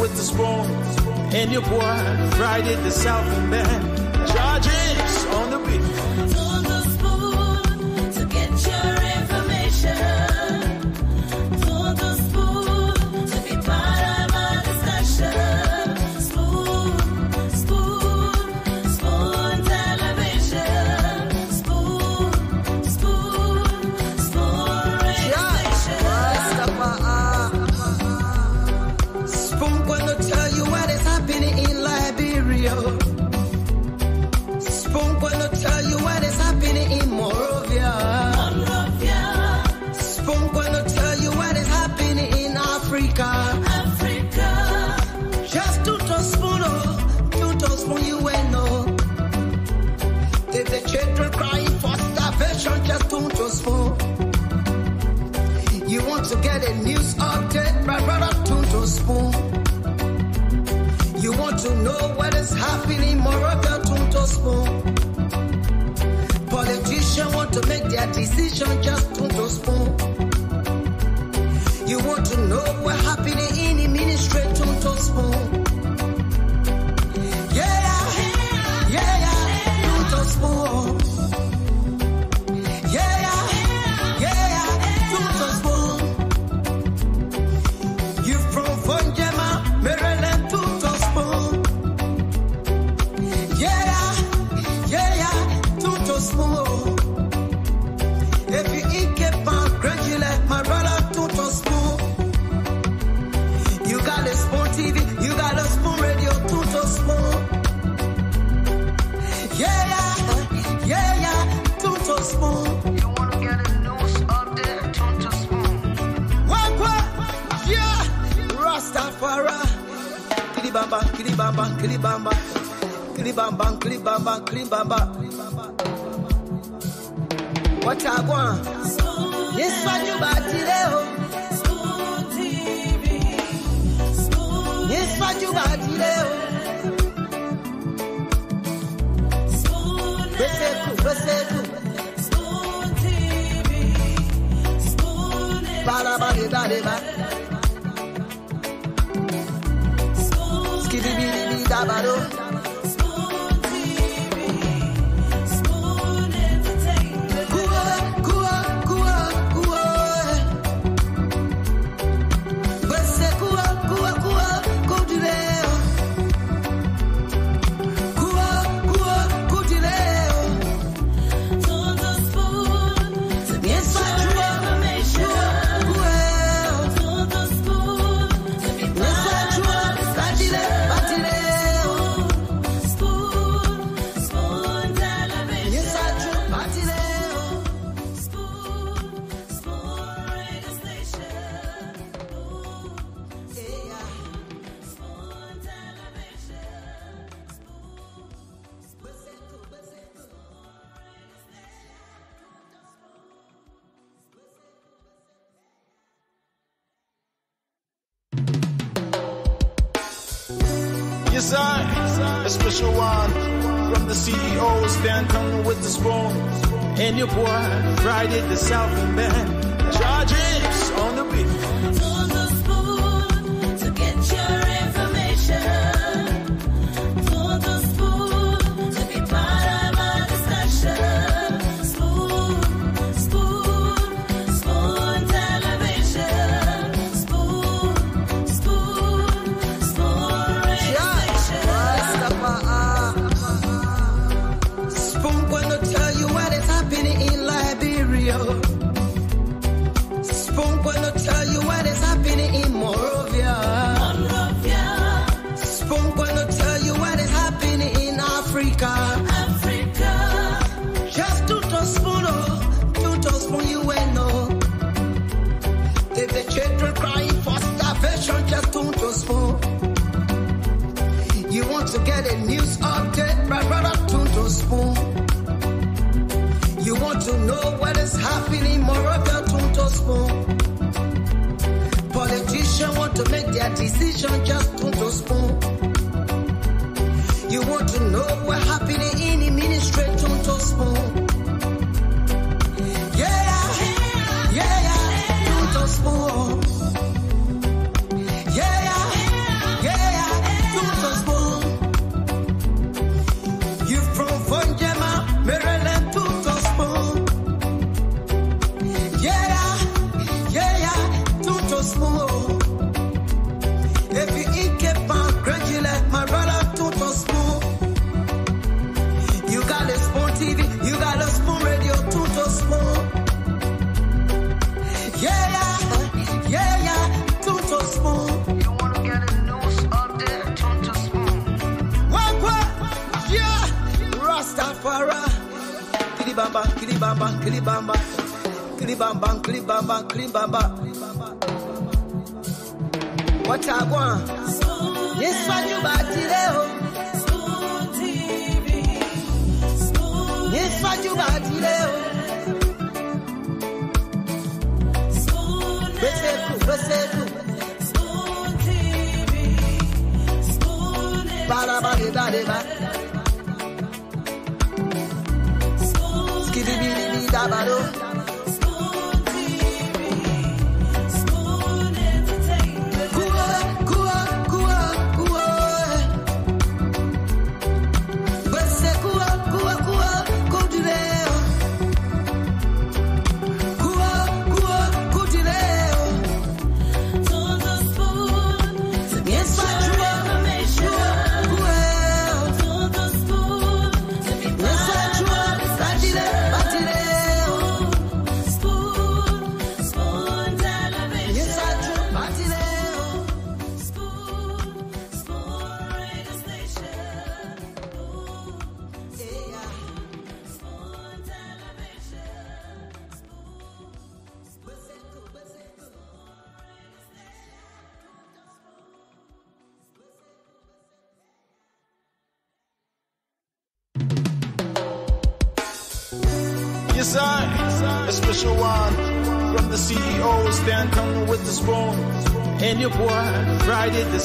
with the spoon. And your boy right the south and back. Charging. Politicians want to make their decision just to postpone. You want to know Kilibamba, Kilibamba, Kilibamba, Kilibamba, Kilibamba, Kilibamba. Watagwa nisipajubati leo, nisipajubati leo. Reseku, reseku. Para, para, para, para. Sabado.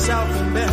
Friday the Southern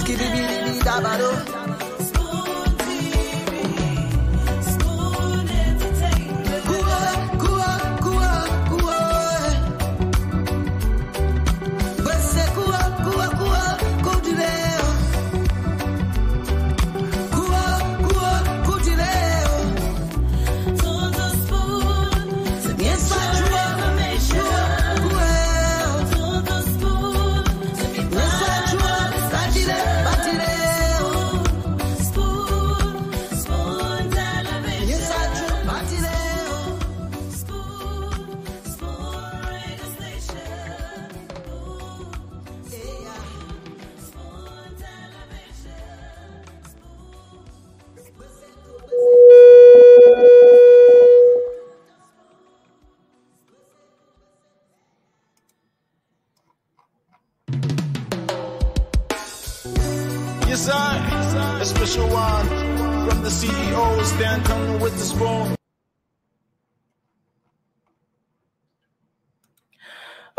Skibidi, da,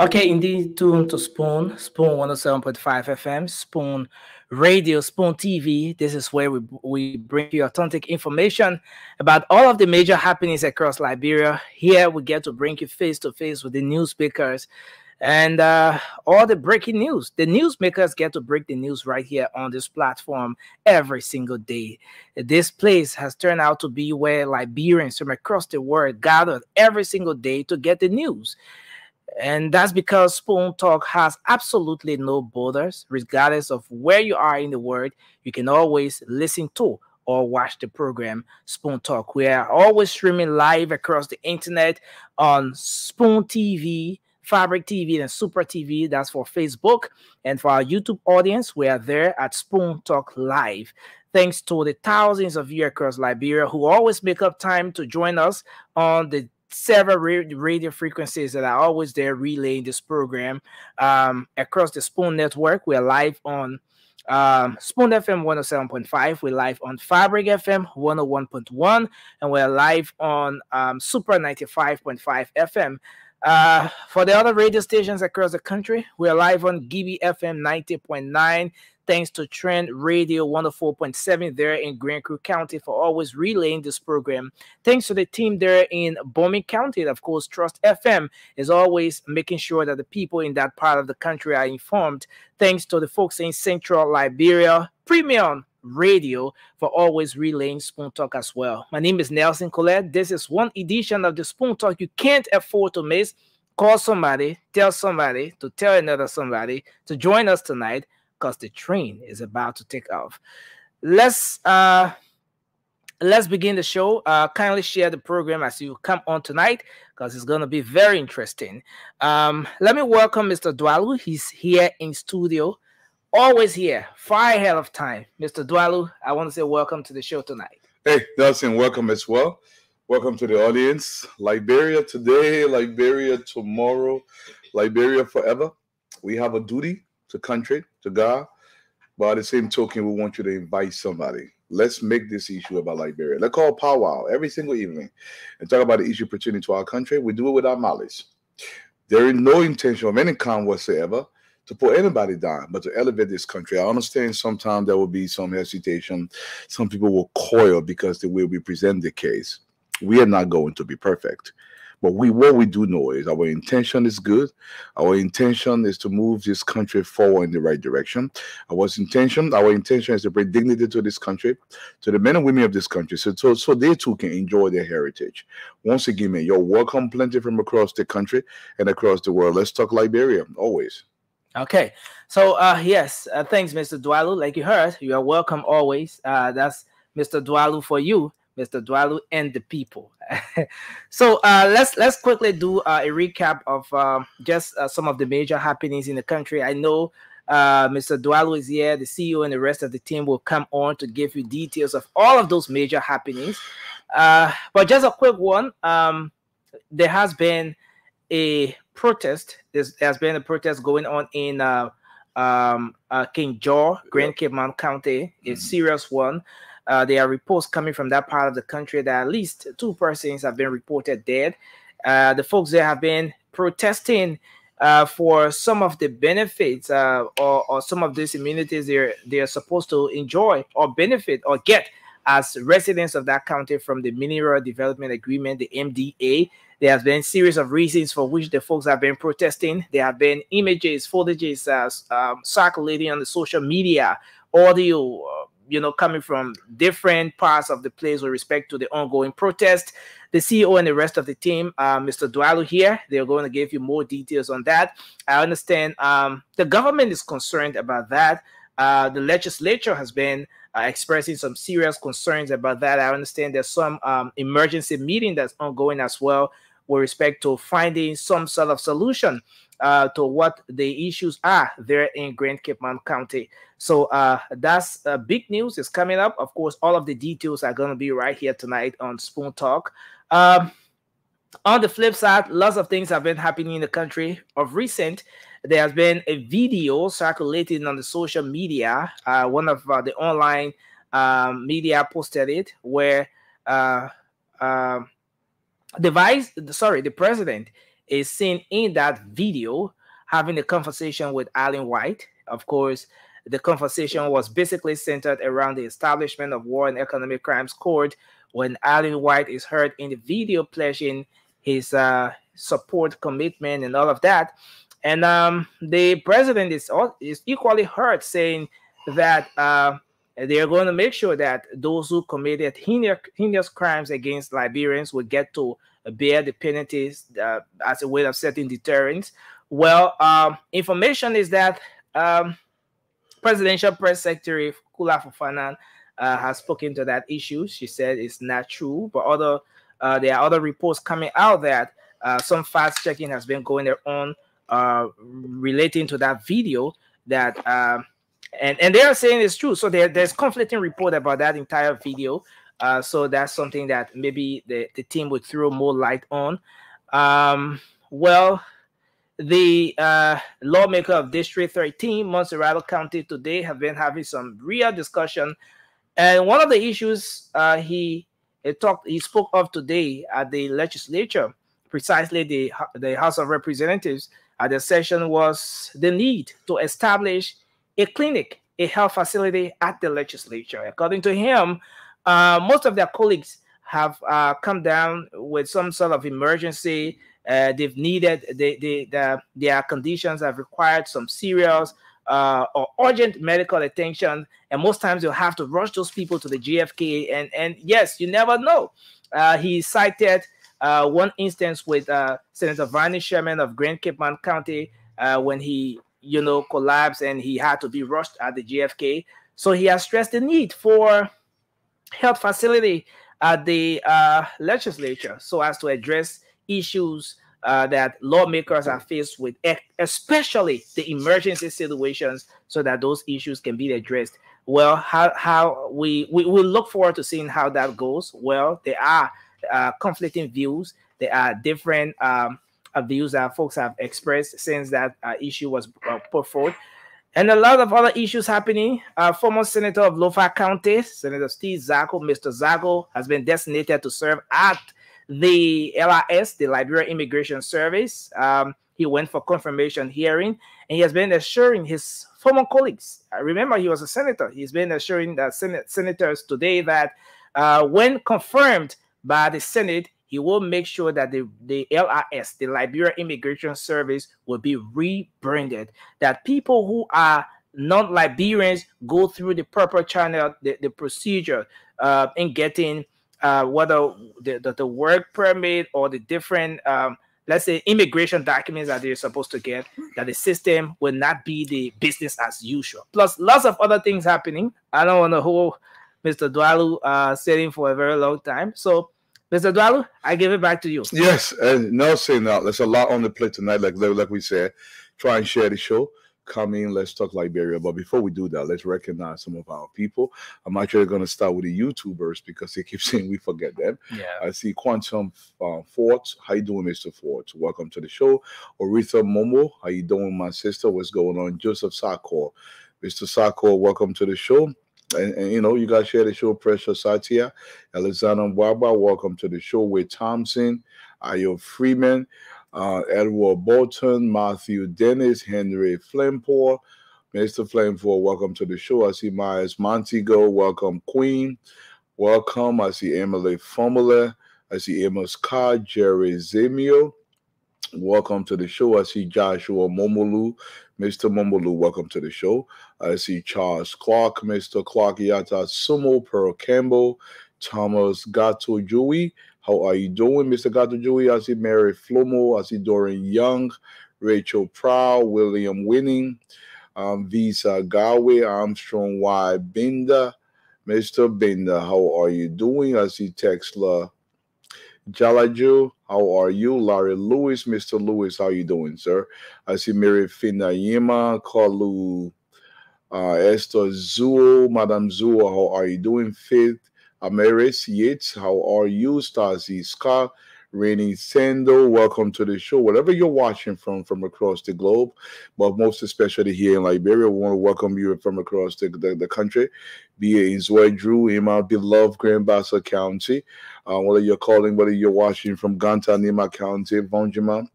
Okay, indeed, tune to Spoon, Spoon 107.5 FM, Spoon Radio, Spoon TV. This is where we, we bring you authentic information about all of the major happenings across Liberia. Here we get to bring you face to face with the newsmakers and uh, all the breaking news. The newsmakers get to break the news right here on this platform every single day. This place has turned out to be where Liberians from across the world gather every single day to get the news. And that's because Spoon Talk has absolutely no borders, regardless of where you are in the world. You can always listen to or watch the program Spoon Talk. We are always streaming live across the internet on Spoon TV, Fabric TV, and Super TV. That's for Facebook. And for our YouTube audience, we are there at Spoon Talk Live. Thanks to the thousands of you across Liberia who always make up time to join us on the several radio frequencies that are always there relaying this program um, across the Spoon Network. We're live on um, Spoon FM 107.5. We're live on Fabric FM 101.1, and we're live on um, Super 95.5 FM. Uh, for the other radio stations across the country, we're live on Gibi FM 90.9, thanks to Trend Radio 104.7 there in Grand Kru County for always relaying this program. Thanks to the team there in Bombing County. Of course, Trust FM is always making sure that the people in that part of the country are informed. Thanks to the folks in Central Liberia, Premium Radio for always relaying Spoon Talk as well. My name is Nelson Colette. This is one edition of the Spoon Talk you can't afford to miss. Call somebody, tell somebody to tell another somebody to join us tonight because the train is about to take off. Let's uh let's begin the show. Uh kindly share the program as you come on tonight because it's gonna be very interesting. Um let me welcome Mr. Dwalu. He's here in studio always here, far ahead of time. Mr. Dwalu, I want to say welcome to the show tonight. Hey, Nelson, welcome as well. Welcome to the audience. Liberia today, Liberia tomorrow, Liberia forever. We have a duty to country, to God. But at the same token, we want you to invite somebody. Let's make this issue about Liberia. Let's call powwow every single evening and talk about the issue pertaining to our country. We do it without malice. There is no intention of any kind whatsoever to put anybody down, but to elevate this country. I understand sometimes there will be some hesitation. Some people will coil because the way we present the case. We are not going to be perfect. But we what we do know is our intention is good. Our intention is to move this country forward in the right direction. Our intention, our intention is to bring dignity to this country, to the men and women of this country, so so, so they too can enjoy their heritage. Once again, man, you're welcome plenty from across the country and across the world. Let's talk Liberia always. Okay, so uh yes, uh, thanks, Mr. Dwalu. Like you heard, you are welcome always. Uh, that's Mr. Dwalu for you, Mr. Dwalu and the people. so uh, let's let's quickly do uh, a recap of uh, just uh, some of the major happenings in the country. I know uh, Mr. Dwalu is here, the CEO and the rest of the team will come on to give you details of all of those major happenings. Uh, but just a quick one, um, there has been a protest. There's, there's been a protest going on in uh, um, uh, Kinjor, Grand Cape Mount County, a serious one. Uh, there are reports coming from that part of the country that at least two persons have been reported dead. Uh, the folks there have been protesting uh, for some of the benefits uh, or, or some of these immunities they're they're supposed to enjoy or benefit or get as residents of that county from the Mineral Development Agreement, the MDA. There has been series of reasons for which the folks have been protesting. There have been images, footages uh, um, circulating on the social media, audio, you know, coming from different parts of the place with respect to the ongoing protest. The CEO and the rest of the team, uh, Mr. Dwalu here, they're going to give you more details on that. I understand um, the government is concerned about that. Uh, the legislature has been uh, expressing some serious concerns about that. I understand there's some um, emergency meeting that's ongoing as well with respect to finding some sort of solution uh, to what the issues are there in Grand Cape Mount County. So uh, that's uh, big news is coming up. Of course, all of the details are going to be right here tonight on Spoon Talk. Um, on the flip side, lots of things have been happening in the country of recent. There has been a video circulating on the social media. Uh, one of uh, the online um, media posted it where uh, the vice, sorry, the president is seen in that video having a conversation with Alan White. Of course, the conversation was basically centered around the establishment of War and Economic Crimes Court when Alan White is heard in the video pledging his uh, support, commitment, and all of that. And um, the president is, is equally heard saying that uh, they are going to make sure that those who committed heinous, heinous crimes against Liberians will get to bear the penalties uh, as a way of setting deterrence. Well, um, information is that um, presidential press secretary Kula Fofana uh, has spoken to that issue. She said it's not true, but other uh, there are other reports coming out that uh, some fast checking has been going on uh, relating to that video that um, and and they are saying it's true. So there, there's conflicting report about that entire video. Uh, so that's something that maybe the, the team would throw more light on. Um, well, the uh, lawmaker of District 13, Montserrado County, today have been having some real discussion, and one of the issues uh, he, he talked he spoke of today at the legislature, precisely the the House of Representatives at the session was the need to establish a clinic, a health facility at the legislature. According to him, uh, most of their colleagues have uh, come down with some sort of emergency. Uh, they've needed they, they, the, their conditions have required some serious uh, or urgent medical attention, and most times you'll have to rush those people to the JFK. And and yes, you never know. Uh, he cited uh, one instance with uh, Senator Varney Sherman of Grand Cape Mount County when he you know collapsed and he had to be rushed at the JFK. So he has stressed the need for health facility at the uh, legislature so as to address issues uh, that lawmakers are faced with, especially the emergency situations, so that those issues can be addressed. Well, how, how we, we we look forward to seeing how that goes. Well, there are uh, conflicting views. There are different um, uh, views that folks have expressed since that uh, issue was uh, put forward and a lot of other issues happening. Uh, former senator of Lofa County, Senator Steve Zargo, Mr. Zargo, has been designated to serve at the LIS, the Liberia Immigration Service. Um, he went for confirmation hearing, and he has been assuring his former colleagues. I remember he was a senator. He's been assuring the Senate senators today that uh, when confirmed by the Senate, he will make sure that the, the LIS, the Liberia Immigration Service, will be rebranded. That people who are non Liberians go through the proper channel, the, the procedure uh, in getting uh, whether the, the, the work permit or the different, um, let's say, immigration documents that they're supposed to get, that the system will not be the business as usual. Plus, lots of other things happening. I don't want to hold Mr. Dwalu uh, sitting for a very long time. So, Mr. Dwalu, I give it back to you. Yes, and no saying that. There's a lot on the plate tonight, like like we said. Try and share the show. Come in, let's talk Liberia. But before we do that, let's recognize some of our people. I'm actually going to start with the YouTubers because they keep saying we forget them. Yeah. I see Quantum uh, Fort. How you doing, Mr. Fort? Welcome to the show. Oritha Momo. How you doing, my sister? What's going on? Joseph Sakor. Mr. Sakor, welcome to the show. And, and, you know, you guys share the show, Precious Satia, Alexander Waba, welcome to the show with Thompson, Ayo Freeman, uh, Edward Bolton, Matthew Dennis, Henry Flempore, Mr. Flempore, welcome to the show. I see Myers Montego, welcome Queen, welcome. I see Emily Formula, I see Amos Carr, Jerry Zemio, welcome to the show. I see Joshua Momolu, Mr. Momolu, welcome to the show. I see Charles Clark, Mr. Clark Yata Sumo, Pearl Campbell, Thomas Gato Jui. How are you doing, Mr. Gato Jui? I see Mary Flomo. I see Dorian Young, Rachel Prow, William Winning, um, Visa Gawe, Armstrong Y. Binder, Mr. Binder. How are you doing? I see Texla Jalaju. How are you? Larry Lewis, Mr. Lewis. How you doing, sir? I see Mary Finayima, Kalu uh, Esther Zuo, Madam Zuo, how are you doing? Faith Amaris Yates, how are you? Stasi Scott, Rainy Sando, welcome to the show. Wherever you're watching from from across the globe, but most especially here in Liberia, we want to welcome you from across the, the, the country. Be it Zoe Drew in my beloved Grand Bassa County, uh, whether you're calling, whether you're watching from Ganta, Nimba County, Voinjama,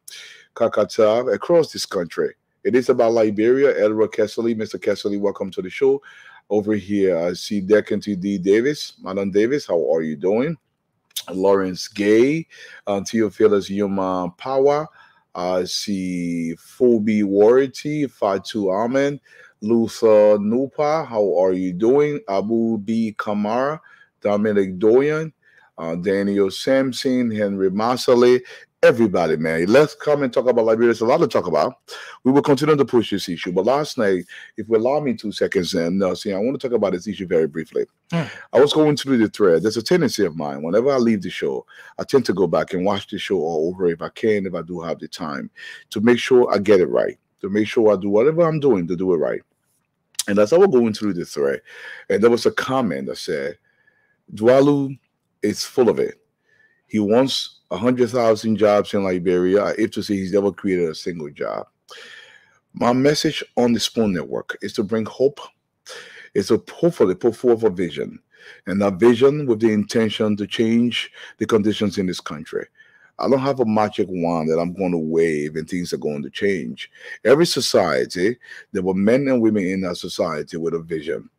Kakata, across this country. It is about Liberia. Edward Kessley, Mr. Kessley, welcome to the show. Over here, I see Deccan D. Davis. Madam Davis, how are you doing? Lawrence Gay, uh, Theophilus Yuma Power. I see Phoebe Warity, Fatu Amen, Luther Nupa, how are you doing? Abu B. Kamara, Dominic Doyen, uh, Daniel Sampson, Henry Masale, everybody, man. Let's come and talk about Liberia. There's a lot to talk about. We will continue to push this issue. But last night, if you allow me two seconds, and uh, see, I want to talk about this issue very briefly. Hmm. I was going through the thread. There's a tendency of mine. Whenever I leave the show, I tend to go back and watch the show all over if I can, if I do have the time, to make sure I get it right, to make sure I do whatever I'm doing to do it right. And as I was going through the thread, and there was a comment that said, Dwalu is full of it. He wants 100,000 jobs in Liberia. I have to say he's never created a single job. My message on the Spoon Network is to bring hope. It's to hopefully put forth a vision, and that vision with the intention to change the conditions in this country. I don't have a magic wand that I'm going to wave and things are going to change. Every society, there were men and women in that society with a vision.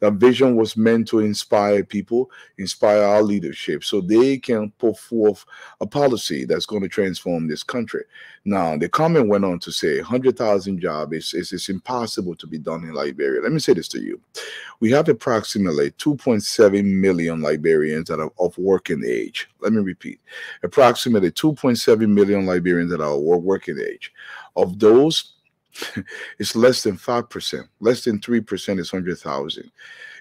That vision was meant to inspire people, inspire our leadership, so they can put forth a policy that's going to transform this country. Now, the comment went on to say 100,000 jobs is, is, is impossible to be done in Liberia. Let me say this to you. We have approximately 2.7 million Liberians that are of working age. Let me repeat approximately 2.7 million Liberians that are of working age. Of those, it's less than 5%. Less than 3% is 100,000.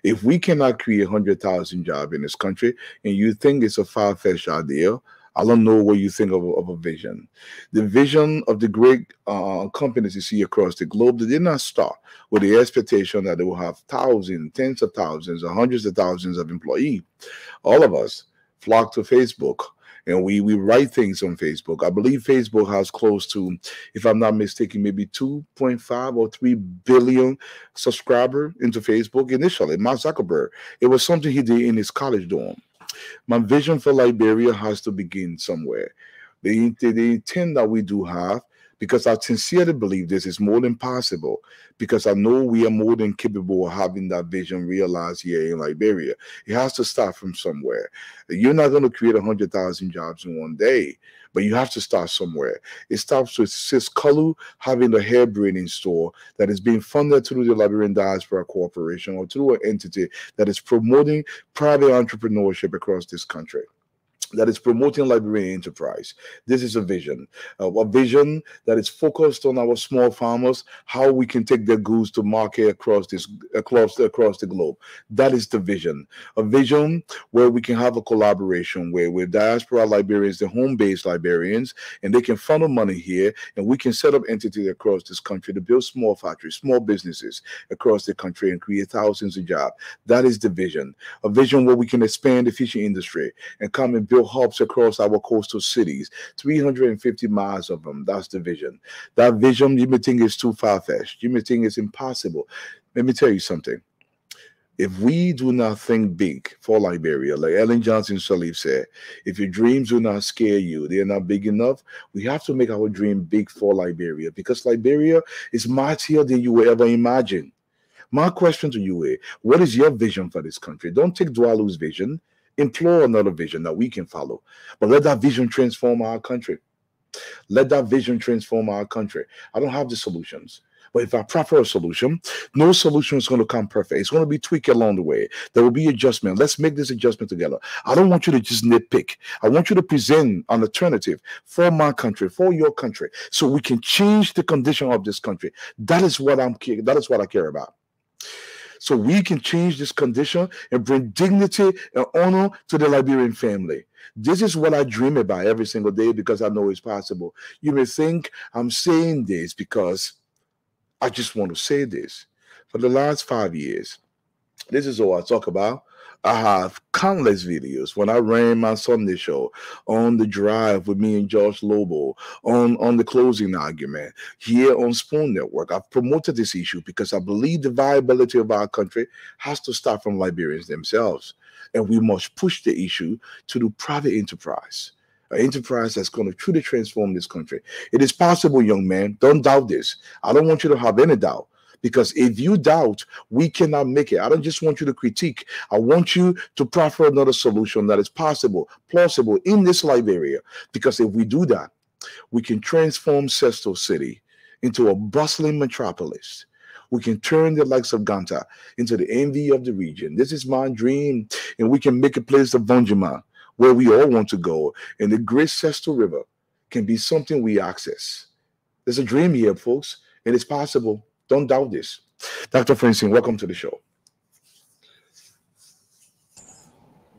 If we cannot create 100,000 jobs in this country and you think it's a far fetched idea, I don't know what you think of, of a vision. The vision of the great uh, companies you see across the globe, they did not start with the expectation that they will have thousands, tens of thousands, or hundreds of thousands of employees. All of us flock to Facebook and we we write things on Facebook. I believe Facebook has close to, if I'm not mistaken, maybe 2.5 or 3 billion subscriber into Facebook initially. Mark Zuckerberg, it was something he did in his college dorm. My vision for Liberia has to begin somewhere. The, the, the intent that we do have because I sincerely believe this is more than possible because I know we are more than capable of having that vision realized here in Liberia. It has to start from somewhere. You're not going to create 100,000 jobs in one day, but you have to start somewhere. It starts with Sis Kalu having a hair braiding store that is being funded through the Liberian Diaspora Corporation or through an entity that is promoting private entrepreneurship across this country that is promoting Liberian enterprise. This is a vision, uh, a vision that is focused on our small farmers, how we can take their goods to market across this across across the globe. That is the vision, a vision where we can have a collaboration where with diaspora Liberians, the home-based Liberians, and they can funnel money here, and we can set up entities across this country to build small factories, small businesses across the country, and create thousands of jobs. That is the vision, a vision where we can expand the fishing industry and come and build hubs across our coastal cities, 350 miles of them. That's the vision. That vision, you may think is too far fetched. You may think it's impossible. Let me tell you something. If we do not think big for Liberia, like Ellen Johnson Sirleaf said, if your dreams do not scare you, they're not big enough. We have to make our dream big for Liberia because Liberia is mightier than you will ever imagine. My question to you is what is your vision for this country? Don't take Dwalu's vision implore another vision that we can follow. But let that vision transform our country. Let that vision transform our country. I don't have the solutions. But if I prefer a solution, no solution is going to come perfect. It's going to be tweaked along the way. There will be adjustment. Let's make this adjustment together. I don't want you to just nitpick. I want you to present an alternative for my country, for your country, so we can change the condition of this country. That is what I'm. That is what I care about so we can change this condition and bring dignity and honor to the Liberian family. This is what I dream about every single day because I know it's possible. You may think I'm saying this because I just want to say this. For the last five years, this is all I talk about. I have countless videos when I ran my Sunday show on the drive with me and Josh Lobo on, on the closing argument here on Spoon Network. I've promoted this issue because I believe the viability of our country has to start from Liberians themselves. And we must push the issue to the private enterprise, an enterprise that's going to truly transform this country. It is possible, young man. Don't doubt this. I don't want you to have any doubt. Because if you doubt, we cannot make it. I don't just want you to critique. I want you to proffer another solution that is possible, plausible in this Liberia. Because if we do that, we can transform Cestos City into a bustling metropolis. We can turn the likes of Ganta into the envy of the region. This is my dream. And we can make a place of Voinjama where we all want to go. And the great Cestos River can be something we access. There's a dream here, folks, and it's possible. Don't doubt this. Dr. Francine, welcome to the show.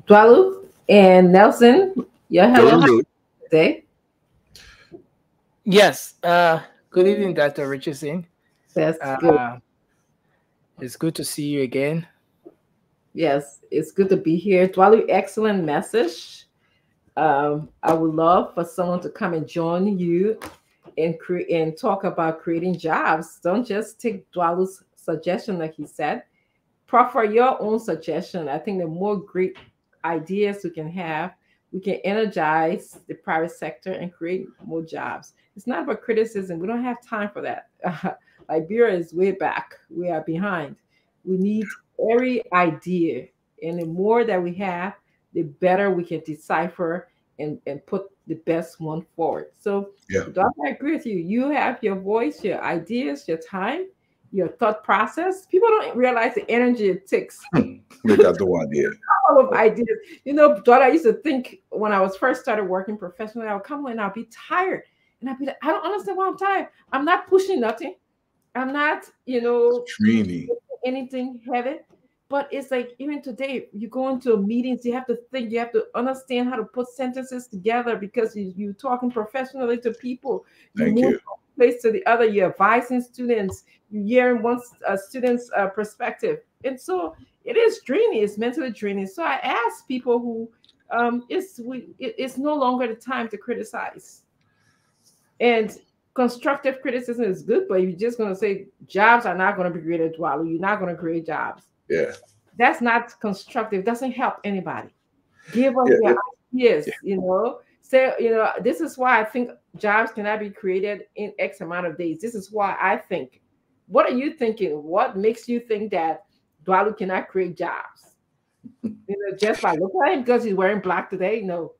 Dwalu and Nelson, your hello Hello. today. Yes. Uh, good evening, Dr. Richardson. That's good. Uh, it's good to see you again. Yes, it's good to be here. Dwalu, excellent message. Um, I would love for someone to come and join you and create and talk about creating jobs. Don't just take Dwalu's suggestion, like he said. Proffer your own suggestion. I think the more great ideas we can have, we can energize the private sector and create more jobs. It's not about criticism. We don't have time for that. Liberia is way back. We are behind. We need every idea, and the more that we have, the better we can decipher and, and put the best one forward. So, Yeah. Doc, I agree with you. You have your voice, your ideas, your time, your thought process. People don't realize the energy it takes hmm. We got no idea. all of ideas. You know, daughter, I used to think when I was first started working professionally, I would come in, I'll be tired. And I'd be like, I don't understand why I'm tired. I'm not pushing nothing. I'm not, you know, Trini. anything heavy. But it's like even today, you go into meetings, you have to think, you have to understand how to put sentences together because you, you're talking professionally to people. Thank move you. from one place to the other, you're advising students, you're hearing one uh, student's uh, perspective. And so it is draining, it's mentally draining. So I ask people who um, it's we it- it's no longer the time to criticize. And constructive criticism is good, but you're just gonna say jobs are not gonna be created, Dwalu. You're not gonna create jobs. Yeah. That's not constructive, doesn't help anybody. Give us Yeah, your ideas, you know. Say, you know, this is why I think jobs cannot be created in X amount of days. This is why I think. What are you thinking? What makes you think that Dwalu cannot create jobs? you know, just by looking at him because he's wearing black today? No,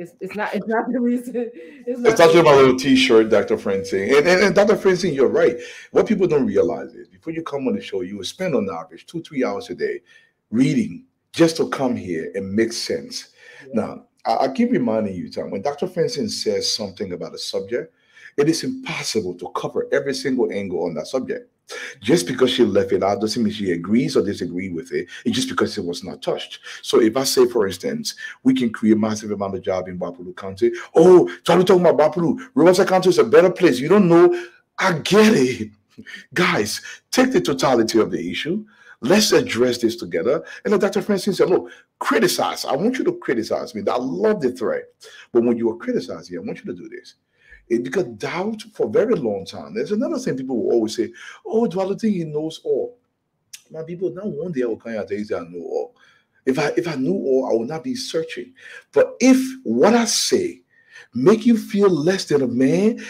it's, it's not. It's not the reason. It's not. It's actually my little T-shirt, Dr. Francine. And, and, and Dr. Francine, you're right. What people don't realize is before you come on the show, you will spend on average two, three hours a day reading just to come here and make sense. Now, I, I keep reminding you, Tom, when Dr. Francine says something about a subject, it is impossible to cover every single angle on that subject. Just because she left it out doesn't mean she agrees or disagrees with it. It's just because it was not touched. So if I say, for instance, we can create massive amount of job in Gbarpolu County. Oh, so we talking about Gbarpolu. Riverside County is a better place. You don't know. I get it. Guys, take the totality of the issue. Let's address this together. And then Dr. Francine said, look, criticize. I want you to criticize me. I love the threat. But when you are criticizing, I want you to do this. It, because doubt for a very long time. There's another thing people will always say, oh, think he knows all. My people, now one day I will come here and that I know all. If I if I knew all, I would not be searching. But if what I say make you feel less than a man,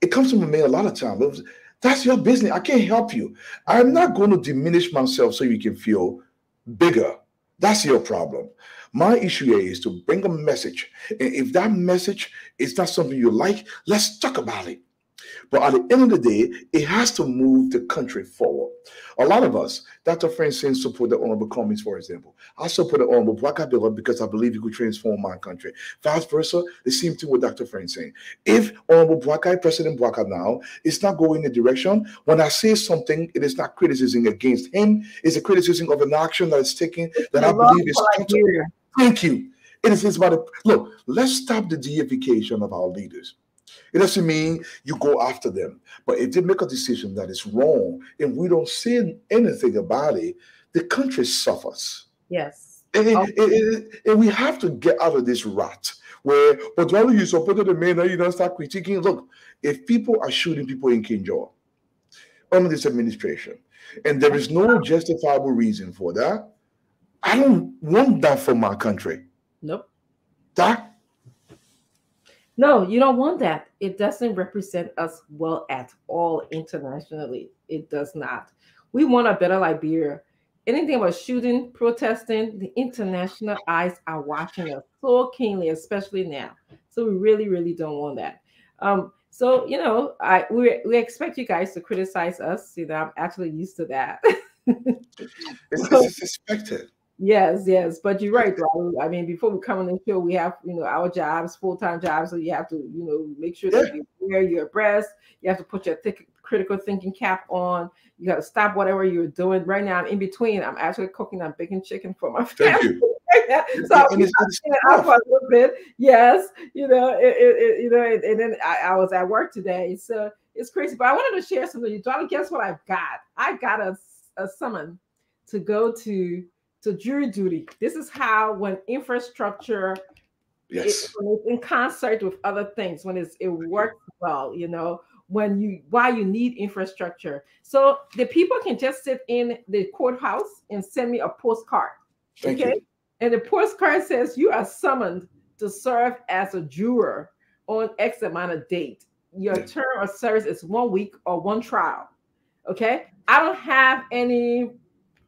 it comes from a man a lot of times. That's your business. I can't help you. I'm not going to diminish myself so you can feel bigger. That's your problem. My issue here is to bring a message. And if that message is not something you like, let's talk about it. But at the end of the day, it has to move the country forward. A lot of us, Dr. Francine support the Honorable Cummings, for example. I support the Honorable Bwakabila because I believe he could transform my country. Vice versa, the same thing with Dr. Francine. If Honorable Boakai, President Boakai now, is not going in the direction, when I say something, it is not criticism against him, it's a criticism of an action that is taken that I Love believe is for counter- Liberia. Thank you. It is it's about a, look. Let's stop the deification of our leaders. It doesn't mean you go after them, but if they make a decision that is wrong and we don't say anything about it, the country suffers. Yes. And, and- Oh. and- and- and we have to get out of this rut where, but while you supported the man, now you don't start critiquing. Look, if people are shooting people in Kinjor under this administration, and there is no justifiable reason for that, I don't want that for my country. Nope. That No, you don't want that. It doesn't represent us well at all internationally. It does not. We want a better Liberia. Anything about shooting, protesting, the international eyes are watching us so keenly, especially now. So we really, really don't want that. Um, so you know, I we we expect you guys to criticize us. You know, I'm actually used to that. it's, it's expected. Yes, yes, but you're right, Raul. I mean, before we come on the show, we have you know our jobs, full time jobs, so you have to you know make sure that you wear your breast. You have to put your thick, critical thinking cap on. You got to stop whatever you're doing. Right now, I'm in between. I'm actually cooking. I'm baking chicken for my Thank family. you. So I'm it's it out a little bit. Yes, you know, it, it, it- you know, and, and then I, I was at work today, so it's crazy. But I wanted to share something with you. Donald, guess what I've got? I got a, a summon to go to to jury duty. This is how when infrastructure Yes. it, it's in concert with other things, when it's it works well, you know, when you why you need infrastructure. So the people can just sit in the courthouse and send me a postcard. Thank okay. you. And the postcard says you are summoned to serve as a juror on X amount of date. Your term of service is one week or one trial. Okay. I don't have any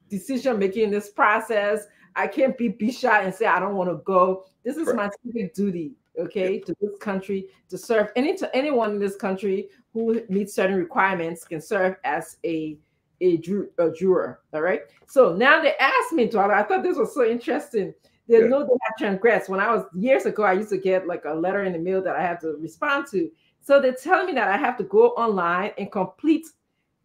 decision making in this process. I can't be be shy and say I don't want to go. This is my civic duty, okay, to this country to serve any to anyone in this country who meets certain requirements can serve as a a, ju- a juror. All right. So now they asked me, Dwala, I thought this was so interesting. They Yeah. know they have transgressed. When I was years ago, I used to get like a letter in the mail that I had to respond to. So they're telling me that I have to go online and complete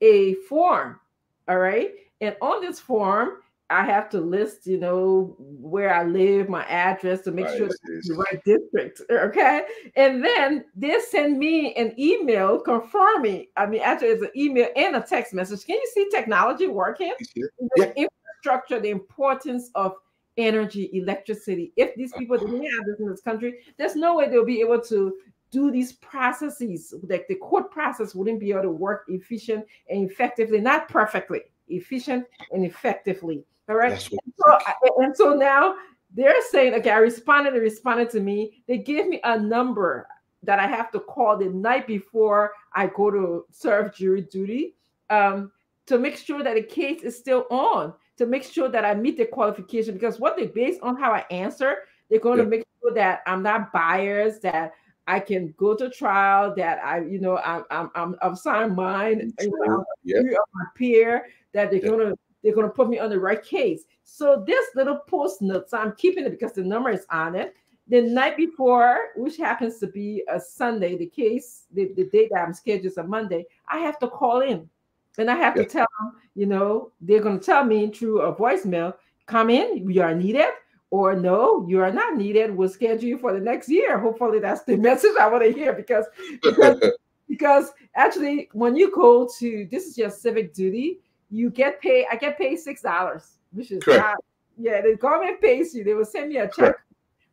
a form. All right. And on this form, I have to list, you know, where I live, my address to make sure Right, yes. it's the right district. Okay. And then they send me an email confirming. I mean, actually, it's an email and a text message. Can you see technology working? It? the infrastructure, the importance of energy, electricity. If these people didn't have this in this country, there's no way they'll be able to do these processes. Like the court process wouldn't be able to work efficient and effectively, not perfectly, efficient and effectively. All right. What So, and so now they're saying, okay, I responded, they responded to me. They gave me a number that I have to call the night before I go to serve jury duty um, to make sure that the case is still on, to make sure that I meet the qualification. Because what they base on how I answer, they're going Yeah. to make sure that I'm not biased, that I can go to trial, that I, you know, I'm I'm, I'm of sound mind, you know, Yeah. my peer, that they're Yeah. gonna they're gonna put me on the right case. So this little post notes, I'm keeping it because the number is on it. The night before, which happens to be a Sunday, the case, the, the date that I'm scheduled is a Monday, I have to call in. And I have Yeah. to tell them, you know, they're gonna tell me through a voicemail, come in, you are needed, or no, you are not needed. We'll schedule you for the next year. Hopefully that's the message I want to hear because because because actually when you go to this is your civic duty you get paid i get paid six dollars which is Correct. not yeah the government pays you they will send me a check Correct.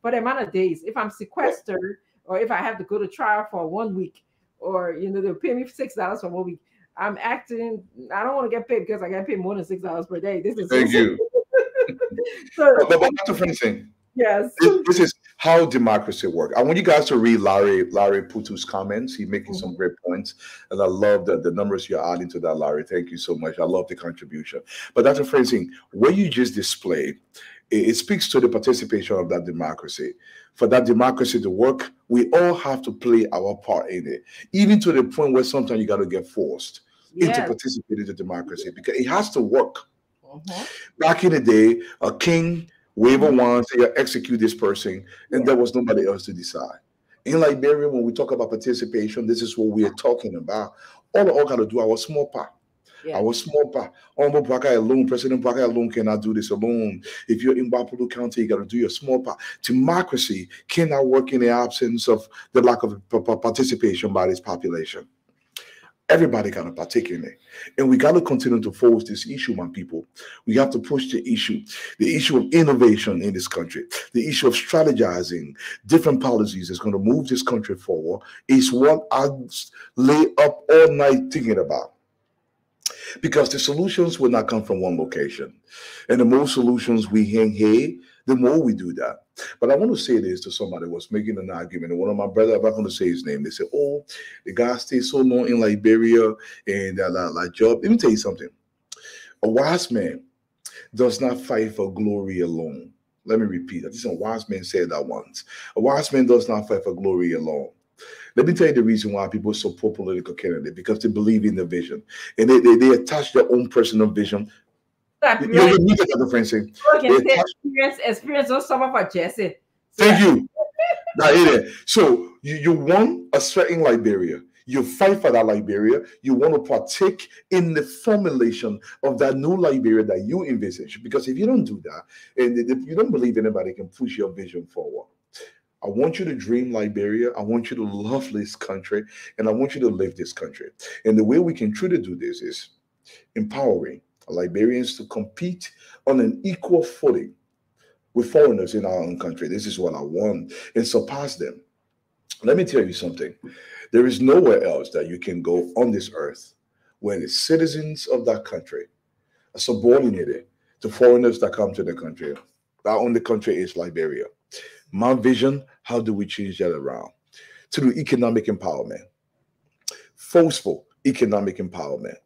for the amount of days if i'm sequestered or if i have to go to trial for one week or you know they'll pay me six dollars for one week i'm acting i don't want to get paid because i get paid more than six dollars per day this is Thank you. so But, but, but Dr. Francine, yes this, this is how democracy works. I want you guys to read Larry Larry Putu's comments. He's making some great points, and I love the, the numbers you're adding to that, Larry. Thank you so much. I love the contribution. But Dr. Francine, what you just displayed, it, it speaks to the participation of that democracy. For that democracy to work, we all have to play our part in it, even to the point where sometimes you got to get forced into participating in the democracy because it has to work Mhm. back in the day, a king wave a wand, say, execute this person, and there was nobody else to decide. In Liberia, when we talk about participation, this is what we are talking about. All of all got to do our small part. Yeah. Our small part. Honorable Boakai alone, President Boakai alone cannot do this alone. If you're in Gbarpolu County, you got to do your small part. Democracy cannot work in the absence of the lack of participation by this population. Everybody got to partake in it. And we got to continue to force this issue, my people. We have to push the issue, the issue of innovation in this country, the issue of strategizing different policies that's going to move this country forward is what I lay up all night thinking about. Because the solutions will not come from one location. And the more solutions we hang here, the more we do that. But I want to say this to somebody was making an argument. One of my brothers, I'm not going to say his name, they said, Oh, the guy stayed so long in Liberia and that uh, like job. Let me tell you something. A wise man does not fight for glory alone. Let me repeat. I think a wise man said that once. A wise man does not fight for glory alone. Let me tell you the reason why people support political candidate because they believe in the vision and they, they, they attach their own personal vision. You know, you get the Francine. People experience, experience don't suffer for Jesse. So Thank you. Now, it is. So you, you want a certain Liberia. You fight for that Liberia. You want to partake in the formulation of that new Liberia that you envisage. Because if you don't do that, and if you don't believe anybody can push your vision forward, I want you to dream Liberia. I want you to love this country, and I want you to live this country. And the way we can truly do this is empowering Liberians to compete on an equal footing with foreigners in our own country. This is what I want and surpass them. Let me tell you something. There is nowhere else that you can go on this earth when the citizens of that country are subordinated to foreigners that come to the country. Our only country is Liberia. My vision, how do we change that around? Through economic empowerment, forceful economic empowerment.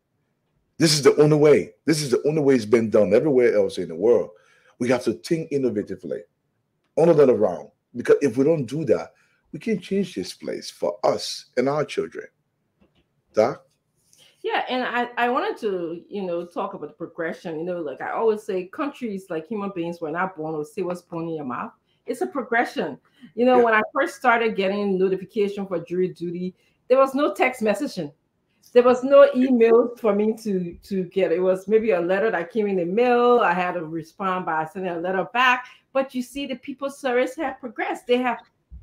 This is the only way. This is the only way it's been done everywhere else in the world. We have to think innovatively, on that around. Because if we don't do that, we can't change this place for us and our children. Doc? Yeah, and I, I wanted to, you know, talk about the progression. You know, like I always say, countries like human beings were not born with say what's born in your mouth. It's a progression. You know, Yeah. when I first started getting notification for jury duty, there was no text messaging. There was no email for me to to get. It was maybe a letter that came in the mail. I had to respond by sending a letter back. But you see, the people's service have progressed. They have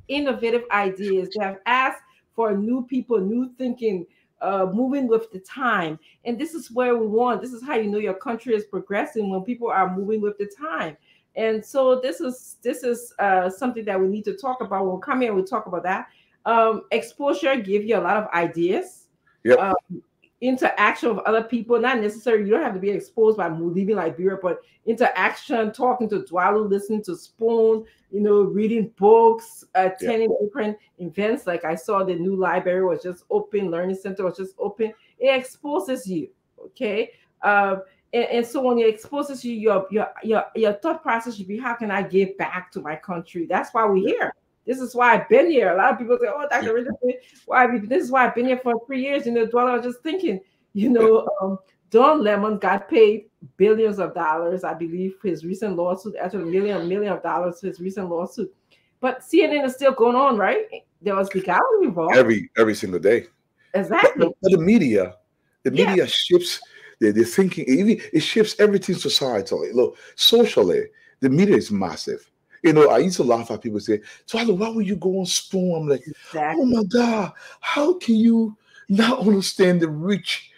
innovative ideas. They have asked for new people, new thinking, uh, moving with the time. And this is where we want. This is how you know your country is progressing when people are moving with the time. And so this is this is uh, something that we need to talk about. We'll come here we'll talk about that. Um, exposure give you a lot of ideas. Yep. Um, interaction with other people, not necessarily you don't have to be exposed by leaving Liberia, but interaction, talking to Dwalu, listening to Spoon, you know, reading books, attending different events. Like I saw the new library was just open, learning center was just open. It exposes you, okay? Um, and, and so when it exposes you, your your your your thought process should be, how can I give back to my country? That's why we're here. This is why I've been here. A lot of people say, "Oh, Dr. Richardson, why? This is why I've been here for three years." You know, Dwala, I was just thinking, you know, um, Don Lemon got paid billions of dollars, I believe, for his recent lawsuit, actually a million, million of dollars for his recent lawsuit. But CNN is still going on, right? There was legality involved. Every every single day. Exactly. but- but the media, the Yeah. media shifts their, their thinking, even it shifts everything societally. Look, socially, the media is massive. You know, I used to laugh at people say, Twala, why would you go on Spoon? I'm like, oh my God, how can you not understand the reach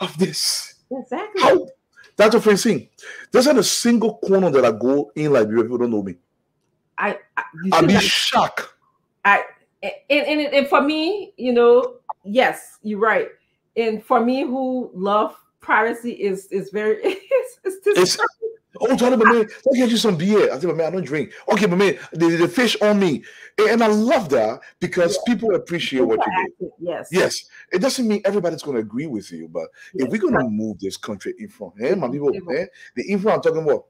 of this? Exactly. How? Dr. Francine, there's not a single corner that I go in Liberia, people don't know me. I, I, I'd be shocked. I and, and and for me, you know, yes, you're right. And for me, who love privacy is is very it's, it's, It's- Oh, Johnny, but man, let me get you some beer. I said, but man, I don't drink. Okay, but man, the, the fish on me. And, I love that because people appreciate what you do. Yes. Yes, it doesn't mean everybody's going to agree with you, but if we're going to move this country in front, hey, my people, People. eh, the info I'm talking about,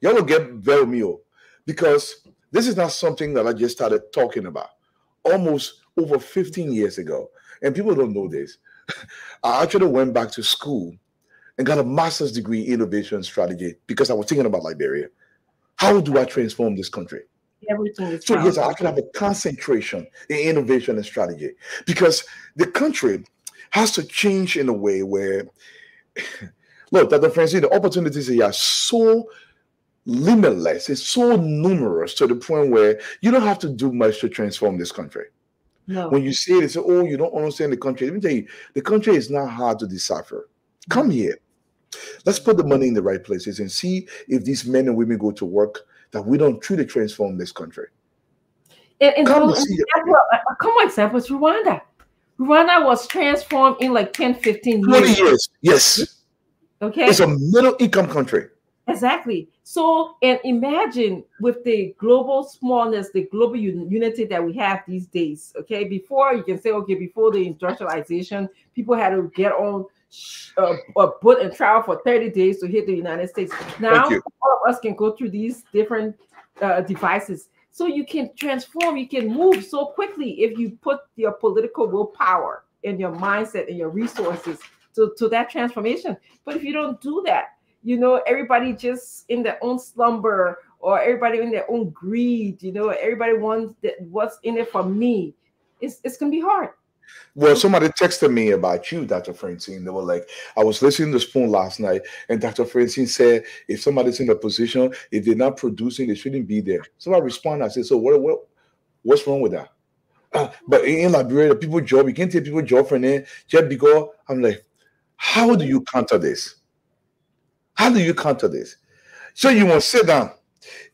y'all will get very meal because this is not something that I just started talking about almost over 15 years ago. And people don't know this. I actually went back to school and got a master's degree in innovation strategy because I was thinking about Liberia. How do I transform this country? Everything is So yes, I can have a concentration in innovation and strategy because the country has to change in a way where, look, Dr. Francine, the opportunities here are so limitless. It's so numerous to the point where you don't have to do much to transform this country. No. When you say it, say, "Oh, you don't understand the country." Let me tell you, the country is not hard to decipher. Come here. Let's put the money in the right places and see if these men and women go to work that we don't truly transform this country. And, and Come so example, uh, uh, a a common example is Rwanda. Rwanda was transformed in like 10, 15 20 years. years. Yes. Okay. It's a middle income country. Exactly. So, and imagine with the global smallness, the global un- unity that we have these days. Okay, before you can say, okay, before the industrialization, people had to get on uh, a boat and travel for 30 days to hit the United States. Now, all of us can go through these different uh, devices. So you can transform, you can move so quickly if you put your political willpower and your mindset and your resources to, to that transformation. But if you don't do that, you know, everybody just in their own slumber or everybody in their own greed, you know, everybody wants that what's in it for me. It's it's gonna be hard. Well, somebody texted me about you, Dr. Francine. They were like, I was listening to Spoon last night, and Dr. Francine said, if somebody's in a position, if they're not producing, they shouldn't be there. So I responded, I said, So what, what what's wrong with that? Uh, but in, Liberia, people job, you can't take people job from there just because I'm like, how do you counter this? How do you counter this? So you want to sit down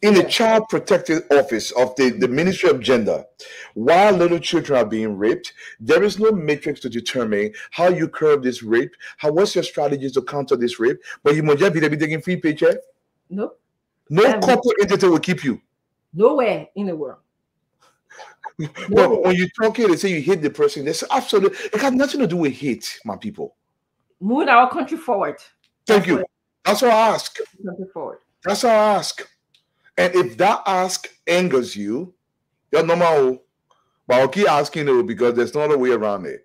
in the child protective office of the, the Ministry of Gender while little children are being raped. There is no matrix to determine how you curb this rape. How what's your strategies to counter this rape? But you just be taking free paycheck. Nope. No Yeah. corporate entity will keep you. Nowhere in the world. But when you talk here, they say you hate the person. There's absolutely it has nothing to do with hate, my people. Move our country forward. Thank That's you. what- That's all I ask. Country forward. That's all I ask. And if that ask angers you, you're normal. But I'll keep asking you because there's no other way around it.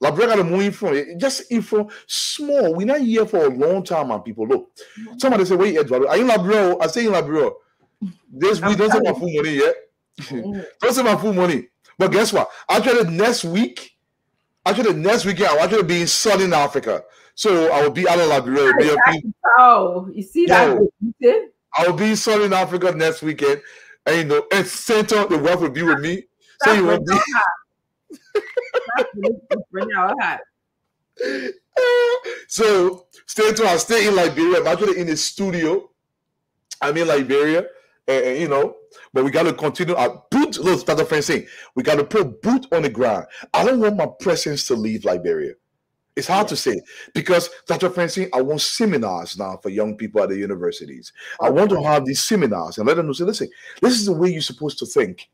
Like bring out more info. Just info small. We're not here for a long time, man. People look. Somebody say, wait, Edward, are you in Labro? I say in Labro. This week don't say my full money yet. Mm. don't say my full money. But guess what? Actually, next week, actually next weekend, I'll actually be in Southern Africa. So I will be out of. Be Oh, you see that? Yo. You see? I will be in Southern Africa next weekend. And you know, and center the wealth will be with me. So you won't be so stay tuned. I'll stay in Liberia. I'm actually in the studio. I'm in Liberia, and, and, you know, but we got to continue our boot. Look, Dr. Francine, we got to put boot on the ground. I don't want my presence to leave Liberia. It's hard to say because Dr. Francine, I want seminars now for young people at the universities. I want to have these seminars and let them know. Say, listen, this is the way you're supposed to think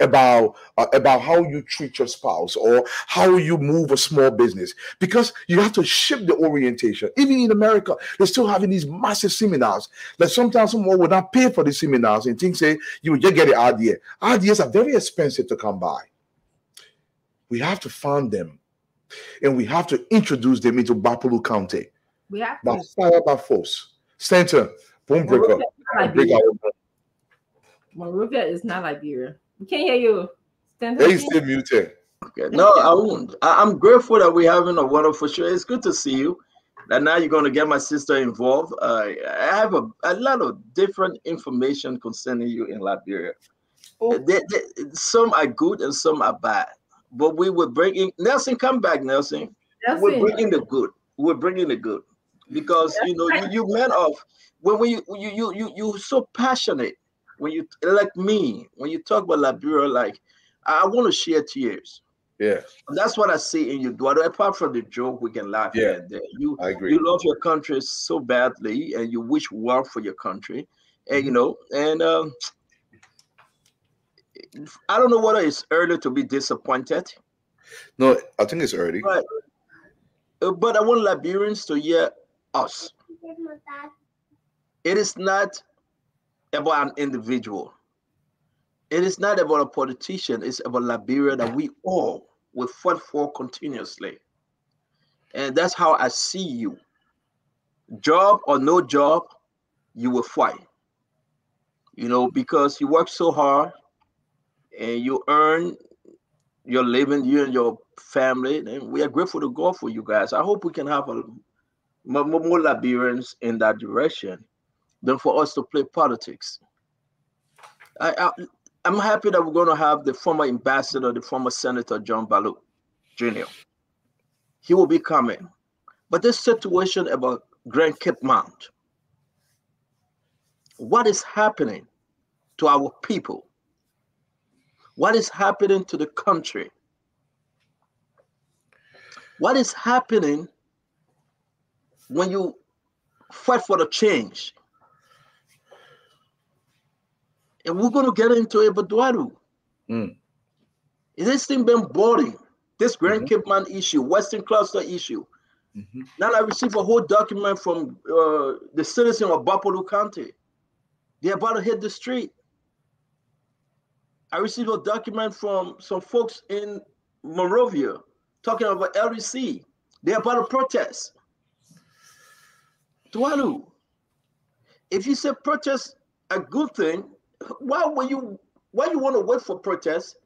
about uh, about how you treat your spouse or how you move a small business because you have to shift the orientation even in america they're still having these massive seminars that sometimes someone would not pay for the seminars and think say you would just get the idea ideas are very expensive to come by we have to fund them and we have to introduce them into Gbarpolu County We have by to. fire by force. Center, boom breaker, break Liberia. Monrovia is not Liberia. We can't hear you. Stand They still muted. Okay. No, I won't. I, I'm grateful that we're having a wonderful show. It's good to see you. And now you're going to get my sister involved. Uh, I have a, a lot of different information concerning you in Liberia. Oh. They- they- some are good and some are bad. But we were bringing Nelson. Come back, Nelson. We're bringing the good. We're bringing the good because you know you, you men of when when you you you you you so passionate when you like me when you talk about Liberia like I want to share tears. Yeah, That's what I see in you, Eduardo. Apart from the joke, we can laugh Yeah. and there. You I agree. you love your country so badly, and you wish well for your country, and Mm-hmm. you know, and um, I don't know whether it's early to be disappointed, No, I think it's early. but uh, but I want Liberians to hear us. It is not about an individual. It is not about a politician. It's about Liberia that we all will fight for continuously. And that's how I see you. Job or no job, you will fight. You know, because you work so hard and you earn your living, you and your family. And we are grateful to God for you guys. I hope we can have a, more, more Liberians in that direction than for us to play politics. I, I I'm happy that we're going to have the former ambassador, the former Senator John Ballout Jr. He will be coming. But this situation about Grand Cape Mount, what is happening to our people? What is happening to the country? What is happening when you fight for the change? And we're going to get into it, but Dwalu. Mm. This thing been boring. This Grand Mhm. Cape Mount issue, Western Cluster issue. Mhm. Now I received a whole document from uh, the citizen of Gbarpolu County. They're about to hit the street. I received a document from some folks in Monrovia talking about LEC. They're about to protest. Dwalu, if you say protest a good thing, why will you why you want to wait for protest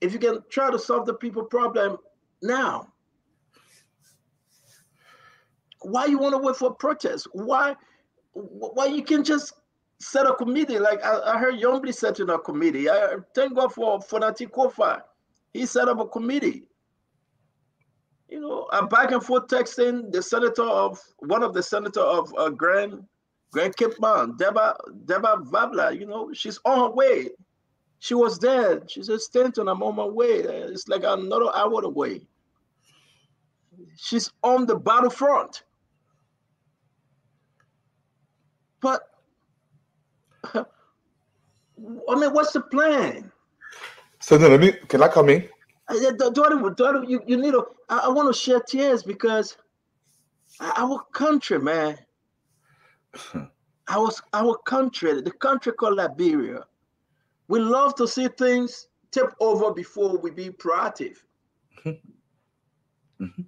if you can try to solve the people problem now? Why you want to wait for protest? Why why you can just set a committee like I, I heard set in a committee. I thank God for for Nati Koffa. He set up a committee. You know, I'm back and forth texting the senator of one of the senator of uh, Grand Grand Cape Mount, Dabah Dabah Varpilah. You know, she's on her way. She was there. She said, Stanton, I'm on my way. It's like another hour away. She's on the battlefront. But I mean, what's the plan? So then let me can I come in? I daughter, daughter, you, you need to. I, I want to shed tears because our country, man, our our country, the country called Liberia, we love to see things tip over before we be proactive. Mhm.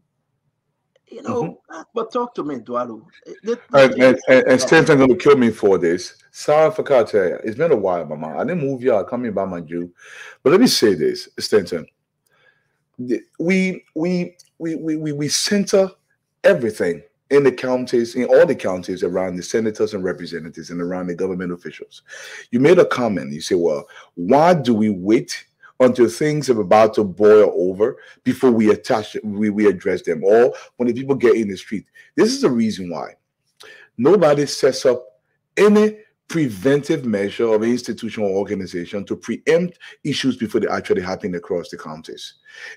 You know, mm-hmm. uh, but talk to me, Eduardo. Let- And, and, and, and Stanton gonna kill me for this. Sorry for Carter. It's been a while, Mama. I didn't move y'all coming by my Jew. But let me say this, Stanton. We we we we we, we center everything in the counties, in all the counties around the senators and representatives and around the government officials. You made a comment. You say, well, why do we wait until things are about to boil over before we attach we, we address them or when the people get in the street? This is the reason why nobody sets up any preventive measure of an institution or organization to preempt issues before they actually happen across the counties.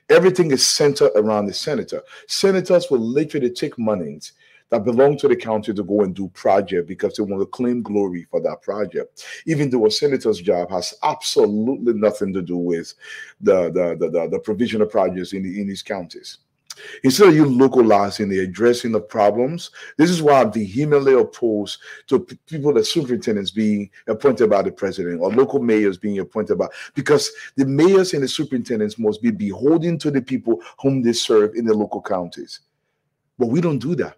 Everything is centered around the senator. Senators will literally take monies that belong to the county to go and do project because they want to claim glory for that project, even though a senator's job has absolutely nothing to do with the the the, the, the provision of projects in the, in these counties. Instead of you localizing the addressing of problems, this is why I'm vehemently opposed to people, the superintendents being appointed by the president or local mayors being appointed by, because the mayors and the superintendents must be beholden to the people whom they serve in the local counties. But we don't do that.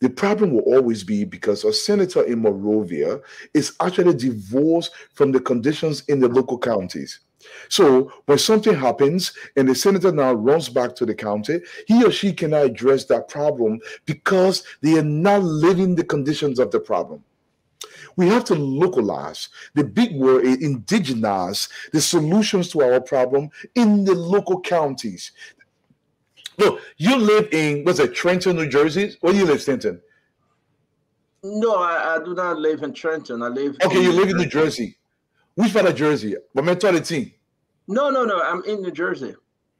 The problem will always be because a senator in Monrovia is actually divorced from the conditions in the local counties. So when something happens and the senator now runs back to the county, he or she cannot address that problem because they are not living the conditions of the problem. We have to localize the big word is indigenize the solutions to our problem in the local counties. Look, you live in what's it, Trenton, New Jersey? Where do you live, Stanton? no, I, I do not live in Trenton. I live. Okay, you live in New Jersey. Which part of Jersey? But mentor the team. No, no, no. I'm in New Jersey.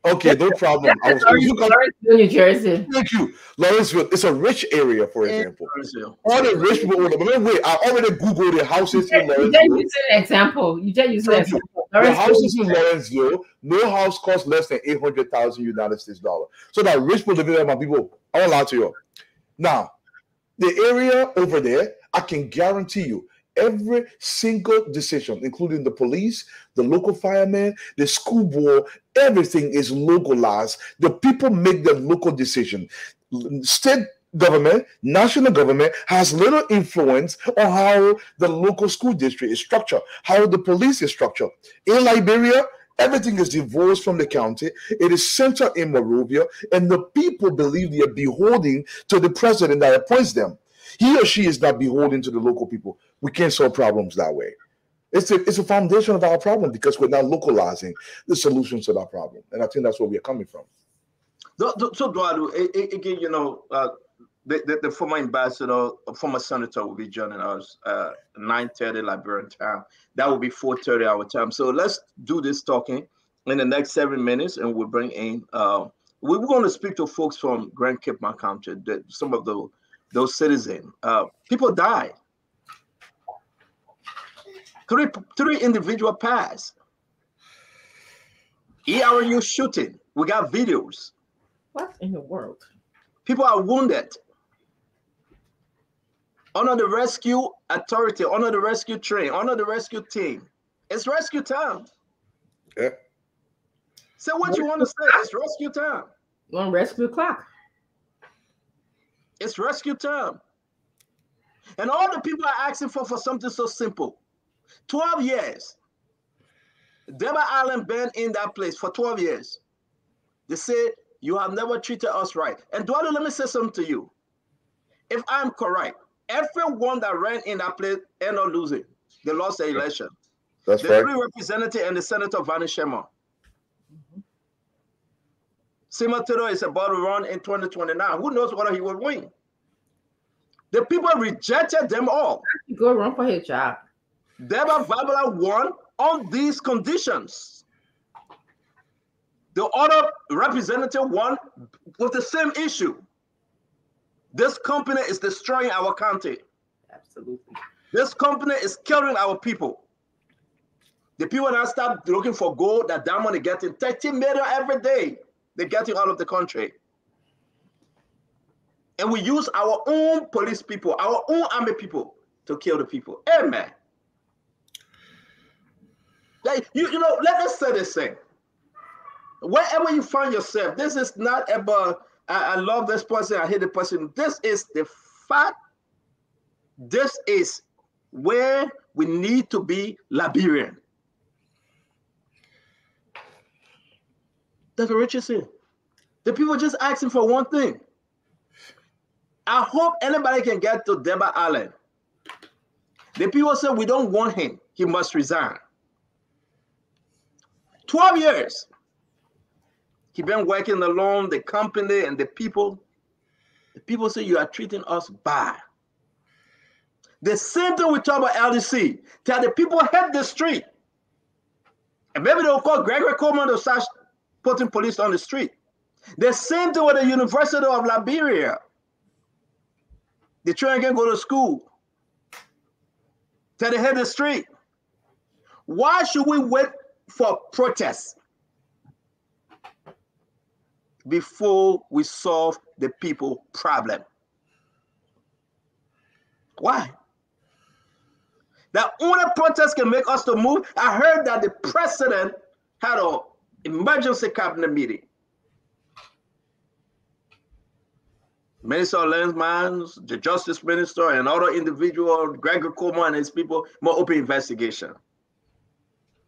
Okay, no problem. I was Lawrence- you got- New Jersey. thank you. Lawrenceville, it's a rich area, for In example. Lawrenceville. All the rich people. But wait, I already googled the houses in You just Lawrenceville. use an example. You just use an Thank you. example. The houses in Lawrenceville, no house costs less than eight hundred thousand United States dollar. So that rich people living there, my people, I won't lie to you. Now, the area over there, I can guarantee you, every single decision, including the police, the local firemen, the school board, everything is localized. The people make the local decision. State government, national government has little influence on how the local school district is structured, how the police is structured. In Liberia, everything is divorced from the county. It is centered in Monrovia, and the people believe they are beholden to the president that appoints them. He or she is not beholden to the local people. We can't solve problems that way. It's a, it's a foundation of our problem because we're not localizing the solutions to that problem. And I think that's where we're coming from. So, Eduardo, again, you know, uh, the, the, the former ambassador, former senator will be joining us uh, 9.30 Liberian time. That will be 4.30 our time. So let's do this talking in the next seven minutes and we'll bring in, uh, we we're going to speak to folks from Grand Cape Mount County, the, some of the, those citizens. Uh, people died. Three, three individual passed. ERU shooting. We got videos. What in the world? People are wounded. Under the rescue authority, under the rescue train, under the rescue team. It's rescue time. Yeah. Say what you want to say. It's rescue time. On rescue clock. It's rescue time. And all the people are asking for for something so simple. 12 years. Deba Allen been in that place for 12 years. They say, You have never treated us right. And Dwalu, let me say something to you. If I'm correct, everyone that ran in that place ended up losing. They lost the election. That's the right. three representative and the senator Varney Sherman. Simeon Taylor is about to run in 2029. Who knows whether he will win? The people rejected them all. You go run for his job. Dabah Varpilah won on these conditions. The other representative won with the same issue. This company is destroying our country. Absolutely. This company is killing our people. The people that start looking for gold, that diamond, they're getting 30 million every day. They're getting out of the country. And we use our own police people, our own army people to kill the people. Amen. Like, you, you know, let us say this thing. Wherever you find yourself, this is not about, I, I love this person, I hate the person. This is the fact. This is where we need to be Liberian. Dr. Richardson, the people just asking for one thing. I hope anybody can get to Deba Allen. The people say we don't want him. He must resign. 12 years. He been working alone, the company and the people. The people say you are treating us bad. The same thing we talk about LEC. Tell the people hit the street. And maybe they'll call Gregory Coleman to start putting police on the street. The same thing with the University of Liberia. The children can go to school. Tell they hit the street. Why should we wait for protests before we solve the people problem? Why? That only protest can make us to move. I heard that the president had an emergency cabinet meeting. Minister Lensman, the Justice Minister, and other individual, Gregory Coleman and his people, more open investigation.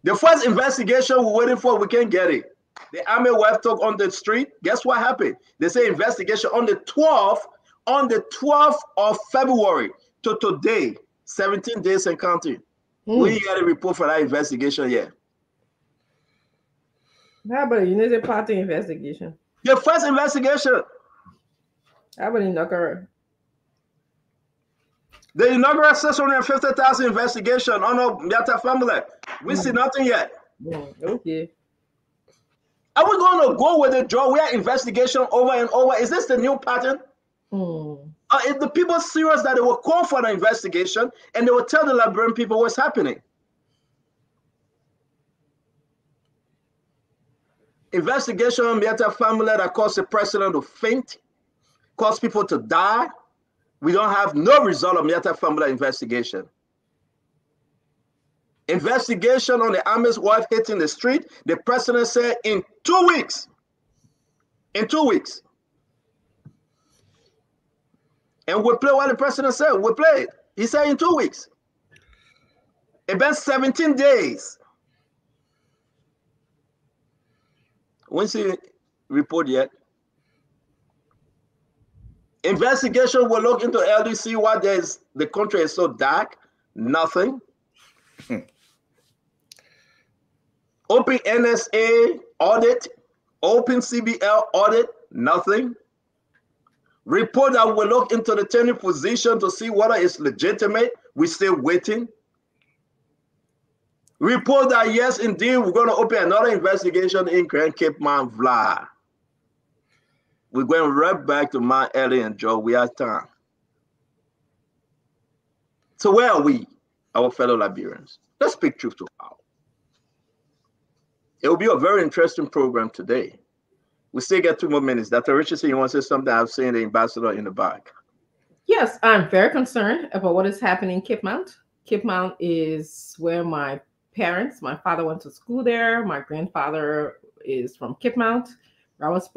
The first investigation we're waiting for, we can't get it. The army wife took on the street. Guess what happened? They say investigation on the 12th, on the 12th of February to today, 17 days and counting. We got a report for that investigation yet. How about you need a party investigation? The first investigation, How about in Nakara? the inaugural 650,000 investigation on Miata family. We see nothing yet. Mm, okay. Are we going to go with the draw where investigation over and over? Is this the new pattern? Hmm. Uh, if the people serious that they will call for the investigation and they will tell the Liberian people what's happening. Investigation on Miata family that caused the president to faint, caused people to die. We don't have no result of Miata family investigation. Investigation on the army's wife hitting the street. The president said in two weeks. In two weeks. And we play what the president said. We play it. He said in two weeks. Been 17 days. When see report yet? Investigation will look into LEC why there's the country is so dark. Nothing. Hmm. Open NSA audit, open CBL audit, nothing. Report that we look into the tenant position to see whether it's legitimate. We're still waiting. Report that yes, indeed, we're going to open another investigation in Grand Cape Mount Vlad. We're going right back to Mount Ellie and Joe. We are time. So where are we, our fellow Liberians? Let's speak truth to power. It will be a very interesting program today. We still get two more minutes. Dr. Richardson, you want to say something? I've seen the ambassador in the back. Yes, I'm very concerned about what is happening in Cape Mount. Is where my parents, my father went to school there. My grandfather is from Cape Mount,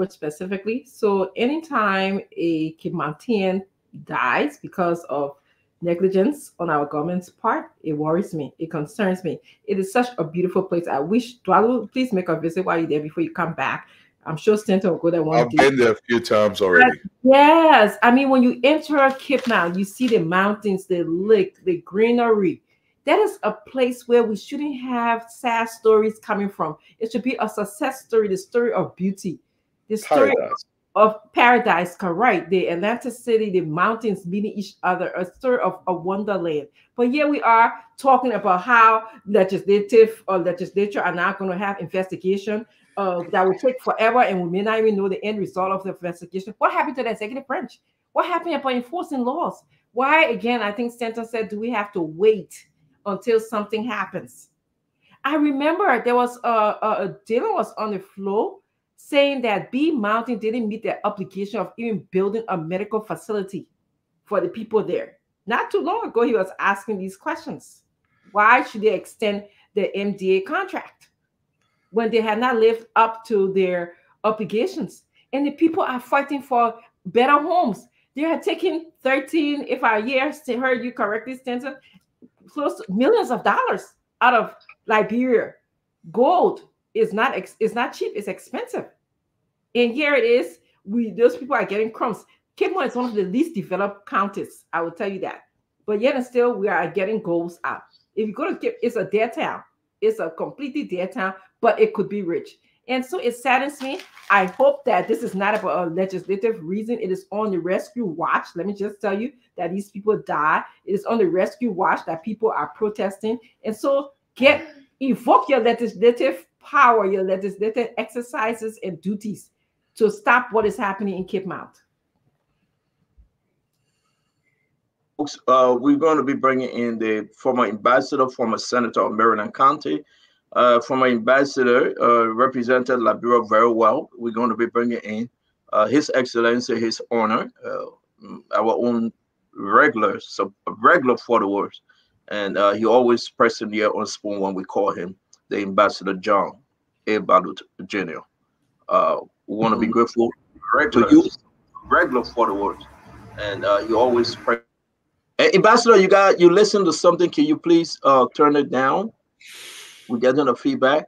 specifically. So anytime a Cape Mountian dies because of negligence on our government's part, it worries me. It concerns me. It is such a beautiful place. I wish Dwalu, please make a visit while you're there before you come back. I'm sure Stanton will go there one I've day. been there a few times already. Yes, I mean when you enter Cape Mount, you see the mountains, the lake, the greenery. That is a place where we shouldn't have sad stories coming from. It should be a success story, the story of beauty, the story Paradise. of paradise. Correct, the Atlantic City, the mountains meeting each other, a sort of a wonderland. But here we are talking about how legislative or legislature are now going to have investigation uh, that will take forever and we may not even know the end result of the investigation. What happened to the executive branch? What happened about enforcing laws? Why, again, I think Stanton said, do we have to wait until something happens? I remember there was a, a, Dillon was on the floor saying that Bea Mountain didn't meet the obligation of even building a medical facility for the people there. Not too long ago, he was asking these questions. Why should they extend the MDA contract? when they had not lived up to their obligations. And the people are fighting for better homes. They are taking 13, if I heard you correctly, Stanton, close to millions of dollars out of Liberia. Gold is not ex- is not cheap, it's expensive. And here it is. We those people are getting crumbs. Cape Mount is one of the least developed counties. I will tell you that. But yet and still, we are getting goals out. If you go to Cape, it's a dead town. It's a completely dead town, but it could be rich. And so it saddens me. I hope that this is not about a legislative reason. It is on the rescue watch. Let me just tell you that these people die. It is on the rescue watch that people are protesting. And so get evoke your legislative power, your legislative exercises and duties to stop what is happening in Cape Mount. Folks, uh, we're going to be bringing in the former ambassador, former senator of Maryland County, uh, former ambassador, uh, represented Liberia very well. We're going to be bringing in uh, His Excellency, His Honor, uh, our own regular, so regular followers, and uh, he always pressing the on spoon when we call him the Ambassador John A. Ballout Jr. Uh, we want to be grateful to you, regular followers, and uh, he always press. Hey, Ambassador, you got you listen to something. Can you please uh, turn it down? We're getting a feedback.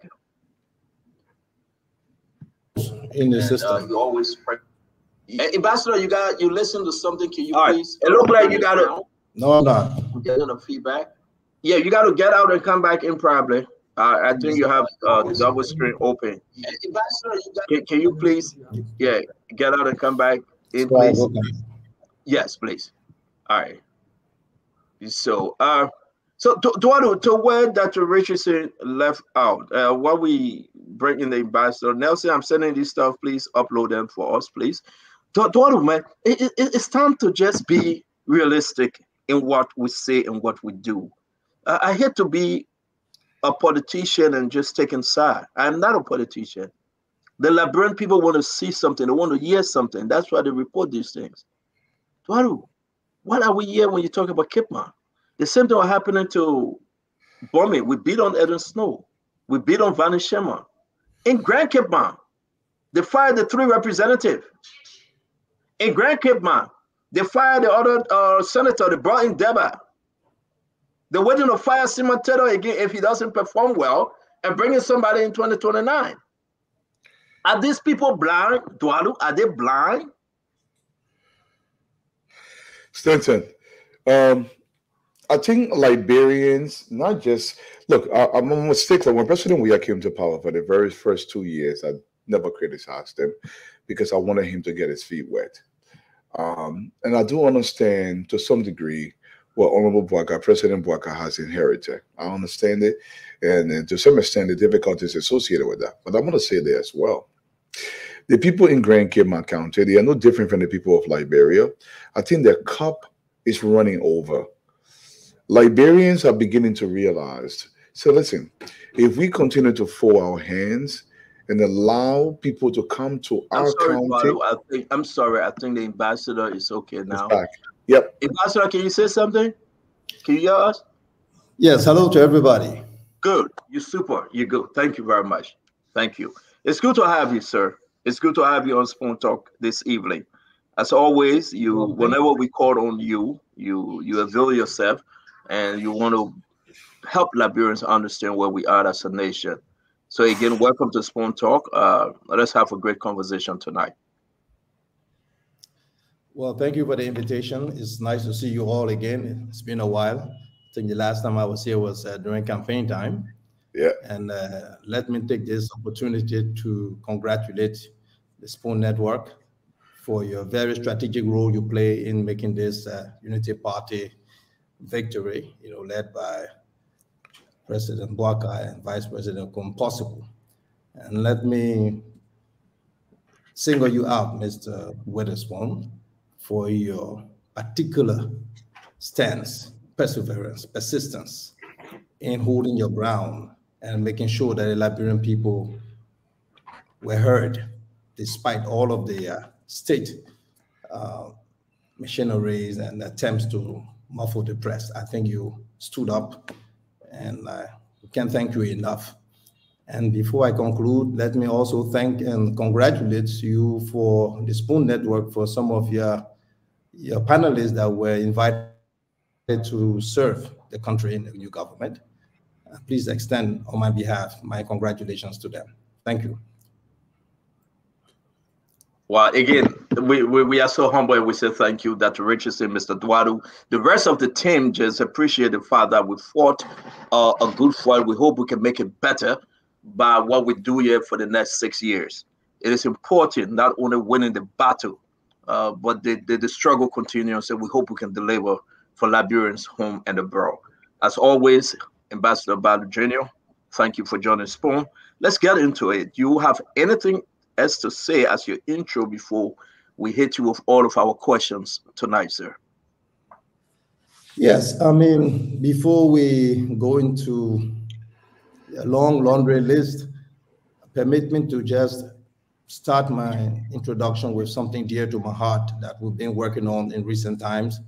in the And, uh, system. you always pray. Hey, Ambassador, you got you listen to something. Can you please? It look like you got it. No, I'm not. We getting a feedback. Yeah, you got to get out and come back in probably. Uh, I think you have uh, the double screen open. Can, can you please, yeah, get out and come back in, please? Yes, please. All right. So, uh, so to, to, to where Dr. Richardson left out, uh, what we bring in the ambassador, Nelson, I'm sending this stuff. Please upload them for us, please. To, to man, it, it, it's time to just be realistic in what we say and what we do. I, I hate to be a politician and just taking side. I'm not a politician. The Liberian people want to see something, they want to hear something. That's why they report these things. Dwalu, what are we here when you talk about Kipman? The same thing was happening to Bomi. We beat on Edwin Snowe. We beat on Varney Sherman. In Grand Kipman, they fired the three representatives. In Grand Kipman, they fired the other uh, senator. They brought in Dabah. They're waiting to fire Simon Taylor again if he doesn't perform well and bringing somebody in 2029. Are these people blind, Dwalu? Are they blind? Stanton, um, I think Liberians, not just look, I, I'm a stickler. When President Weah came to power for the very first two years, I never criticized him because I wanted him to get his feet wet. Um, and I do understand to some degree what Honorable Boakai, President Boakai has inherited. I understand it, and, and to some extent, the difficulties associated with that. But I'm going to say this as well. The people in Grand Cape Mount County, they are no different from the people of Liberia. I think their cup is running over. Liberians are beginning to realize. So listen, if we continue to fold our hands and allow people to come to I'm our sorry, county, Balu. I think I'm sorry. I think the ambassador is okay now. back. Yep. Ambassador, can you say something? Can you hear us? Yes, hello to everybody. Good. You're super. You're good. Thank you very much. Thank you. It's good to have you, sir. It's good to have you on Spoon Talk this evening. As always, you Well, whenever we call on you, you you avail yourself and you want to help Liberians understand where we are as a nation. So again, welcome to Spoon Talk. Uh, let us have a great conversation tonight. Well, thank you for the invitation. It's nice to see you all again. It's been a while. I think the last time I was here was uh, during campaign time. Yeah. And uh, let me take this opportunity to congratulate the Spoon Network for your very strategic role you play in making this uh, Unity Party victory, you know, led by President Boakai and Vice President Koung possible. And let me single you out, Mr. Witherspoon, for your particular stance, perseverance, persistence in holding your ground and making sure that the Liberian people were heard despite all of the uh, state uh, machineries and attempts to muffle the press. I think you stood up and I can't thank you enough. And before I conclude, let me also thank and congratulate you for the Spoon Network for some of your, your panelists that were invited to serve the country in the new government. Uh, Please extend on my behalf my congratulations to them. Thank you. Well, again, we, we, we are so humble and we say thank you, Dr. Richardson, Mr. Dwalu. The rest of the team just appreciate the fact that we fought uh, a good fight. We hope we can make it better by what we do here for the next six years. It is important not only winning the battle, uh, but the, the, the struggle continues, and we hope we can deliver for Liberians home and abroad. As always, Ambassador Ballout Jr., thank you for joining Spoon. Let's get into it. Do you have anything else to say as your intro before we hit you with all of our questions tonight, sir? Yes, I mean, before we go into a long laundry list, permit me to just start my introduction with something dear to my heart that we've been working on in recent times.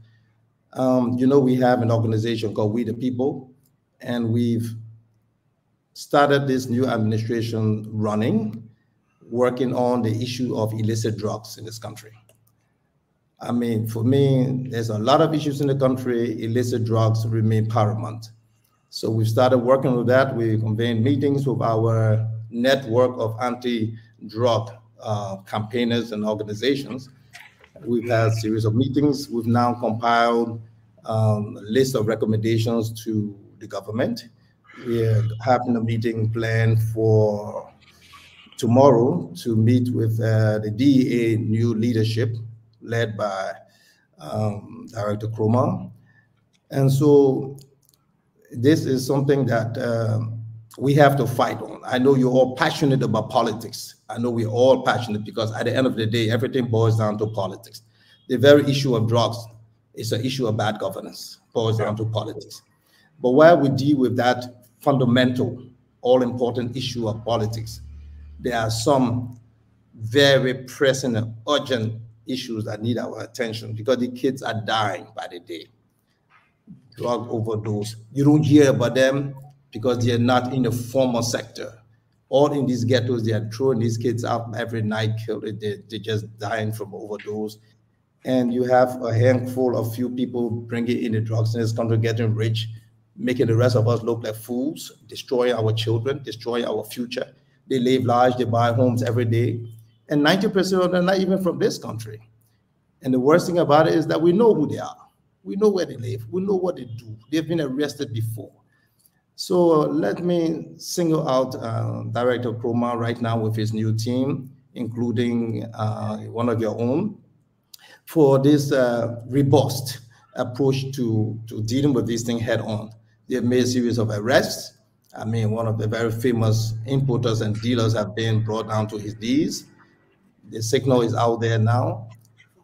Um, you know, we have an organization called We the People, and we've started this new administration running, working on the issue of illicit drugs in this country. I mean, for me, there's a lot of issues in the country. Illicit drugs remain paramount. So we've started working with that. We convened meetings with our network of anti-drug uh, campaigners and organizations. We've had a series of meetings. We've now compiled um, a list of recommendations to the government. We're having a meeting planned for tomorrow to meet with uh, the DEA new leadership led by um, Director Kromah. And so this is something that um, we have to fight. I know you're all passionate about politics. I know we're all passionate because at the end of the day, everything boils down to politics. The very issue of drugs is an issue of bad governance, boils down to politics. But while we deal with that fundamental, all important issue of politics, there are some very pressing and urgent issues that need our attention because the kids are dying by the day. Drug overdose. You don't hear about them because they're not in the formal sector. All in these ghettos, they are throwing these kids up every night, killed. They, they're just dying from overdose. And you have a handful of few people bringing in the drugs in this country, getting rich, making the rest of us look like fools, destroying our children, destroying our future. They live large, they buy homes every day. And 90% of them are not even from this country. And the worst thing about it is that we know who they are. We know where they live. We know what they do. They've been arrested before. So let me single out uh, Director Kromah right now with his new team, including uh, one of your own, for this uh, robust approach to, to dealing with this thing head on. They've made a series of arrests. I mean, one of the very famous importers and dealers have been brought down to his knees. The signal is out there now.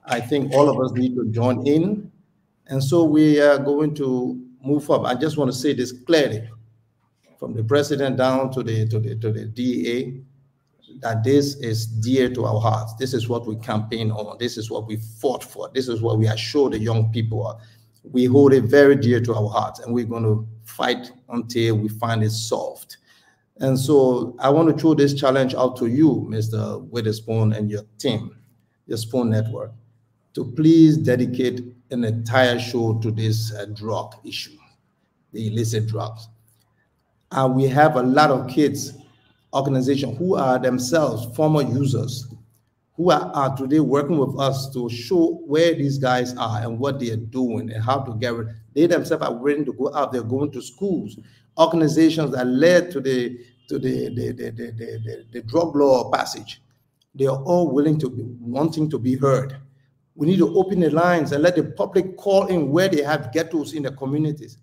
I think all of us need to join in. And so we are going to move up. I just want to say this clearly from the president down to the to the to the DA that this is dear to our hearts. This is what we campaign on. This is what we fought for. This is what we assure the young people. We hold it very dear to our hearts, and we're going to fight until we find it solved. And so I want to throw this challenge out to you, Mr. Witherspoon, and your team, your Spoon Network, to please dedicate an entire show to this uh, drug issue, the illicit drugs. And we have a lot of kids organization who are themselves former users who are, are, today working with us to show where these guys are and what they are doing and how to get rid. They themselves are willing to go out there, going to schools, organizations that led to the to the the, the, the, the, the drug law passage. They are all willing to be wanting to be heard. We need to open the lines and let the public call in where they have ghettos in the communities.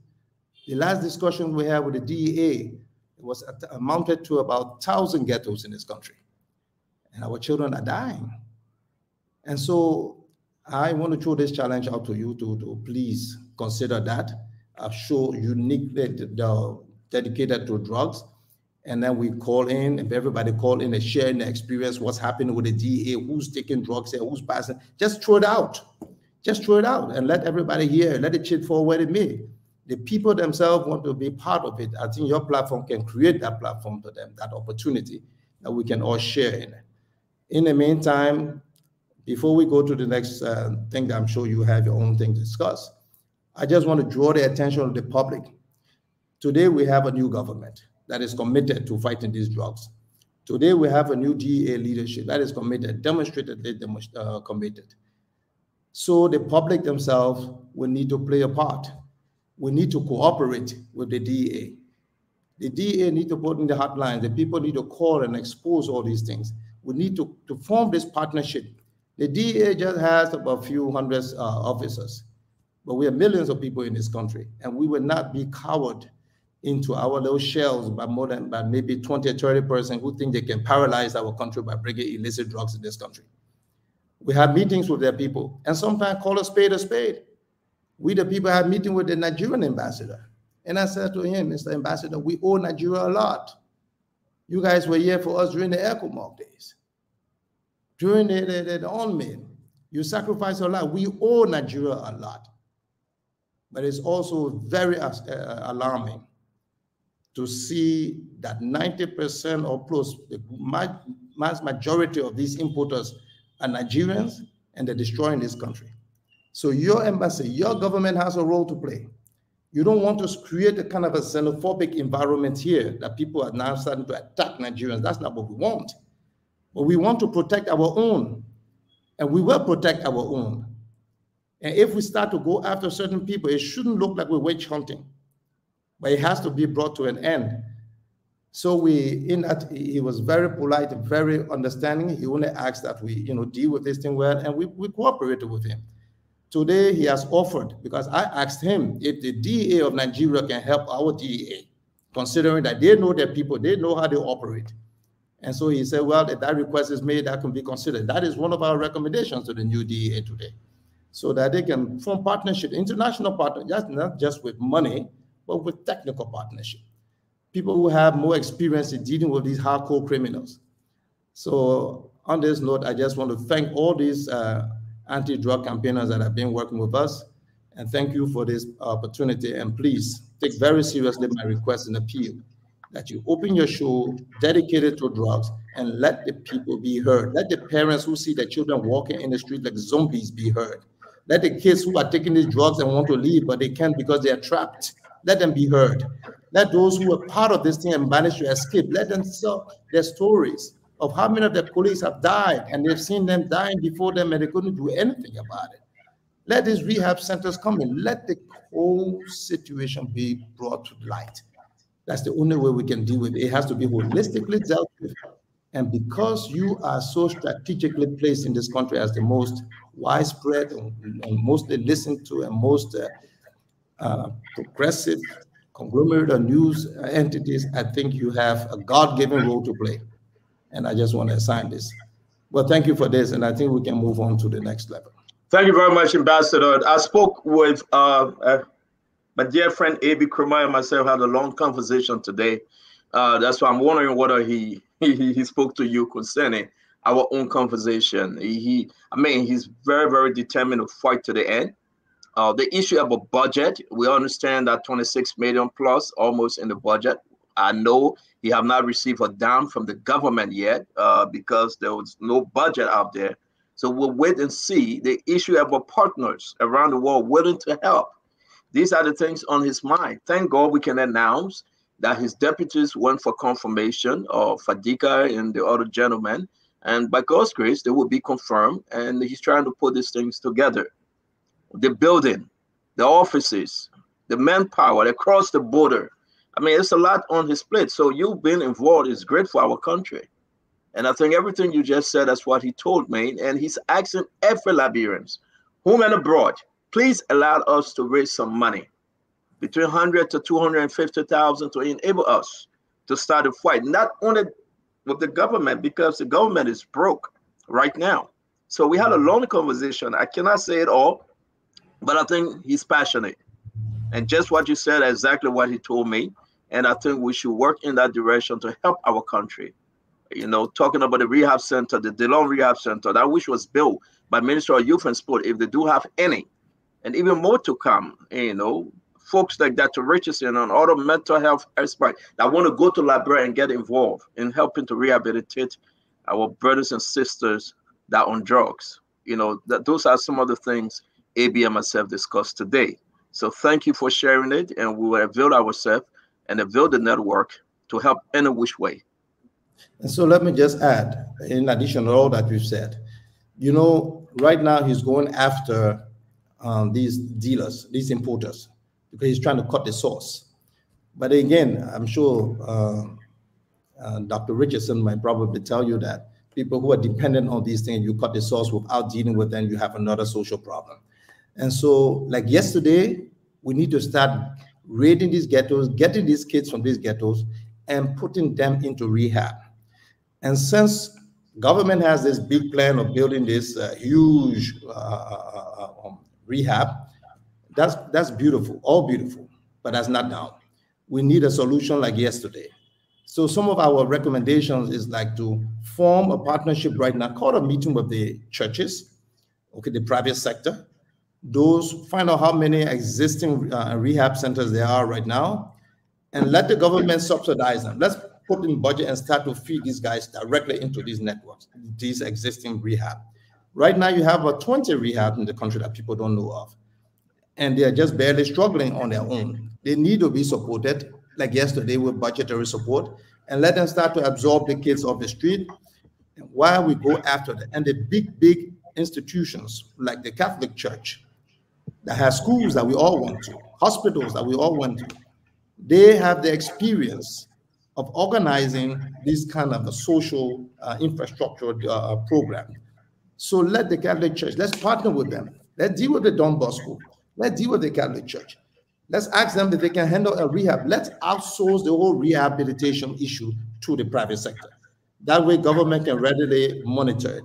The last discussion we had with the DEA was amounted to about 1,000 ghettos in this country. And our children are dying. And so I want to throw this challenge out to you to, to please consider that. A show uniquely dedicated to drugs. And then we call in, if everybody call in and share the experience, what's happening with the DEA, who's taking drugs here, who's passing, just throw it out. Just throw it out and let everybody hear, let it fall where it may the people themselves want to be part of it. I think your platform can create that platform for them, that opportunity that we can all share in. In the meantime, before we go to the next uh, thing, I'm sure you have your own thing to discuss. I just want to draw the attention of the public. Today, we have a new government that is committed to fighting these drugs. Today, we have a new DEA leadership that is committed, demonstratedly uh, committed. So the public themselves will need to play a part we need to cooperate with the DEA. The DEA need to put in the hotline. The people need to call and expose all these things. We need to, to form this partnership. The DEA just has about a few hundred uh, officers, but we have millions of people in this country, and we will not be cowered into our little shells by more than by maybe 20 or 30 person who think they can paralyze our country by bringing illicit drugs in this country. We have meetings with their people, and sometimes call a spade a spade we the people had meeting with the Nigerian ambassador. And I said to him, Mr. Ambassador, we owe Nigeria a lot. You guys were here for us during the ECOMOG days. During the, the, the, the you sacrificed a lot. We owe Nigeria a lot. But it's also very uh, alarming to see that 90% or plus, the mass majority of these importers are Nigerians and they're destroying this country. So your embassy, your government has a role to play. You don't want to create a kind of a xenophobic environment here that people are now starting to attack Nigerians. That's not what we want. But we want to protect our own, and we will protect our own. And if we start to go after certain people, it shouldn't look like we're witch hunting, but it has to be brought to an end. So we, in that, he was very polite, very understanding. He only asked that we, you know, deal with this thing well, and we, we cooperated with him. Today, he has offered, because I asked him if the DEA of Nigeria can help our DEA, considering that they know their people, they know how they operate. And so he said, well, if that request is made, that can be considered. That is one of our recommendations to the new DEA today, so that they can form partnership, international partnership, not just with money, but with technical partnership. People who have more experience in dealing with these hardcore criminals. So on this note, I just want to thank all these uh, anti-drug campaigners that have been working with us. And thank you for this opportunity. And please take very seriously my request and appeal that you open your show dedicated to drugs and let the people be heard. Let the parents who see their children walking in the street like zombies be heard. Let the kids who are taking these drugs and want to leave, but they can't because they are trapped, let them be heard. Let those who are part of this thing and managed to escape, let them tell their stories of how many of their colleagues have died and they've seen them dying before them and they couldn't do anything about it. Let these rehab centers come in. Let the whole situation be brought to light. That's the only way we can deal with it. It has to be holistically dealt with. And because you are so strategically placed in this country as the most widespread and, mostly listened to and most uh, uh, progressive conglomerate of news entities, I think you have a God-given role to play. And I just want to assign this. Well, thank you for this, and I think we can move on to the next level. Thank you very much, Ambassador. I spoke with uh, uh, my dear friend A.B. Kromah and myself had a long conversation today. Uh, that's why I'm wondering whether he, he he spoke to you concerning our own conversation. He, he I mean, he's very very determined to fight to the end. Uh, the issue of a budget, we understand that 26 million plus almost in the budget. I know he have not received a dime from the government yet uh, because there was no budget out there. So we'll wait and see the issue of our partners around the world willing to help. These are the things on his mind. Thank God we can announce that his deputies went for confirmation of Fadika and the other gentlemen. And by God's grace, they will be confirmed. And he's trying to put these things together the building, the offices, the manpower across the border. I mean, it's a lot on his plate. So you being involved is great for our country. And I think everything you just said, that's what he told me. And he's asking every Liberians, home and abroad, please allow us to raise some money between 100 to 250,000 to enable us to start a fight, not only with the government, because the government is broke right now. So we had a mm-hmm. long conversation. I cannot say it all, but I think he's passionate. And just what you said, exactly what he told me. And I think we should work in that direction to help our country. You know, talking about the rehab center, the DeLong Rehab Center, that which was built by Minister of Youth and Sport, if they do have any, and even more to come, you know, folks like Dr. Richardson and other mental health experts that want to go to Liberia and get involved in helping to rehabilitate our brothers and sisters that on drugs. You know, that those are some of the things AB and myself discussed today. So thank you for sharing it, and we will avail ourselves and build the network to help any which way. And so let me just add, in addition to all that we've said, you know, right now he's going after um, these dealers, these importers, because he's trying to cut the source. But again, I'm sure uh, uh, Dr. Richardson might probably tell you that people who are dependent on these things, you cut the source without dealing with them, you have another social problem. And so, like yesterday, we need to start raiding these ghettos, getting these kids from these ghettos, and putting them into rehab. And since government has this big plan of building this uh, huge uh, uh, uh um, rehab, that's that's beautiful, all beautiful, but that's not now. We need a solution like yesterday. So some of our recommendations is like to form a partnership right now, call a meeting with the churches, okay, the private sector, those find out how many existing uh, rehab centers there are right now and let the government subsidize them. Let's put in budget and start to feed these guys directly into these networks these existing rehab. Right now you have about 20 rehab in the country that people don't know of and they're just barely struggling on their own. They need to be supported like yesterday with budgetary support and let them start to absorb the kids off the street while we go after them. And the big big institutions like the catholic church that has schools that we all want to, hospitals that we all want to. They have the experience of organizing this kind of a social uh, infrastructure uh, program. So let the Catholic Church, let's partner with them. Let's deal with the Don Bosco. Let's deal with the Catholic Church. Let's ask them if they can handle a rehab. Let's outsource the whole rehabilitation issue to the private sector. That way government can readily monitor it.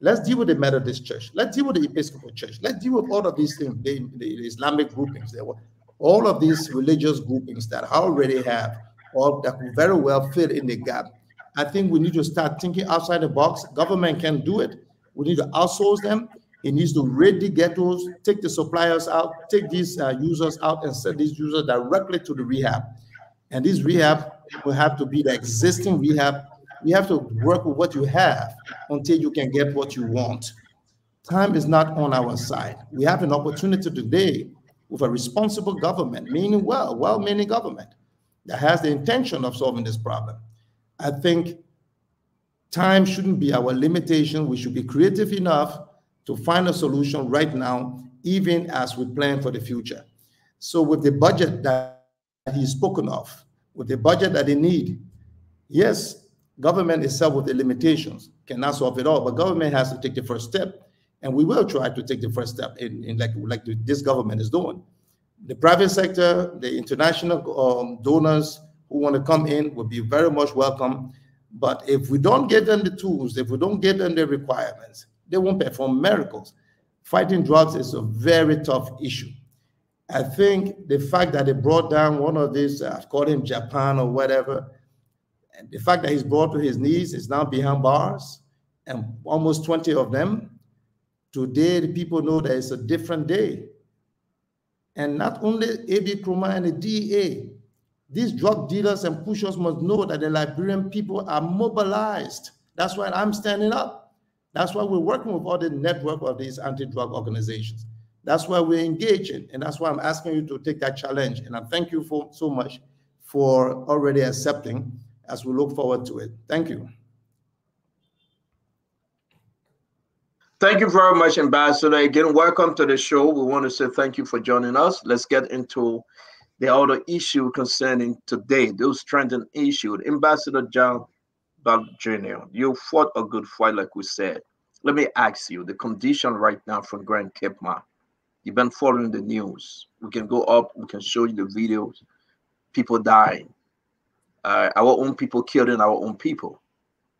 Let's deal with the Methodist Church. Let's deal with the Episcopal Church. Let's deal with all of these things, the, the Islamic groupings. There were all of these religious groupings that already have or that could very well fit in the gap. I think we need to start thinking outside the box. Government can do it. We need to outsource them. It needs to raid the ghettos, take the suppliers out, take these uh, users out, and send these users directly to the rehab. And this rehab will have to be the existing rehab you have to work with what you have until you can get what you want. Time is not on our side. We have an opportunity today with a responsible government, meaning well, well-meaning government that has the intention of solving this problem. I think time shouldn't be our limitation. We should be creative enough to find a solution right now even as we plan for the future. So with the budget that he's spoken of, with the budget that they need, yes, government itself with the limitations cannot solve it all, but government has to take the first step. And we will try to take the first step in, in like, like this government is doing. The private sector, the international um, donors who want to come in will be very much welcome. But if we don't get them the tools, if we don't get them the requirements, they won't perform miracles. Fighting drugs is a very tough issue. I think the fact that they brought down one of these, uh, I've called him Japan or whatever, and the fact that he's brought to his knees is now behind bars, and almost 20 of them. Today, the people know that it's a different day. And not only AB Kromah and the DEA, these drug dealers and pushers must know that the Liberian people are mobilized. That's why I'm standing up. That's why we're working with all the network of these anti-drug organizations. That's why we're engaging, and that's why I'm asking you to take that challenge. And I thank you for so much for already accepting as we look forward to it. Thank you. Thank you very much, Ambassador. Again, welcome to the show. We want to say thank you for joining us. Let's get into the other issue concerning today, those trending issues. Ambassador John Ballout Jr., you fought a good fight, like we said. Let me ask you the condition right now from Grand Cape Mount. You've been following the news. We can go up, we can show you the videos, people dying, uh, our own people killing our own people,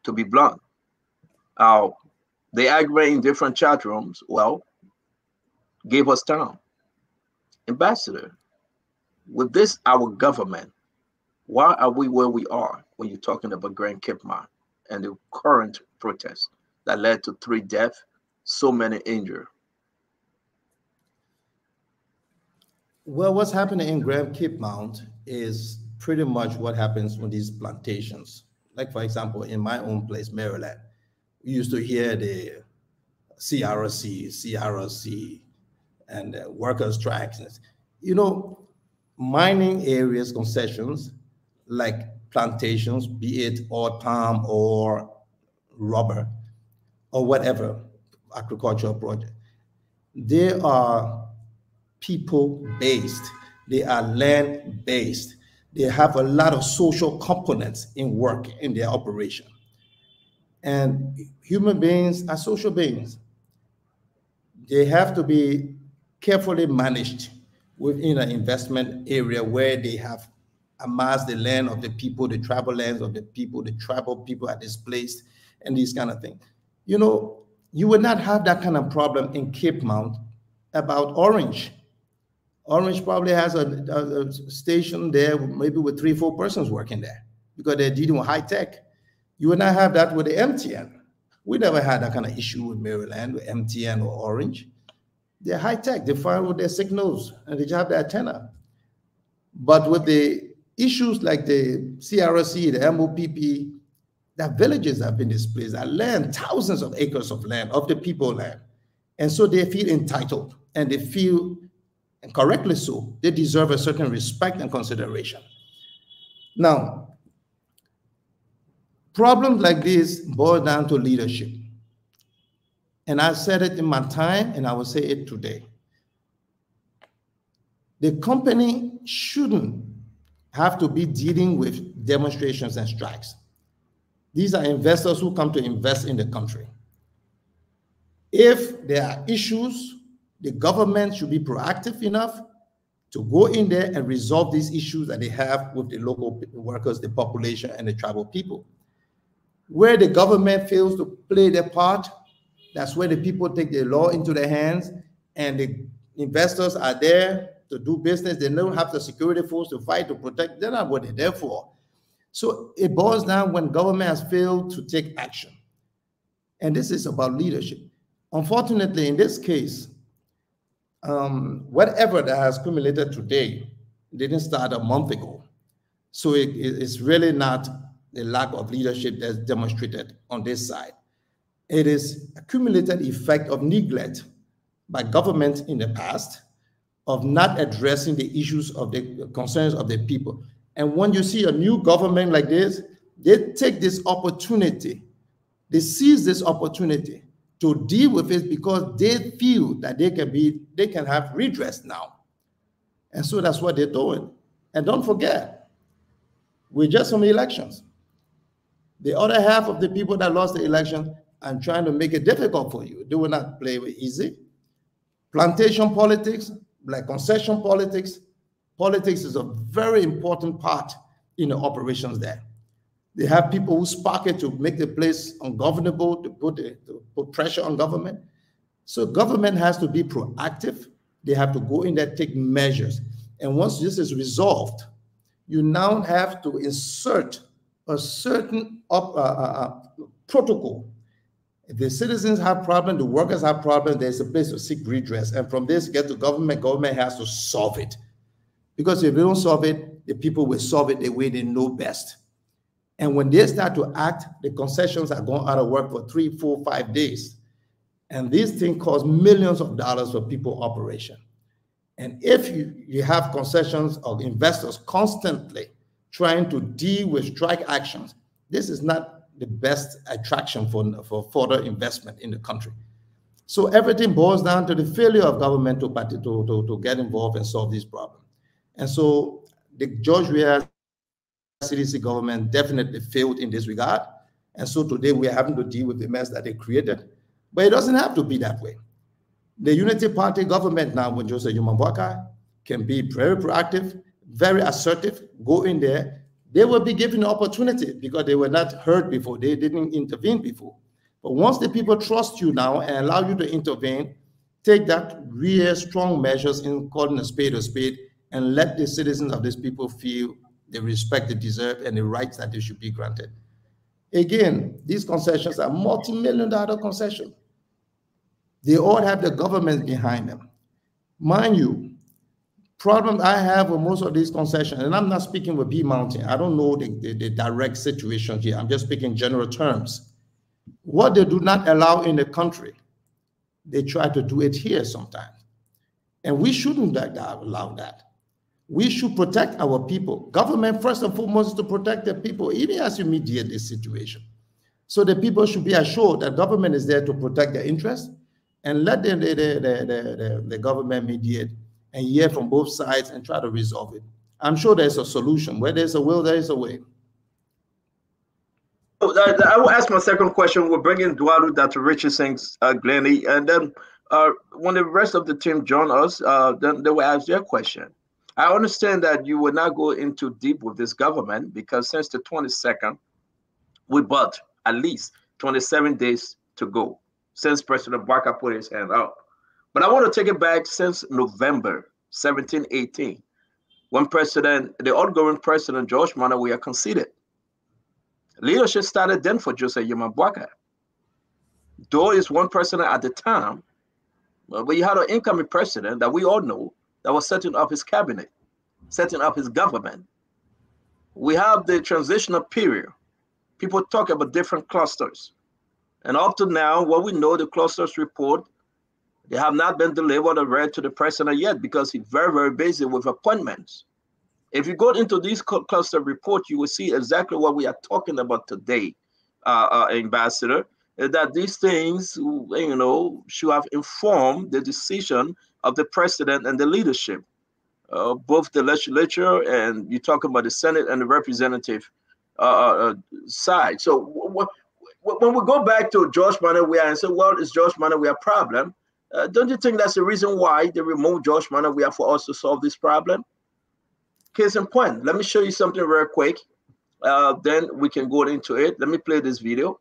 to be blunt. Uh, they argument in different chat rooms. Well, gave us time. Ambassador, with this our government, why are we where we are when you're talking about Grand Mount and the current protest that led to three deaths, so many injured? Well, what's happening in Grand Cape Mount is pretty much what happens on these plantations. Like, for example, in my own place, Maryland, we used to hear the CRC, CRC, and uh, workers' strikes. You know, mining areas concessions like plantations, be it or palm or rubber or whatever agricultural project, they are people based, they are land based. They have a lot of social components in work in their operation. And human beings are social beings. They have to be carefully managed within an investment area where they have amassed the land of the people, the tribal lands of the people, the tribal people are displaced, and these kind of things. You know, you would not have that kind of problem in Cape Mount about Orange. Orange probably has a, a, station there, maybe with three, four persons working there because they're dealing with high tech. You would not have that with the MTN. We never had that kind of issue with Maryland, with MTN or Orange. They're high tech, they fire with their signals and they just have the antenna. But with the issues like the CRC, the MOPP, that villages have been displaced, that land, thousands of acres of land, of the people land. And so they feel entitled and they feel and correctly so, they deserve a certain respect and consideration. Now, problems like this boil down to leadership. And I said it in my time, and I will say it today. The company shouldn't have to be dealing with demonstrations and strikes. These are investors who come to invest in the country. If there are issues the government should be proactive enough to go in there and resolve these issues that they have with the local workers, the population, and the tribal people. Where the government fails to play their part, that's where the people take the law into their hands and the investors are there to do business. They don't have the security force to fight to protect. They're not what they're there for. So it boils down when government has failed to take action. And this is about leadership. Unfortunately, in this case, um, whatever that has accumulated today didn't start a month ago. So it, it's really not the lack of leadership that's demonstrated on this side. It is accumulated effect of neglect by government in the past of not addressing the issues of the concerns of the people. And when you see a new government like this, they take this opportunity, they seize this opportunity to deal with it because they feel that they can be they can have redress now. And so that's what they're doing. And don't forget, we're just from the elections. The other half of the people that lost the election are trying to make it difficult for you. They will not play easy. Plantation politics, like concession politics, politics is a very important part in the operations there. They have people who spark it to make the place ungovernable, to put, the, to put pressure on government. So government has to be proactive. They have to go in there, take measures. And once this is resolved, you now have to insert a certain up, uh, uh, uh protocol. If the citizens have problems, the workers have problems, there's a place to seek redress. And from this, get to government, government has to solve it. Because if they don't solve it, the people will solve it the way they know best. And when they start to act, the concessions are going out of work for three, four, five days. And this thing costs millions of dollars for people operation. And if you, you have concessions of investors constantly trying to deal with strike actions, this is not the best attraction for, for further investment in the country. So everything boils down to the failure of government to, to, to, to get involved and solve these problems. And so the George Weah CDC government definitely failed in this regard. And so today we're having to deal with the mess that they created. But it doesn't have to be that way. The Unity Party government now with Joseph Boakai can be very proactive, very assertive, go in there. They will be given an opportunity because they were not heard before. They didn't intervene before. But once the people trust you now and allow you to intervene, take that real strong measures in calling a spade a spade and let the citizens of these people feel the respect they deserve and the rights that they should be granted. Again, these concessions are multi-million dollar concessions. They all have the government behind them. Mind you, problem I have with most of these concessions, and I'm not speaking with Bea Mountain. I don't know the, the, the direct situation here. I'm just speaking general terms. What they do not allow in the country, they try to do it here sometimes. And we shouldn't allow that. We should protect our people. Government, first and foremost, is to protect the people, even as you mediate this situation. So the people should be assured that government is there to protect their interests and let the, the, the, the, government mediate and hear from both sides and try to resolve it. I'm sure there's a solution. Where there's a will, there is a way. Oh, I will ask my second question. We're bringing Eduardo, Dr. Richardson, uh, Glennie, and then uh, when the rest of the team join us, uh, then they will ask their question. I understand that you will not go into deep with this government because since the 22nd, we bought at least 27 days to go since President Boakai put his hand up. But I want to take it back since November 17, 18, when President, the outgoing President George Manneh conceded. Leadership started then for Joseph Nyuma Boakai. Though is one president at the time, but you had an incoming president that we all know that was setting up his cabinet, setting up his government. We have the transitional period. People talk about different clusters. And up to now, what we know, the clusters report, they have not been delivered or read to the president yet because he's very, very busy with appointments. If you go into these cluster reports, you will see exactly what we are talking about today, uh, uh, Ambassador, that these things, you know, should have informed the decision of the president and the leadership, uh, both the legislature and you talk about the Senate and the representative uh, uh, uh side. So when we go back to George Manneh and say, well, is George Manneh a problem? Uh, don't you think that's the reason why they removed George Manneh for us to solve this problem? Case in point, let me show you something real quick. Uh, then we can go into it. Let me play this video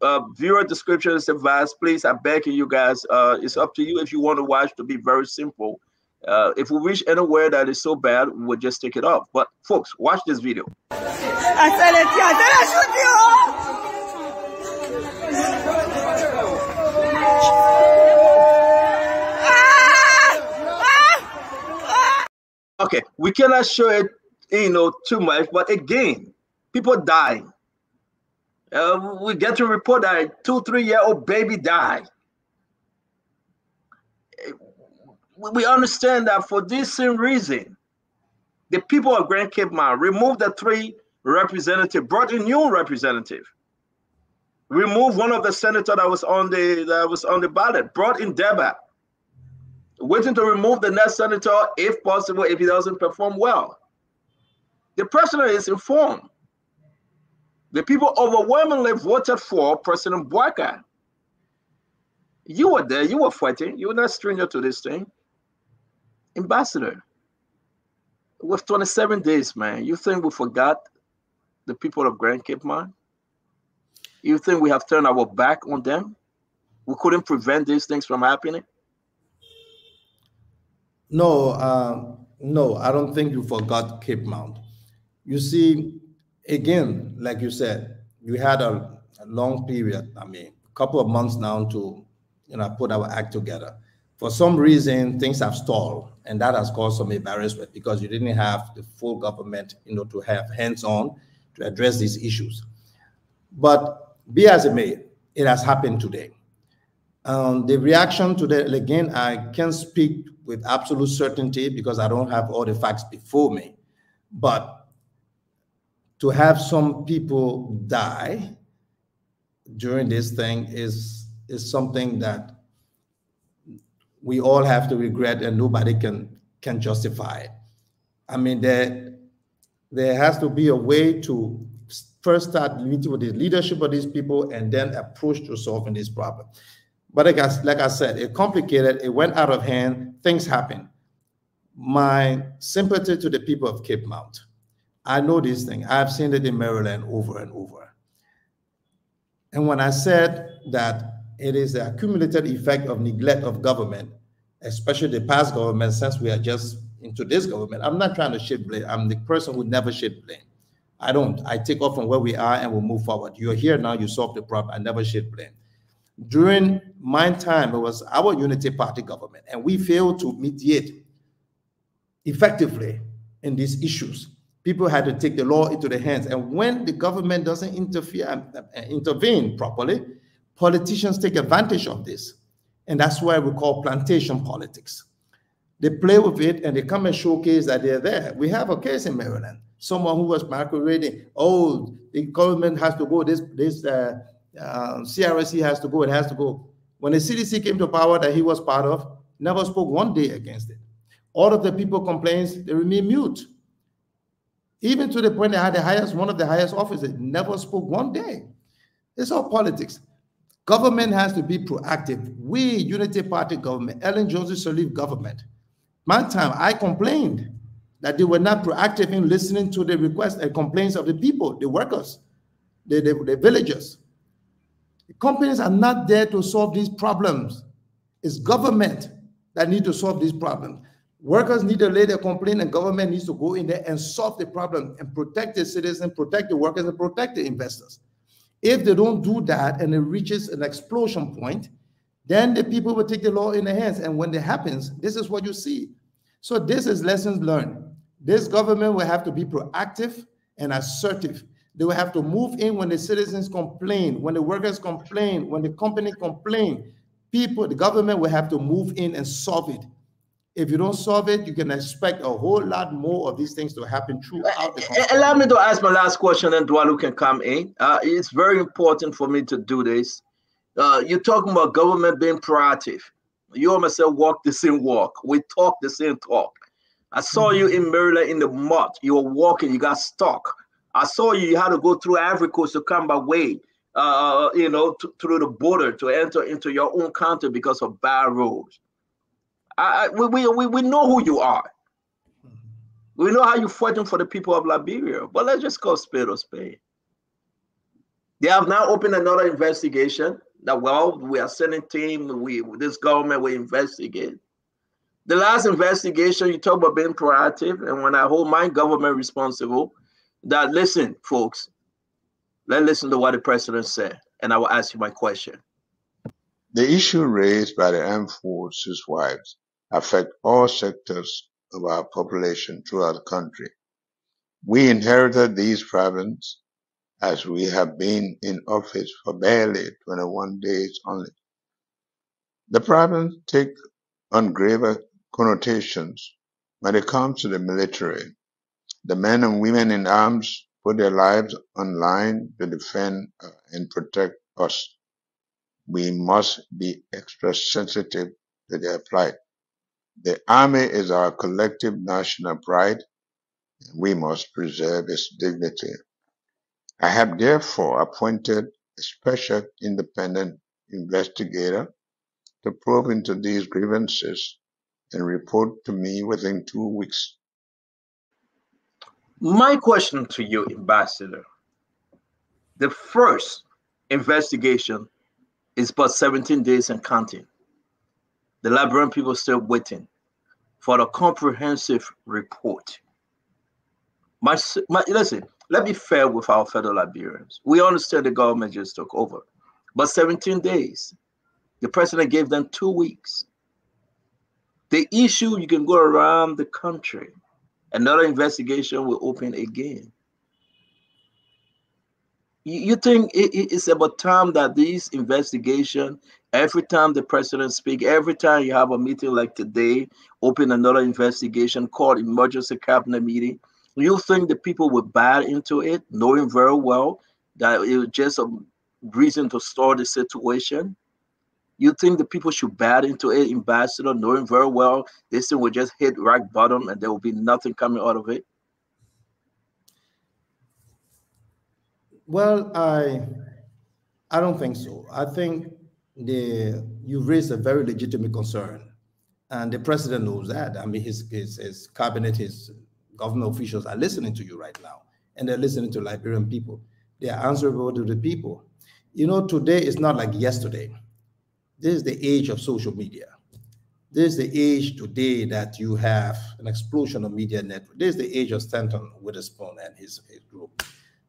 uh, viewer description is advised. Please, I beg you guys. Uh, it's up to you if you want to watch. To be very simple. Uh, if we reach anywhere that is so bad, we'll just take it off. But folks, watch this video. Okay, we cannot show it, you know, too much. But again, people dying uh, we get to report that a two, three year old baby died. We understand that for this same reason, the people of Grand Cape Mount removed the three representative, brought a new representative. Remove one of the senator that was on the that was on the ballot. Brought in Dabah. Waiting to remove the next senator if possible if he doesn't perform well. The president is informed. The people overwhelmingly voted for President Boakai. You were there, you were fighting, you were not stranger to this thing. Ambassador, with 27 days, man, you think we forgot the people of Grand Cape, man? You think we have turned our back on them? We couldn't prevent these things from happening? No, uh, no, I don't think you forgot Cape Mount. You see, again, like you said, we had a, a long period, I mean, a couple of months now to you know, put our act together. For some reason, things have stalled, and that has caused some embarrassment because you didn't have the full government, you know, to have hands-on to address these issues. But be as it may, it has happened today. Um, the reaction to that, again, I can't speak with absolute certainty because I don't have all the facts before me. But to have some people die during this thing is is something that we all have to regret and nobody can can justify it. I mean, there there has to be a way to first start meeting with the leadership of these people and then approach to solving this problem. But like I, like I said, it complicated, it went out of hand, things happened. My sympathy to the people of Cape Mount. I know this thing. I've seen it in Maryland over and over. And when I said that it is the accumulated effect of neglect of government, especially the past government, since we are just into this government, I'm not trying to shift blame. I'm the person who never shift blame. I don't. I take off from where we are and we move forward. You're here now, you solve the problem. I never shift blame. During my time, it was our unity party government, and we failed to mediate effectively in these issues. People had to take the law into their hands. And when the government doesn't interfere and uh, intervene properly, politicians take advantage of this. And that's why we call plantation politics. They play with it and they come and showcase that they're there. We have a case in Maryland. Someone who was masquerading, oh, the government has to go, this, this uh, uh, CRC has to go, it has to go. When the CDC came to power that he was part of, never spoke one day against it. All of the people complains, they remain mute. Even to the point they had the highest, one of the highest officers, never spoke one day. It's all politics. Government has to be proactive. We, Unity Party government, Ellen Joseph Sirleaf government, my time, I complained that they were not proactive in listening to the requests and complaints of the people, the workers, the, the, the villagers. The companies are not there to solve these problems. It's government that need to solve these problems. Workers need to lay their complaint, and government needs to go in there and solve the problem and protect the citizens, protect the workers, and protect the investors. If they don't do that and it reaches an explosion point, then the people will take the law in their hands. And when that happens, this is what you see. So this is lessons learned. This government will have to be proactive and assertive. They will have to move in when the citizens complain, when the workers complain, when the company complain. People, the government will have to move in and solve it. If you don't solve it, you can expect a whole lot more of these things to happen throughout the country. Allow me to ask my last question, and Dwalu can come in. Uh, it's very important for me to do this. Uh, you're talking about government being proactive. You almost said walk the same walk. We talk the same talk. I saw you in Maryland in the mud. You were walking, you got stuck. I saw you, you had to go through Coast to come by way, uh, you know, through the border to enter into your own country because of bad roads. I, we, we, we know who you are. Mm-hmm. We know how you're fighting for the people of Liberia, but let's just call spade a spade. They have now opened another investigation that, well, we are sending team, we this government will investigate. The last investigation, you talk about being proactive, and when I hold my government responsible, that listen, folks, let's listen to what the president said, and I will ask you my question. The issue raised by the armed forces wives affect all sectors of our population throughout the country. We inherited these problems as we have been in office for barely 21 days only. The problems take on graver connotations when it comes to the military. The men and women in arms put their lives on line to defend uh, and protect us. We must be extra sensitive to their plight. The Army is our collective national pride, and we must preserve its dignity. I have therefore appointed a special independent investigator to probe into these grievances and report to me within two weeks. My question to you, Ambassador the first investigation is but 17 days and counting. The Liberian people still waiting for the comprehensive report. My, my listen, let me fair with our fellow Liberians. We understand the government just took over, but 17 days. The president gave them two weeks. The issue you can go around the country. Another investigation will open again. You, think it's about time that these investigation, every time the president speak, every time you have a meeting like today, open another investigation called emergency cabinet meeting. You think the people would buy into it, knowing very well that it was just a reason to start the situation? You think the people should bat into it, ambassador, knowing very well this thing will just hit rock bottom and there will be nothing coming out of it? Well, I I don't think so. I think the you've raised a very legitimate concern, and the president knows that. I mean, his his, his cabinet, his government officials are listening to you right now, and they're listening to Liberian people. They are answerable to the people. You know, today is not like yesterday. This is the age of social media. This is the age today that you have an explosion of media network. This is the age of Stanton Witherspoon and his, his group.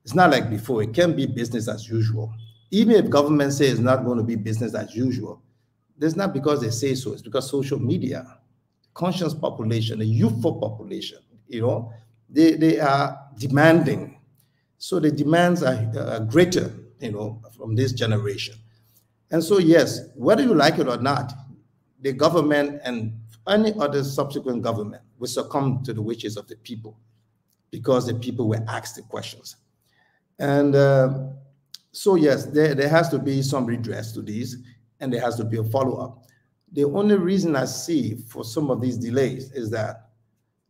It's not like before. It can be business as usual. Even if government says it's not going to be business as usual, it's not because they say so. It's because social media, conscious population, the youthful population, you know, they, they are demanding. So the demands are, are greater, you know, from this generation. And so, yes, whether you like it or not, the government and any other subsequent government will succumb to the wishes of the people because the people were asked the questions. And uh, so, yes, there, there has to be some redress to these, and there has to be a follow up. The only reason I see for some of these delays is that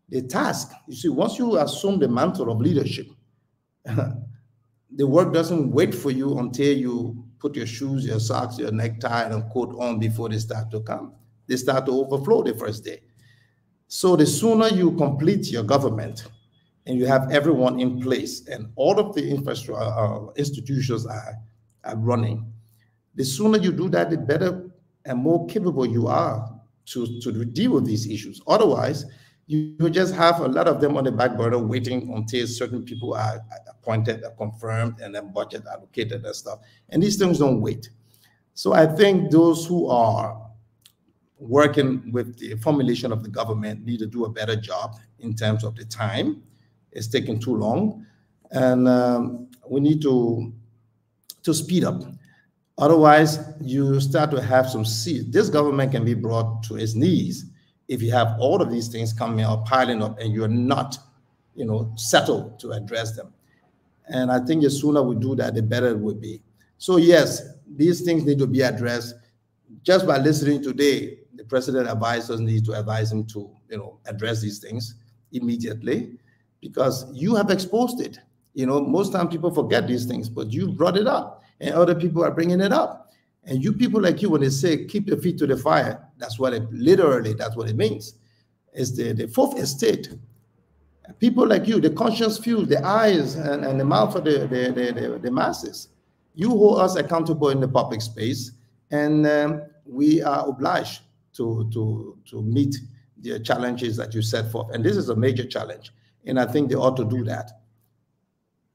the task, you see, once you assume the mantle of leadership, the work doesn't wait for you until you put your shoes, your socks, your necktie, and coat on before they start to come. They start to overflow the first day. So the sooner you complete your government, and you have everyone in place and all of the infrastructure uh, institutions are, are running, the sooner you do that, the better and more capable you are to, to deal with these issues. Otherwise, you, you just have a lot of them on the back burner waiting until certain people are appointed, are confirmed, and then budget allocated and stuff. And these things don't wait. So I think those who are working with the formulation of the government need to do a better job in terms of the time it's taking too long, and um, we need to to speed up. Otherwise, you start to have some seed. This government can be brought to its knees if you have all of these things coming out, piling up, and you're not, you know, settled to address them. And I think the sooner we do that, the better it will be. So yes, these things need to be addressed. Just by listening today, the president advisors need to advise him to, you know, address these things immediately because you have exposed it. You know, most time people forget these things, but you brought it up, and other people are bringing it up. And you people like you, when they say keep your feet to the fire, that's what it literally that's what it means. It's the, the fourth estate. People like you, the conscious few, the eyes and, and the mouth of the, the, the, the, the masses. You hold us accountable in the public space, and um, we are obliged to, to, to meet the challenges that you set forth. And this is a major challenge. And I think they ought to do that.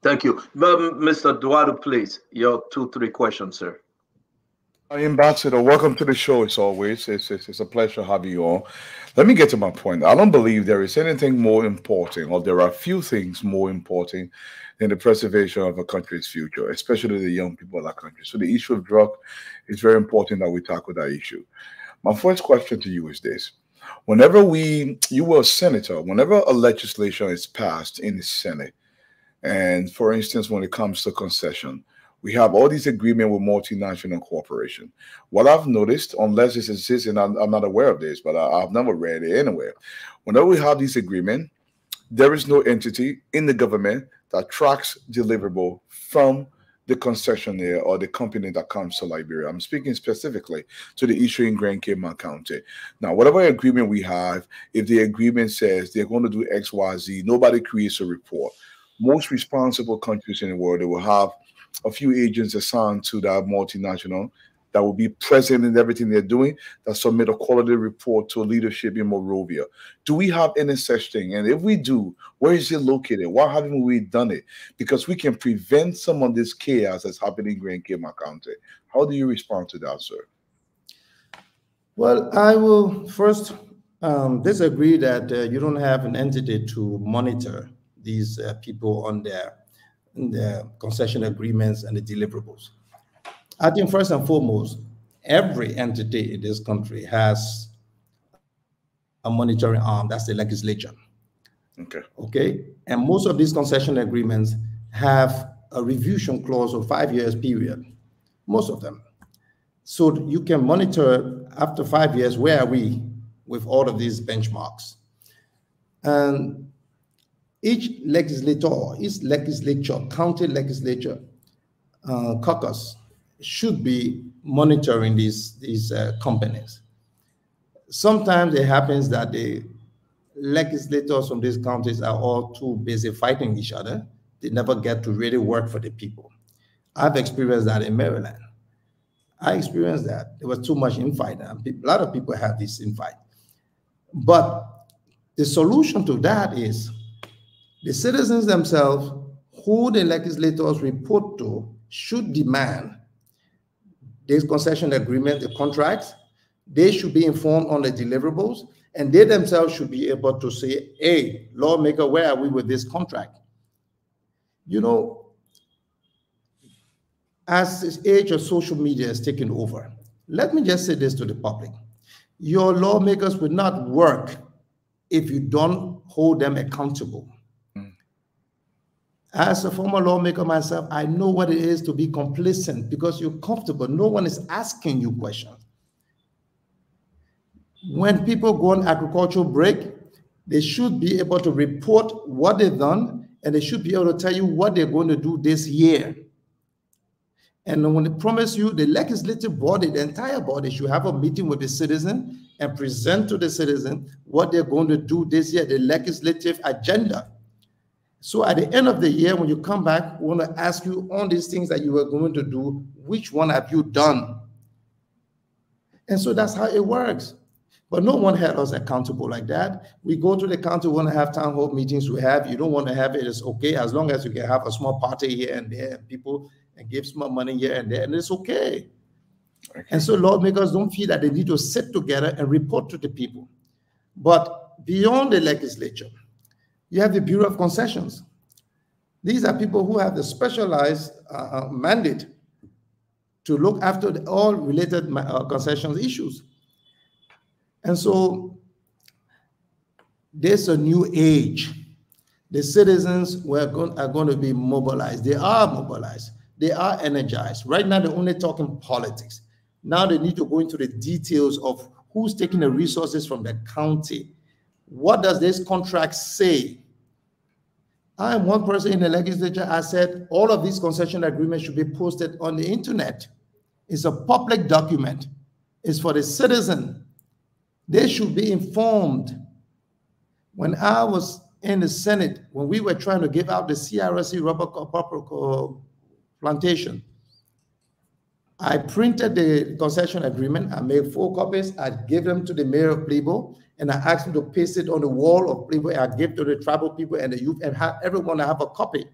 Thank you. Mr. Duarte, please, your two, three questions, sir. Ambassador, welcome to the show as always. It's, it's, it's, a pleasure having you on. Let me get to my point. I don't believe there is anything more important, or there are few things more important than the preservation of a country's future, especially the young people of our country. So the issue of drug is very important that we tackle that issue. My first question to you is this whenever we, you were a senator, whenever a legislation is passed in the Senate, and for instance, when it comes to concession, we have all these agreement with multinational corporation. What I've noticed, unless this exists, and I'm, not aware of this, but I, have never read it anywhere. Whenever we have these agreement, there is no entity in the government that tracks deliverable from the concessionaire or the company that comes to Liberia. I'm speaking specifically to the issue in Grand Cape Mount County. Now, whatever agreement we have, if the agreement says they're going to do X, Y, Z, nobody creates a report. Most responsible countries in the world, they will have a few agents assigned to that multinational that will be present in everything they're doing that submit a quality report to leadership in Monrovia. Do we have any such thing? And if we do, where is it located? Why haven't we done it? Because we can prevent some of this chaos that's happening in Grand Cape Mount County. How do you respond to that, sir? Well, I will first um, disagree that uh, you don't have an entity to monitor these uh, people on their, their concession agreements and the deliverables. I think first and foremost, every entity in this country has a monitoring arm. That's the legislature. Okay. Okay. And most of these concession agreements have a revision clause of five years period. Most of them. So you can monitor after five years where are we with all of these benchmarks. And each legislator, each legislature, county legislature, uh, caucus should be monitoring these these uh, companies. Sometimes it happens that the legislators from these counties are all too busy fighting each other. They never get to really work for the people. I've experienced that in Maryland. I experienced that. There was too much infight. A lot of people have this infight. But the solution to that is the citizens themselves, who the legislators report to, should demand this concession agreement, the contracts, they should be informed on the deliverables, and they themselves should be able to say, hey, lawmaker, where are we with this contract? You know, as this age of social media is taking over, let me just say this to the public. Your lawmakers will not work if you don't hold them accountable. As a former lawmaker myself, I know what it is to be complacent because you're comfortable. No one is asking you questions. When people go on agricultural break, they should be able to report what they've done and they should be able to tell you what they're going to do this year. And when they promise you, the legislative body, the entire body, should have a meeting with the citizen and present to the citizen what they're going to do this year, the legislative agenda. So at the end of the year, when you come back, we want to ask you on these things that you were going to do, which one have you done? And so that's how it works. But no one held us accountable like that. We go to the county, we want to have town hall meetings. We have, you don't want to have it, it's okay as long as you can have a small party here and there, and people and give small money here and there, and it's okay. okay. And so lawmakers don't feel that they need to sit together and report to the people. But beyond the legislature, you have the Bureau of Concessions. These are people who have the specialized uh, uh mandate to look after the, all related uh, concessions issues. And so there's a new age. The citizens were going, are going to be mobilized. They are mobilized. They are energized. Right now, they're only talking politics. Now they need to go into the details of who's taking the resources from the county. What does this contract say? I am one person in the legislature. I said all of these concession agreements should be posted on the internet. It's a public document. It's for the citizen. They should be informed. When I was in the Senate, when we were trying to give out the CRC rubber plantation, I printed the concession agreement. I made four copies. I gave them to the mayor of Pleebo and I asked him to paste it on the wall of Pleebo. I gave to the tribal people and the youth and have everyone to have a copy.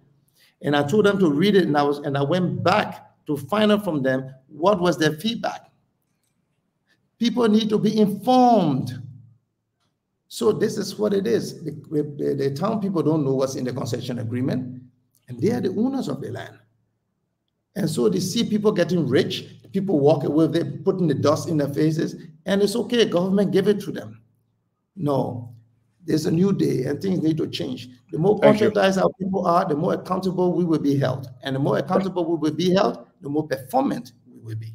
And I told them to read it, and I was and I went back to find out from them what was their feedback. People need to be informed. So this is what it is. The, the, the town people don't know what's in the concession agreement, and they are the owners of the land. And so they see people getting rich, people walk away, they putting the dust in their faces, and it's okay. Government give it to them. No. There's a new day and things need to change. The more conscientized our people are, the more accountable we will be held. And the more accountable we will be held, the more performant we will be.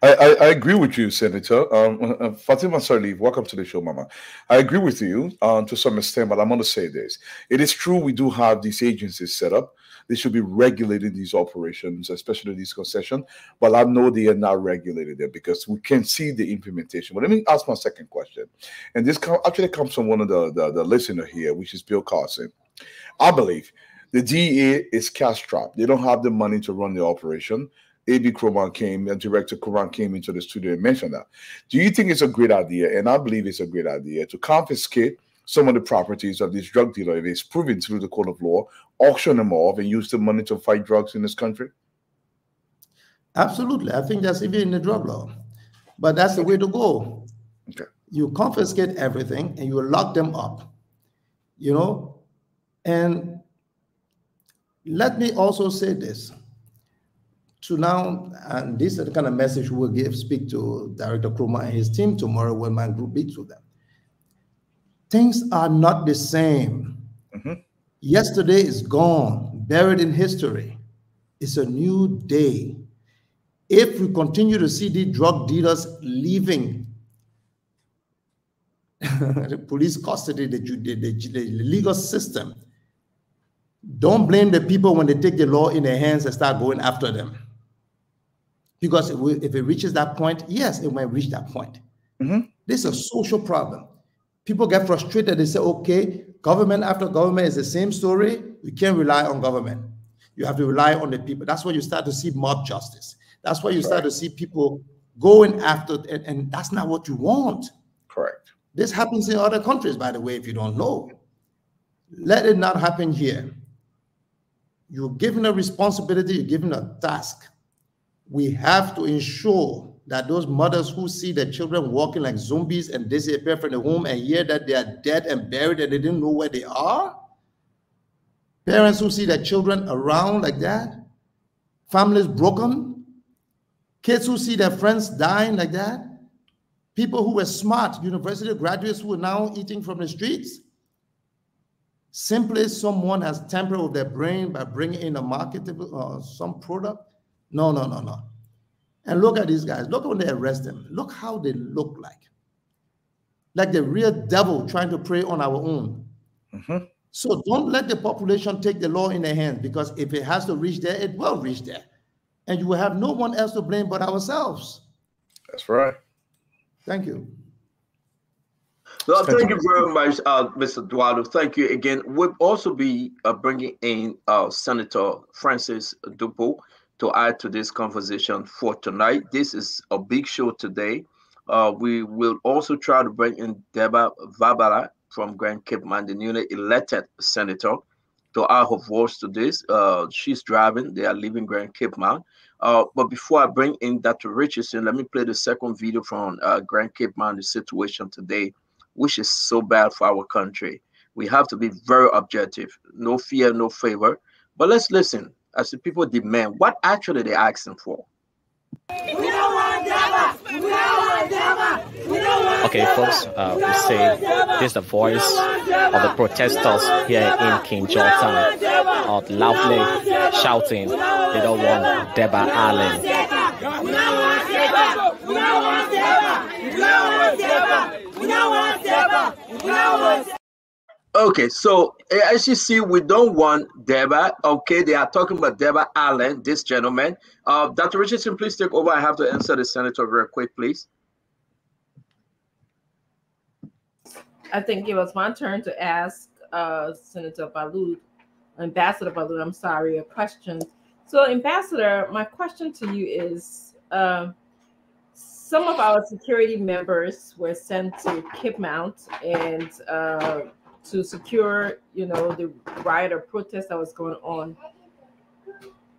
I, I, I agree with you, Senator. Um, uh, Fatima Sarleef, welcome to the show, Mama. I agree with you um, to some extent, but I'm going to say this. It is true we do have these agencies set up. They should be regulating these operations, especially these concessions. But I know they are not regulated there because we can see the implementation. But let me ask my second question. And this actually comes from one of the, the, the listener here, which is Bill Carson. I believe the DEA is cash strapped. They don't have the money to run the operation. AB Kromah came, and Director Kromah came into the studio and mentioned that. Do you think it's a great idea? And I believe it's a great idea to confiscate some of the properties of these drug dealers if it's proven through the court of law, auction them off, and use the money to fight drugs in this country? Absolutely. I think that's even in the drug law. But that's the way to go. Okay. You confiscate everything and you lock them up. You know? And let me also say this. To now, and this is the kind of message we'll give, speak to Director Kromah and his team tomorrow when my group meets with them. Things are not the same. Mhm. Yesterday is gone, buried in history. It's a new day. If we continue to see the drug dealers leaving the police custody, the, the, the, the legal system, don't blame the people when they take the law in their hands and start going after them. Because if, we, if it reaches that point, yes, it might reach that point. Mhm. This is a social problem. People get frustrated. They say, okay, government after government is the same story. We can't rely on government. You have to rely on the people. That's why you start to see mob justice. That's why you start to see people going after, and, and that's not what you want. Correct. This happens in other countries, by the way, if you don't know. Let it not happen here. You're given a responsibility, you're given a task. We have to ensure that those mothers who see their children walking like zombies and disappear from the home and hear that they are dead and buried and they didn't know where they are, parents who see their children around like that, families broken, kids who see their friends dying like that, people who were smart, university graduates who are now eating from the streets. Simply someone has tampered with their brain by bringing in a marketable uh, some product. No, no, no, no. And look at these guys. Look when they arrest them. Look how they look like. Like the real devil trying to prey on our own. Mhm. So don't let the population take the law in their hands because if it has to reach there, it will reach there. And you will have no one else to blame but ourselves. That's right. Thank you. Well, Thank thank you. you very much, uh, Mr. Duado. Thank you again. We'll also be uh, bringing in uh, Senator Francis Dupo to add to this conversation for tonight. This is a big show today. Uh, we will also try to bring in Dabah Varpilah from Grand Cape Mount, the newly elected senator, to add her voice to this. Uh, she's driving. They are leaving Grand Cape Mount. Uh, but before I bring in Dr. Richardson, let me play the second video from uh, Grand Cape Mount, the situation today, which is so bad for our country. We have to be very objective, no fear, no favor. But let's listen as the people demand what actually they're asking for. Okay, folks, uh, we say this is the voice of the protesters here in King George Town, uh, loudly shouting they don't want Deba Allen. Okay, so eh, as you see, we don't want Deba. Okay, they are talking about Deba Allen, this gentleman. Uh, Dr. Richardson, please take over. I have to answer the senator very quick, please. I think it was my turn to ask uh, Senator Ballout, Ambassador Ballout, I'm sorry, a question. So, Ambassador, my question to you is uh, some of our security members were sent to Cape Mount and uh, to secure, you know, the riot or protest that was going on.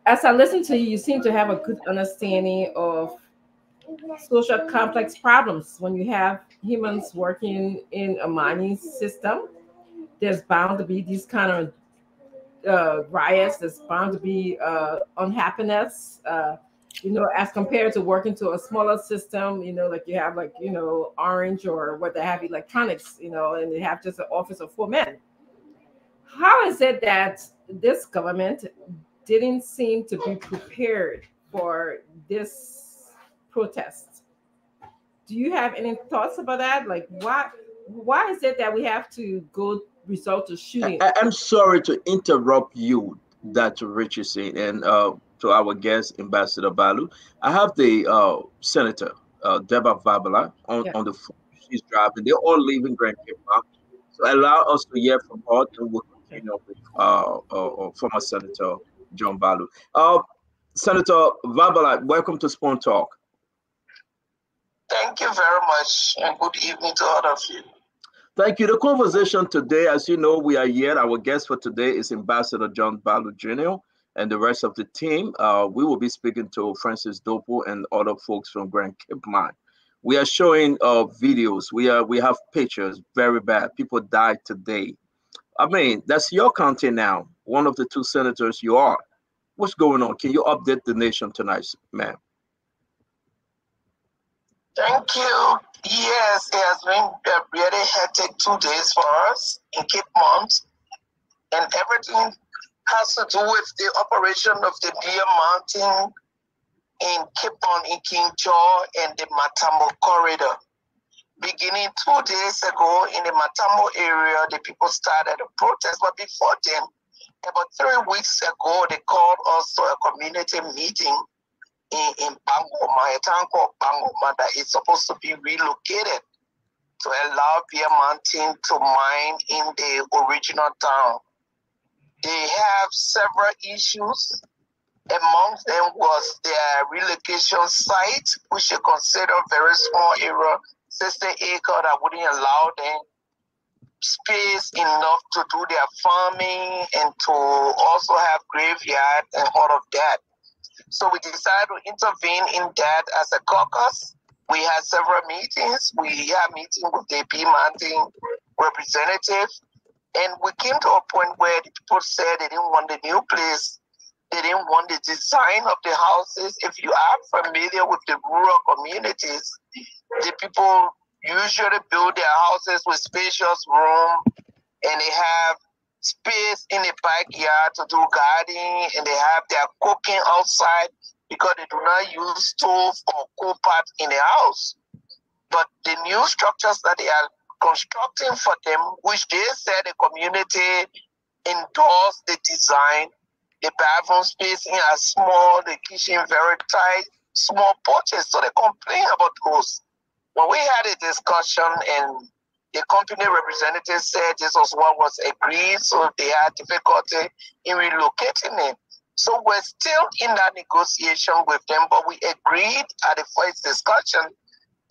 As I listen to you, you seem to have a good understanding of social complex problems when you have humans working in a mining system there's bound to be these kind of uh, riots there's bound to be uh, unhappiness uh, you know, as compared to working to a smaller system, you know, like you have like, you know, Orange or what they have electronics, you know, and they have just an office of four men. How is it that this government didn't seem to be prepared for this protest? Do you have any thoughts about that? Like why why is it that we have to go result to shooting? I, am sorry to interrupt you, Dr. Richardson, and uh, to our guest, Ambassador Ballout. I have the uh, Senator, uh, Deborah Varpilah, on, yeah. on the phone. She's driving. They're all leaving Grand Cape now. So allow us to hear from her, and we'll continue with uh, uh, uh, former Senator John Ballout. Uh, Senator Varpilah, welcome to Spoon Talk. Thank you very much, and good evening to all of you. Thank you. The conversation today, as you know, we are here. Our guest for today is Ambassador John Ballout Jr. and the rest of the team. Uh, we will be speaking to Francis Dopo and other folks from Grand Cape Mount. We are showing uh, videos. We are we have pictures. Very bad. People died today. I mean, that's your county now. One of the two senators you are. What's going on? Can you update the nation tonight, ma'am? Thank you. Yes, it has been a really hectic two days for us in Cape Mount, and everything has to do with the operation of the Bea Mountain in Cape Mount, in King George, and the Matambo corridor. Beginning two days ago in the Matambo area, the people started a protest, but before then, about three weeks ago, they called also a community meeting in, in Bangoma, a town called Bangoma, that is supposed to be relocated to allow Bea Mountain to mine in the original town. They have several issues. Among them was their relocation site, which they consider very small area, 60 acre that wouldn't allow them space enough to do their farming and to also have graveyard and all of that. So we decided to intervene in that as a caucus. We had several meetings. We had meeting with the Bea Mountain representative. And we came to a point where the people said they didn't want the new place. They didn't want the design of the houses. If you are familiar with the rural communities, the people usually build their houses with spacious room and they have space in the backyard to do gardening and they have their cooking outside because they do not use stove or coal pot in the house. But the new structures that they are constructing for them, which they said the community endorsed the design, the bathroom spacing a small, the kitchen very tight, small porches. So they complain about those. When we had a discussion and the company representative said this was what was agreed, so they had difficulty in relocating it. So we're still in that negotiation with them, but we agreed at the first discussion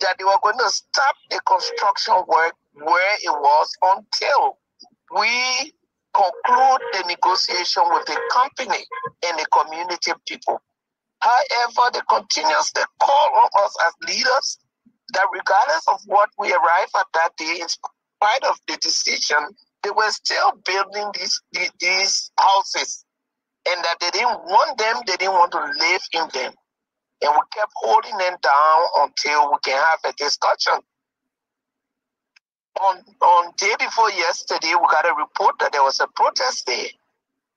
that they were going to stop the construction work where it was until we conclude the negotiation with the company and the community people. However, they continuously call on us as leaders that regardless of what we arrive at that day, in spite of the decision, they were still building these, these, these houses and that they didn't want them, they didn't want to live in them. And we kept holding them down until we can have a discussion. On on day before yesterday, we got a report that there was a protest there.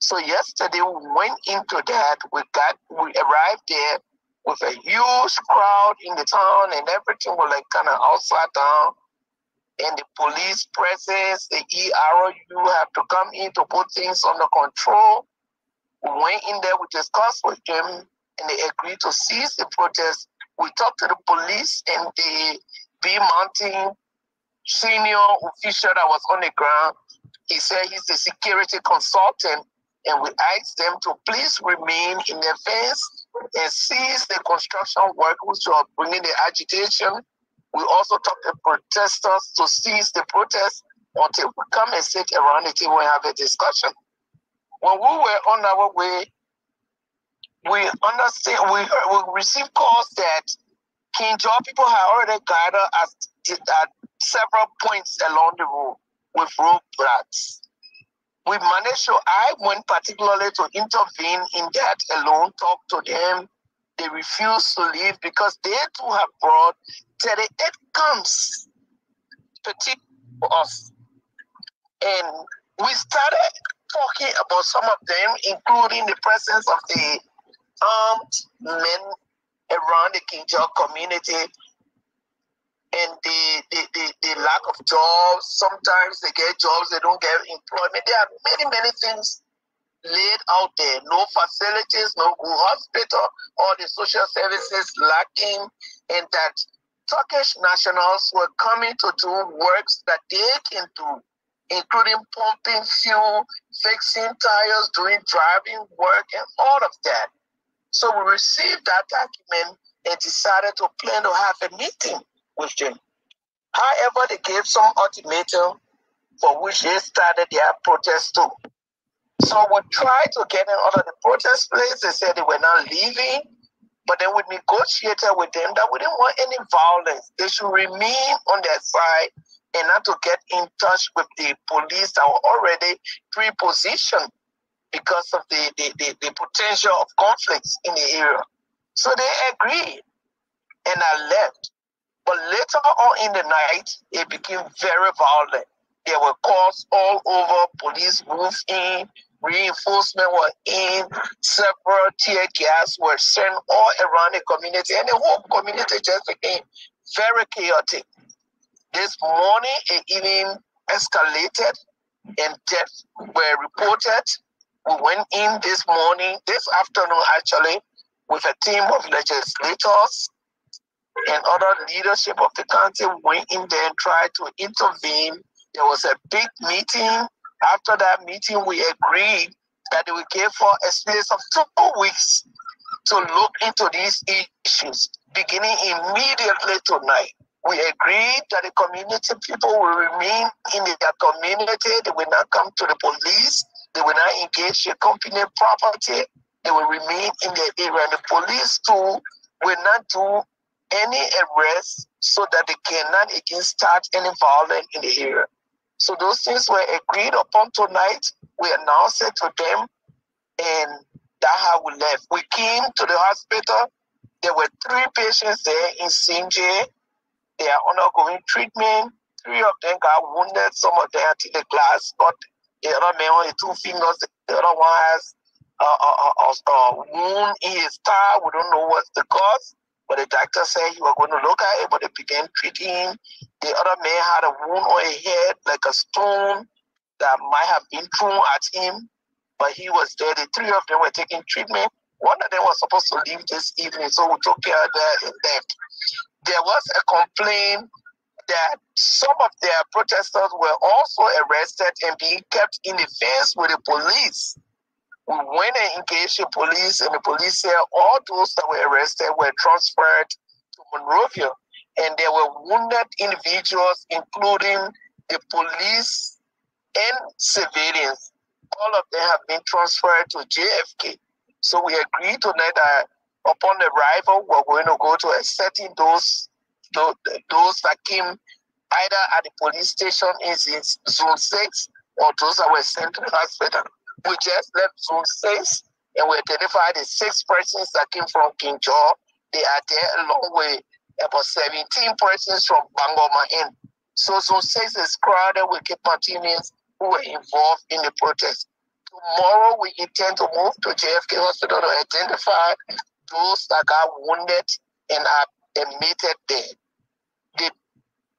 So yesterday we went into that. We got we arrived there with a huge crowd in the town and everything was like kind of outside town. And the police presence, the ERU have to come in to put things under control. We went in there, we discussed with them, and they agreed to cease the protest. We talked to the police and the Bea Mountain senior official that was on the ground. He said he's the security consultant, and we asked them to please remain in their fence and cease the construction work which are bringing the agitation. We also talked to protesters to cease the protest until we come and sit around the table and have a discussion. When we were on our way, we understand we, we received calls that King George people had already gathered at, at several points along the road with roadblocks we managed to, I went particularly to intervene in that alone, talk to them. They refuse to leave because they too have brought 38 camps petite for us. And we started talking about some of them, including the presence of the armed men around the King George community and the, the, the, the lack of jobs. Sometimes they get jobs, they don't get employment. There are many, many things laid out there. No facilities, no good hospital, all the social services lacking, and that Turkish nationals were coming to do works that they can do, including pumping fuel, fixing tires, doing driving work, and all of that. So we received that document and decided to plan to have a meeting with them. However, they gave some ultimatum for which they started their protest too. So we tried to get them out of the protest place. They said they were not leaving, but then we negotiated with them that we didn't want any violence. They should remain on their side and not to get in touch with the police that were already pre-positioned because of the, the, the, the potential of conflicts in the area. So they agreed and I left. But later on in the night, it became very violent. There were calls all over, police moved in, reinforcement were in, several tear gas were sent all around the community, and the whole community just became very chaotic. This morning, it even escalated, and deaths were reported. We went in this morning, this afternoon actually, with a team of legislators and other leadership of the country went in there and tried to intervene. There was a big meeting. After that meeting, we agreed that we gave for a space of two weeks to look into these issues, beginning immediately tonight. We agreed that the community people will remain in their community. They will not come to the police. They will not engage in company property. They will remain in their area. And the police too will not do any arrest so that they cannot again start any violence in the area. So those things were agreed upon tonight. We announced it to them, and that's how we left. We came to the hospital. There were three patients there in Sinje. They are undergoing treatment. Three of them got wounded. Some of them until the glass got the other man on his two fingers. The other one has uh, uh, uh, a, a, a, a wound in his thigh. We don't know what's the cause. But the doctor said he was going to look at it, but they began treating him. The other man had a wound on his head, like a stone that might have been thrown at him, but he was there. The three of them were taking treatment. One of them was supposed to leave this evening, so we took care of that and left. There was a complaint that some of their protesters were also arrested and being kept in the fence with the police. We went and engaged the police, and the police said all those that were arrested were transferred to Monrovia. And there were wounded individuals, including the police and civilians. All of them have been transferred to JFK. So we agreed tonight that upon arrival, we're going to go to accepting those, those, that came either at the police station in zone 6 or those that were sent to the hospital. We just left zone 6 and we identified the six persons that came from King George. They are there along with about 17 persons from Bangoma in. So zone 6 is crowded with Kipantinians who were involved in the protest. Tomorrow we intend to move to JFK Hospital to identify those that got wounded and are admitted there.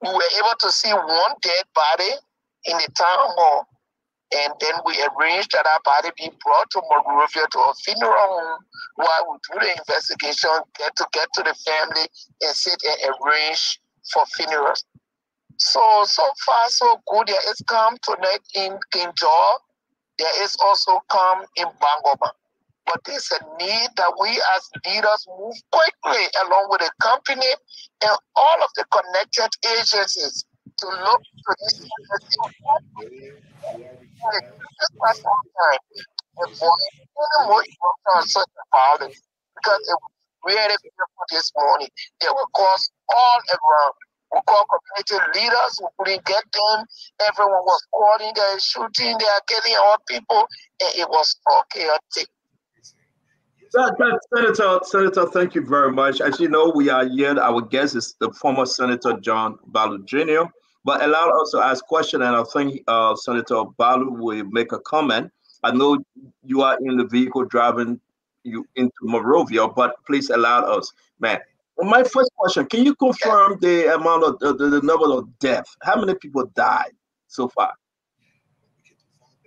We were able to see one dead body in the town hall, and then we arranged that our body be brought to Monrovia to a funeral home while we do the investigation, get to get to the family and sit and arrange for funerals. So so far so good. There is calm tonight in King There is also calm in Bangoma. But there's a need that we as leaders move quickly along with the company and all of the connected agencies to look to this because it was really beautiful this morning. They were calls all around. We call community leaders, we couldn't get them. Everyone was calling, they're shooting, they are killing our people, and it was all chaotic. Senator, Senator, thank you very much. As you know, we are here. Our guest is the former Senator John Ballout Jr. But allow us to ask question, and I think uh, Senator Ballout will make a comment. I know you are in the vehicle driving you into Monrovia, but please allow us, man. My first question: Can you confirm the amount of the, the, the number of deaths? How many people died so far?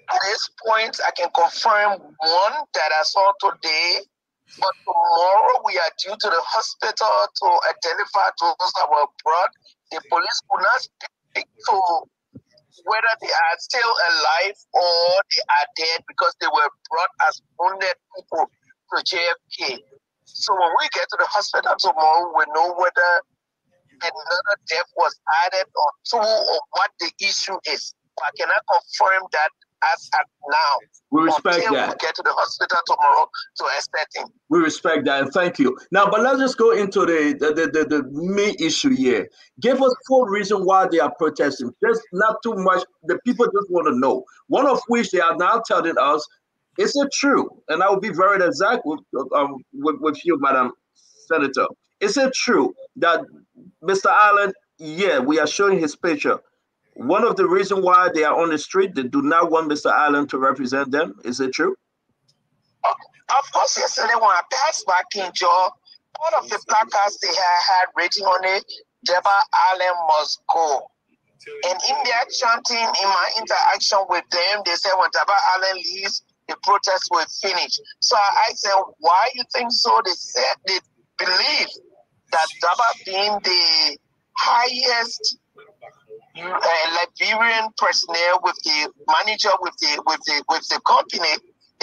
At this point, I can confirm one that I saw today, but tomorrow we are due to the hospital to identify those that were brought. The police could not speak to whether they are still alive or they are dead because they were brought as wounded people to JFK. So when we get to the hospital tomorrow, we know whether another death was added or two or what the issue is. I cannot confirm that as at now. We respect until that. we get to the hospital tomorrow to assess him. We respect that and thank you. Now, but let's just go into the the, the, the, the main issue here. Give us full reason why they are protesting. Just not too much. The people just want to know. One of which they are now telling us, is it true? And I will be very exact with, um, with, with you, Madam Senator. Is it true that Mr. Allen, yeah, we are showing his picture. One of the reasons why they are on the street, they do not want Mr. Allen to represent them. Is it true? Of course, yesterday when I passed by King Joe, all of the placards they had written on it, Deborah Allen must go. And in their chanting, in my interaction with them, they said when Deborah Allen leaves, the protest will finish. So I asked them, why you think so? They said they believe that Daba being the highest Uh, Liberian personnel with the manager with the with the with the company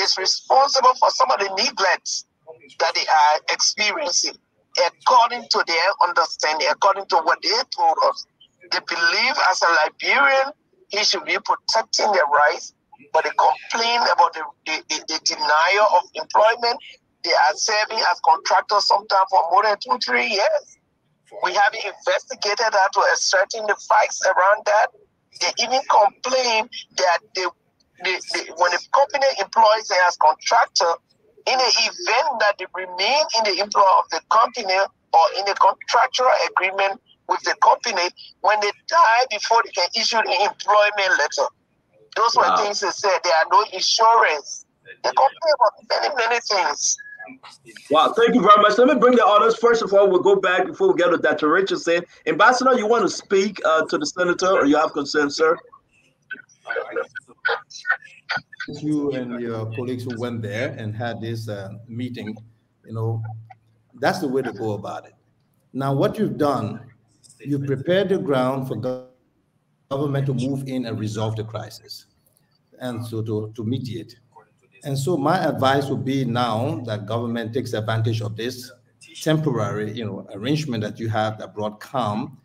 is responsible for some of the neglects that they are experiencing according to their understanding, according to what they told us. They believe as a Liberian, he should be protecting their rights, but they complain about the, the, the, the denial of employment. They are serving as contractors sometimes for more than two, three years. We have investigated that to ascertain the facts around that. They even complain that they, they, they, when a company employs them as contractor, in the event that they remain in the employ of the company or in a contractual agreement with the company, when they die before they can issue the employment letter. Those Wow. were things they said. There are no insurance. The company about many, many things. Wow, thank you very much. Let me bring the others. First of all, we'll go back before we get to Dr. Richardson. Ambassador, you want to speak uh, to the senator or you have concern, sir? you and your colleagues who went there and had this uh, meeting, you know, that's the way to go about it. Now, what you've done, you've prepared the ground for government to move in and resolve the crisis, and so to, to mediate. And so my advice would be now that government takes advantage of this temporary, you know, arrangement that you have that brought calm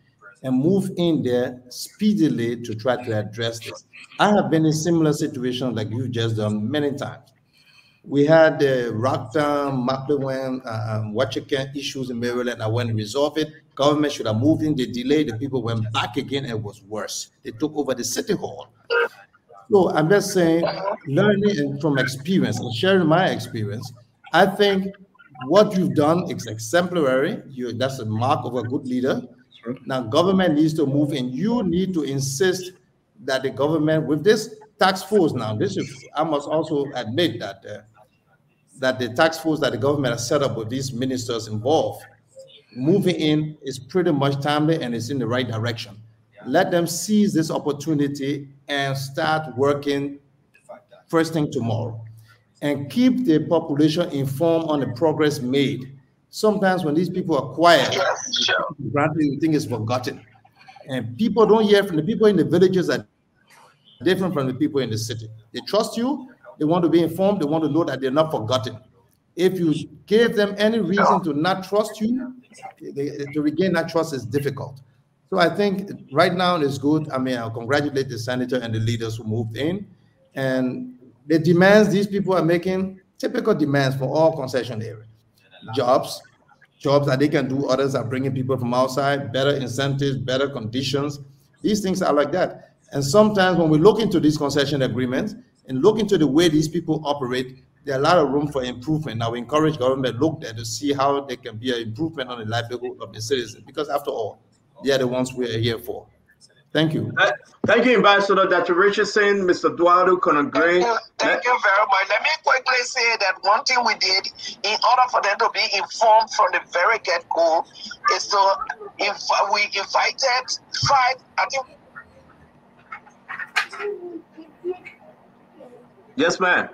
and move in there speedily to try to address this. I have been in similar situations like you've just done many times. We had the Rocktown, Maplewan, uh, um, Wachikan issues in Maryland. I went and resolved it. Government should have moved in. They delayed. The people went back again. It was worse. They took over the city hall. So I'm just saying, learning from experience and sharing my experience, I think what you've done is exemplary. You, that's a mark of a good leader. Now, government needs to move in. You need to insist that the government, with this tax force now, this is, I must also admit that uh, that the tax force that the government has set up with these ministers involved, moving in is pretty much timely and it's in the right direction. Let them seize this opportunity and start working first thing tomorrow and keep the population informed on the progress made. Sometimes when these people are quiet, granted, you think it's forgotten. And people don't hear from the people in the villages are different from the people in the city. They trust you, they want to be informed, they want to know that they're not forgotten. If you give them any reason to not trust you, to regain that trust is difficult. So I think right now it's good. I mean, I'll congratulate the senator and the leaders who moved in. And the demands these people are making, typical demands for all concession areas. Jobs, jobs that they can do, others are bringing people from outside, better incentives, better conditions. These things are like that. And sometimes when we look into these concession agreements and look into the way these people operate, there are a lot of room for improvement. Now, we encourage government look there to see how there can be an improvement on the livelihood of the citizens, because after all, they are the ones we are here for. Thank you. Uh, thank you, Ambassador Dr. Richardson, Mr. Eduardo Conagre. Thank you very much. Let me quickly say that one thing we did in order for them to be informed from the very get go is to if we invited five, I think Yes, ma'am.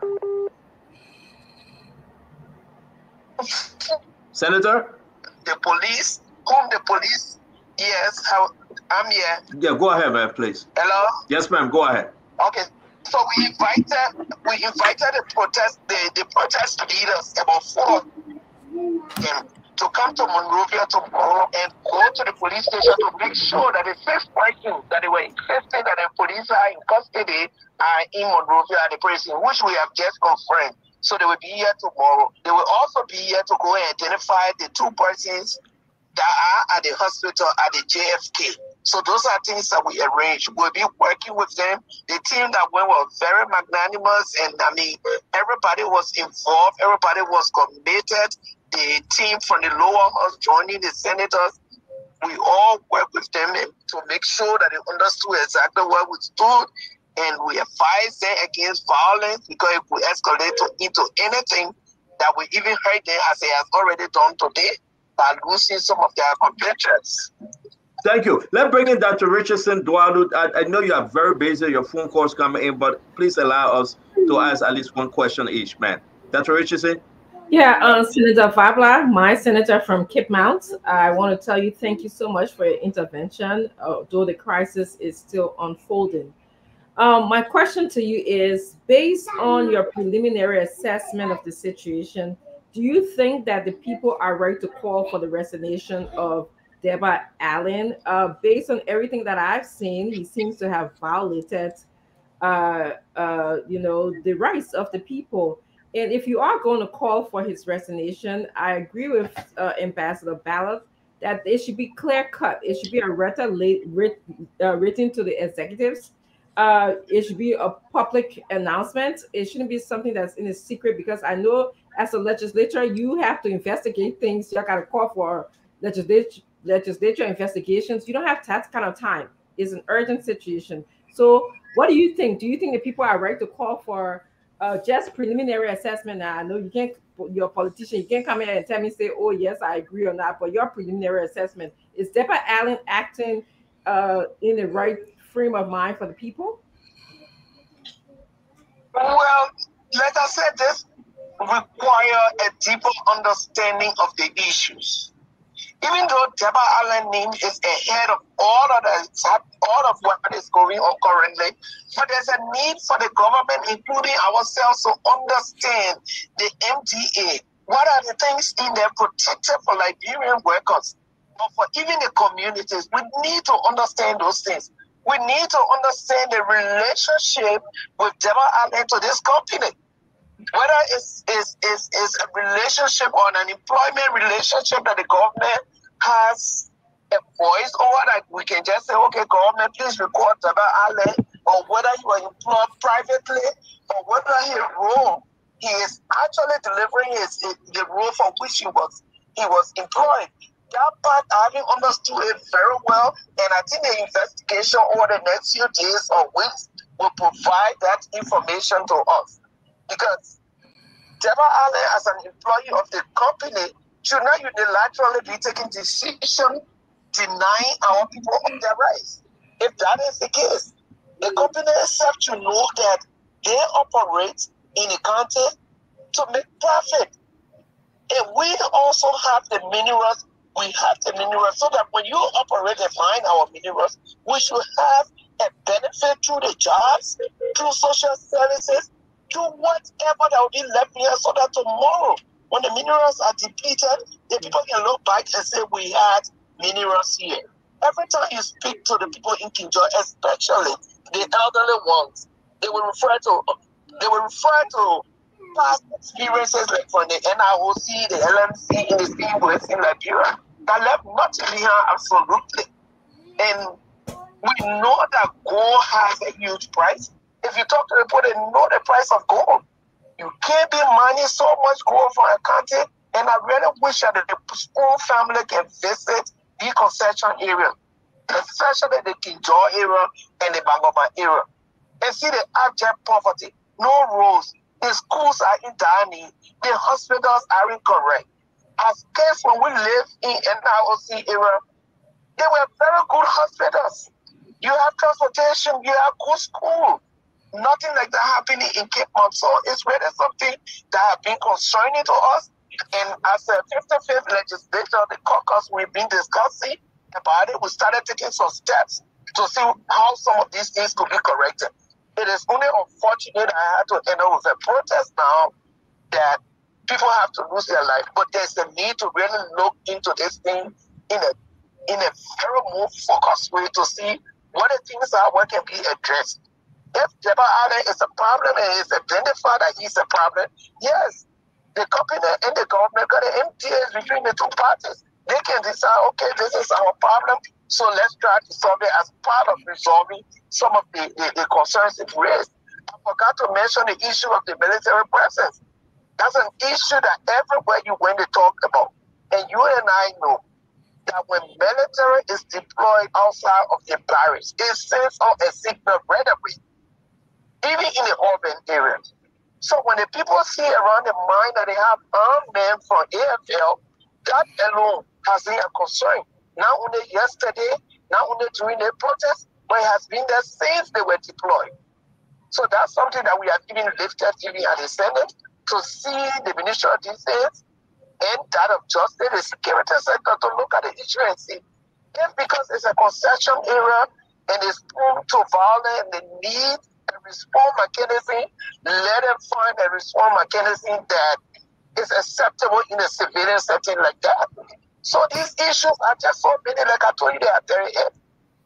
Senator? the police, whom the police, yes, how I'm here. Yeah, go ahead, man, please. Hello? Yes, ma'am, go ahead. Okay. So we invited we invited the protest the, the protest leaders about four of them to come to Monrovia tomorrow and go to the police station to make sure that the six persons that they were insisting that the police are in custody are in Monrovia at the prison, which we have just confirmed. So they will be here tomorrow. They will also be here to go and identify the two persons that are at the hospital at the JFK. So those are things that we arrange. We'll be working with them. The team that went was very magnanimous, and I mean, everybody was involved. Everybody was committed. The team from the lower house joining the senators. We all work with them to make sure that they understood exactly where we stood, and we advise them against violence because if we escalate to, into anything that we even heard them as they have already done today, by losing some of their compatriots. Thank you. Let's bring in Dr. Richardson Dwalu. I, I know you are very busy, your phone calls coming in, but please allow us to ask at least one question each, man. Dr. Richardson? Yeah, uh, Senator Varpilah, my senator from Cape Mount, I want to tell you thank you so much for your intervention, although the crisis is still unfolding. Um, my question to you is based on your preliminary assessment of the situation, do you think that the people are right to call for the resignation of Deborah Allen? Uh, based on everything that I've seen, he seems to have violated, uh, uh, you know, the rights of the people. And if you are going to call for his resignation, I agree with uh, Ambassador Ballout that it should be clear cut. It should be a letter writ, uh, written to the executives. Uh, it should be a public announcement. It shouldn't be something that's in a secret because I know as a legislator, you have to investigate things. You got to call for legislature, legislature investigations. You don't have that kind of time. It's an urgent situation. So, what do you think? Do you think that people are right to call for uh, just preliminary assessment? I know you can't. You're a politician. You can't come in and tell me say, "Oh, yes, I agree" or not. But your preliminary assessment is Deborah Allen acting uh, in the right frame of mind for the people? Well, like I said, this require a deeper understanding of the issues. Even though Deborah Allen name is ahead of all of the all of what is going on currently, but there's a need for the government, including ourselves, to understand the MDA. What are the things in there protected for Liberian workers, but for even the communities? We need to understand those things. We need to understand the relationship with Deborah Allen to this company whether it's, it's, it's, it's a relationship or an employment relationship that the government has a voice over that we can just say, okay, government, please record Deborah Allen, or whether you are employed privately or whether his role, he is actually delivering his, the role for which he was he was employed. That part I haven't understood it very well, and I think the investigation over the next few days or weeks will provide that information to us because Deborah Allen, as an employee of the company, should not unilaterally be taking decision denying our people of their rights. If that is the case, the company itself should know that they operate in a country to make profit. And we also have the minerals, we have the minerals so that when you operate and mine our minerals, we should have a benefit through the jobs, through social services, do whatever that will be left here so that tomorrow, when the minerals are depleted, the people can look back and say, We had minerals here. Every time you speak to the people in George, especially the elderly ones, they will refer to they will refer to past experiences like from the NIOC, the LMC, in the same way in Liberia that left nothing behind absolutely. And we know that gold has a huge price. If you talk to the people, they know the price of gold. You can't be mining so much gold for a country. And I really wish that the school family can visit the concession area, especially the Kinjor area and the Bangoma area, and see the abject poverty. No roads. The schools are in dire. The hospitals are incorrect. As case when we live in NIOC area, they were very good hospitals. You have transportation, you have good school. Nothing like that happening in Cape Mount. So it's really something that has been concerning to us. And as a 55th legislature, the caucus, we've been discussing about it. We started taking some steps to see how some of these things could be corrected. It is only unfortunate I had to end up with a protest now that people have to lose their life. But there's a need to really look into this thing in a in a very more focused way to see what the things are, what can be addressed. If Jebba Allen is a problem and is identified that he's a problem, yes, the company and the government got an MTS between the two parties. They can decide, okay, this is our problem, so let's try to solve it as part of resolving some of the, the, the concerns it raised. I forgot to mention the issue of the military presence. That's an issue that everywhere you went to talk about. And you and I know that when military is deployed outside of the barracks, it sends out a signal right away, even in the urban areas. So when the people see around the mine that they have armed men from AFL, that alone has been a concern. Not only yesterday, not only during the protest, but it has been there since they were deployed. So that's something that we have even lifted even at the Senate to see the Ministry of Defense and that of Justice, the security sector, to look at the issue and see if because it's a concession area and it's prone to violence and they need a response mechanism, let them find a response mechanism that is acceptable in a civilian setting like that. So these issues are just so many, like I told you, they are very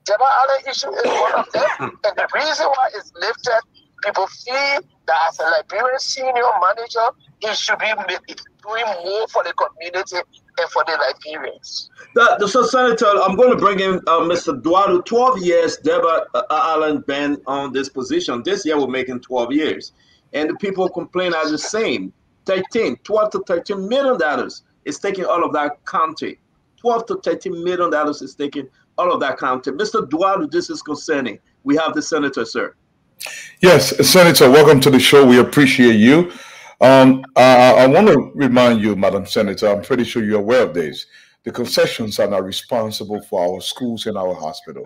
Jebba Allen issue is one of them. and the reason why it's lifted, people feel that as a Liberian senior manager, he should be doing more for the community and for the Liberians. The, so, Senator, I'm going to bring in uh, Mr. Dwalu. 12 years, Deborah uh, Allen been on this position. This year, we're making 12 years. And the people complain are the same 13, 12 to 13 million dollars is taking all of that county. 12 to 13 million dollars is taking all of that county. Mr. Dwalu, this is concerning. We have the senator, sir. Yes, Senator, welcome to the show. We appreciate you. Um, I, I want to remind you, Madam Senator, I'm pretty sure you're aware of this. The concessions are not responsible for our schools and our hospital.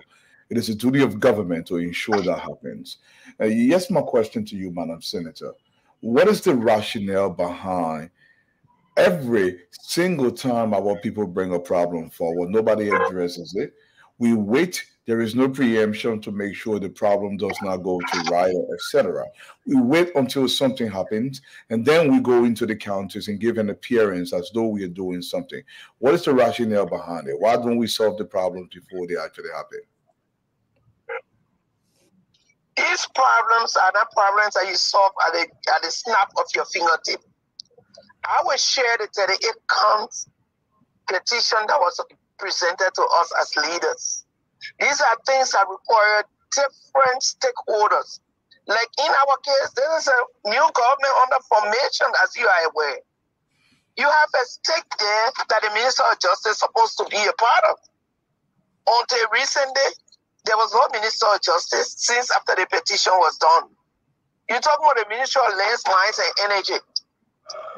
It is a duty of government to ensure that happens. Uh, yes, my question to you, Madam Senator. What is the rationale behind every single time our people bring a problem forward, nobody addresses it? We wait there is no preemption to make sure the problem does not go to riot, etc. We wait until something happens, and then we go into the counties and give an appearance as though we are doing something. What is the rationale behind it? Why don't we solve the problems before they actually happen? These problems are not problems that you solve at the, at the snap of your fingertip. I will share the 38 counts petition that was presented to us as leaders these are things that require different stakeholders. Like in our case, there is a new government under formation, as you are aware. You have a stake there that the Minister of Justice is supposed to be a part of. Until recently, there was no Minister of Justice since after the petition was done. You're talking about the Ministry of Lands, Mines, and Energy.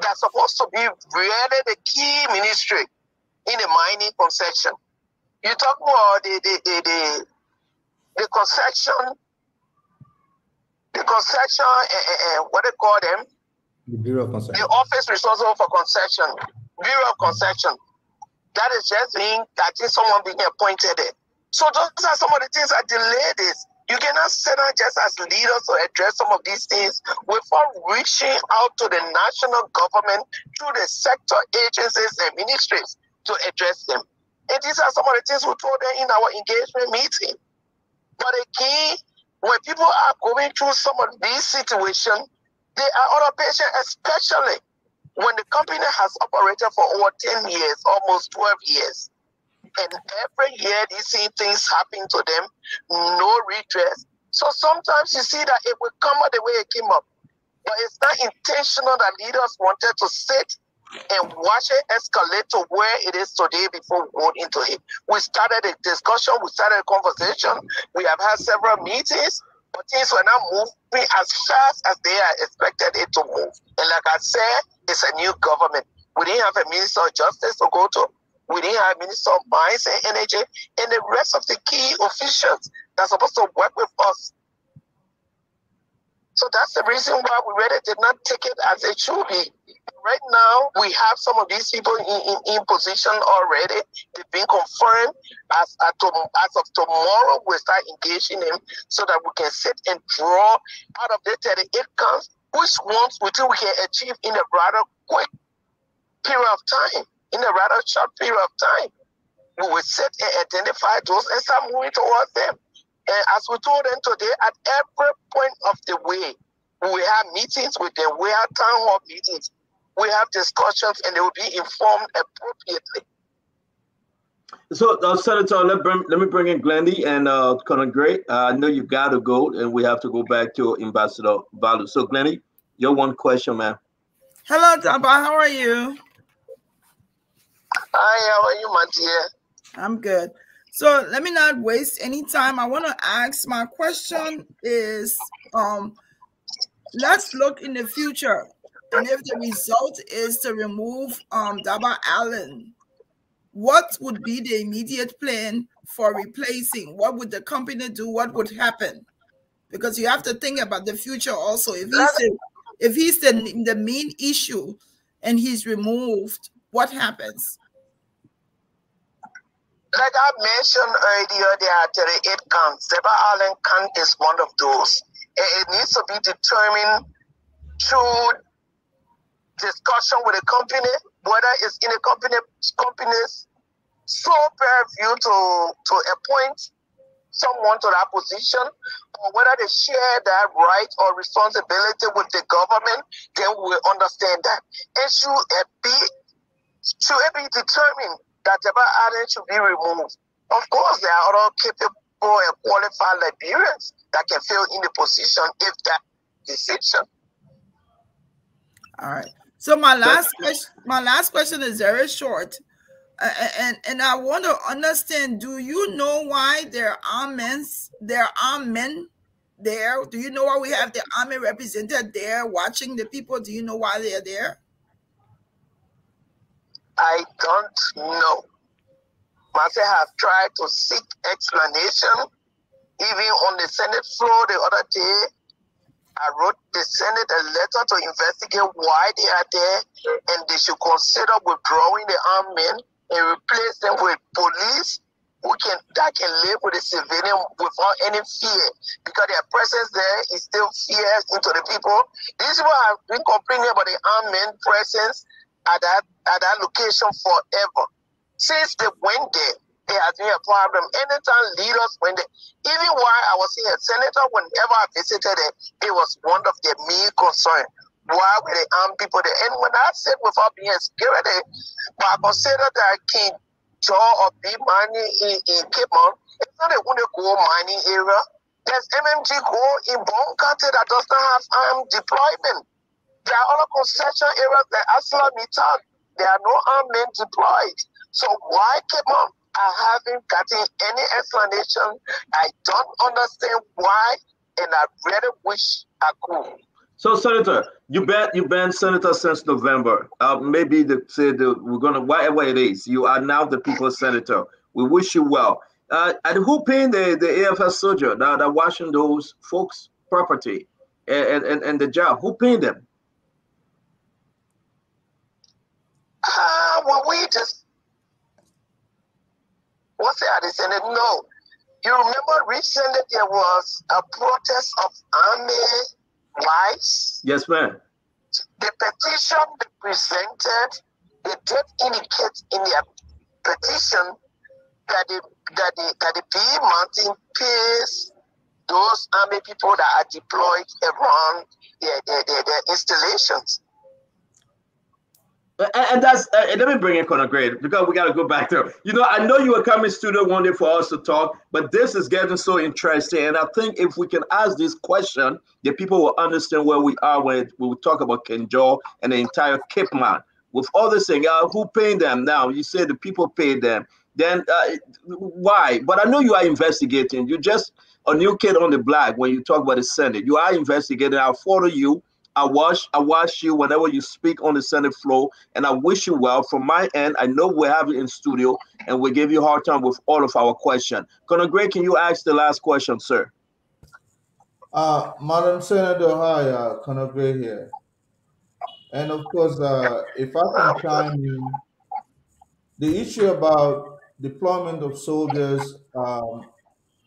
That's supposed to be really the key ministry in the mining concession. You talk about the the the the, the concession, the concession, uh, uh, what they call them? The Bureau of Concession. The office responsible for concession, Bureau of Concession. That is just being that is someone being appointed there. So those are some of the things that delay this. You cannot sit down just as leaders to address some of these things without reaching out to the national government through the sector agencies and ministries to address them. And these are some of the things we told them in our engagement meeting. But again, when people are going through some of these situations, they are other patients, especially when the company has operated for over 10 years, almost 12 years. And every year they see things happen to them, no redress. So sometimes you see that it will come out the way it came up. But it's not intentional that leaders wanted to sit and watch it escalate to where it is today before we go into it. We started a discussion, we started a conversation, we have had several meetings, but things were not moving as fast as they are expected it to move. And like I said, it's a new government. We didn't have a minister of justice to go to. We didn't have a minister of mines and energy and the rest of the key officials that's supposed to work with us. So that's the reason why we really did not take it as it should be. Right now, we have some of these people in, in, in position already. They've been confirmed. As, as, of tomorrow, we'll start engaging them so that we can sit and draw out of the 38 counts which ones we think we can achieve in a rather quick period of time, in a rather short period of time. We will sit and identify those and start moving towards them. And as we told them today, at every point of the way, we have meetings with them. We have town hall meetings. We have discussions, and they will be informed appropriately. So, uh, Senator, let, bring, let me bring in Glendy and uh, Colonel Gray. Uh, I know you've got to go, and we have to go back to Ambassador Ballout. So, Glendy, your one question, man. Hello, Dabah. How are you? Hi, how are you, my dear? I'm good. So let me not waste any time. I want to ask my question is um let's look in the future. And if the result is to remove um Daba Allen, what would be the immediate plan for replacing? What would the company do? What would happen? Because you have to think about the future also. If he's the, if he's the, the main issue and he's removed, what happens? Like I mentioned earlier, there are 38 counts. Deba Allen count is one of those. It, it needs to be determined through discussion with a company, whether it's in a company company's sole purview to, to appoint someone to that position, or whether they share that right or responsibility with the government, then we'll understand that. And should it be should it be determined that Deba Allen should be removed? Of course, there are other capable and qualified Liberians that can fill in the position if that decision. All right. So my last question, my last question is very short, uh, and and I want to understand. Do you know why there are men? There are men there. Do you know why we have the army represented there watching the people? Do you know why they're there? I don't know. Myself have tried to seek explanation, even on the Senate floor the other day. I wrote the Senate a letter to investigate why they are there, and they should consider withdrawing the armed men and replace them with police who can that can live with a civilian without any fear, because their presence there is still fear into the people. These people have been complaining about the armed men presence at that at that location forever. Since they went there, it has been a problem. Anytime leaders went there, even while I was here, Senator, whenever I visited it, it was one of their main concerns. Why were the armed people there? And when I said without being security, but I consider that King Jaw or big mining in, in Cape Mount, it's not a Wunde Gold mining area. There's MNG Gold in Bong County that does not have armed deployment. There are other concession areas like ArcelorMittal. There are no armed men deployed. So why Cape Mount? I haven't gotten any explanation. I don't understand why, and I really wish I could. So, Senator, you been you been senator since November. Uh, maybe the say the, we're gonna whatever it is. You are now the people's senator. We wish you well. Uh, and who paying the, the AFS soldier that, are washing those folks' property and, and, and the job? Who paying them? Uh, well, we just what's that? They said no. You remember recently there was a protest of army wives? Yes, ma'am. The petition they presented, they did indicate in their petition that the that the that the Bea Mountain pays those army people that are deployed around their, their, their, their installations. And, and that's uh, let me bring in Colonel Gray because we got to go back there. You know, I know you were coming studio one day for us to talk, but this is getting so interesting. And I think if we can ask this question, the people will understand where we are when we talk about Kinjor and the entire Cape Mount. With all this thing, uh, who paying them now? You say the people pay them. Then uh, why? But I know you are investigating. You just a new kid on the block when you talk about the Senate. You are investigating. I'll follow you I watch I watch you whenever you speak on the Senate floor, and I wish you well. From my end, I know we have you in studio, and we give you a hard time with all of our questions. Colonel Gray, can you ask the last question, sir? Uh, Madam Senator, hi, uh, Colonel Gray here. And of course, uh, if I can chime in, the issue about deployment of soldiers um,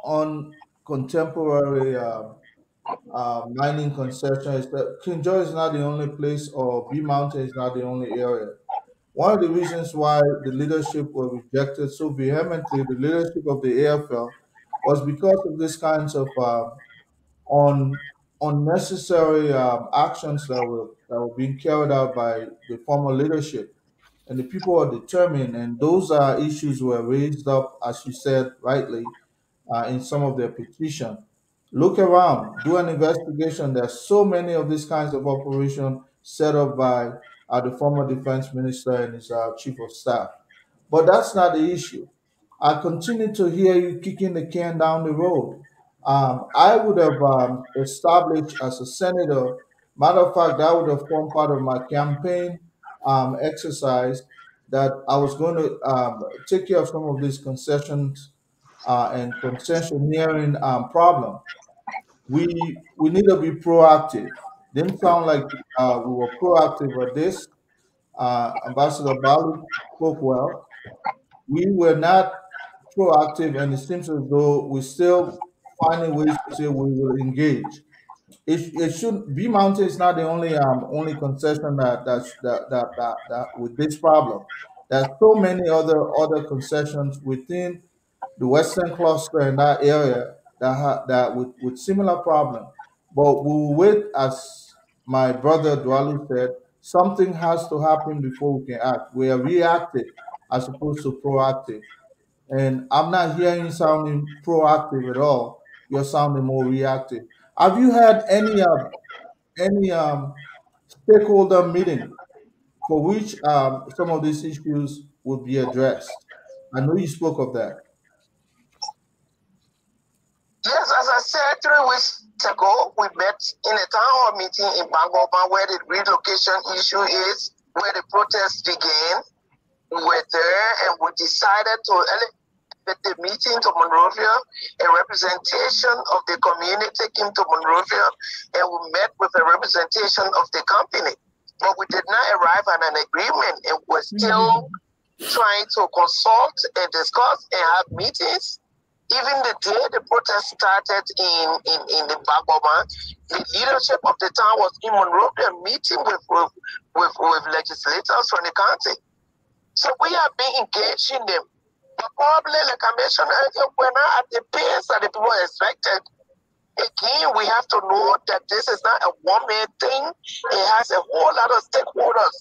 on contemporary uh, uh, mining concession is that Kinjor is not the only place or Bea Mountain is not the only area. One of the reasons why the leadership were rejected so vehemently, the leadership of the AFL, was because of these kinds of uh, on unnecessary um, actions that were that were being carried out by the former leadership, and the people are determined. And those uh, issues were raised up, as you said rightly, uh, in some of their petition. Look around, do an investigation. There are so many of these kinds of operations set up by uh, the former defense minister and his uh, chief of staff. But that's not the issue. I continue to hear you kicking the can down the road. Um, I would have um, established as a senator, matter of fact, that would have formed part of my campaign um, exercise that I was going to um, take care of some of these concessions uh, and concessioneering um, problem. We we need to be proactive. Didn't sound like uh, we were proactive at this. Uh, Ambassador Ballout spoke well. We were not proactive, and it seems as though we're still finding ways to say we will engage. It, it should be Mountain is not the only um only concession that that that, that, that with this problem. There's so many other other concessions within the Western cluster in that area that ha- that with, with similar problem. But we will wait, as my brother Dwalu said, something has to happen before we can act. We are reactive as opposed to proactive. And I'm not hearing sounding proactive at all. You're sounding more reactive. Have you had any um, any um, stakeholder meeting for which um, some of these issues would be addressed? I know you spoke of that. Yes, as I said three weeks ago, we met in a town hall meeting in Bangoban where the relocation issue is, where the protests began. We were there and we decided to elevate the meeting to Monrovia. A representation of the community came to Monrovia and we met with a representation of the company. But we did not arrive at an agreement and we're still mm-hmm. trying to consult and discuss and have meetings even the day the protest started in, in, in the Bagoma, the leadership of the town was in Monrovia meeting with, with, with, with legislators from the county. So we have been engaging them. But probably, like I mentioned earlier, we're not at the pace that the people expected. Again, we have to know that this is not a one-man thing. It has a whole lot of stakeholders,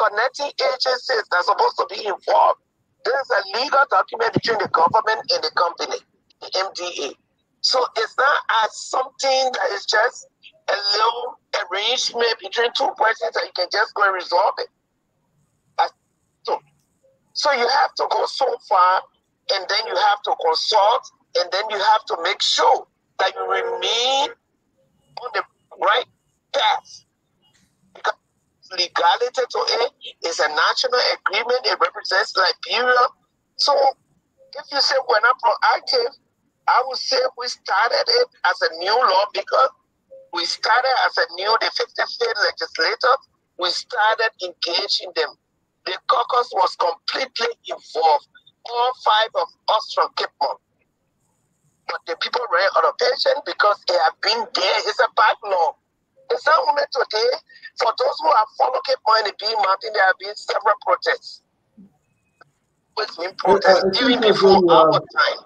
connecting agencies that are supposed to be involved there's a legal document between the government and the company, the MDA. So it's not as something that is just a little arrangement between two persons that you can just go and resolve it. So, so you have to go so far, and then you have to consult, and then you have to make sure that you remain on the right path legality to it. It's a national agreement. It represents Liberia. So if you say we're not proactive, I would say we started it as a new law because we started as a new, the 55th legislator, we started engaging them. The caucus was completely involved. All five of us from Cape Mount. But the people ran out of patience because they have been there. It's a backlog. It's not only today. For those who have followed Cape Mount and Bea Mountain, there have been several protests. It's been protests even before our time.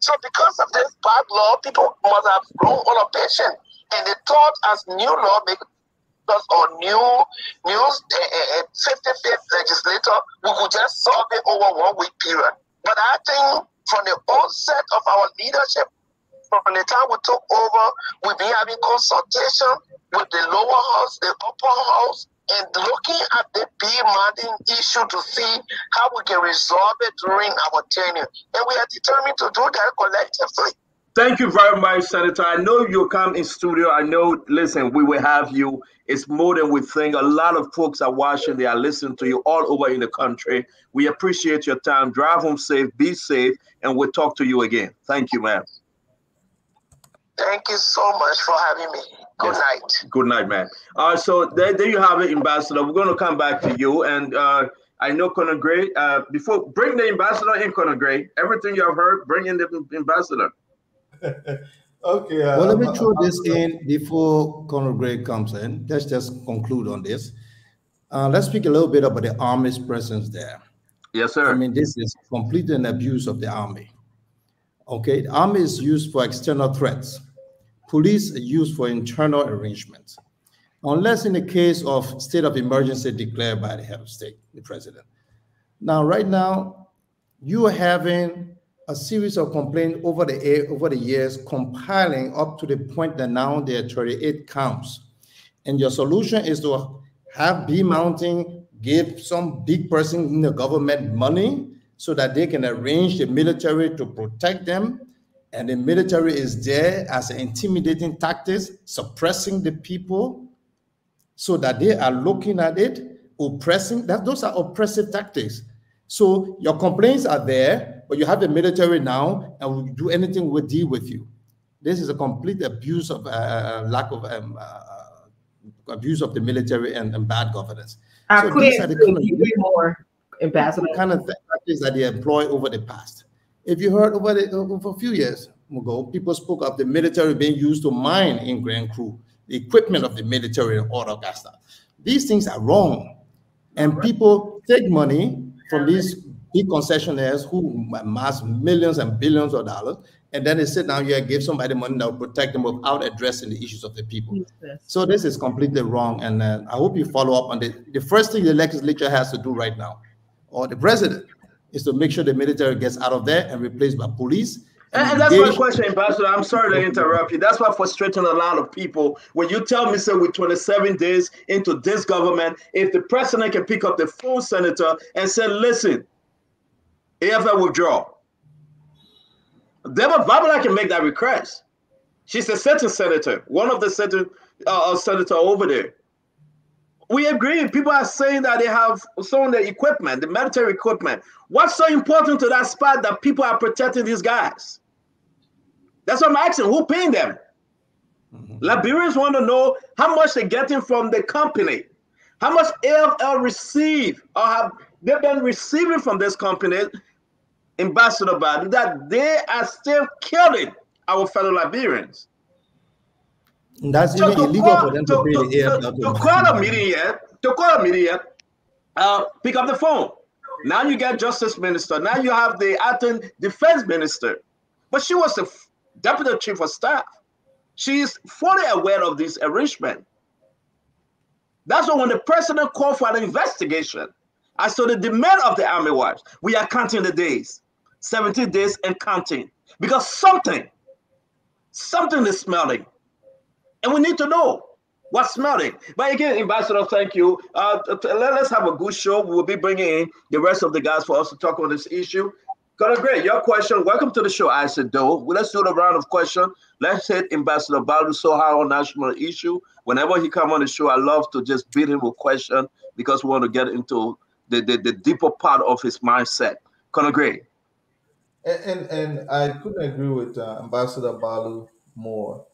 So because of this bad law, people must have grown all of patience. And they thought as new law, because or new new uh, uh, 55th legislator, we could just solve it over one week period. But I think from the onset of our leadership, from the time we took over, we've been having consultation with the lower house, the upper house, and looking at the big mountain issue to see how we can resolve it during our tenure. And we are determined to do that collectively. Thank you very much, Senator. I know you'll come in studio. I know, listen, we will have you. It's more than we think. A lot of folks are watching, they are listening to you all over in the country. We appreciate your time. Drive home safe, be safe, and we'll talk to you again. Thank you, ma'am. Thank you so much for having me. Good Yes. night. Good night, man. Uh, so there, there you have it, Ambassador. We're going to come back to you. And uh, I know Colonel Gray. Uh, before, bring the Ambassador in, Colonel Gray. Everything you have heard, bring in the Ambassador. Okay. Uh, Well, let me uh, throw uh, this in before Colonel Gray comes in. Let's just conclude on this. Uh, let's speak a little bit about the Army's presence there. Yes, sir. I mean, this is completely an abuse of the Army. Okay, the Army is used for external threats. Police are used for internal arrangements, unless in the case of state of emergency declared by the head of state, the president. Now, right now, you are having a series of complaints over the over the years, compiling up to the point that now there are 38 counts. And your solution is to have Bea Mountain give some big person in the government money so that they can arrange the military to protect them. And the military is there as an intimidating tactics, suppressing the people so that they are looking at it, oppressing. That those are oppressive tactics. So your complaints are there, but you have the military now, and we do anything will deal with you. This is a complete abuse of uh, lack of um, uh, abuse of the military and, and bad governance. I So these are the kind of- more, Ambassador. kind of tactics that they employ over the past. If you heard over the over a few years ago, people spoke of the military being used to mine in Grand Kru, the equipment of the military and all of that stuff. These things are wrong, and people take money from these big concessionaires who amass millions and billions of dollars, and then they sit down here and give somebody money that will protect them without addressing the issues of the people. So this is completely wrong, and uh, I hope you follow up on the the first thing the legislature has to do right now, or the president, is to make sure the military gets out of there and replaced by police. And, and that's my question, Ambassador. I'm sorry to interrupt you. That's what frustrating a lot of people. When you tell me, say, we're 27 days into this government, if the president can pick up the phone, Senator, and say, listen, AFL withdraw. Dabah Varpilah can make that request. She's a sitting senator, one of the sitting uh, uh, senator over there. We agree. People are saying that they have some of the equipment, the military equipment. What's so important to that spot that people are protecting these guys? That's what I'm asking. Who paying them? Mm-hmm. Liberians want to know how much they're getting from the company. How much AFL receive or have they been receiving from this company, Ambassador Biden, that they are still killing our fellow Liberians. That's So even illegal call- for them to to- pay to- the AFL. to call a meeting yet, to call a meeting yet, uh, pick up the phone. Now you get justice minister. Now you have the acting defense minister, but she was the deputy chief of staff. She is fully aware of this arrangement. That's why when the president called for an investigation I saw the demand of the army wives, we are counting the days, 17 days and counting, because something, something is smelling and we need to know what's smelling. But again, Ambassador, thank you. Uh, let, us have a good show. We'll be bringing in the rest of the guys for us to talk on this issue. Colonel Gray, your question. Welcome to the show, I said, though. Let's do the round of question. Let's hit Ambassador Ballout so high on national issue. Whenever he come on the show, I love to just beat him with question because we want to get into the, the, the deeper part of his mindset. Colonel Gray. And, and, and I couldn't agree with uh, Ambassador Ballout more.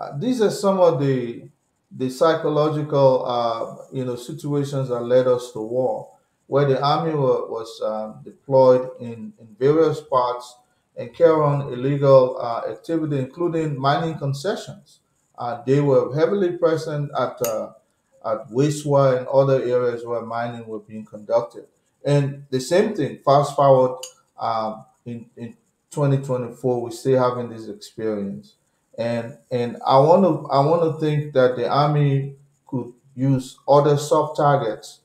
Uh, these are some of the the psychological uh, you know situations that led us to war, where the army wa- was um, deployed in, in various parts and carry on illegal uh, activity, including mining concessions. Uh, they were heavily present at uh, at Wiswa and other areas where mining were being conducted. And the same thing, fast forward um, in, in 2024, we're still having this experience. And and I want to I want to think that the army could use other soft targets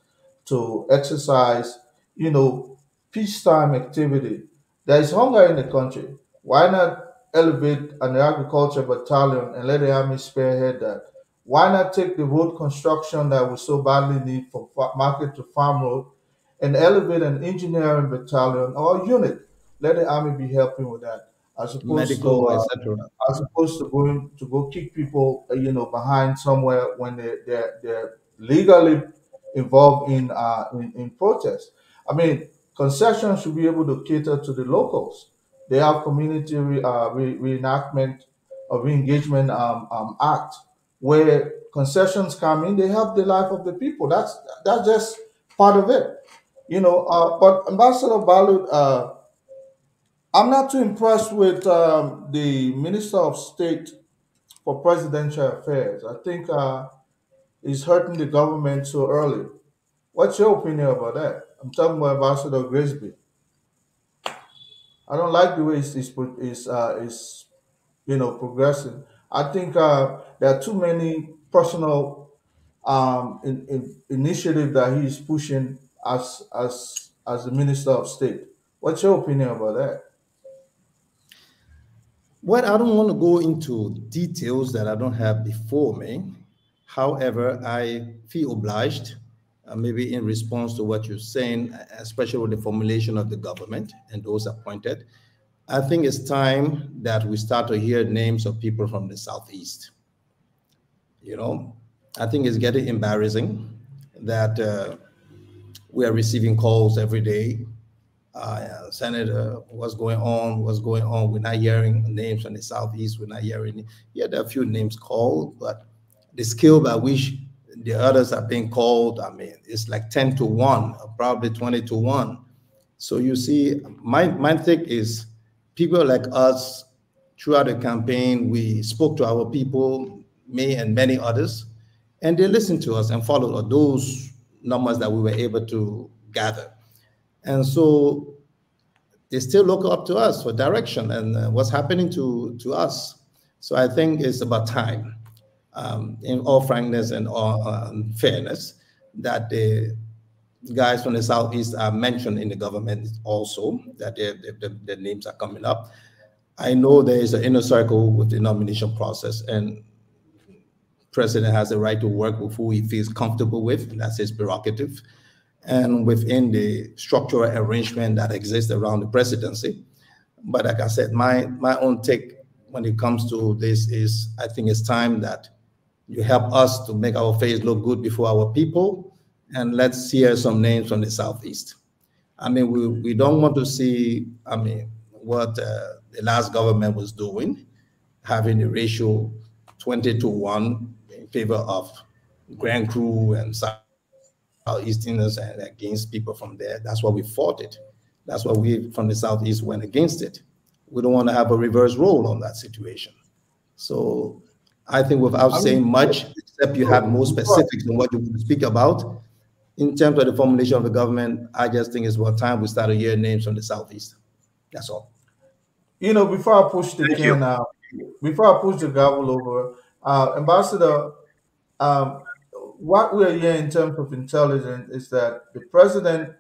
to exercise, you know, peacetime activity. There is hunger in the country. Why not elevate an agriculture battalion and let the army spearhead that? Why not take the road construction that we so badly need from market to farm road and elevate an engineering battalion or unit? Let the army be helping with that, as opposed Medical, to uh, as opposed to going to go kick people, uh, you know, behind somewhere when they they're, they're legally involved in uh in, in protest. I mean, concessions should be able to cater to the locals. They have community re, uh, re, reenactment or re-engagement um, um, act where concessions come in. They help the life of the people. That's that's just part of it, you know. Uh, but Ambassador Ballout, uh, I'm not too impressed with um, the Minister of State for Presidential Affairs. I think uh, he's hurting the government so early. What's your opinion about that? I'm talking about Ambassador Grigsby. I don't like the way he's, he's, he's, uh, you know, progressing. I think uh, there are too many personal um, in, in initiative that he's pushing as as as the Minister of State. What's your opinion about that? Well, I don't want to go into details that I don't have before me. However, I feel obliged, uh, maybe in response to what you're saying, especially with the formulation of the government and those appointed. I think it's time that we start to hear names of people from the Southeast. You know, I think it's getting embarrassing that uh, we are receiving calls every day uh, Senator, what's going on? What's going on? We're not hearing names from the southeast. We're not hearing. Yeah, there are a few names called, but the scale by which the others are being called, I mean, it's like ten to one, probably twenty to one. So you see, my my thing is, people like us, throughout the campaign, we spoke to our people, me and many others, and they listened to us and followed those numbers that we were able to gather. And so they still look up to us for direction and uh, what's happening to, to us. So I think it's about time, um, in all frankness and all uh, fairness, that the guys from the southeast are mentioned in the government also, that their, names are coming up. I know there is an inner circle with the nomination process, and president has the right to work with who he feels comfortable with, that's his prerogative and within the structural arrangement that exists around the presidency. But like I said, my my own take when it comes to this is I think it's time that you help us to make our face look good before our people, and let's hear some names from the southeast. I mean, we, we don't want to see, I mean, what uh, the last government was doing, having the ratio 20 to 1 in favor of Grand Kru and South Easterners and against people from there. That's why we fought it. That's why we from the Southeast went against it. We don't want to have a reverse role on that situation. So I think without I mean, saying much, except you have more specifics on what you want to speak about, in terms of the formulation of the government, I just think it's about time we start to hear names from the Southeast. That's all. You know, before I push the Thank you. can, uh, before I push the gavel over, uh, Ambassador, um, what we are hearing in terms of intelligence is that the president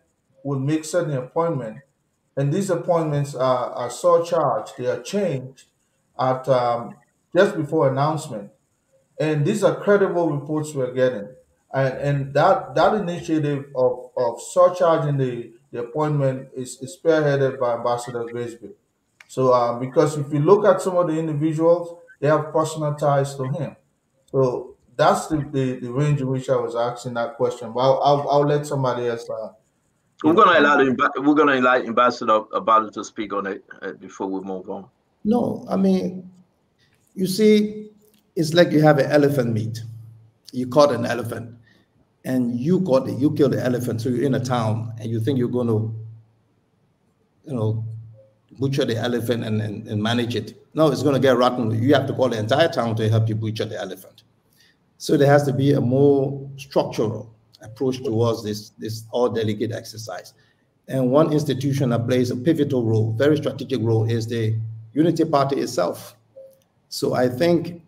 will make certain appointments, and these appointments are, are surcharged, they are changed at um, just before announcement. And these are credible reports we're getting. And, and that, that initiative of, of surcharging the, the appointment is, is spearheaded by Ambassador Grigsby. So, uh, because if you look at some of the individuals, they have personal ties to him. So that's the, the, the range in which I was asking that question. But I'll, I'll, I'll let somebody else. Uh, We're gonna allow the, we're gonna allow Ambassador about to speak on it uh, before we move on. No, I mean, you see, it's like you have an elephant meat. You caught an elephant, and you caught it. You killed the elephant. So you're in a town, and you think you're going to, you know, butcher the elephant and, and, and manage it. No, it's going to get rotten. You have to call the entire town to help you butcher the elephant. So there has to be a more structural approach towards this this all delegate exercise. And one institution that plays a pivotal role, very strategic role, is the Unity Party itself. So I think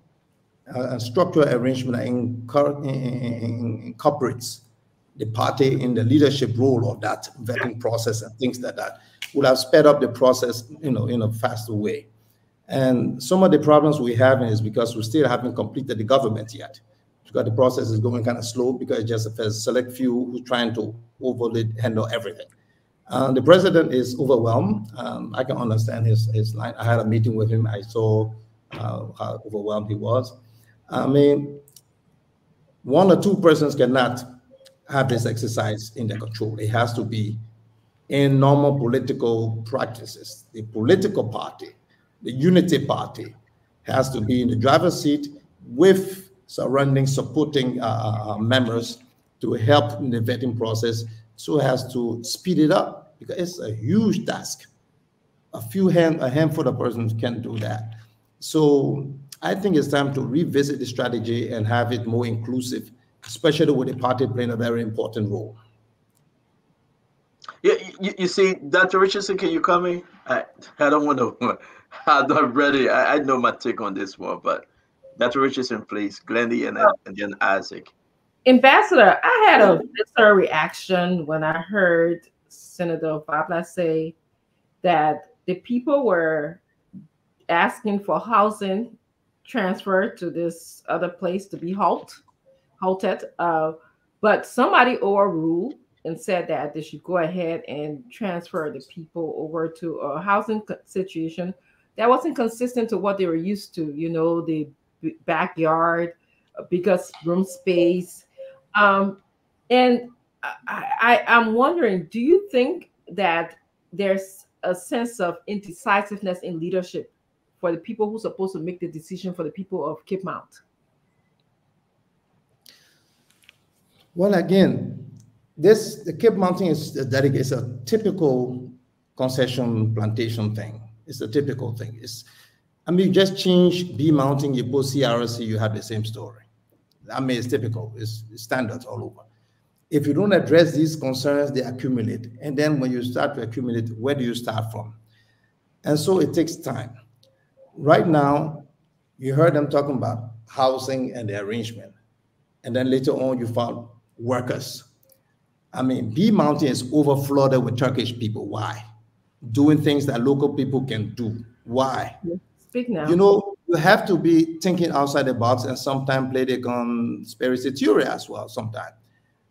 a structural arrangement that incorporates the party in the leadership role of that vetting process and things like that would have sped up the process, you know, in a faster way. And some of the problems we have is because we still haven't completed the government yet. Because the process is going kind of slow because it's just a select few who's trying to overly handle everything. Uh, the president is overwhelmed. Um, I can understand his, his line. I had a meeting with him. I saw uh, how overwhelmed he was. I mean, one or two persons cannot have this exercise in their control. It has to be in normal political practices. The political party, the unity party, has to be in the driver's seat with surrounding, supporting uh, uh members to help in the vetting process so as to speed it up because it's a huge task. A few hand, a handful of persons can do that. So I think it's time to revisit the strategy and have it more inclusive, especially with the party playing a very important role. Yeah, you, you see, Dr. Richardson, can you come in? I, I don't want to, I'm not ready. I, I know my take on this one, but Dr. Richardson, please, Glendy and, and then Isaac. Ambassador, I had a visceral reaction when I heard Senator Varpilah say that the people were asking for housing transfer to this other place to be halt, halted. Uh, but somebody overruled and said that they should go ahead and transfer the people over to a housing situation that wasn't consistent to what they were used to. You know, the backyard, because room space, um, and I, I, am wondering, do you think that there's a sense of indecisiveness in leadership for the people who are supposed to make the decision for the people of Cape Mount? Well, again, this the Cape Mountain is. It's a typical concession plantation thing. It's a typical thing. It's, I mean, you just change Bea Mountain, you put CRC, you have the same story. I mean, it's typical. It's, standards all over if you don't address these concerns, they accumulate. And then when you start to accumulate, where do you start from? And so it takes time. Right now, you heard them talking about housing and the arrangement. And then later on, you found workers. I mean, Bea Mountain is overflooded with Turkish people. Why? Doing things that local people can do. Why? Now. You know, you have to be thinking outside the box and sometimes play the conspiracy theory as well, sometimes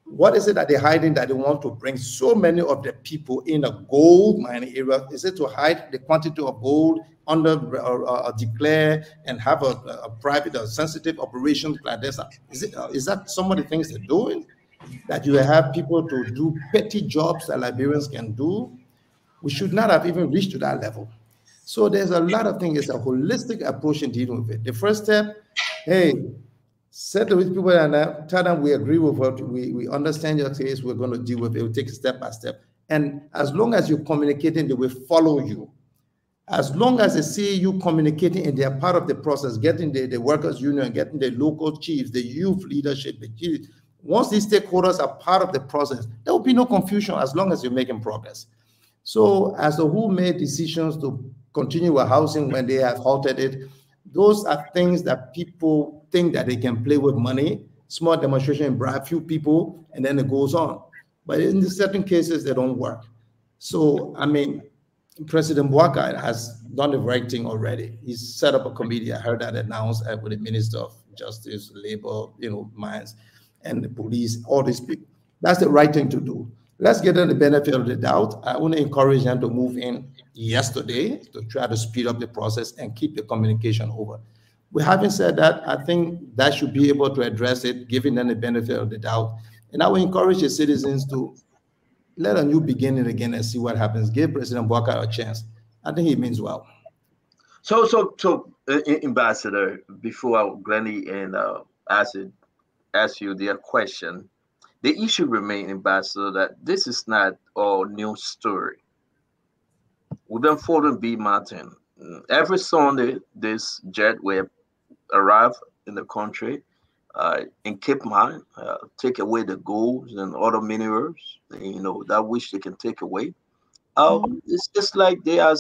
what is it that they're hiding that they want to bring so many of the people in a gold mining area? Is it to hide the quantity of gold under uh, uh, declare and have a, a private or sensitive operation like this? Is it uh, is that some of the things they're doing? That you have people to do petty jobs that Liberians can do? We should not have even reached to that level. So there's a lot of things. It's a holistic approach in dealing with it. The first step, hey, settle with people and uh, tell them we agree with what we, we understand your case, we're going to deal with it, we'll take step by step. And as long as you're communicating, they will follow you. As long as they see you communicating and they're part of the process, getting the, the workers' union, getting the local chiefs, the youth leadership, the chiefs, once these stakeholders are part of the process, there will be no confusion as long as you're making progress. So, as to who made decisions to continue with housing when they have halted it, those are things that people think that they can play with money, small demonstration, bribe few people, and then it goes on. But in certain cases, they don't work. So, I mean, President Boakai has done the right thing already. He's set up a committee. I heard that announced with the Minister of Justice, Labor, you know, Mines, and the police, all these people. That's the right thing to do. Let's get them the benefit of the doubt. I want to encourage them to move in yesterday to try to speed up the process and keep the communication over. We having said that, I think that should be able to address it, giving them the benefit of the doubt. And I will encourage the citizens to let a new beginning again and see what happens. Give President Boakai a chance. I think he means well. So, so, so, uh, Ambassador, before Glenny and uh, Acid ask you their question, the issue remains, Ambassador, that this is not a new story. We've been following Bea Mountain. Every Sunday, this jet will arrive in the country uh, in Cape Mount, uh, take away the gold and other minerals, you know, that which they can take away. Um, mm-hmm. It's just like they are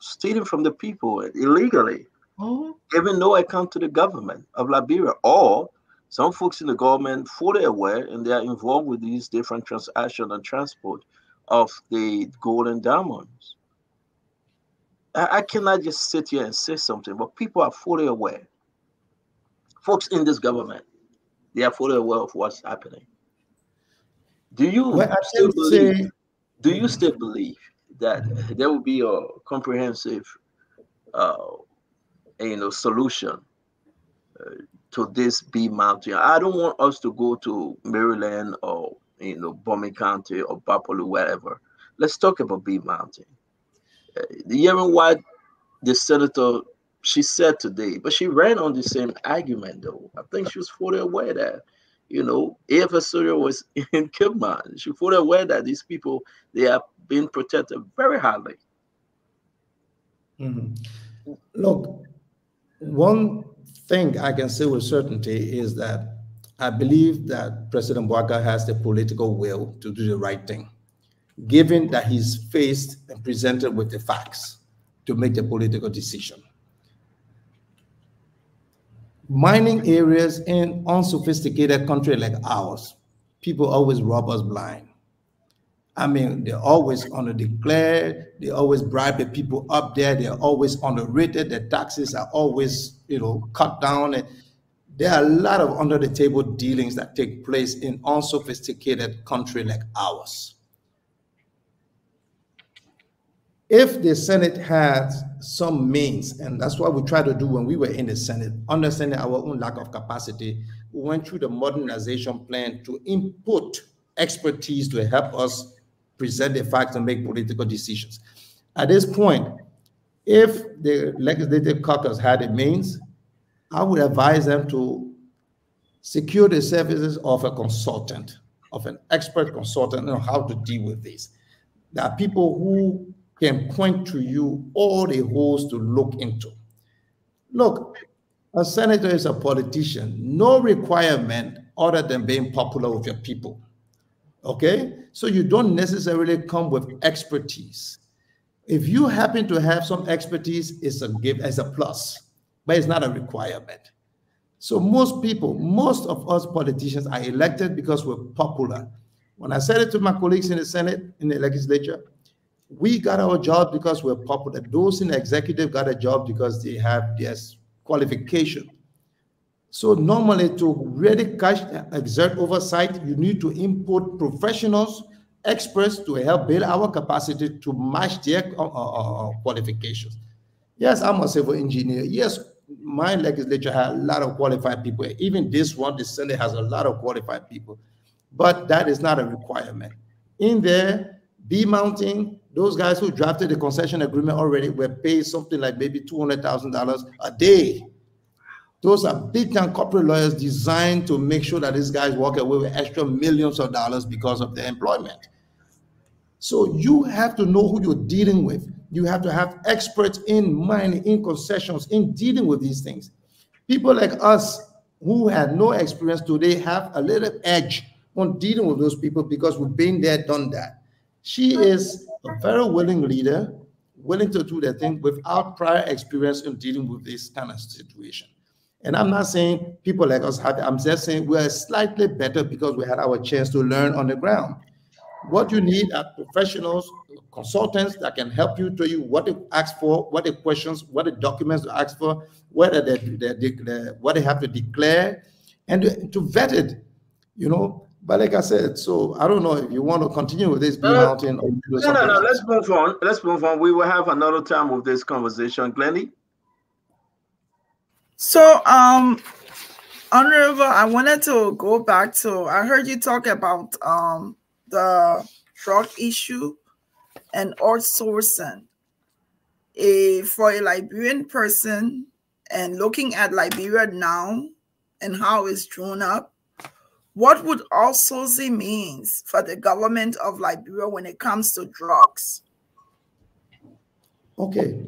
stealing from the people illegally. giving no account to the government of Liberia. Or some folks in the government fully aware and they are involved with these different transactions and transport of the gold and diamonds. I, I cannot just sit here and say something, but people are fully aware. Folks in this government, they are fully aware of what's happening. Do you Well, still believe? say- Do you still believe that there will be a comprehensive, uh, you know, solution uh, to this Bea Mountain? I don't want us to go to Maryland or you know, Bomi County or Buffalo, wherever. Let's talk about Bea Mountain. Uh, hearing what the senator she said today, but she ran on the same argument though. I think she was fully aware that you know, AFSORIA was in Kidman. She fully aware that these people they are being protected very highly. Mhm. Look, one thing I can say with certainty is that I believe that President Boakai has the political will to do the right thing, given that he's faced and presented with the facts to make the political decision. Mining areas in unsophisticated country like ours, people always rob us blind. I mean, they're always underdeclared. They always bribe the people up there. They're always underrated. The taxes are always, you know, cut down. And there are a lot of under the table dealings that take place in unsophisticated country like ours. If the Senate has some means, and that's what we tried to do when we were in the Senate, understanding our own lack of capacity, we went through the modernization plan to input expertise to help us present the facts and make political decisions. At this point, if the legislative caucus had the means, I would advise them to secure the services of a consultant, of an expert consultant on how to deal with this. There are people who can point to you all the holes to look into. Look, a senator is a politician, no requirement other than being popular with your people. Okay? So you don't necessarily come with expertise. If you happen to have some expertise, it's a give as a plus, but it's not a requirement. So most people, most of us politicians are elected because we're popular. When I said it to my colleagues in the Senate, in the legislature, we got our job because we're popular. Those in executive got a job because they have this qualification. So normally to really catch, exert oversight, you need to import professionals, experts to help build our capacity to match their uh, uh, uh, qualifications. Yes, I'm a civil engineer. Yes, my legislature has a lot of qualified people. Even this one, the Senate has a lot of qualified people, but that is not a requirement. In there, B mounting, those guys who drafted the concession agreement already were paid something like maybe $200,000 a day. Those are big time corporate lawyers designed to make sure that these guys walk away with extra millions of dollars because of their employment. So you have to know who you're dealing with. You have to have experts in mining, in concessions, in dealing with these things. People like us who had no experience today have a little edge on dealing with those people because we've been there, done that. She is a very willing leader, willing to do the thing without prior experience in dealing with this kind of situation. And I'm not saying people like us have, I'm just saying we're slightly better because we had our chance to learn on the ground. What you need are professionals, consultants that can help you tell you what to ask for, what the questions, what the documents to ask for, whether they, they, they, what they have to declare, and to, to vet it, you know. But like I said, so I don't know if you want to continue with this B Uh, mountain or No, no, no. else. Let's move on. Let's move on. We will have another time with this conversation, Glenny. So, um, Honorable, I wanted to go back to. I heard you talk about um the drug issue and outsourcing. A for a Liberian person and looking at Liberia now and how it's drawn up, what would outsourcing means for the government of Liberia when it comes to drugs? Okay.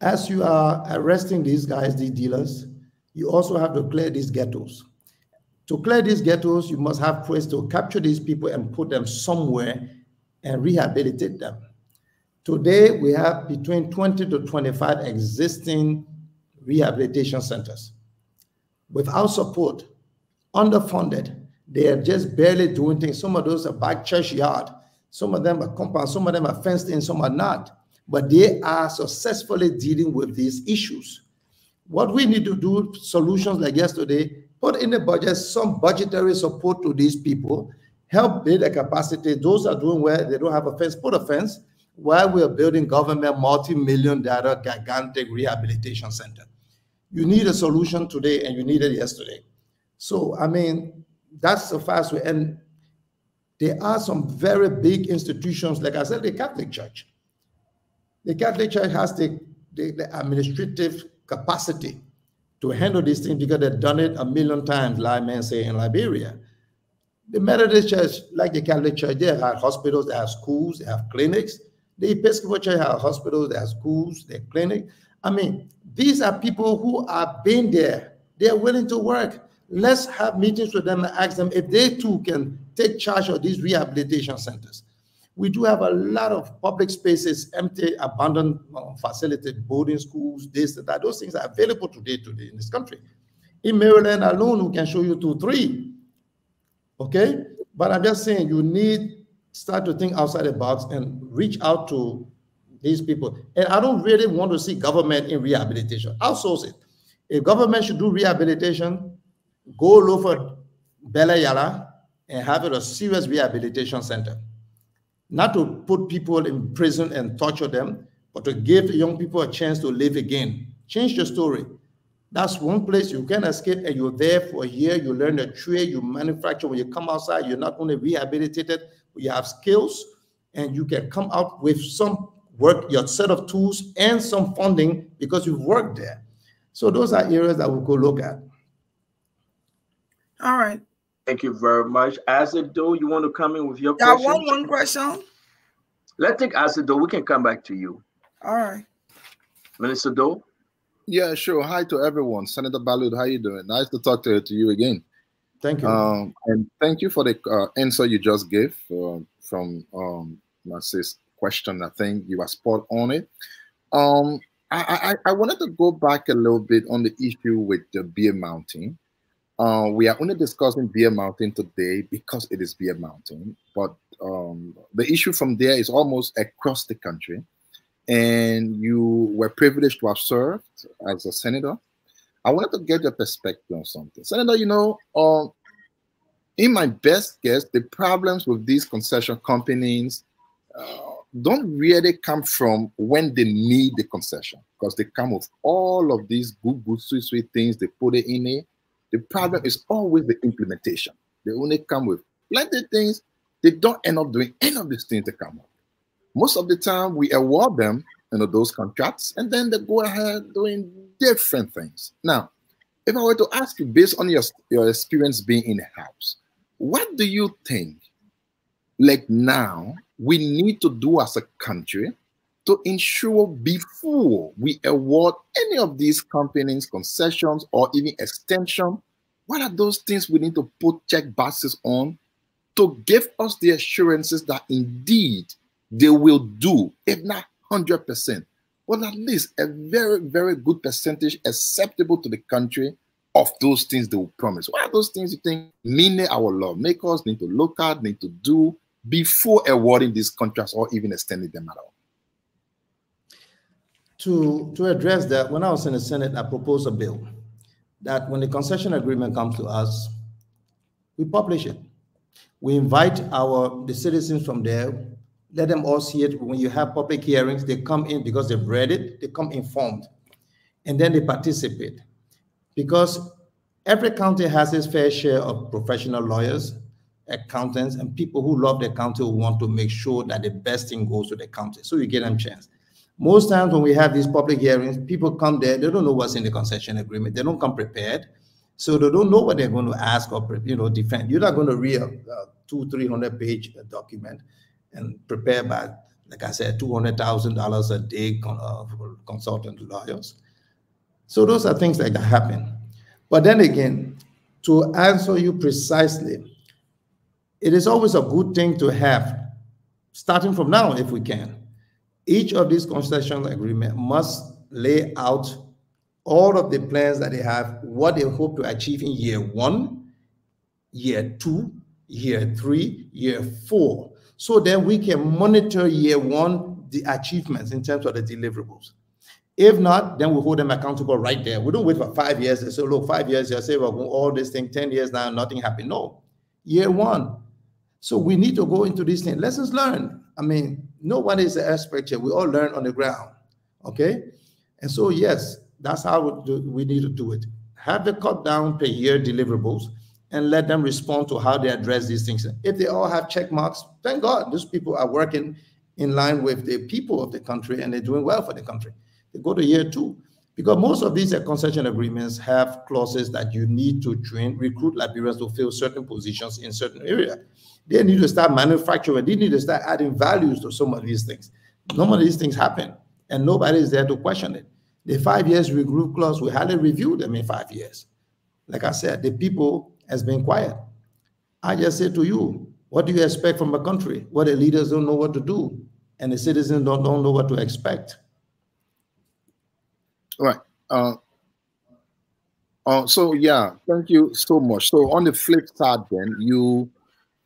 As you are arresting these guys, these dealers, you also have to clear these ghettos. To clear these ghettos, you must have ways to capture these people and put them somewhere and rehabilitate them. Today, we have between 20 to 25 existing rehabilitation centers. Without support, underfunded, they are just barely doing things. Some of those are back church yard, some of them are compound, some of them are fenced in, some are not. But they are successfully dealing with these issues. What we need to do, solutions like yesterday, put in the budget some budgetary support to these people, help build a capacity. Those are doing where they don't have a fence, put a fence while we're building government multi-million dollar gigantic rehabilitation center. You need a solution today and you need it yesterday. So, I mean, that's the fast way. And there are some very big institutions, like I said, the Catholic Church. The Catholic Church has the, the, the administrative capacity to handle these things because they've done it a million times, like men say in Liberia. The Methodist Church, like the Catholic Church, they have hospitals, they have schools, they have clinics. The Episcopal Church have hospitals, they have schools, they have clinics. I mean, these are people who have been there. They are willing to work. Let's have meetings with them and ask them if they too can take charge of these rehabilitation centers. We do have a lot of public spaces, empty, abandoned uh, boarding schools, this, that. Those things are available today, today in this country. In Maryland alone, we can show you two, three. Okay? But I'm just saying you need start to think outside the box and reach out to these people. And I don't really want to see government in rehabilitation. Outsource it. If government should do rehabilitation, go look for Belle Yella and have it a serious rehabilitation center. Not to put people in prison and torture them, but to give young people a chance to live again. Change your story. That's one place you can escape, and you're there for a year. You learn a trade, you manufacture. When you come outside, you're not only rehabilitated, but you have skills, and you can come out with some work, your set of tools, and some funding because you've worked there. So those are areas that we could look at. All right. Thank you very much. Asido, you want to come in with your Yeah, question? one one question. Let's take Asido. We can come back to you. All right. Minister Doe? Yeah, sure. Hi to everyone. Senator Ballout, how you doing? Nice to talk to, to you again. Thank you. Um, and thank you for the uh, answer you just gave uh, from um, Marcy's question. I think you are spot on it. Um, I, I, I wanted to go back a little bit on the issue with the Bea Mountain. Uh, we are only discussing Bea Mountain today because it is Bea Mountain, but um, the issue from there is almost across the country. And you were privileged to have served as a senator. I wanted to get your perspective on something. Senator, you know, um, in my best guess, the problems with these concession companies uh, don't really come from when they need the concession, because they come with all of these good, good, sweet, sweet things. They put it in it. The problem is always the implementation. They only come with plenty things. They don't end up doing any of these things they come up. Most of the time, we award them you know, those contracts, and then they go ahead doing different things. Now, if I were to ask you, based on your, your experience being in the house, what do you think, like now, we need to do as a country to ensure before we award any of these companies concessions or even extension, what are those things we need to put check boxes on to give us the assurances that indeed they will do, if not 100%, but at least a very, very good percentage acceptable to the country of those things they will promise. What are those things you think many our lawmakers need to look at, need to do before awarding these contracts or even extending them at all? To, to address that, when I was in the Senate, I proposed a bill that when the concession agreement comes to us, we publish it. We invite our the citizens from there, let them all see it. When you have public hearings, they come in because they've read it, they come informed, and then they participate. Because every county has its fair share of professional lawyers, accountants, and people who love their county who want to make sure that the best thing goes to the county. So you get them chance. Most times when we have these public hearings, people come there, they don't know what's in the concession agreement. They don't come prepared. So they don't know what they're going to ask or you know defend. You're not going to read a, a two, three hundred page document and prepare by, like I said, two hundred thousand dollars a day con, uh, for consultant lawyers. So those are things that happen. But then again, to answer you precisely, it is always a good thing to have, starting from now, if we can. Each of these concession agreement must lay out all of the plans that they have, what they hope to achieve in year one, year two, year three, year four. So then we can monitor year one, the achievements in terms of the deliverables. If not, then we hold them accountable right there. We don't wait for five years and say, look, five years, you say, well, all this thing, 10 years now, nothing happened. No, year one. So we need to go into this thing. Lessons learned. I mean, no one is an expert here. We all learn on the ground. Okay. And so, yes, that's how we, need to do it. Have the cut down per year deliverables and let them respond to how they address these things. If they all have check marks, thank God those people are working in line with the people of the country and they're doing well for the country. They go to year two. Because most of these concession agreements have clauses that you need to train, recruit Liberians to fill certain positions in certain area. They need to start manufacturing. They need to start adding values to some of these things. None of these things happen, and nobody is there to question it. The five years regroup clause, we hardly review them in five years. Like I said, the people has been quiet. I just say to you, what do you expect from a country where the leaders don't know what to do and the citizens don't, don't know what to expect? Right. Uh, uh, so yeah, thank you so much. So on the flip side, then you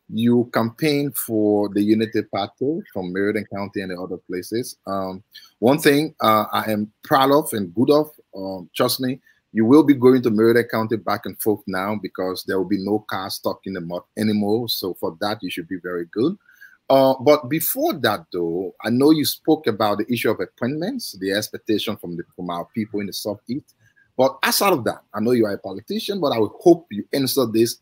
you campaign for the Unity Party from Maryland County and the other places. Um, one thing uh, I am proud of and good of, um, trust me, you will be going to Maryland County back and forth now because there will be no car stuck in the mud anymore. So for that, you should be very good. Uh, but before that, though, I know you spoke about the issue of appointments, the expectation from the from our people in the southeast. But outside of that, I know you are a politician, but I would hope you answer this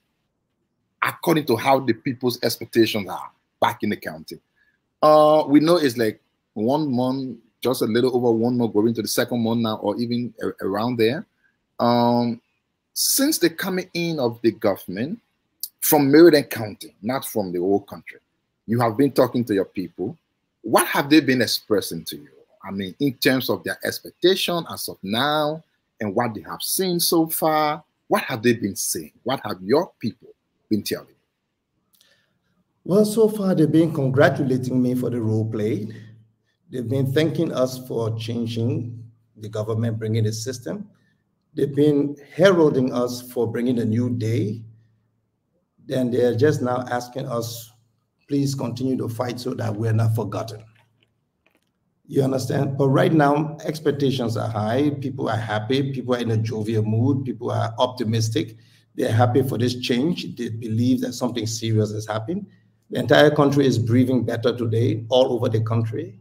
according to how the people's expectations are back in the county. Uh, we know it's like one month, just a little over one month, going to the second month now, or even around there. Um, since the coming in of the government from Maryland County, not from the whole country, you have been talking to your people. What have they been expressing to you? I mean, in terms of their expectation as of now and what they have seen so far, what have they been saying? What have your people been telling you? Well, so far they've been congratulating me for the role played. They've been thanking us for changing the government, bringing the system. They've been heralding us for bringing a new day. Then they're just now asking us please continue to fight so that we're not forgotten. You understand? But right now, expectations are high. People are happy. People are in a jovial mood. People are optimistic. They're happy for this change. They believe that something serious has happened. The entire country is breathing better today, all over the country.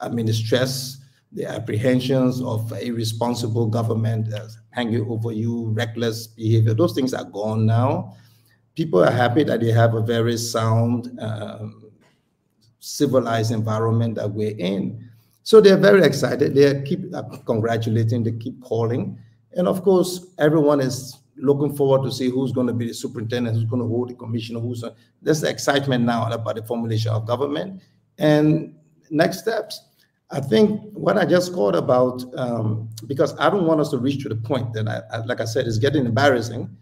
I mean, the stress, the apprehensions of irresponsible government uh, hanging over you, reckless behavior, those things are gone now people are happy that they have a very sound, um, civilized environment that we're in. So they're very excited. They keep uh, congratulating, they keep calling. And of course, everyone is looking forward to see who's going to be the superintendent, who's going to hold the commissioner, who's uh, there's the excitement now about the formulation of government and next steps. I think what I just called about, um, because I don't want us to reach to the point that, I, I, like I said, is getting embarrassing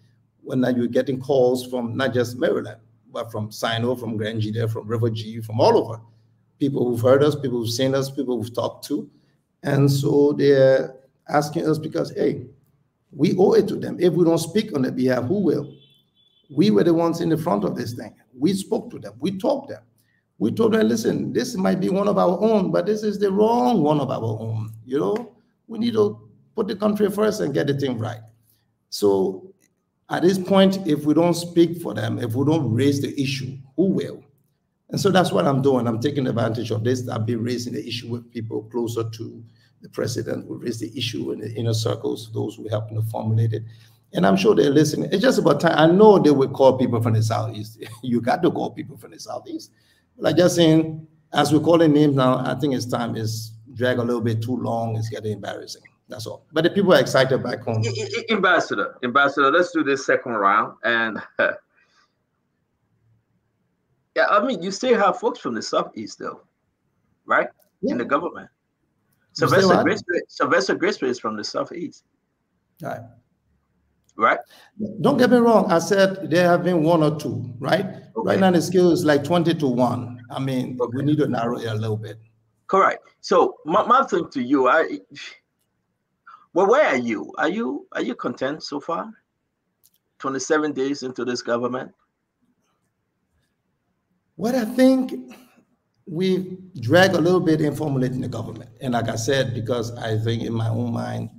when you're getting calls from not just Maryland, but from Sinoe, from Grand Gedeh, from River Gee, from all over. People who've heard us, people who've seen us, people who've talked to. And so they're asking us because, hey, we owe it to them. If we don't speak on their behalf, who will? We were the ones in the front of this thing. We spoke to them. We talked them. We told them, listen, this might be one of our own, but this is the wrong one of our own. You know, we need to put the country first and get the thing right. So at this point, if we don't speak for them, if we don't raise the issue, who will? And so that's what I'm doing. I'm taking advantage of this. I've been raising the issue with people closer to the president. We raise the issue in the inner circles, those who help to formulate it. And I'm sure they're listening. It's just about time. I know they will call people from the southeast. you got to call people from the southeast. Like just saying, as we're calling names now, I think it's time is drag a little bit too long. It's getting embarrassing. That's all. But the people are excited back home. Ambassador, Ambassador, let's do this second round. And uh, yeah, I mean, you still have folks from the southeast, though, right? Yeah. In the government. Sylvester Grigsby, Sylvester Grigsby is from the southeast. Right. Right. Don't get me wrong. I said there have been one or two, right? Okay. Right now the scale is like 20 to 1. I mean, okay. we need to narrow it a little bit. Correct. So my, my thing to you, I Well, where are you? Are you are you content so far? 27 days into this government? What I think we drag a little bit in formulating the government. And like I said, because I think in my own mind,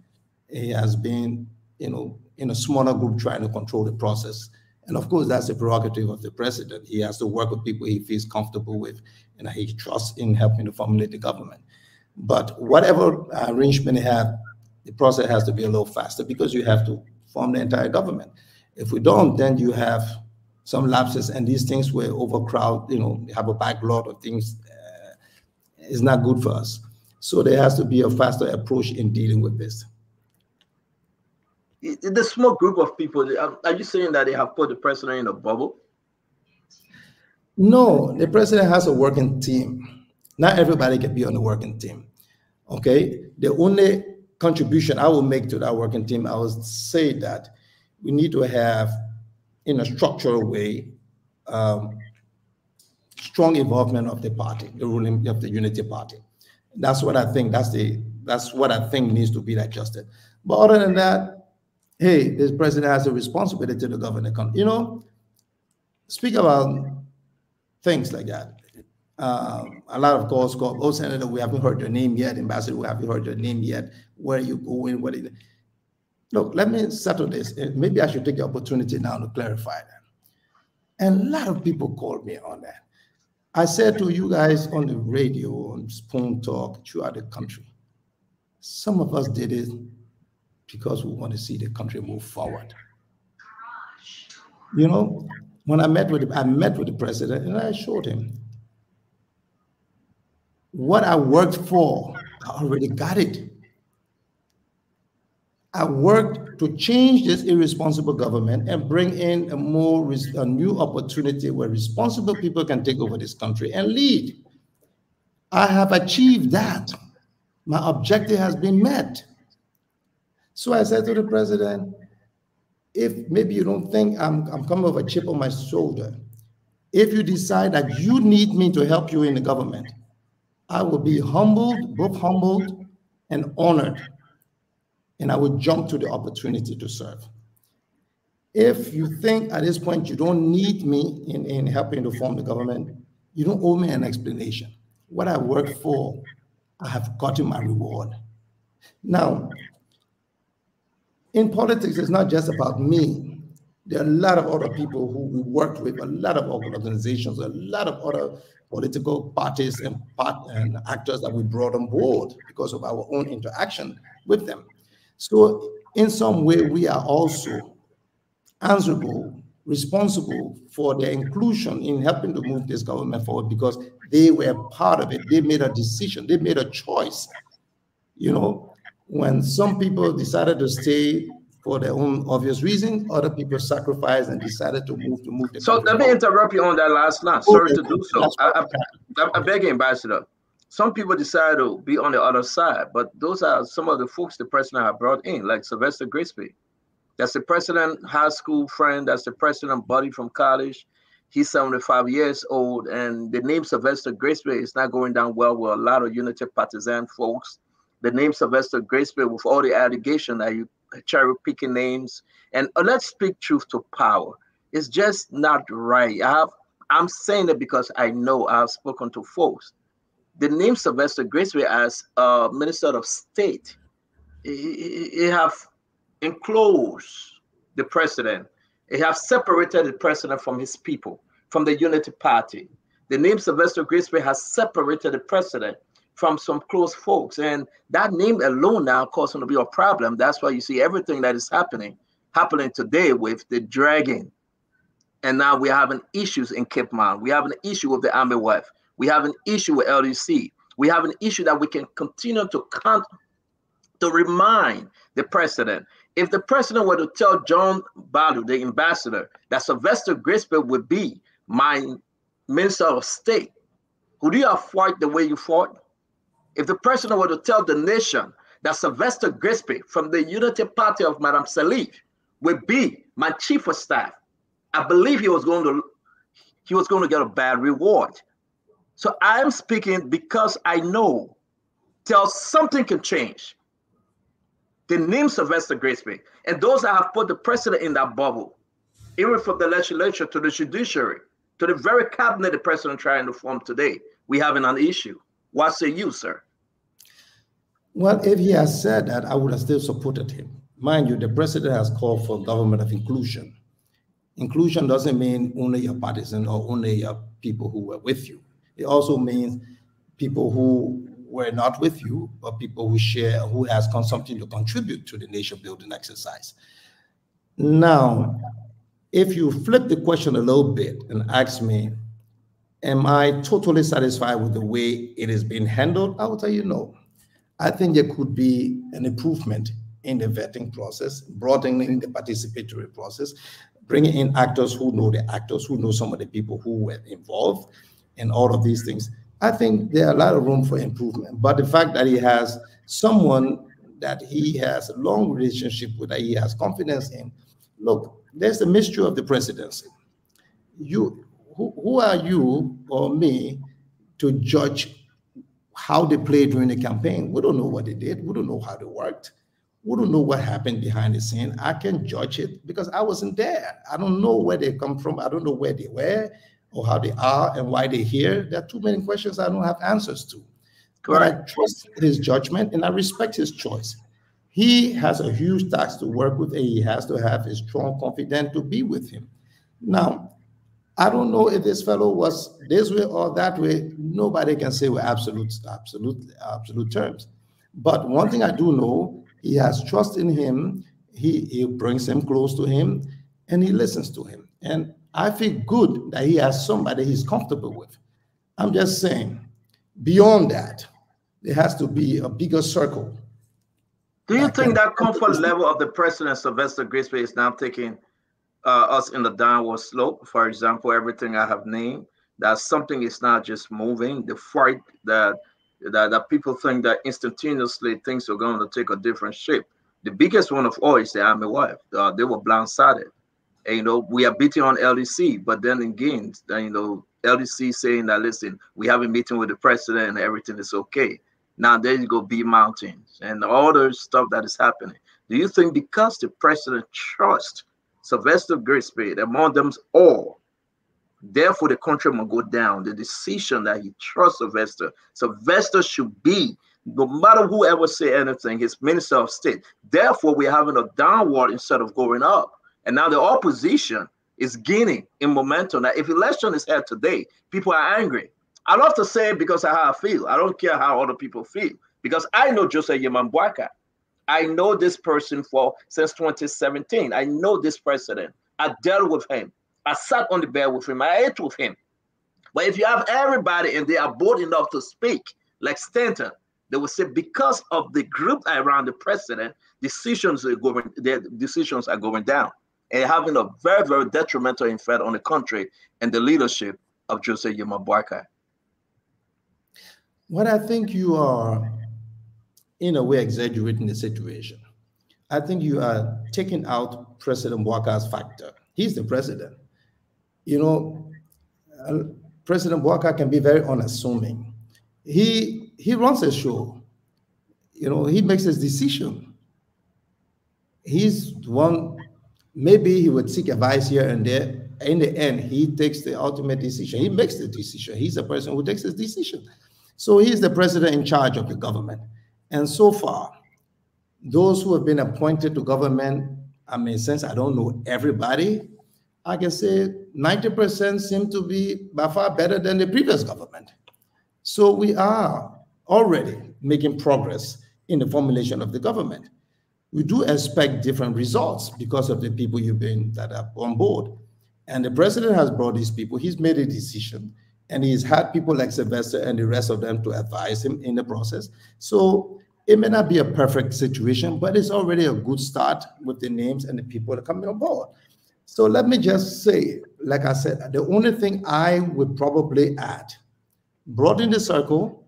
it has been, you know, in a smaller group trying to control the process. And of course, that's the prerogative of the president. He has to work with people he feels comfortable with and he trusts in helping to formulate the government. But whatever arrangement they have, the process has to be a little faster because you have to form the entire government. If we don't, then you have some lapses, and these things will overcrowd. You know, have a backlog of things. Uh, is not good for us. So there has to be a faster approach in dealing with this. The small group of people, are you saying that they have put the president in a bubble? No, the president has a working team. Not everybody can be on the working team. Okay. The only contribution I will make to that working team, I would say that we need to have, in a structural way, um, strong involvement of the party, the ruling of the unity party. That's what I think. That's the that's what I think needs to be adjusted. But other than that, hey, this president has a responsibility to the country. You know, speak about things like that. Um, a lot of calls called, oh, Senator, we haven't heard your name yet. Ambassador, we haven't heard your name yet. Where are you going? What is? Look, let me settle this. Maybe I should take the opportunity now to clarify that. And a lot of people called me on that. I said to you guys on the radio, on Spoon Talk throughout the country, some of us did it because we want to see the country move forward. You know, when I met with I met with the president and I showed him what I worked for. I already got it. I worked to change this irresponsible government and bring in a more a new opportunity where responsible people can take over this country and lead. I have achieved that. My objective has been met. So I said to the president, if maybe you don't think I'm, I'm coming with a chip on my shoulder, if you decide that you need me to help you in the government, I will be humbled, both humbled and honored and I will jump to the opportunity to serve. If you think at this point you don't need me in, in helping to form the government, you don't owe me an explanation. What I work for, I have gotten my reward. Now, in politics, it's not just about me. There are a lot of other people who we worked with, a lot of organizations, a lot of other political parties and, part, and actors that we brought on board because of our own interaction with them. So in some way, we are also answerable, responsible for their inclusion in helping to move this government forward because they were part of it. They made a decision. They made a choice. You know, when some people decided to stay for their own obvious reasons, other people sacrificed and decided to move to move. so let me forward. interrupt you on that last line. Sorry okay. to do so. I, I, I beg you, Ambassador some people decide to be on the other side, but those are some of the folks the president have brought in, like Sylvester Grigsby. That's the president high school friend. That's the president buddy from college. He's 75 years old, and the name Sylvester Grigsby is not going down well with a lot of Unity partisan folks. The name Sylvester Grigsby, with all the allegation that you cherry picking names, and uh, let's speak truth to power. It's just not right. I have, I'm saying it because I know I've spoken to folks the name Sylvester Grigsby as uh, Minister of State, he, he have enclosed the president. He have separated the president from his people, from the Unity Party. The name Sylvester Grigsby has separated the president from some close folks. And that name alone now causing to be a problem. That's why you see everything that is happening, happening today with the dragging. And now we're having issues in Cape Mount. We have an issue with the Army wife. We have an issue with LEC. We have an issue that we can continue to count to remind the president. If the president were to tell John Ballout, the ambassador, that Sylvester Grigsby would be my minister of state, would you have fought the way you fought? If the president were to tell the nation that Sylvester Grigsby from the Unity Party of Madame Salif would be my chief of staff, I believe he was going to he was going to get a bad reward. So I'm speaking because I know till something can change. They named Sylvester Grigsby And those that have put the president in that bubble, even from the legislature to the judiciary, to the very cabinet the president trying to form today, we having an issue. What say you, sir? Well, if he has said that, I would have still supported him. Mind you, the president has called for government of inclusion. Inclusion doesn't mean only your partisan or only your people who were with you. It also means people who were not with you, but people who share, who has something to contribute to the nation building exercise. Now, if you flip the question a little bit and ask me, am I totally satisfied with the way it is being handled? I will tell you no. I think there could be an improvement in the vetting process, broadening the participatory process, bringing in actors who know the actors, who know some of the people who were involved, and all of these things. I think there are a lot of room for improvement. But the fact that he has someone that he has a long relationship with, that he has confidence in, look, there's the mystery of the presidency. You, who, who are you or me to judge how they played during the campaign? We don't know what they did. We don't know how they worked. We don't know what happened behind the scene. I can't judge it because I wasn't there. I don't know where they come from. I don't know where they were or how they are and why they're here. There are too many questions I don't have answers to. Correct. But I trust his judgment and I respect his choice. He has a huge task to work with, and he has to have a strong confidant to be with him. Now, I don't know if this fellow was this way or that way. Nobody can say with absolute, absolute, absolute terms. But one thing I do know, he has trust in him. He, he brings him close to him, and he listens to him. And I feel good that he has somebody he's comfortable with. I'm just saying, beyond that, there has to be a bigger circle do you think that comfort level of the president, Sylvester Grigsby, is now taking uh, us in the downward slope? For example, everything I have named, that something is not just moving. The fight that that, that people think that instantaneously things are going to take a different shape. The biggest one of all is the army wife. Uh, they were blindsided. And, you know, we are beating on LEC, but then again, you know, LEC saying that listen, we have a meeting with the president and everything is okay. Now there you go, Bea Mountains and all the stuff that is happening. Do you think because the president trusts Sylvester Grigsby among them all, therefore the country will go down? The decision that he trusts Sylvester, Sylvester should be, no matter whoever say anything, his minister of state. Therefore, we're having a downward instead of going up. And now the opposition is gaining in momentum. Now, if election is held today, people are angry. I love to say it because of how I feel. I don't care how other people feel because I know Joseph Nyuma Boakai. I know this person for since 2017. I know this president. I dealt with him. I sat on the bed with him. I ate with him. But if you have everybody and they are bold enough to speak, like Stanton, they will say because of the group around the president, decisions are going, their decisions are going down and having a very, very detrimental effect on the country and the leadership of Joseph Nyuma Boakai. What I think you are, in a way, exaggerating the situation. I think you are taking out President Boakai's factor. He's the president. You know, uh, President Boakai can be very unassuming. He he runs a show. You know, he makes his decision. He's one. Maybe he would seek advice here and there. In the end, he takes the ultimate decision. He makes the decision. He's the person who takes the decision. So he's the president in charge of the government. And so far, those who have been appointed to government, I mean, since I don't know everybody, I can say 90% seem to be by far better than the previous government. So we are already making progress in the formulation of the government. We do expect different results because of the people you've been that are on board. And the president has brought these people, he's made a decision and he's had people like Sylvester and the rest of them to advise him in the process. So it may not be a perfect situation, but it's already a good start with the names and the people that are coming on board. So let me just say, like I said, the only thing I would probably add, broaden the circle,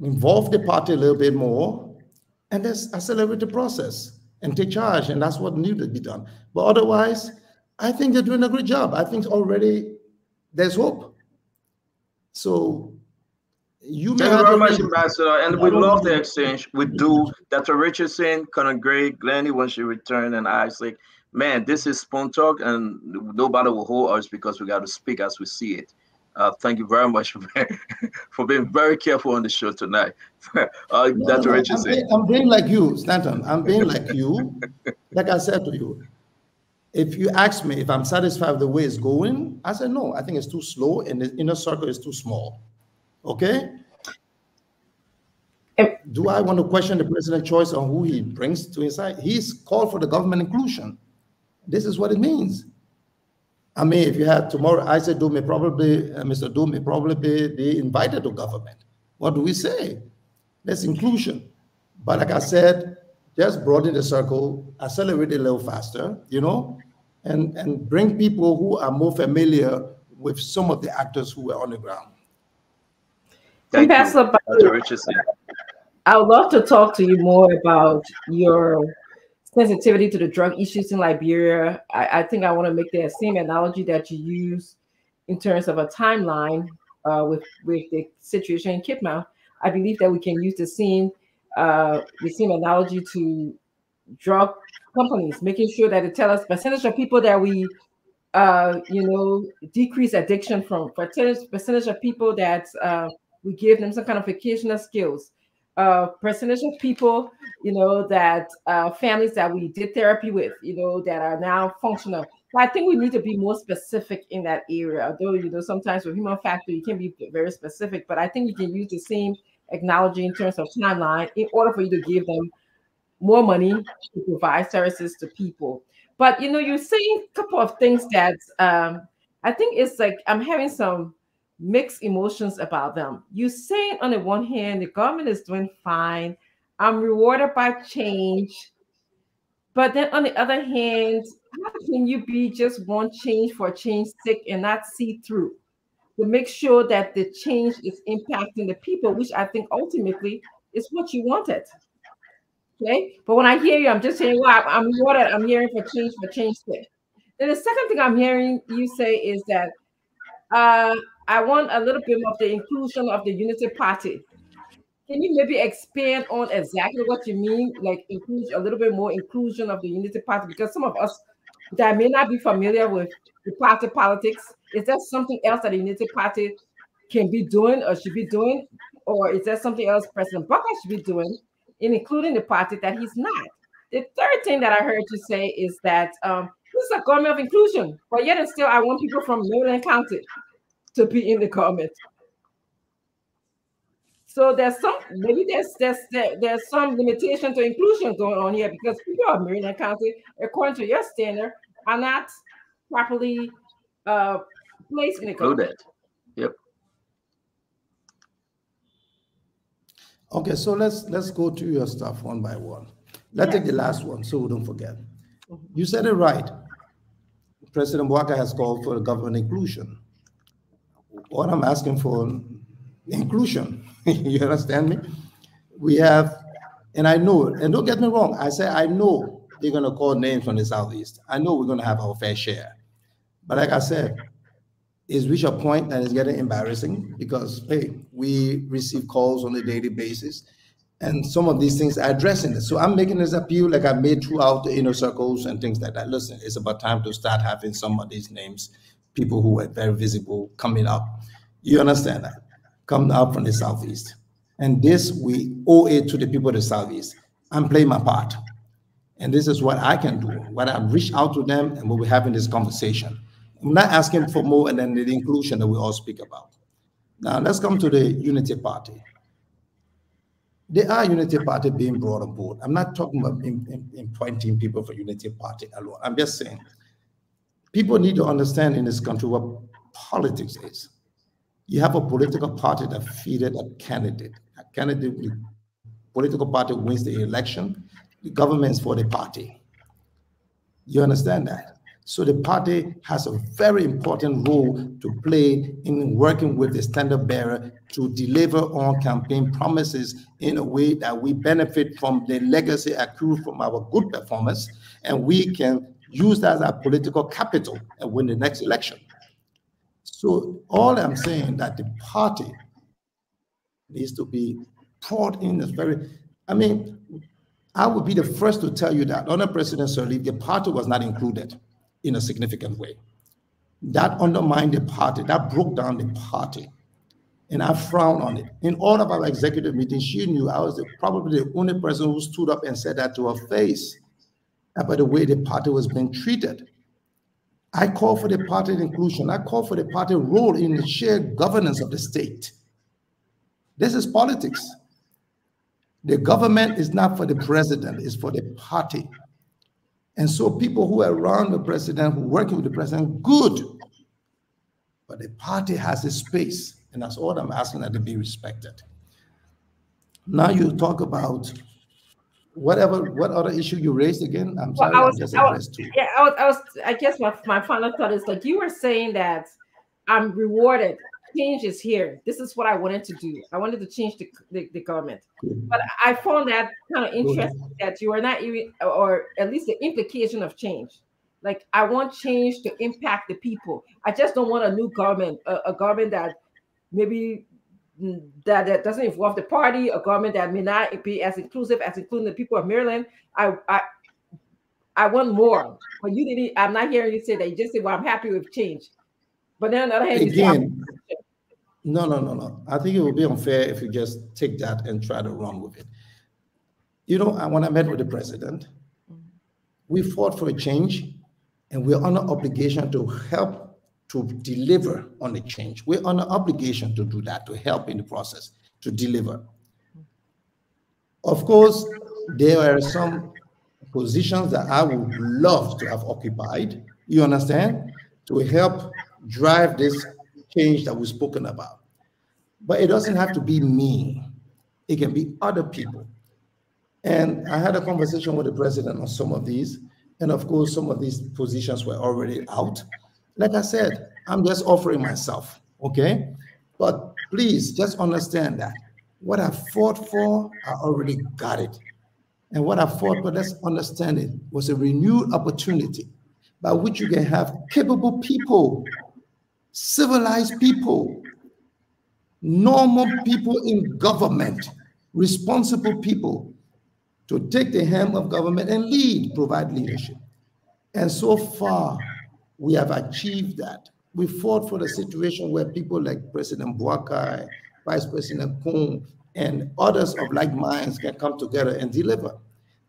involve the party a little bit more, and let's accelerate the process and take charge. And that's what needed to be done. But otherwise, I think they're doing a great job. I think already there's hope. So You may Thank you very much. Ambassador. And we love the exchange. We do. Dr. Richardson, Conor Gray, Glennie when she returned, and Isaac. Man, this is Spoon Talk, and nobody will hold us because we got to speak as we see it. Uh, thank you very much for being, for being very careful on the show tonight. uh, No, Dr. no, I'm Richardson. being, I'm being like you, Stanton. I'm being like you. Like I said to you, if you ask me if I'm satisfied with the way it's going, I said no. I think it's too slow, and the inner circle is too small. Okay. Do I want to question the president's choice on who he brings to his side? He's called for the government inclusion. This is what it means. I mean, if you had tomorrow, I said, do may probably, uh, Mr. Do may probably be, be invited to government. What do we say? That's inclusion. But like I said, just broaden the circle, accelerate a little faster, you know, and, and bring people who are more familiar with some of the actors who were on the ground. Thank Ambassador you, Bayo, Dr. Richardson. I would love to talk to you more about your sensitivity to the drug issues in Liberia. I, I think I want to make that same analogy that you use in terms of a timeline uh, with with the situation in Kipma. I believe that we can use the same uh, the same analogy to drug companies, making sure that they tell us percentage of people that we uh, you know decrease addiction from percentage percentage of people that uh, we give them some kind of vocational skills uh, percentage of people, you know, that uh, families that we did therapy with, you know, that are now functional. But I think we need to be more specific in that area. Although, you know, sometimes with human factor, you can be very specific, but I think you can use the same acknowledging in terms of timeline in order for you to give them more money to provide services to people. But you know, you're saying a couple of things that um, I think it's like I'm having some mixed emotions about them. You saying on the one hand, the government is doing fine. I'm rewarded by change. But then on the other hand, how can you be just one change for change sake and not see through to make sure that the change is impacting the people, which I think ultimately is what you wanted. Okay. But when I hear you, I'm just saying, well, I'm rewarded. I'm hearing for change for change sake. Then the second thing I'm hearing you say is that uh, I want a little bit of the inclusion of the Unity Party. Can you maybe expand on exactly what you mean, like include a little bit more inclusion of the Unity Party? Because some of us that may not be familiar with the party politics, is there something else that the Unity Party can be doing or should be doing? Or is there something else President Boakai should be doing in including the party that he's not? The third thing that I heard you say is that um, this is a government of inclusion, but yet and still, I want people from Maryland County to be in the government. So there's some maybe there's there's there's some limitation to inclusion going on here because people of Maryland County, according to your standard, are not properly uh, placed in the Know government. that. Yep. Okay, so let's let's go to your stuff one by one. Let's take the last one so we don't forget. You said it right. President Boakai has called for government inclusion. What I'm asking for inclusion. you understand me? We have, and I know, and don't get me wrong, I say I know they're gonna call names from the southeast. I know we're gonna have our fair share. But like I said, it's reached a point that is getting embarrassing because hey, we receive calls on a daily basis, and some of these things are addressing it. So I'm making this appeal like I made throughout the inner circles and things like that. Listen, it's about time to start having some of these names, people who are very visible coming up. You understand that? Coming up from the southeast. And this we owe it to the people of the southeast. I'm playing my part. And this is what I can do. What I've reached out to them and we'll be having this conversation. I'm not asking for more and then the inclusion that we all speak about. Now let's come to the Unity Party. There are Unity Party being brought on board. I'm not talking about in, in, in pointing people for Unity Party alone. I'm just saying people need to understand in this country what politics is. You have a political party that defeated a candidate. A candidate, political party wins the election. The government is for the party. You understand that? So the party has a very important role to play in working with the standard bearer to deliver on campaign promises in a way that we benefit from the legacy accrued from our good performance, and we can use that as our political capital and win the next election. So all I'm saying that the party needs to be poured in. It's very, I mean, I would be the first to tell you that under President Sirleaf, the party was not included in a significant way. That undermined the party, that broke down the party. And I frown on it. In all of our executive meetings, she knew I was the, probably the only person who stood up and said that to her face about the way the party was being treated. I call for the party inclusion. I call for the party role in the shared governance of the state. This is politics. The government is not for the president, it's for the party. And so people who are around the president, who working with the president, good. But the party has a space, and that's all I'm asking that to be respected. Now you talk about whatever what other issue you raised again. I'm sorry, I I was, just I was, yeah, I was, I was, I guess my, my final thought is like you were saying that I'm rewarded. Change is here. This is what I wanted to do. I wanted to change the, the, the government. But I found that kind of interesting that you are not even, or at least the implication of change. Like I want change to impact the people. I just don't want a new government, a, a government that maybe mm, that, that doesn't involve the party, a government that may not be as inclusive as including the people of Maryland. I, I I want more. But you didn't. I'm not hearing you say that. You just say, "Well, I'm happy with change." But then on the other hand, Again, no, no, no, no. I think it would be unfair if you just take that and try to run with it. You know, when I met with the president, mm. we fought for a change, and we're under obligation to help to deliver on the change. We're under obligation to do that, to help in the process, to deliver. Of course, there are some positions that I would love to have occupied, you understand, to help drive this change that we've spoken about. But it doesn't have to be me, it can be other people. And I had a conversation with the president on some of these. And of course, some of these positions were already out. Like I said, I'm just offering myself, okay? But please just understand that what I fought for, I already got it. And what I fought for, let's understand it, was a renewed opportunity by which you can have capable people, civilized people, normal people in government, responsible people to take the helm of government and lead, provide leadership. And so far, we have achieved that. We fought for the situation where people like President Boakai, Vice President Koung, and others of like minds can come together and deliver.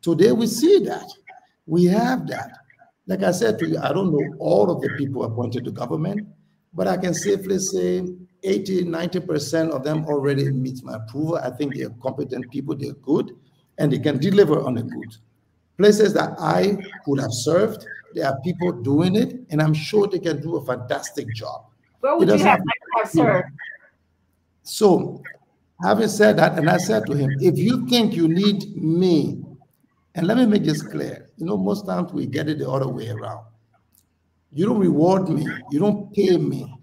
Today, we see that. We have that. Like I said to you, I don't know all of the people appointed to government, but I can safely say 80, 90% of them already meet my approval. I think they're competent people, they're good, and they can deliver on the good. Places that I could have served, there are people doing it, and I'm sure they can do a fantastic job. Where would you have have- have served? So, having said that, and I said to him, if you think you need me, and let me make this clear, you know, most times we get it the other way around. You don't reward me, you don't pay me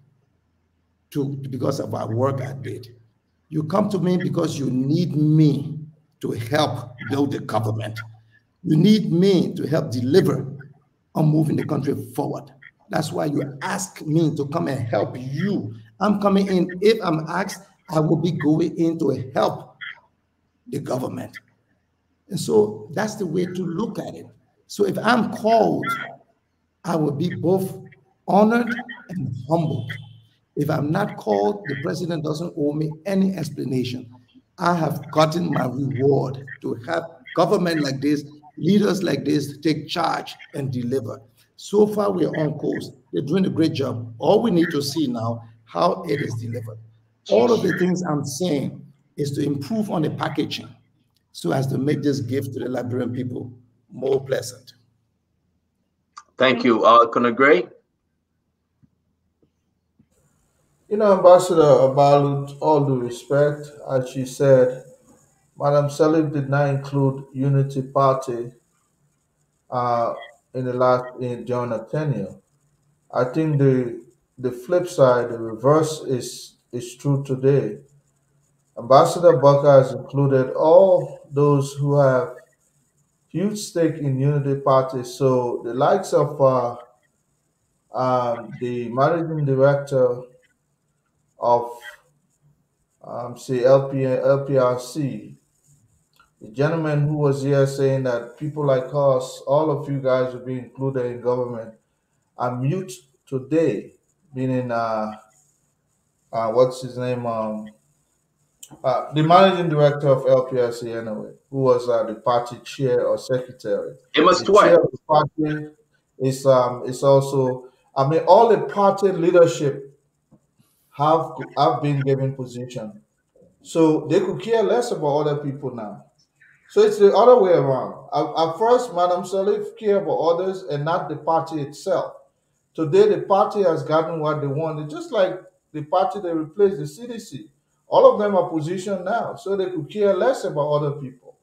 to because of our work I did. You come to me because you need me to help build the government. You need me to help deliver on moving the country forward. That's why you ask me to come and help you. I'm coming in. If I'm asked, I will be going in to help the government. And so that's the way to look at it. So if I'm called, I will be both honored and humbled. If I'm not called, the president doesn't owe me any explanation. I have gotten my reward to have government like this, leaders like this take charge and deliver. So far, we're on course. They're doing a great job. All we need to see now how it is delivered. All of the things I'm saying is to improve on the packaging so as to make this gift to the Liberian people more pleasant. Thank you. Uh, Colonel Gray? You know, Ambassador Abalu, all due respect, as she said, Madam Sirleaf did not include Unity Party uh, in the last in during her tenure. I think the the flip side, the reverse is is true today. Ambassador Boakai has included all those who have huge stake in Unity Party. So the likes of uh, um, the managing director of um, say LP, LPRC, the gentleman who was here saying that people like us, all of you guys will be included in government, are mute today, meaning uh, uh, what's his name? Um, uh, the managing director of LPRC, anyway, who was uh, the party chair or secretary. Amos the Dwight. chair of the party is um is also. I mean, all the party leadership have have been given position, so they could care less about other people now. So it's the other way around. At, at first, Madam Sirleaf cared about others and not the party itself. Today, the party has gotten what they wanted, just like the party that replaced the CDC. All of them are positioned now, so they could care less about other people.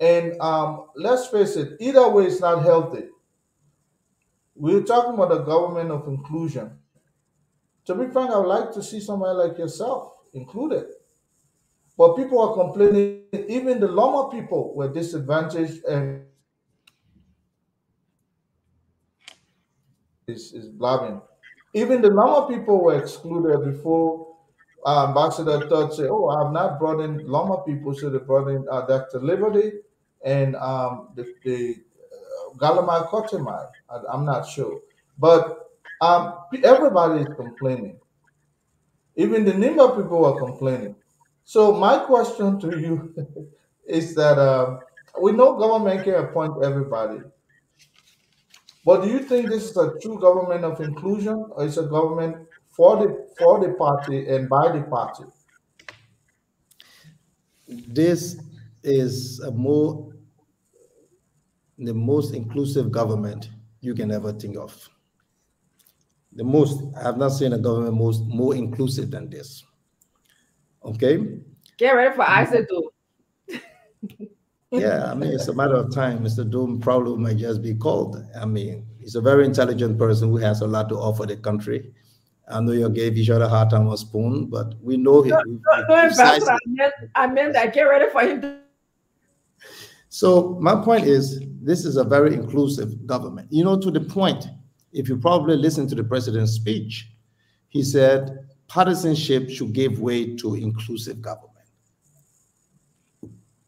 And um, let's face it, either way, it's not healthy. We're talking about a government of inclusion. To be frank, I would like to see somebody like yourself included. But people are complaining, even the Loma people were disadvantaged and is, is blabbing. Even the Loma people were excluded before uh, Ambassador Todd said, Oh, I have not brought in Loma people, so they brought in uh, Dr. Liberty and um, the, the uh, Galamai Kotemai. I, I'm not sure. But um, everybody is complaining. Even the Nimba people are complaining. So my question to you is that uh, we know government can appoint everybody, but do you think this is a true government of inclusion, or is a government for the for the party and by the party? This is a more the most inclusive government you can ever think of. The most I have not seen a government most more inclusive than this. Okay. Get ready for Isaac though. Yeah, I mean it's a matter of time. Mr. Doom probably might just be called. I mean, he's a very intelligent person who has a lot to offer the country. I know you gave each other a hard time spoon, but we know him. No, no, no, I meant, I meant that. Get ready for him. To- So my point is, this is a very inclusive government. You know, to the point, if you probably listen to the president's speech, he said partisanship should give way to inclusive government.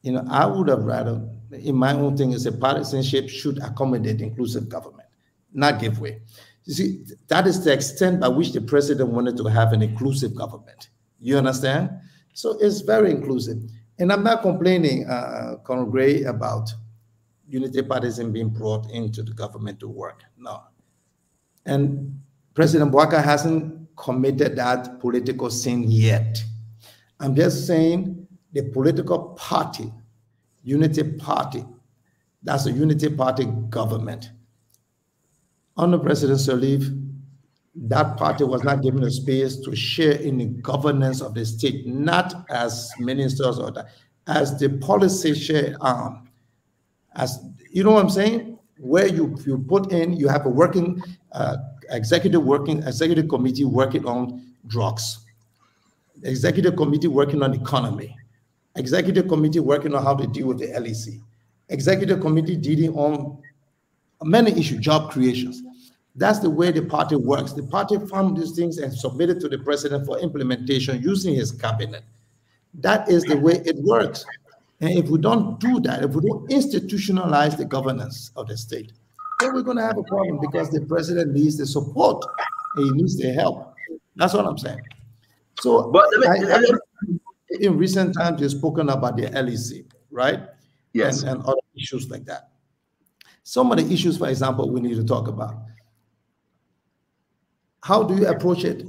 You know, I would have rather, in my own thing, is a partisanship should accommodate inclusive government, not give way. You see, that is the extent by which the president wanted to have an inclusive government. You understand? So it's very inclusive. And I'm not complaining, uh, Colonel Gray, about unity partisan being brought into the government to work. No. And President Boakai hasn't committed that political sin yet. I'm just saying the political party, unity party, that's a unity party government. Under President Sirleaf, that party was not given a space to share in the governance of the state, not as ministers or that, as the policy share arm. As you know what I'm saying? Where you, you put in, you have a working uh, executive working, executive committee working on drugs, executive committee working on economy, executive committee working on how to deal with the LEC, executive committee dealing on many issues, job creations. That's the way the party works. The party found these things and submitted to the president for implementation using his cabinet. That is the way it works. And if we don't do that, if we don't institutionalize the governance of the state, then we're going to have a problem because the president needs the support and he needs the help. That's what I'm saying. So, But me- I- I- in recent times, you've spoken about the LEC, right? Yes. And, and other issues like that. Some of the issues, for example, we need to talk about. How do you approach it?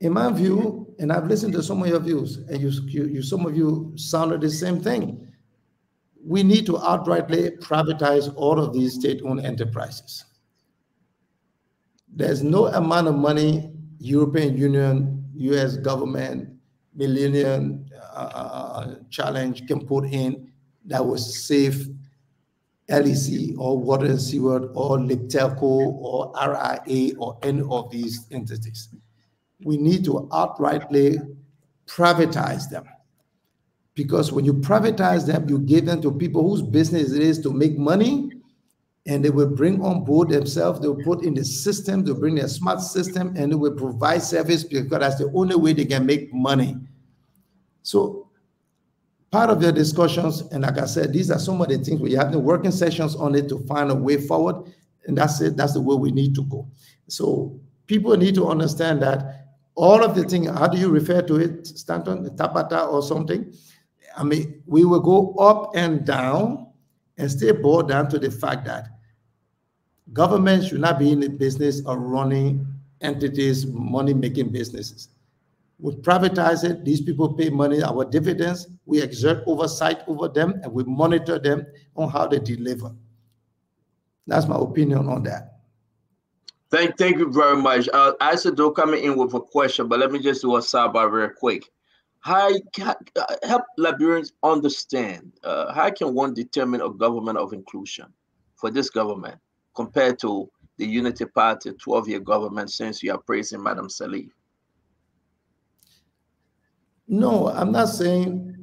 In my view, and I've listened to some of your views, and you, you, you some of you sounded the same thing. We need to outrightly privatize all of these state-owned enterprises. There's no amount of money European Union, U.S. government, Millennium uh, uh, Challenge can put in that will save LEC or Water and Sewer or LIBTELCO or RIA or any of these entities. We need to outrightly privatize them. Because when you privatize them, you give them to people whose business it is to make money, and they will bring on board themselves, they will put in the system, they'll bring their smart system, and they will provide service because that's the only way they can make money. So part of the discussions, and like I said, these are some of the things we have been working sessions on it to find a way forward, and that's it. That's the way we need to go. So people need to understand that all of the thing, How do you refer to it, Stanton, Tapata or something? I mean, we will go up and down, and stay boiled down to the fact that government should not be in the business of running entities, money-making businesses. We privatize it. These people pay money, our dividends. We exert oversight over them, and we monitor them on how they deliver. That's my opinion on that. Thank, thank you very much. Uh, Isidore coming in with a question, but let me just do a sidebar real quick. How uh, help Liberians understand uh, how can one determine a government of inclusion for this government compared to the Unity Party 12-year government since you are praising Madam Sirleaf? No, I'm not saying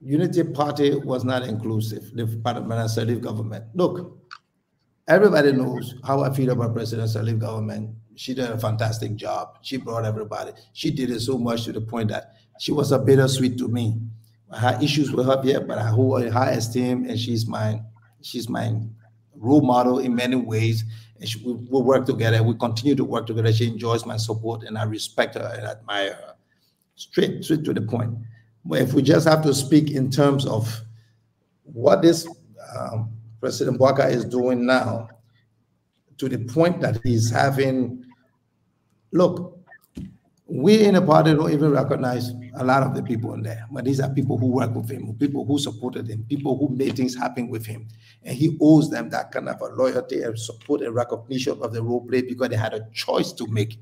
Unity Party was not inclusive, the Madam Sirleaf government. Look, everybody knows how I feel about President Sirleaf government. She did a fantastic job. She brought everybody. She did it so much to the point that she was a bittersweet to me. Her issues were her, yeah, but I hold her high esteem, and she's my she's my role model in many ways. And she, we, we work together. We continue to work together. She enjoys my support, and I respect her and admire her. Straight, straight to the point. If we just have to speak in terms of what this um, President Boakai is doing now, to the point that he's having, look, we in the party don't even recognize a lot of the people in there, but these are people who work with him, people who supported him, people who made things happen with him. And he owes them that kind of a loyalty and support and recognition of the role play because they had a choice to make.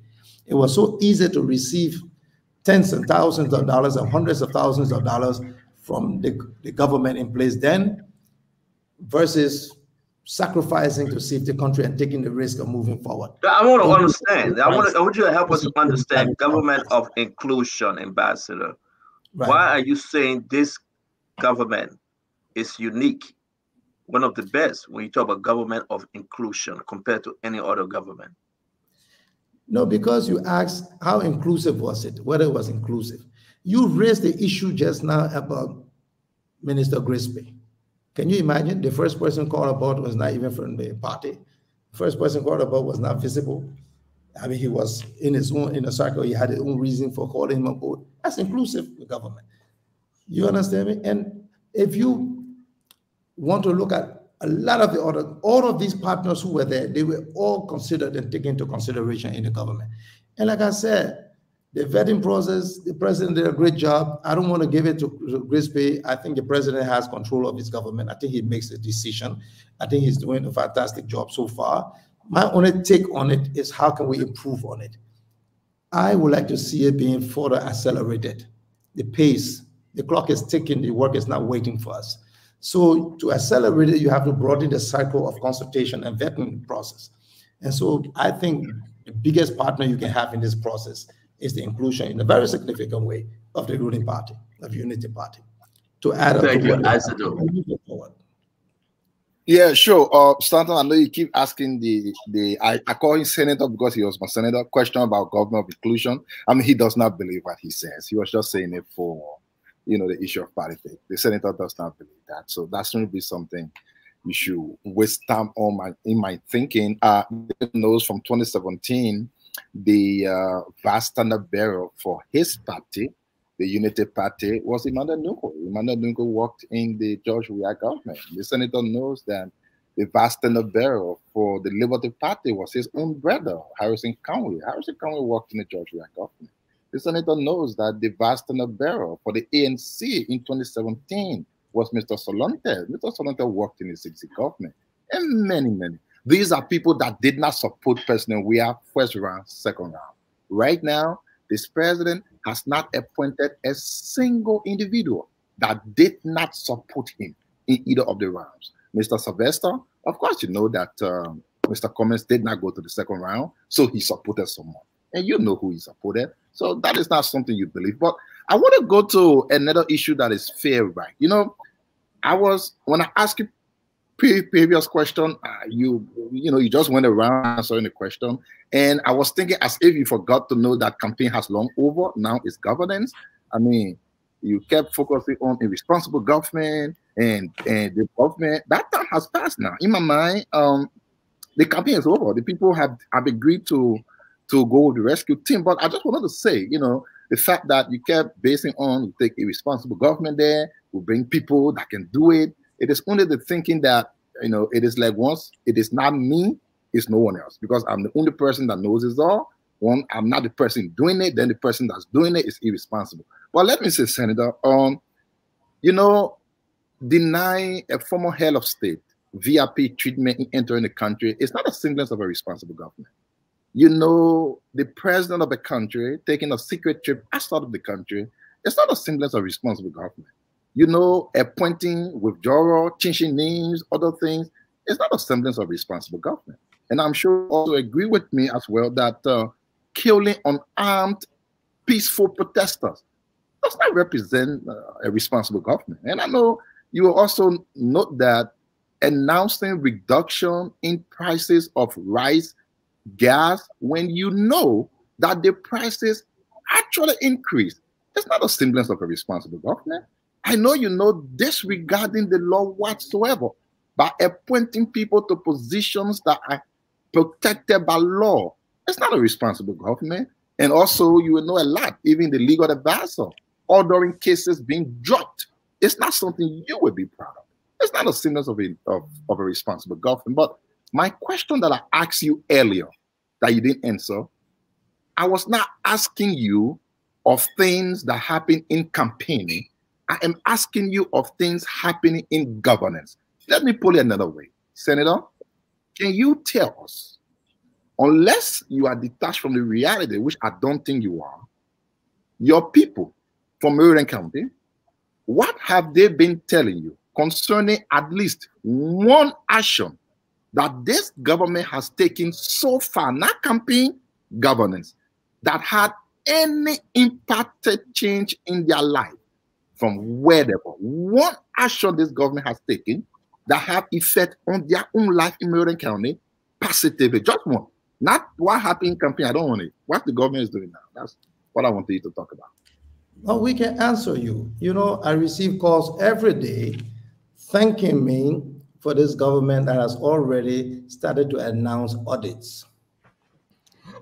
It was so easy to receive tens and thousands of dollars and hundreds of thousands of dollars from the, the government in place then versus sacrificing to save the country and taking the risk of moving forward. I want to understand. I want to, I want you to help us understand government of inclusion, Ambassador. Right. Why are you saying this government is unique, one of the best when you talk about government of inclusion compared to any other government? No, because you asked how inclusive was it, whether it was inclusive. You raised the issue just now about Minister Grigsby. Can you imagine? The first person called about was not even from the party. The first person called about was not visible. I mean, he was in his own inner circle. He had his own reason for calling him aboard. That's inclusive government. You understand me? And if you want to look at a lot of the other, all of these partners who were there, they were all considered and taken into consideration in the government. And like I said, the vetting process, the president did a great job. I don't want to give it to, Grigsby. I think the president has control of his government. I think he makes the decision. I think he's doing a fantastic job so far. My only take on it is how can we improve on it? I would like to see it being further accelerated. The pace, the clock is ticking, the work is not waiting for us. So to accelerate it, you have to broaden the cycle of consultation and vetting process. And so I think the biggest partner you can have in this process is the inclusion in a very significant way of the ruling party, of Unity Party. To add Thank to you, what- Isidore. Yeah, sure. Uh, Stanton, I know you keep asking the the I, I call him senator because he was my senator. Question about government of inclusion. I mean, he does not believe what he says. He was just saying it for, you know, the issue of politics. The senator does not believe that. So that's going to be something you should waste time on my in my thinking. Uh, knows from 2017, the uh, vast standard bearer for his party, the Unity Party, was Emmanuel Nungo. Emmanuel Nungo worked in the George Weah government. The senator knows that the vast standard bearer for the Liberty Party was his own brother, Harrison Karnwea. Harrison Karnwea worked in the George Weah government. The senator knows that the vast standard bearer for the ANC in 2017 was Mr. Sulunteh. Mr. Sulunteh worked in the 60 government, and many, many. These are people that did not support President Weah first round, second round. Right now, this president has not appointed a single individual that did not support him in either of the rounds. Mr. Sylvester, of course, you know that um, Mr. Cummings did not go to the second round, so he supported someone. And you know who he supported. So that is not something you believe. But I want to go to another issue that is fair, right? You know, I was, when I asked you previous question, uh, you you know you just went around answering the question, and I was thinking as if you forgot to know that campaign has long over. Now it's governance. I mean, you kept focusing on irresponsible government and and the government. That time has passed now. In my mind, um, the campaign is over. The people have have agreed to to go with the rescue team. But I just wanted to say, you know, the fact that you kept basing on you take a responsible government there, we bring people that can do it. It is only the thinking that you know it is like once it is not me, it's no one else because I'm the only person that knows it all. One, I'm not the person doing it. Then the person that's doing it is irresponsible. But let me say, Senator, um, you know, denying a former head of state VIP treatment in entering the country is not a semblance of a responsible government. You know, the president of a country taking a secret trip outside of the country, it's not a semblance of responsible government. You know, appointing withdrawal, changing names, other things, it's not a semblance of responsible government. And I'm sure also agree with me as well that uh, killing unarmed, peaceful protesters does not represent uh, a responsible government. And I know you will also note that announcing reduction in prices of rice, gas, when you know that the prices actually increase. It's not a semblance of a responsible government. I know you know disregarding the law whatsoever by appointing people to positions that are protected by law. It's not a responsible government. And also, you will know a lot, even the legal advisor, ordering cases being dropped. It's not something you would be proud of. It's not a semblance of a, of, of a responsible government. But my question that I asked you earlier that you didn't answer, I was not asking you of things that happen in campaigning. I am asking you of things happening in governance. Let me put it another way. Senator, can you tell us, unless you are detached from the reality, which I don't think you are, your people from Maryland County, what have they been telling you concerning at least one action that this government has taken so far, not campaign governance, that had any impacted change in their life from wherever. One action this government has taken that have effect on their own life in Maryland County positively. Just one. Not what happened in campaign. I don't want it. What the government is doing now. That's what I want you to talk about. No, we can answer you. You know, I receive calls every day thanking me for this government that has already started to announce audits.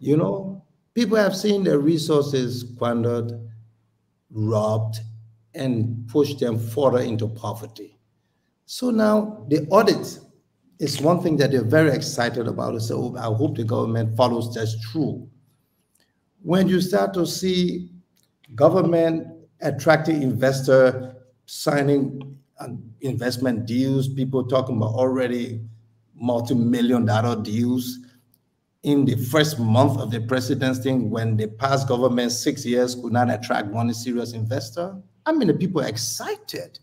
You know, people have seen their resources squandered, robbed, and pushed them further into poverty. So now the audit is one thing that they're very excited about. So I hope the government follows that through. When you start to see government attracting investor signing investment deals, people talking about already multi-million dollar deals in the first month of the presidency when the past government six years could not attract one serious investor. I mean, the people are excited.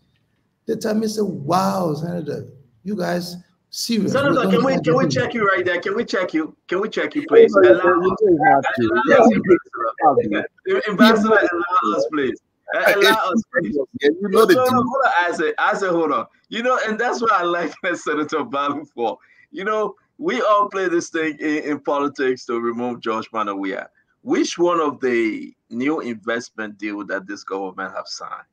They tell me, say, wow, Senator, you guys serious. Senator, can we can we check you right there? Can we check you? Can we check you, please? Allow, Ambassador, allow us, please. Allow us. Yeah, you know the no, no, hold on, I said, I said, hold on. You know, and that's what I like Senator Ballout for. You know, we all play this thing in, in politics to remove George Manneh Weah. Which one of the new investment deal that this government have signed?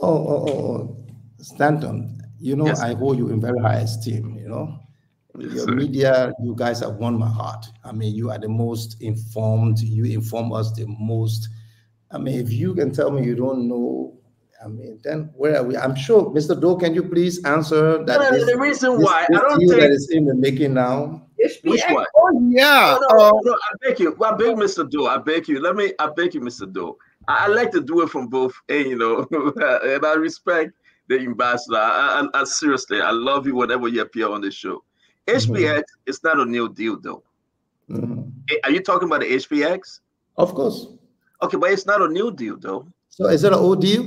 Oh, oh, oh, oh. Stanton, you know, Yes. I hold you in very high esteem, you know. Yes, Your media, you guys have won my heart. I mean, you are the most informed, you inform us the most. I mean, if you can tell me you don't know, I mean, then where are we? I'm sure, Mr. Doe, can you please answer that? No, no, this- the reason this- why I don't deal that think- is in the making now. Which one? Oh yeah. No, no, uh, no, I beg you. I beg Mr. Doe. I beg you. Let me. I beg you, Mr. Doe. I, I like to do it from both, and you know, and I respect the ambassador. I, I, I seriously, I love you whenever you appear on the show. HPX is not a new deal, though. Mhm. Eh, Are you talking about the HPX? Of course. Okay, but it's not a new deal, though. So is it an old deal?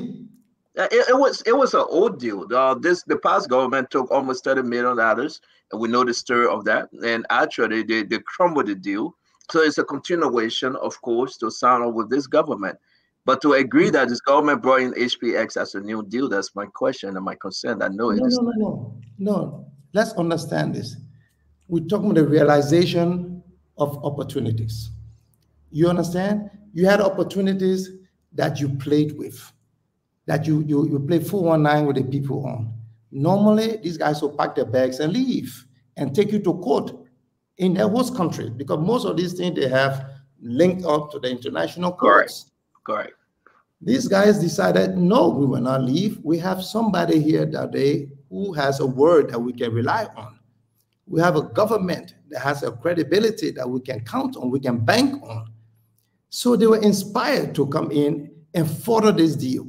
It, it was it was an old deal. Uh, this the past government took almost thirty million dollars, and we know the story of that. And actually, they they crumbled the deal. So it's a continuation, of course, to sign up with this government. But to agree that this government brought in HPX as a new deal, that's my question and my concern. I know it No, is. no, no, no, no. Let's understand this. We're talking about the realization of opportunities. You understand? You had opportunities that you played with, that you you you play 419 with the people on. Normally, these guys will pack their bags and leave and take you to court in their host country because most of these things they have linked up to the international courts. Correct. These guys decided, no, we will not leave. We have somebody here that they who has a word that we can rely on. We have a government that has a credibility that we can count on, we can bank on. So they were inspired to come in and further this deal.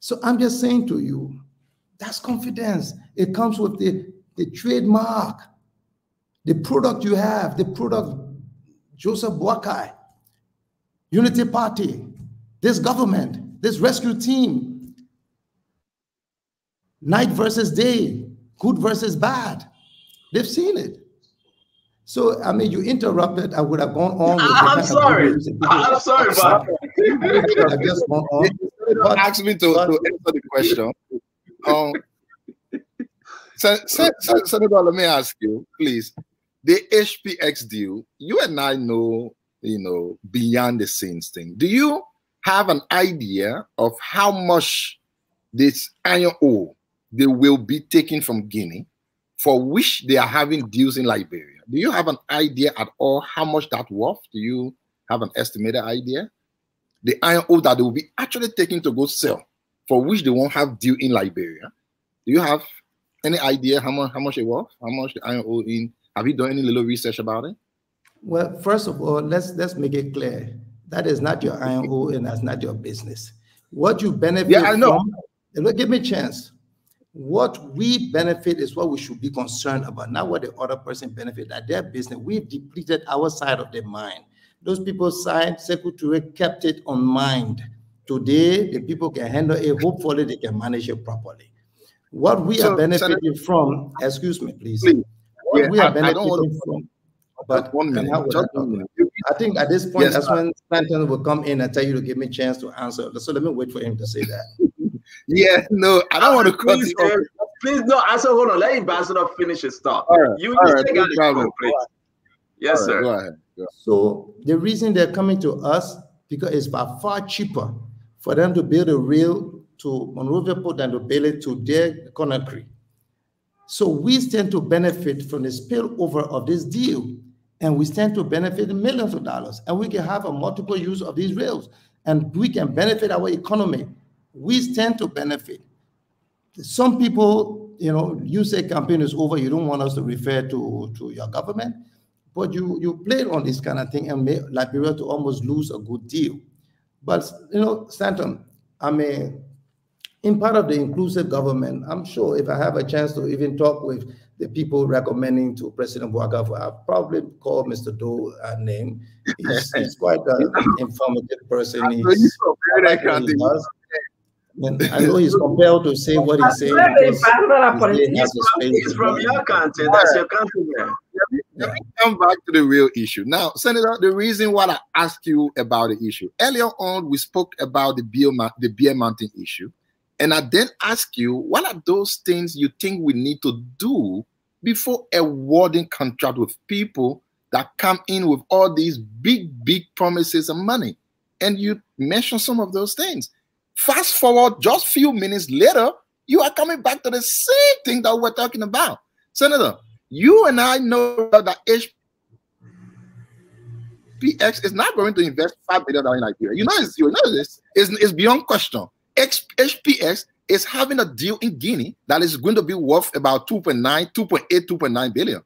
So I'm just saying to you, that's confidence. It comes with the, the trademark, the product you have, the product Joseph Boakai, Unity Party, this government, this rescue team, night versus day, good versus bad. They've seen it. So, I mean, you interrupted. I would have gone on. with I'm kind of sorry. I'm sorry, Bob. I just gone on. Don't ask me to, to answer the question. Um, Sen- Sen- Sen- Senator, let me ask you, please. The HPX deal, you and I know, you know, beyond the scenes thing. Do you have an idea of how much this iron ore they will be taking from Guinea, for which they are having deals in Liberia? Do you have an idea at all how much that worth? Do you have an estimated idea? The iron ore that they will be actually taking to go sell, for which they won't have deal in Liberia. Do you have any idea how much how much it worth? How much the iron ore in? Have you done any little research about it? Well, first of all, let's let's make it clear that is not your iron ore and that's not your business. What you benefit Yeah, I know. from, look, give me a chance. What we benefit is what we should be concerned about, not what the other person benefit. That their business, we've depleted our side of the mind. Those people side, Secretary kept it on mind. Today, the people can handle it. Hopefully, they can manage it properly. What we So, are benefiting Senator- from, excuse me, please. Please. What Yeah, we are I- I benefiting from, but one minute, I minute. I think at this point, Yes, that's sir. when Stanton will come in and tell you to give me a chance to answer. So let me wait for him to say that. Yeah, no, I don't want to cut Please, you off. please, no, answer. Hold on. Let Ambassador finish his thought. All right, You, all you right, take no out the problem. phone, please. Yes, All right, sir. Go ahead. Go. So the reason they're coming to us because it's by far cheaper for them to build a rail to Monrovia Port than to build it to their Conakry. So we stand to benefit from the spillover of this deal, and we stand to benefit millions of dollars, and we can have a multiple use of these rails, and we can benefit our economy. We stand to benefit. Some people, you know, you say campaign is over, you don't want us to refer to, to your government, but you you played on this kind of thing and made Liberia to almost lose a good deal. But you know, Stanton, I mean, in part of the inclusive government, I'm sure if I have a chance to even talk with the people recommending to President Bouagafu, I'll probably call Mr. Doe a name. He's, he's quite an informative person. I know you He's, from I very like what he country. does. And I know he's compelled to say what he's saying Well, because Ambassador He's from, space he's to from your it. country. That's your countryman. Let me come back to the real issue. Now, Senator, the reason why I asked you about the issue earlier on, we spoke about the Bea, ma- the Bea Mountain issue, and I then asked you what are those things you think we need to do before awarding contract with people that come in with all these big, big promises and money, and you mentioned some of those things. Fast forward just few minutes later, you are coming back to the same thing that we're talking about, Senator. You and I know that HPX is not going to invest five billion dollars in Nigeria. You know, it's, you know this. It's, it's beyond question. HPX is having a deal in Guinea that is going to be worth about 2.9, 2.8, 2.9 billion.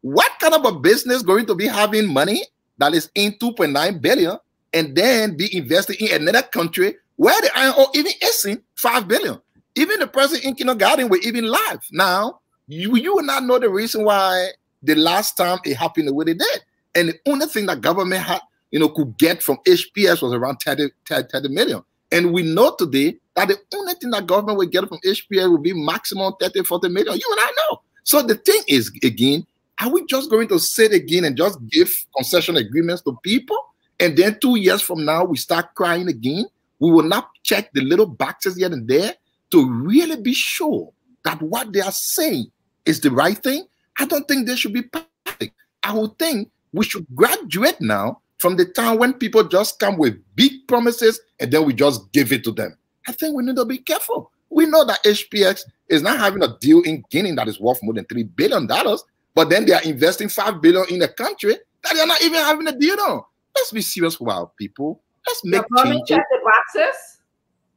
What kind of a business going to be having money that is in 2.9 billion and then be invested in another country where the iron ore even isn't 5 billion? Even the person in kindergarten will even laugh. Now, you, you will not know the reason why the last time it happened the way they did. And the only thing that government had, you know, could get from HPX was around 30, 30 30 million. And we know today that the only thing that government will get from HPX will be maximum 30, 40 million. You and I know. So the thing is, again, are we just going to sit again and just give concession agreements to people? And then two years from now, we start crying again? We will not check the little boxes here and there to really be sure that what they are saying is the right thing, I don't think they should be perfect. I would think we should graduate now from the time when people just come with big promises and then we just give it to them. I think we need to be careful. We know that HPX is not having a deal in Guinea that is worth more than three billion dollars, but then they are investing five billion in a country that they're not even having a deal on. Let's be serious our people. Let's make The government changes. check the boxes.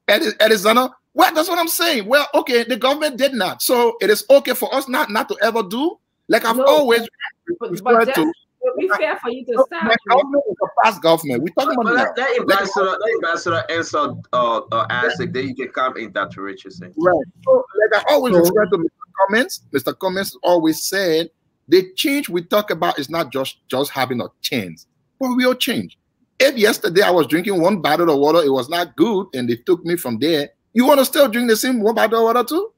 Edi- Arizona, well, that's what I'm saying. Well, okay, the government did not, so it is okay for us not not to ever do. Like I've No, always But, but to. just, it'll be fair for you to The start. government is a past government. We're talking But about that, now. that Like- ambassador, that ambassador answer uh, uh Isaac, then you can come in Dr. Richardson. Right. So, like I always So- refer to Mr. Cummings. Mr. Cummings always said the change we talk about is not just just having a change, but real change. If yesterday I was drinking one bottle of water, it was not good, and they took me from there, you want to still drink the same one bottle of water too?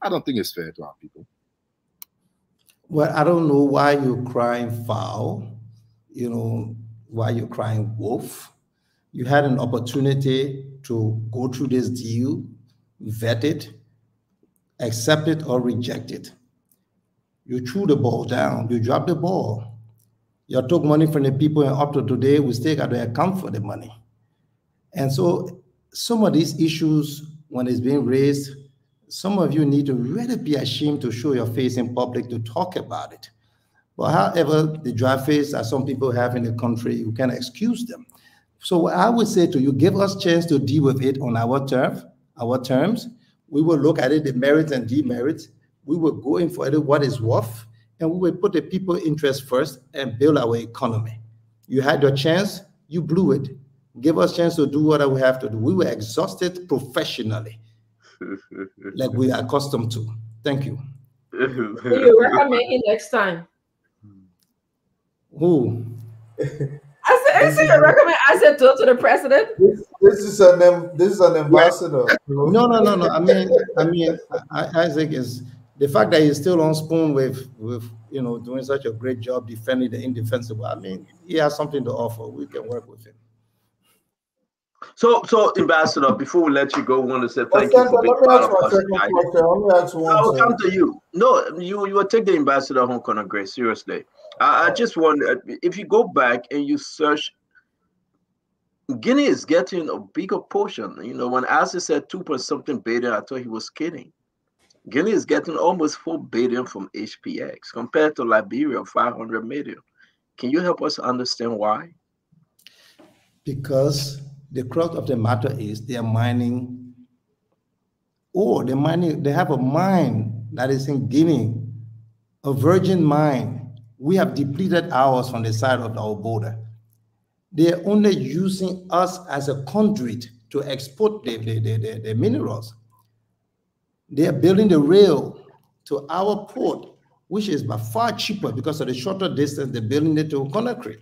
I don't think it's fair to our people. Well, I don't know why you're crying foul, you know, why you're crying wolf. You had an opportunity to go through this deal, vet it, accept it or reject it. You threw the ball down, you dropped the ball. You took money from the people, and up to today, we still got to account for the money. And so, some of these issues, when it's being raised, some of you need to really be ashamed to show your face in public to talk about it. But however, the dry face that some people have in the country, you can excuse them. So what I would say to you, give us chance to deal with it on our turf, our terms. We will look at it, the merits and demerits. We will go in for it, what is worth, and we will put the people interest first and build our economy. You had your chance, you blew it. Give us chance to do what we have to do. We were exhausted professionally, like we are accustomed to. Thank you. Who you recommend him next time? Who? I said, I said you recommend I said to, to the president. This is an this is an ambassador. No, no, no, no. I mean, I mean, Isaac is the fact that he's still on spoon with with you know doing such a great job defending the indefensible. I mean, he has something to offer. We can work with him. So, so Ambassador, before we let you go, we want to say Well, thank you for being let me part ask of us second tonight. question. Let me ask one. I will sir. come to you. No, you you will take the ambassador home, Conor Gray. Seriously, I, I just wonder if you go back and you search. Guinea is getting a bigger portion. You know, when Asa said two point something billion, I thought he was kidding. Guinea is getting almost four billion from HPX compared to Liberia, five hundred million. Can you help us understand why? Because the crux of the matter is they are mining ore. They're mining, they have a mine that is in Guinea, a virgin mine. We have depleted ours from the side of our border. They're only using us as a conduit to export the, the, the, the- the minerals. They are building the rail to our port, which is by far cheaper because of the shorter distance. They're building it to Conakry.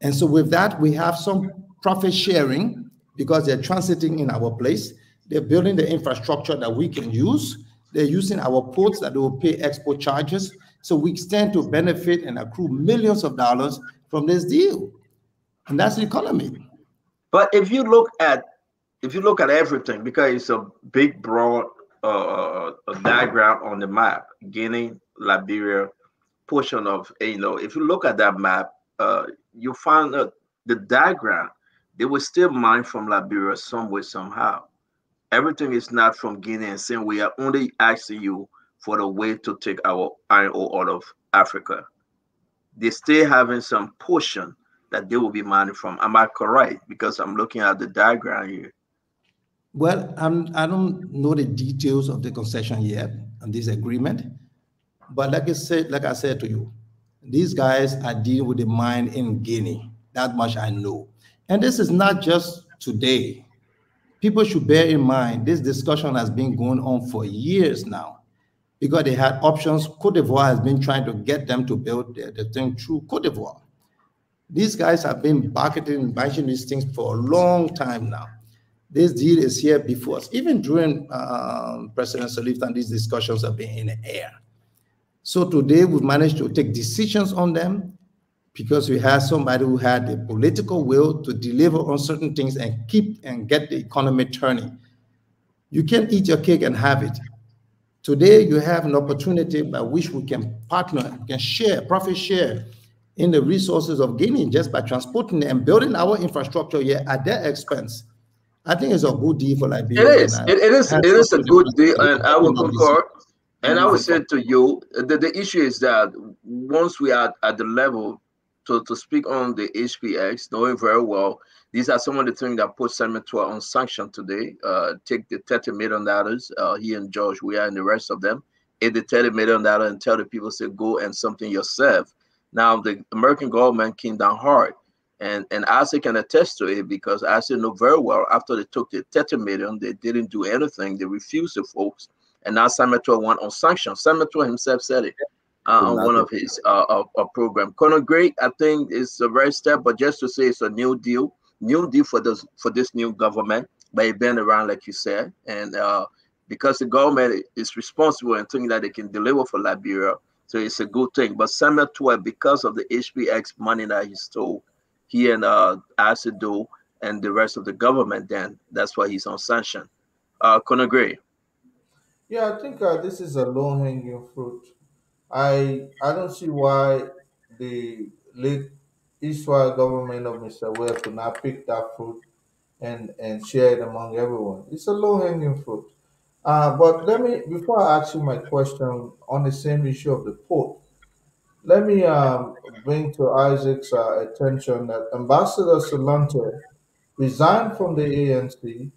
And so with that, we have some profit sharing because they're transiting in our place. They're building the infrastructure that we can use. They're using our ports that will pay export charges. So we stand to benefit and accrue millions of dollars from this deal. And that's the economy. But if you look at if you look at everything, because it's a big broad uh, a diagram on the map, Guinea, Liberia, portion of you know, if you look at that map, uh, you find that the diagram they will still mine from Liberia some way somehow. Everything is not from Guinea and saying we are only asking you for the way to take our iron ore out of Africa. They still having some portion that they will be mining from. Am I correct? Because I'm looking at the diagram here. Well, I'm, I don't know the details of the concession yet and this agreement, but like I said, like I said to you, these guys are dealing with the mine in Guinea. That much I know. And this is not just today. People should bear in mind this discussion has been going on for years now because they had options. Cote d'Ivoire has been trying to get them to build the, the thing through Cote d'Ivoire. These guys have been marketing buying these things for a long time now. This deal is here before us. Even during um, President and these discussions have been in the air. So today we've managed to take decisions on them. because we had somebody who had the political will to deliver on certain things and keep and get the economy turning. You can't eat your cake and have it. Today, you have an opportunity by which we can partner, can share, profit share in the resources of Guinea just by transporting and building our infrastructure here at their expense. I think it's a good deal for Liberia. It is. It, it is. It is a good deal, and I will concur. And I will say to you, the, the issue is that once we are at the level to, to speak on the HPX, knowing very well, these are some of the things that put Senator on sanction today. Uh, take the $30 million, uh, he and George, we are and the rest of them, hit the $30 million and tell the people, say, go and something yourself. Now, the American government came down hard. And and Isaac can attest to it because Isaac know very well after they took the 30 million, they didn't do anything. They refused the folks and now Samatua went on sanctions. Samatua himself said it uh, on one of his uh, uh, uh, program. Conor Gray, I think, is a very step, but just to say it's a new deal, new deal for this for this new government. But it been around, like you said, and uh, because the government is responsible and thinking that they can deliver for Liberia, so it's a good thing. But Samatua, because of the HPX money that he stole, he and uh, and the rest of the government, then that's why he's on sanction. Uh, Conor Gray. Yeah, I think uh, this is a low hanging fruit. I I don't see why the late Israel government of Mr. Weah could not pick that fruit and and share it among everyone. It's a low hanging fruit. Uh, but let me before I ask you my question on the same issue of the port, let me um, bring to Isaac's uh, attention that Ambassador Solante resigned from the ANC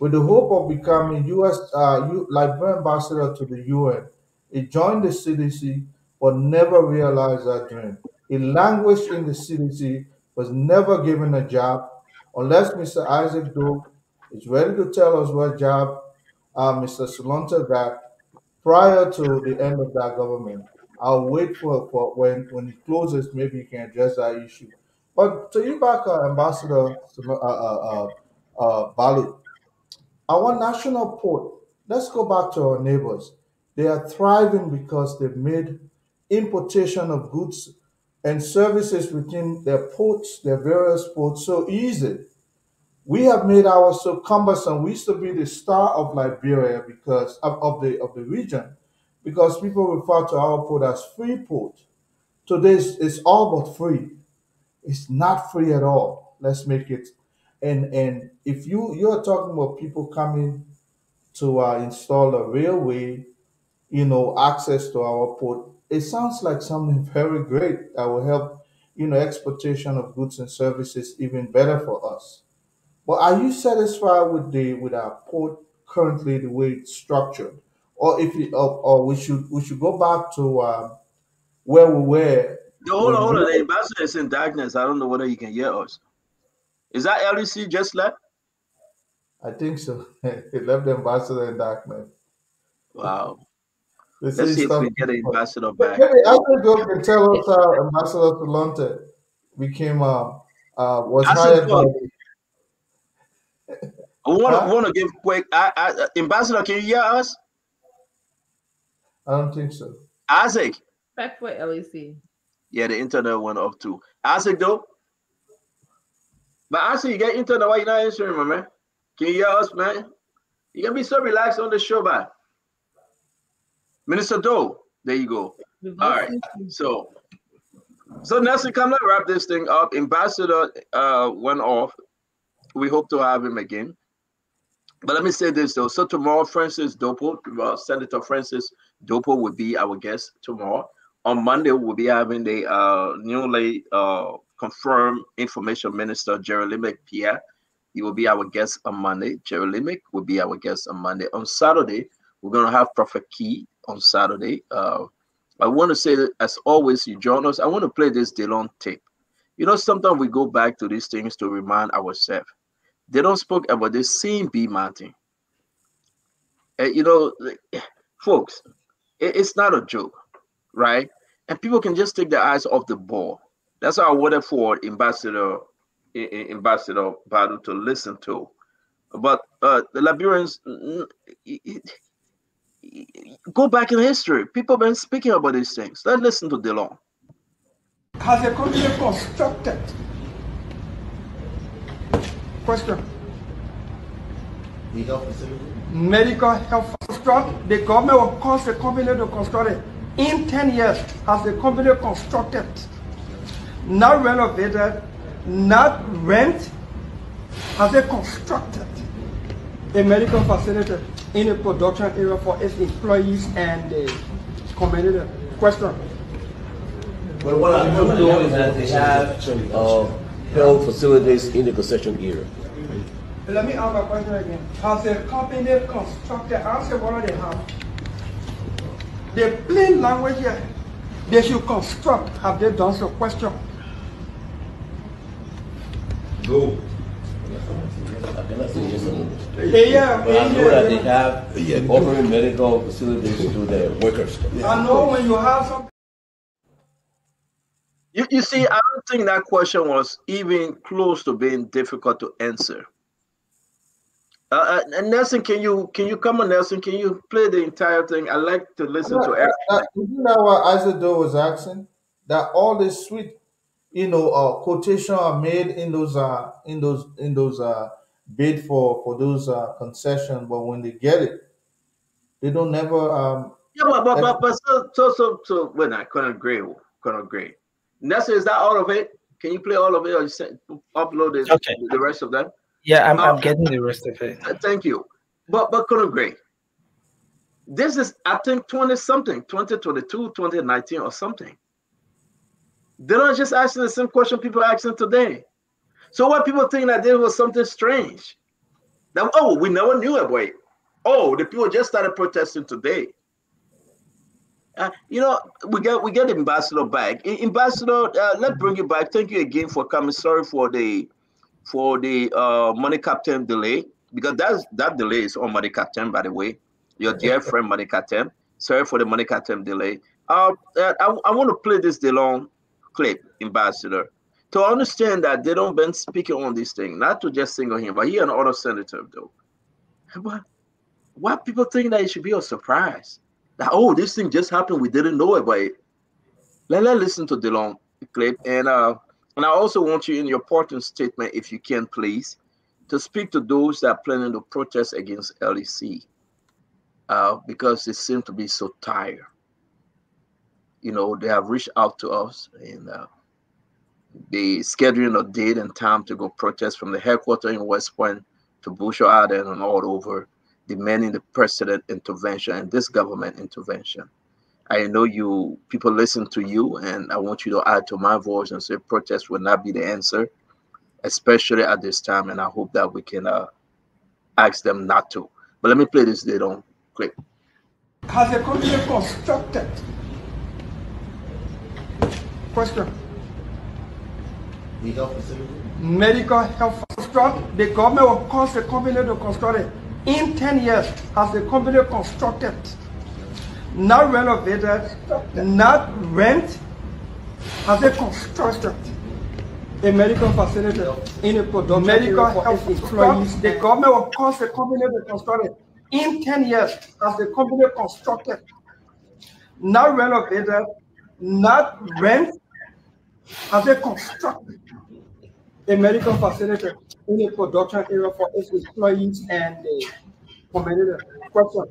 with the hope of becoming U.S. Uh, U, Liberian ambassador to the UN. He joined the CDC but never realized that dream. He languished in the CDC, was never given a job, unless Mr. Isaac Doe is ready to tell us what job uh, Mr. Solonta got prior to the end of that government. I'll wait for, for when when he closes, maybe you can address that issue. But to you back, uh, Ambassador uh, uh, uh, uh, Ballout, our national port, let's go back to our neighbors. They are thriving because they've made importation of goods and services within their ports, their various ports, so easy. We have made ours so cumbersome. We used to be the star of Liberia because of, of the of the region, because people refer to our port as free port. Today it's, all but free. It's not free at all. Let's make it. And and if you you're talking about people coming to uh, install a railway, you know, access to our port, it sounds like something very great that will help, you know, exportation of goods and services even better for us. But are you satisfied with the with our port currently the way it's structured, or if you, or, or we should we should go back to uh, where we were? No, hold on, hold on. The ambassador is in darkness. I don't know whether you can hear us. Is that LEC just left? I think so. he left the ambassador in darkness. Wow. Let's see if we get the ambassador back. Maybe I think can tell us how Ambassador Solonte became uh, uh was hired by. I want to Huh? want to give quick. I, I, ambassador, can you hear us? I don't think so. Isaac. Back for LEC. Yeah, the internet went off too. Isaac though. But Isaac, you get internet. Why you not answering, my man? Can you hear us, man? You can be so relaxed on the show, man. Minister Doe. There you go. All right. So, so Nelson, come let's wrap this thing up. Ambassador uh went off. We hope to have him again. But let me say this though. So tomorrow, Francis Dopo, uh, Senator Francis Dopo will be our guest tomorrow. On Monday, we'll be having the uh, newly uh, confirmed information minister, Jerry Pierre. He will be our guest on Monday. Jerry will be our guest on Monday. On Saturday, we're going to have Prophet Key on Saturday. Uh, I want to say as always, you join us. I want to play this Dillon tape. You know, sometimes we go back to these things to remind ourselves. They don't speak about this same Bea Mountain. You know, folks, it- it's not a joke, right? And people can just take their eyes off the ball. That's how I wanted for Ambassador I- I- Ambassador Ballout to listen to. But uh, the Liberians, mm, it- it- go back in history. People have been speaking about these things. Let's listen to Dillon. Has the company constructed? Question. The health facility? Medical health construct. The government will cost the company to construct it. In 10 years, has the company constructed? Not renovated, not rent, has it constructed a medical facility in a production area for its employees and the community? Question. But what I do know is that they have uh, health facilities in the concession area. Let me ask my question again. Has the company constructed, answer what they have? The plain language here, they should construct. Have they done so? Question. No. I cannot say yes or no. Yeah, But I know yeah, that they yeah. have offering medical facilities to their workers. I know when you have some You, you see, I don't think that question was even close to being difficult to answer. Uh, uh, and Nelson, can you can you come on, Nelson? Can you play the entire thing? I like to listen to That- everything. that- Isn't that what Isidore was asking? That all the sweet, you know, uh, quotation are made in those uh in those in those uh bid for for those uh concession, but when they get it, they don't never um. Yeah, but but but, but so so so so when I couldn't agree, couldn't agree. Nelson, is that all of it? Can you play all of it or you send, upload it, Okay. the rest of that? Yeah, I'm, Uh, I'm getting the rest of it. Uh, Thank you. But but couldn't agree. This is I think 20 something, 2022, 2019 or something. They're not just asking the same question people are asking today. So what people think that there was something strange. That oh, we never knew about it. Oh, the people just started protesting today. Uh, you know, we get we get ambassador back. Ambassador, uh, let's bring you back. Thank you again for coming. Sorry for the for the uh, money captain delay because that's that delay is on money captain. By the way, your dear friend money captain. Sorry for the money captain delay. Uh, uh, I, I want to play this Dillon clip, ambassador, to understand that they don't been speaking on this thing, not to just single him, but he an other senator though. But why people think that it should be a surprise? That oh, this thing just happened, we didn't know about it. Let, let listen to Dillon clip. And uh and I also want you in your important statement, if you can please, to speak to those that are planning to protest against LEC. Uh, because they seem to be so tired. You know, they have reached out to us and uh, the scheduling a date and time to go protest from the headquarters in West Point to Bushrod Island and all over, demanding the president intervention and this government intervention. I know you people listen to you, and I want you to add to my voice and say protest will not be the answer, especially at this time. And I hope that we can uh, ask them not to. But let me play this Dillon clip. Has the company constructed? Question. The health facility? Medical health construct. The government will cost the company to construct it. In 10 years, has the company constructed? Not renovated, not rent, has it constructed? A medical facility in a production medical health employees. The government will cost the company to construct it. In 10 years, has the company constructed? Not renovated, not rent, has it constructed? A medical facility in a production area for its employees and the community. Question.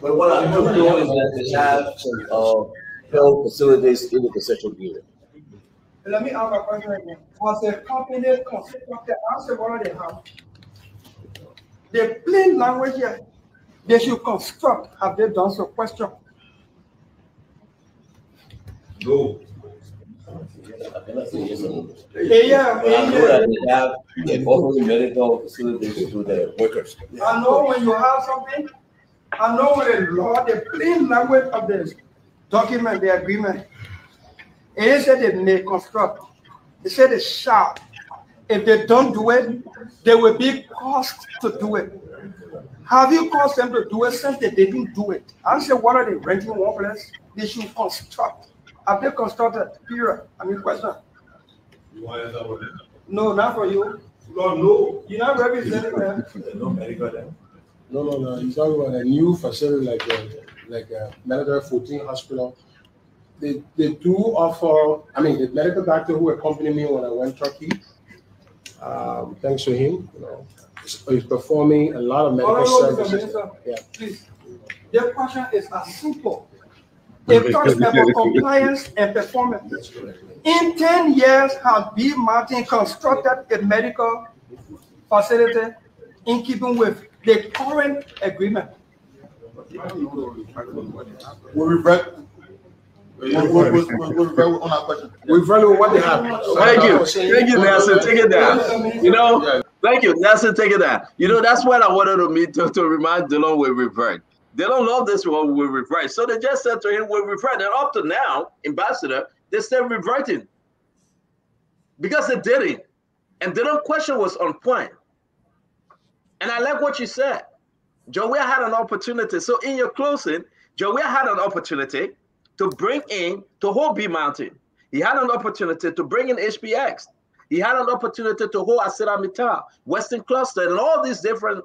But what I do know is that they have uh, health facilities in the concession area. Let me ask my question again. Has the company constructed, answer what they have? The plain language here, they should construct. Have they done so? Question. No. I cannot say yes or no. Yeah, But I know yeah. that they have offering medical facilities to their workers. I know when you have something, I know the law, the plain language of the document, the agreement, it said they may construct. It said they shall. If they don't do it, they will be cost to do it. Have you caused them to do it since they didn't do it? I say, what are they renting one place? They should construct. Have they constructed? Period. I mean, question. You want to answer what it is? No, not for you. God, no. You're not representing them. No medical then. No, no, no. He's talking about a new facility like a, like a Mandatory 14 hospital. the, the two offer, I mean, the medical doctor who accompanied me when I went Turkey, um, thanks to him, you know, he's, he's performing a lot of medical Hold services. Minister. Yeah. Please. The question is as simple. It talks about compliance and performance. In 10 years, has Bea Mountain constructed a medical facility in keeping with the current agreement? We revert. We, we, we, we, we revert on our question. We value what they have. Thank you. Thank you, Nelson. Take it down. You know, thank you. Nelson, take it down. You know, that's what I wanted to meet to, to remind Dillon we revert. They don't love this one, we revert. So they just said to him, we revert. And up to now, Ambassador, they're still reverting. Because they did it. And Dillon question was on point. And I like what you said. Joey had an opportunity. So in your closing, Joey had an opportunity to bring in to Bea Mountain. He had an opportunity to bring in HPX. He had an opportunity to hold ArcelorMittal, Western Cluster, and all these different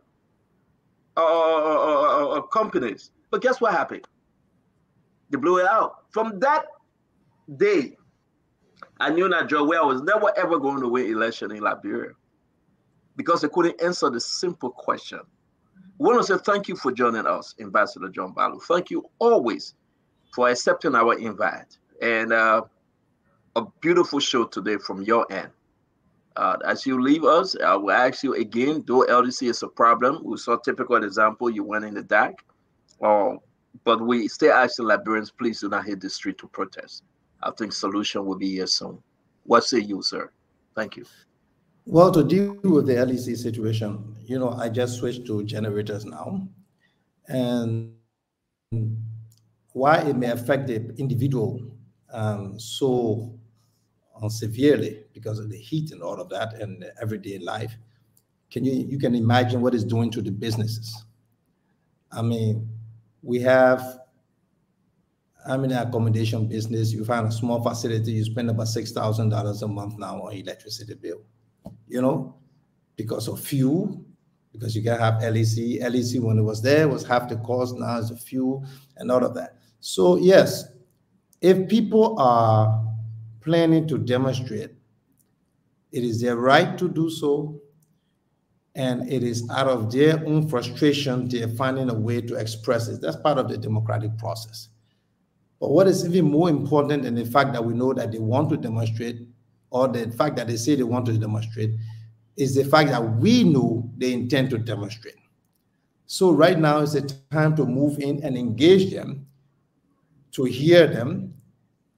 uh, uh, uh, companies. But guess what happened? They blew it out. From that day, I knew that Joel was never ever going to win election in Liberia because they couldn't answer the simple question. We want to say thank you for joining us, Ambassador John Ballout. Thank you always for accepting our invite. And uh, a beautiful show today from your end. Uh, as you leave us, I will ask you again, though LEC is a problem, we saw typical example, you went in the dark. Uh, but we still ask the Liberians, please do not hit the street to protest. I think solution will be here soon. What say you, sir? Thank you. Well, to deal with the LEC situation, you know, I just switched to generators now. And why it may affect the individual um, so uh, severely because of the heat and all of that and everyday life, can you you can imagine what it's doing to the businesses? I mean, we have I'm in the accommodation business. You find a small facility, you spend about six thousand dollars a month now on electricity bill. You know, because of fuel, because you can have LEC. LEC when it was there was half the cost. Now it's a fuel and all of that. So yes, if people are planning to demonstrate, it is their right to do so, and it is out of their own frustration they're finding a way to express it. That's part of the democratic process. But what is even more important than the fact that we know that they want to demonstrate, or the fact that they say they want to demonstrate, is the fact that we know they intend to demonstrate. So right now is the time to move in and engage them, to hear them,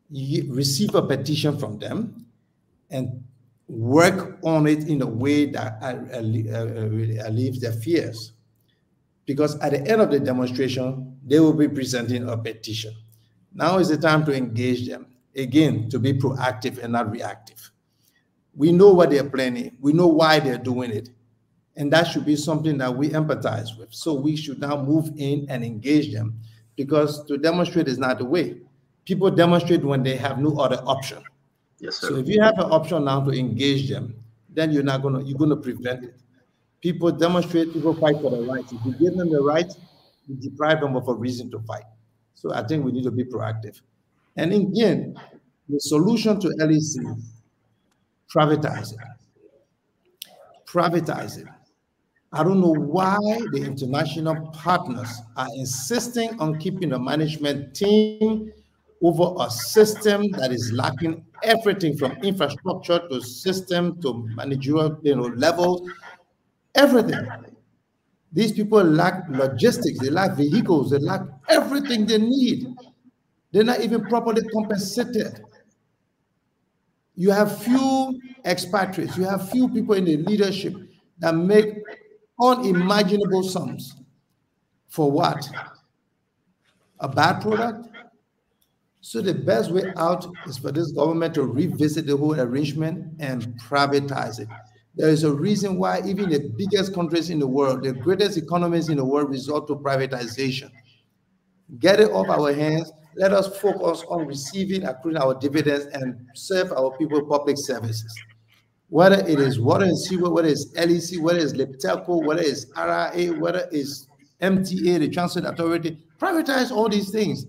receive a petition from them, and work on it in a way that alle- really relieves their fears. Because at the end of the demonstration, they will be presenting a petition. Now is the time to engage them. Again, to be proactive and not reactive. We know what they're planning, we know why they're doing it. And that should be something that we empathize with. So we should now move in and engage them because to demonstrate is not the way. People demonstrate when they have no other option. Yes, sir. So if you have an option now to engage them, then you're not gonna you're gonna prevent it. People demonstrate, people fight for their rights. If you give them the right, you deprive them of a reason to fight. So I think we need to be proactive. And again, the solution to LEC, privatize it. Privatize it. I don't know why the international partners are insisting on keeping the management team over a system that is lacking everything from infrastructure to system to managerial you know, levels, everything. These people lack logistics, they lack vehicles, they lack everything they need. They're not even properly compensated. You have few expatriates, you have few people in the leadership that make unimaginable sums. For what? A bad product? So the best way out is for this government to revisit the whole arrangement and privatize it. There is a reason why even the biggest countries in the world, the greatest economies in the world resort to privatization. Get it off our hands. Let us focus on receiving, accruing our dividends and serve our people public services. Whether it is water and sewer, whether it's LEC, whether it's LIBTELCO, whether it's RRA, whether it's MTA, the Transit Authority, privatize all these things.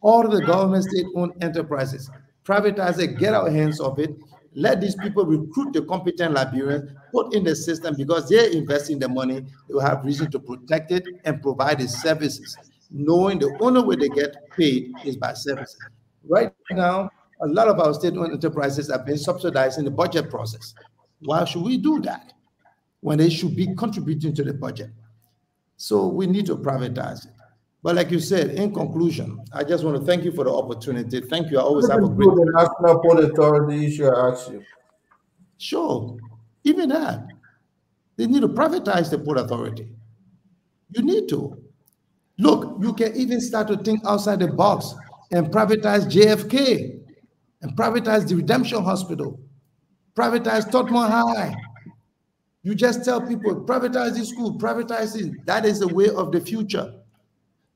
All the government state-owned enterprises, privatize it, get our hands off it. Let these people recruit the competent Liberians, put in the system because they're investing the money. They will have reason to protect it and provide the services, knowing the only way they get paid is by services. Right now, a lot of our state-owned enterprises have been subsidized in the budget process. Why should we do that when they should be contributing to the budget? So we need to privatize it. But like you said, in conclusion, I just want to thank you for the opportunity. Thank you. I always have a great. The National Port Authority issue I asked you. Sure, even that. They need to privatize the port authority. You need to. Look, you can even start to think outside the box and privatize JFK and privatize the Redemption Hospital, privatize Tottenham High. You just tell people, privatize this school, privatize it. That is the way of the future.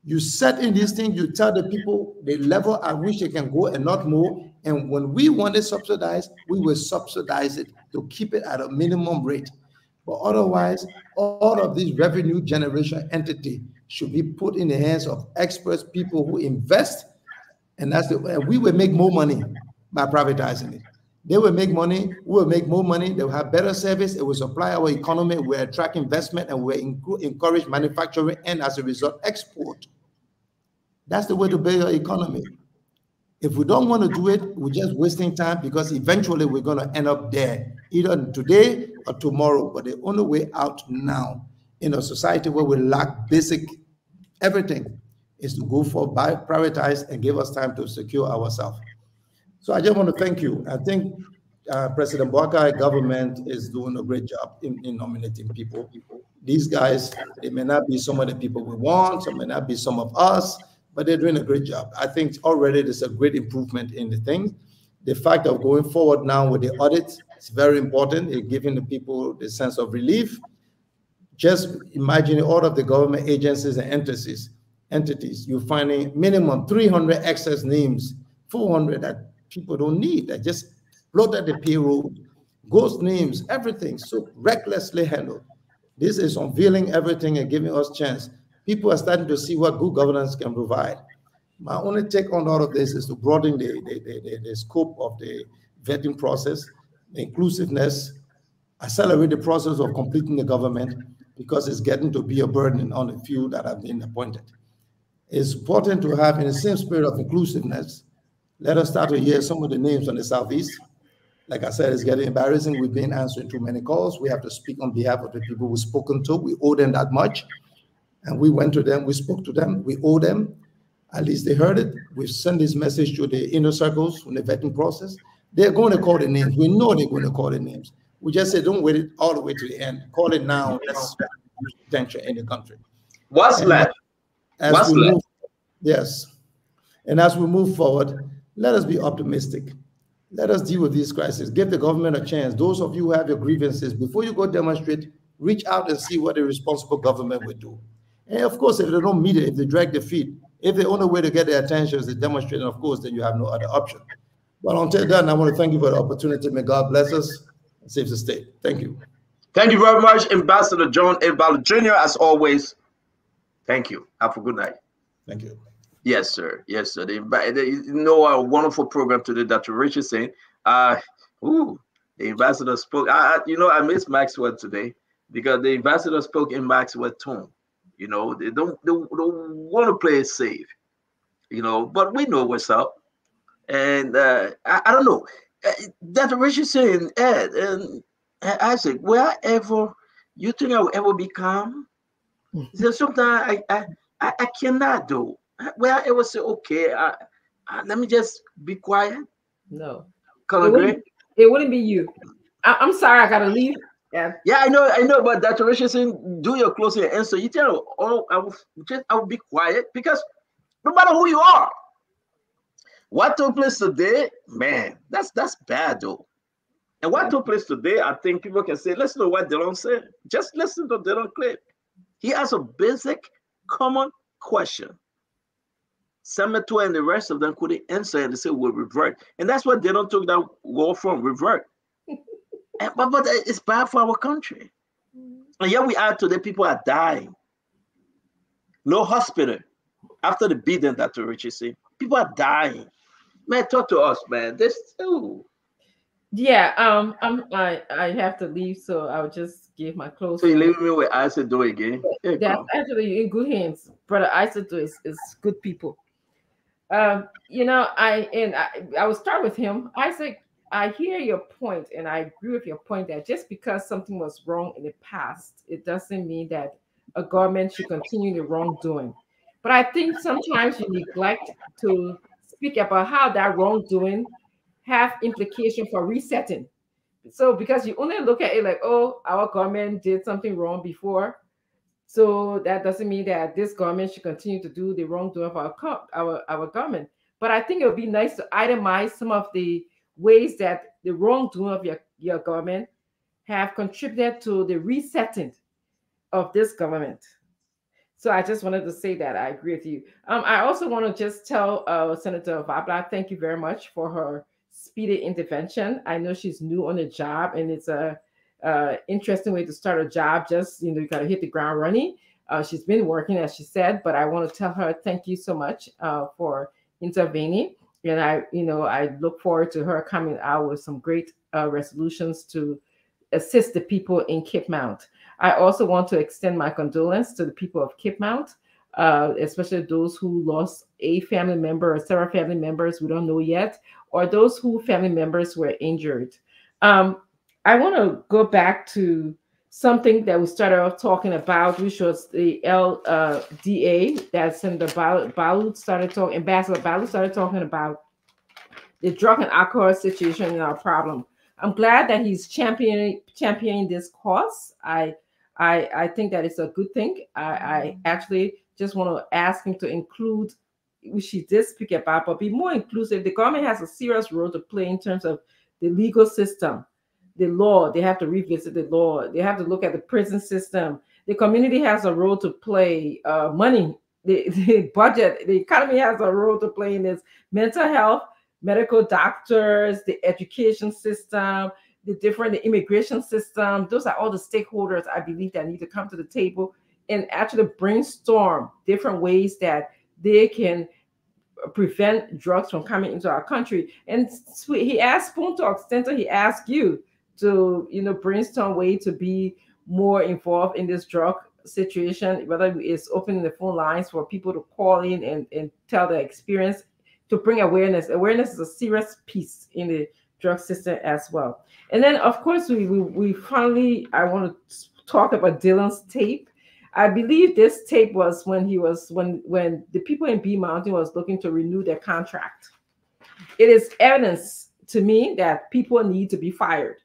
You set in these things, you tell the people the level at which they can go and not more. And when we want it subsidized, we will subsidize it to keep it at a minimum rate. But otherwise, all of these revenue generation entity should be put in the hands of experts, people who invest, and that's the way we will make more money by privatizing it. They will make money, we will make more money, they will have better service, it will supply our economy, we will attract investment, and we will encourage manufacturing, and as a result, export. That's the way to build our economy. If we don't want to do it, we're just wasting time because eventually we're going to end up there, either today or tomorrow. But the only way out now in a society where we lack basic everything is to go for buy, privatize and give us time to secure ourselves. So I just want to thank you. I think uh, President Boakai government is doing a great job in, in nominating people. These guys, they may not be some of the people we want, some may not be some of us, but they're doing a great job. I think already there's a great improvement in the thing. The fact of going forward now with the audit is very important. It's giving the people the sense of relief. Just imagine all of the government agencies and entities, entities, you're finding minimum 300 excess names, 400 that people don't need, that just float at the payroll, ghost names, everything, so recklessly handled. This is unveiling everything and giving us chance people are starting to see what good governance can provide. My only take on all of this is to broaden the, the, the, the scope of the vetting process, the inclusiveness, accelerate the process of completing the government because it's getting to be a burden on the few that have been appointed. It's important to have, in the same spirit of inclusiveness, let us start to hear some of the names on the Southeast. Like I said, it's getting embarrassing. We've been answering too many calls. We have to speak on behalf of the people we've spoken to. We owe them that much. And we went to them, we spoke to them, we owe them. At least they heard it. We've sent this message to the inner circles in the vetting process. They're going to call the names. We know they're going to call the names. We just say, don't wait it all the way to the end. Call it now. Let's attention in the country. What's And left? What's left? move- yes. And as we move forward, let us be optimistic. Let us deal with these crises. Give the government a chance. Those of you who have your grievances, before you go demonstrate, reach out and see what a responsible government would do. And of course, if they don't meet it, if they drag their feet, if the only way to get their attention is to demonstrate, and of course, then you have no other option. But until then, I want to thank you for the opportunity. May God bless us and save the state. Thank you. Thank you very much, Ambassador John A. Ballout Jr., as always. Thank you. Have a good night. Thank you. Yes, sir. Yes, sir. They, they you know a wonderful program today, Dr. Richardson. Uh, ooh, the ambassador spoke. I, I- you know, I miss Maxwell today because the ambassador spoke in Maxwell tone. You know, they don't they don't want to play it safe. You know, but we know what's up. And uh, I, I don't know. Dr. Richardson, Ed, and Isaac, wherever you think I will ever become, mm-hmm. there's something I, I, I, I cannot do. Where I ever say, okay, I, I, let me just be quiet. No. Color it, wouldn't, it wouldn't be you. I, I'm sorry, I gotta leave. Yeah. Yeah, I know, I know, but Dr. Richardson, do your closing answer. You tell, oh, I will just, I will be quiet because no matter who you are, what took place today, man, that's that's bad though. And what took place today, I think people can say, listen to what Dillon said. Just listen to Dillon clip. He has a basic, common question. Samatua and the rest of them couldn't answer and they said we'll revert. And that's what Dillon took that war from, revert. And- but, but it's bad for our country. And here we are today, people are dying. No hospital. After the beating, Dr. Richie said, People are dying. Man, talk to us, man. This ooh. Yeah, um, I'm I I have to leave, so I'll just give my close. So you leave me with Isaac do again. That's come. actually in good hands. Brother Isaac is, is good people. Um, you know, I and I, I will start with him. Isaac, I hear your point, and I agree with your point that just because something was wrong in the past, it doesn't mean that a government should continue the wrongdoing. But I think sometimes you neglect to speak about how that wrongdoing have implication for resetting. So because you only look at it like, oh, our government did something wrong before, so that doesn't mean that this government should continue to do the wrongdoing of our our our government. But I think it would be nice to itemize some of the ways that the wrongdoing of your, your government have contributed to the resetting of this government. So I just wanted to say that I agree with you. Um, I also want to just tell uh, Senator Varpilah, thank you very much for her speedy intervention. I know she's new on the job, and it's a uh, interesting way to start a job. Just you know, you got to hit the ground running. Uh, she's been working, as she said, but I want to tell her thank you so much uh, for intervening. And I, you know, I look forward to her coming out with some great uh, resolutions to assist the people in Cape Mount. I also want to extend my condolence to the people of Cape Mount, uh, especially those who lost a family member or several family members we don't know yet, or those who family members were injured. Um, I want to go back to something that we started off talking about, which was the LDA that Senator Bal- Ballout started talking, Ambassador Ballout started talking about the drug and alcohol situation in our problem. I'm glad that he's championing championing this cause. I I I think that it's a good thing. I, I actually just want to ask him to include, which he did speak about, but be more inclusive. The government has a serious role to play in terms of the legal system, the law. They have to revisit the law. They have to look at the prison system. The community has a role to play. Uh, money, the, the budget, the economy has a role to play in this. Mental health, medical doctors, the education system, the different the immigration system. Those are all the stakeholders I believe that need to come to the table and actually brainstorm different ways that they can prevent drugs from coming into our country. And he asked Spoon Center, he asked you to, you know, brainstorm way to be more involved in this drug situation, whether it's opening the phone lines for people to call in and, and tell their experience to bring awareness. Awareness is a serious piece in the drug system as well. And then, of course, we we, we finally I want to talk about Dillon's tape. I believe this tape was when he was when when the people in Bea Mountain was looking to renew their contract. It is evidence to me that people need to be fired.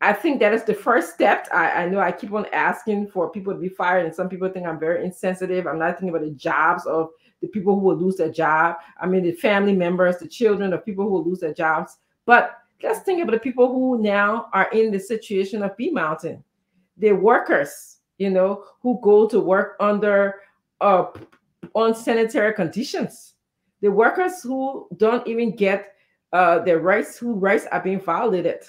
I think that is the first step. I, I know I keep on asking for people to be fired, and some people think I'm very insensitive. I'm not thinking about the jobs of the people who will lose their job. I mean, the family members, the children of people who will lose their jobs. But let's think about the people who now are in the situation of Bea Mountain, the workers, you know, who go to work under uh, unsanitary conditions, the workers who don't even get uh, their rights, who rights are being violated.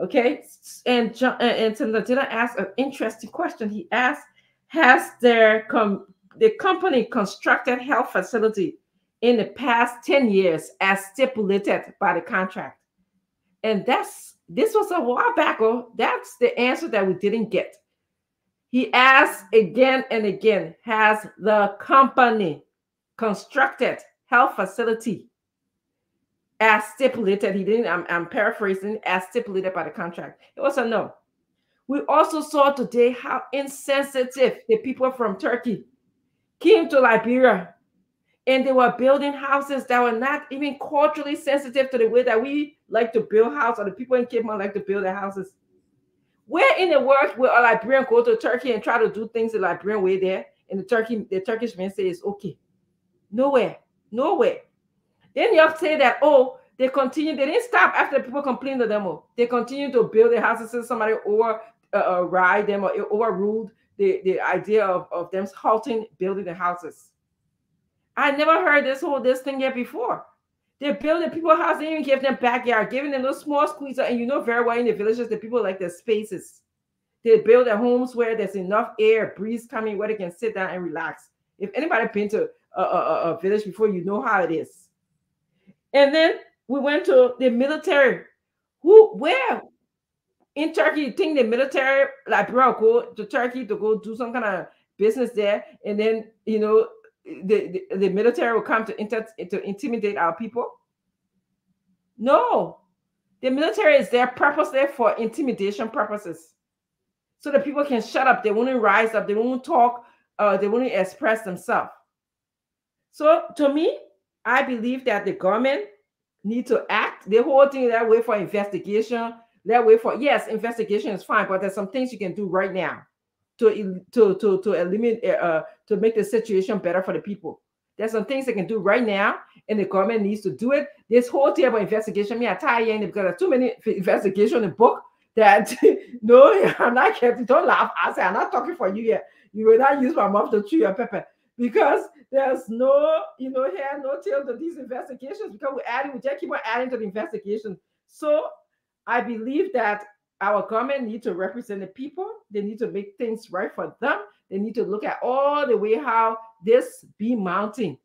Okay, and John and Senator Dillon asked an interesting question. He asked, "Has their com- the company constructed health facility in the past 10 years as stipulated by the contract? And that's this was a while back. Oh, that's the answer that we didn't get. He asked again and again, has the company constructed health facility as stipulated? He didn't, I'm, I'm paraphrasing, as stipulated by the contract. It was a no. We also saw today how insensitive the people from Turkey came to Liberia and they were building houses that were not even culturally sensitive to the way that we like to build houses or the people in Cape Mount like to build their houses. Where in the world will a Liberian go to Turkey and try to do things the Liberian way there? And the Turkey, the Turkish man say it's okay. Nowhere, nowhere. Then you have to say that, oh, they continue, they didn't stop after people complained to them. Oh, they continue to build their houses and somebody over uh, uh, ride them or overruled the, the idea of, of them halting building the houses. I never heard this whole this thing yet before. They're building people houses, even give them backyard, giving them those small squeezer. And you know very well in the villages, the people like their spaces. They build their homes where there's enough air, breeze coming, where they can sit down and relax. If anybody been to a, a, a village before, you know how it is. And then we went to the military. Who, where in Turkey, you think the military, like, bro, go to Turkey to go do some kind of business there, and then, you know, the, the, military will come to, inter, to intimidate our people? No. The military is there purposely for intimidation purposes. So that people can shut up. They won't rise up. They won't talk. Uh, they won't express themselves. So to me, I believe that the government need to act. The whole thing that way for investigation, that way for yes, investigation is fine, but there's some things you can do right now to to to to eliminate uh to make the situation better for the people. There's some things they can do right now, and the government needs to do it. This whole about investigation, me, I tell you, because there's too many investigation in the book that no, I'm not getting. Don't laugh. I say I'm not talking for you yet. You will not use my mouth to chew your pepper because there's no, you know, hair, no tail to these investigations because we're adding, we just keep on adding to the investigation. So I believe that our government need to represent the people. They need to make things right for them. They need to look at all the way how this Bea Mountain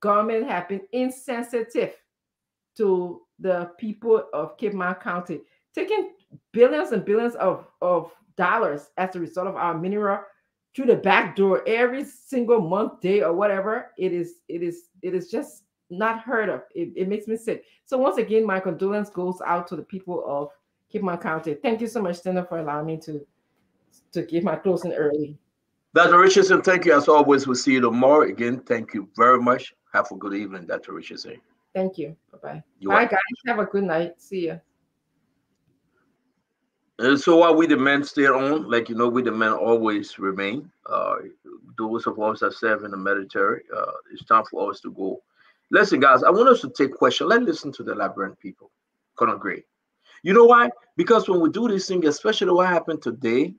government have been insensitive to the people of Cape Mount County, taking billions and billions of, of dollars as a result of our mineral through the back door every single month, day, or whatever. It is, it is, it is just not heard of. It, it makes me sick. So once again, my condolence goes out to the people of Cape Mount County. Thank you so much, Tina, for allowing me to to give my closing early. Dr. Richardson, thank you as always. We'll see you tomorrow. Again, thank you very much. Have a good evening, Dr. Richardson. Thank you. Bye-bye. You're Bye, guys. Have a good night. See you. And so while we the men stay on, like you know, we the men always remain. Uh, those of us that serve in the military, uh, it's time for us to go. Listen, guys, I want us to take questions. Let's listen to the Liberian people. Colonel Gray. You know why? Because when we do this thing, especially what happened today,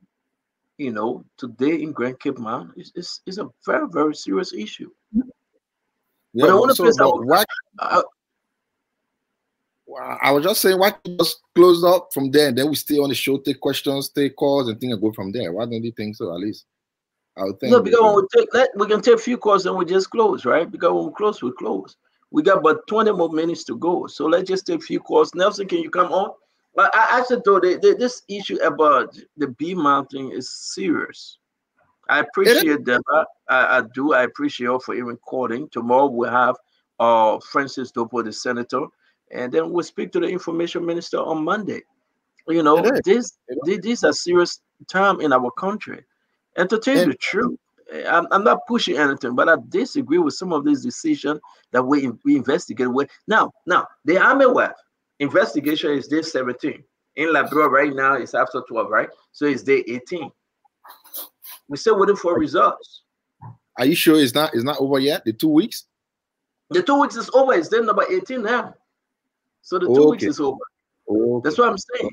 you know, today in Grand Cape Mount, it's, it's, it's a very, very serious issue. Yeah, but I want to so, place but our, why, uh, I was just saying, why can't just close up from there and then we stay on the show, take questions, take calls, and things and go from there? Why don't you think so? At least I would think. No, because when we take let we can take a few calls and we just close, right? Because when we close, we close. We got about 20 more minutes to go. So let's just take a few calls. Nelson, can you come on? But I actually that this issue about the Bea Mountain is serious. I appreciate that. I, I, do. I appreciate you for even calling. Tomorrow we'll have uh Francis Dopoh, the senator, and then we'll speak to the information minister on Monday. You know, this is a serious time in our country. And to tell you the truth, eh, I'm, I'm not pushing anything, but I disagree with some of these decisions that we we investigate with. Now, now the army web investigation is day 17. In Liberia right now, it's after 12, right? So it's day 18. We're still waiting for results. Are you sure it's not it's not over yet? The two weeks? The two weeks is over. It's day number 18 now. So the two Okay. weeks is over. Okay. That's what I'm saying.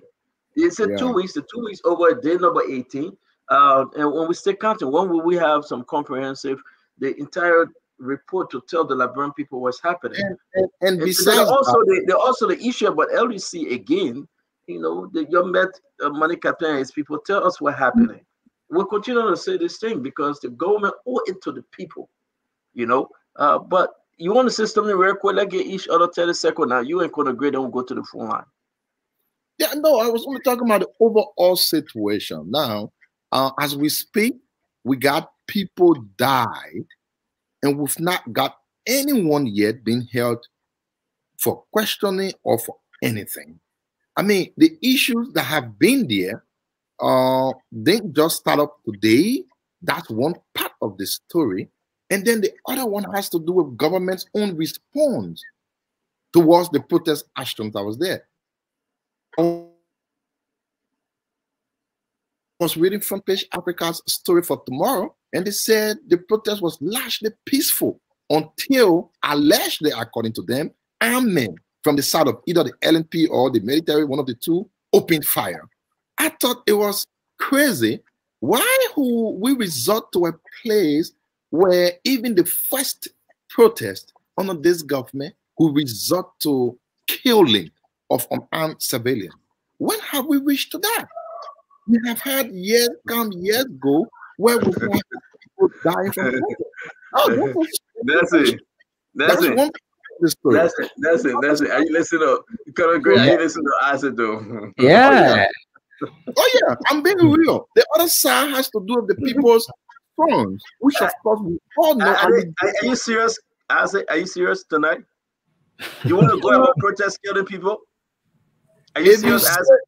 It's a two weeks, the two weeks over day number 18. Uh, and when we stay counting, when will we have some comprehensive, the entire report to tell the Liberian people what's happening? And, and, and And besides, also the, the also the issue about LDC again, you know, the young met uh, money captain is people tell us what's happening. We'll continue to say this thing because the government owe it to the people, you know. Uh, but you want to say something real quick? Let's get each other 30 seconds now. You ain't gonna agree, don't go to the phone line. Yeah, no, I was only talking about the overall situation. Now, uh, as we speak, we got people died, and we've not got anyone yet being held for questioning or for anything. I mean, the issues that have been there, uh, didn't just start up today. That's one part of the story. And then the other one has to do with government's own response towards the protest actions that was there. I was reading front page Africa's story for tomorrow, and they said the protest was largely peaceful until allegedly, according to them, armed men from the side of either the LNP or the military, one of the two, opened fire. I thought it was crazy. Why who we resort to a place where even the first protest under this government who resort to killing of unarmed civilians? When have we reached to that? We have had years come years go where we had people dying from protest. Oh, that was- That's it. That's, that's it. one. That's it. That's it. That's it. Are you listening to Colonel Gray? Are you listening to Asido? Oh, yeah. Oh yeah, I'm being hmm. real. The other side has to do with the people's phones, which of course we all know. Are, I are, are you serious? Isaac, are you serious tonight? You want to go out and protest killing people? Are you if you serious, say, Isaac?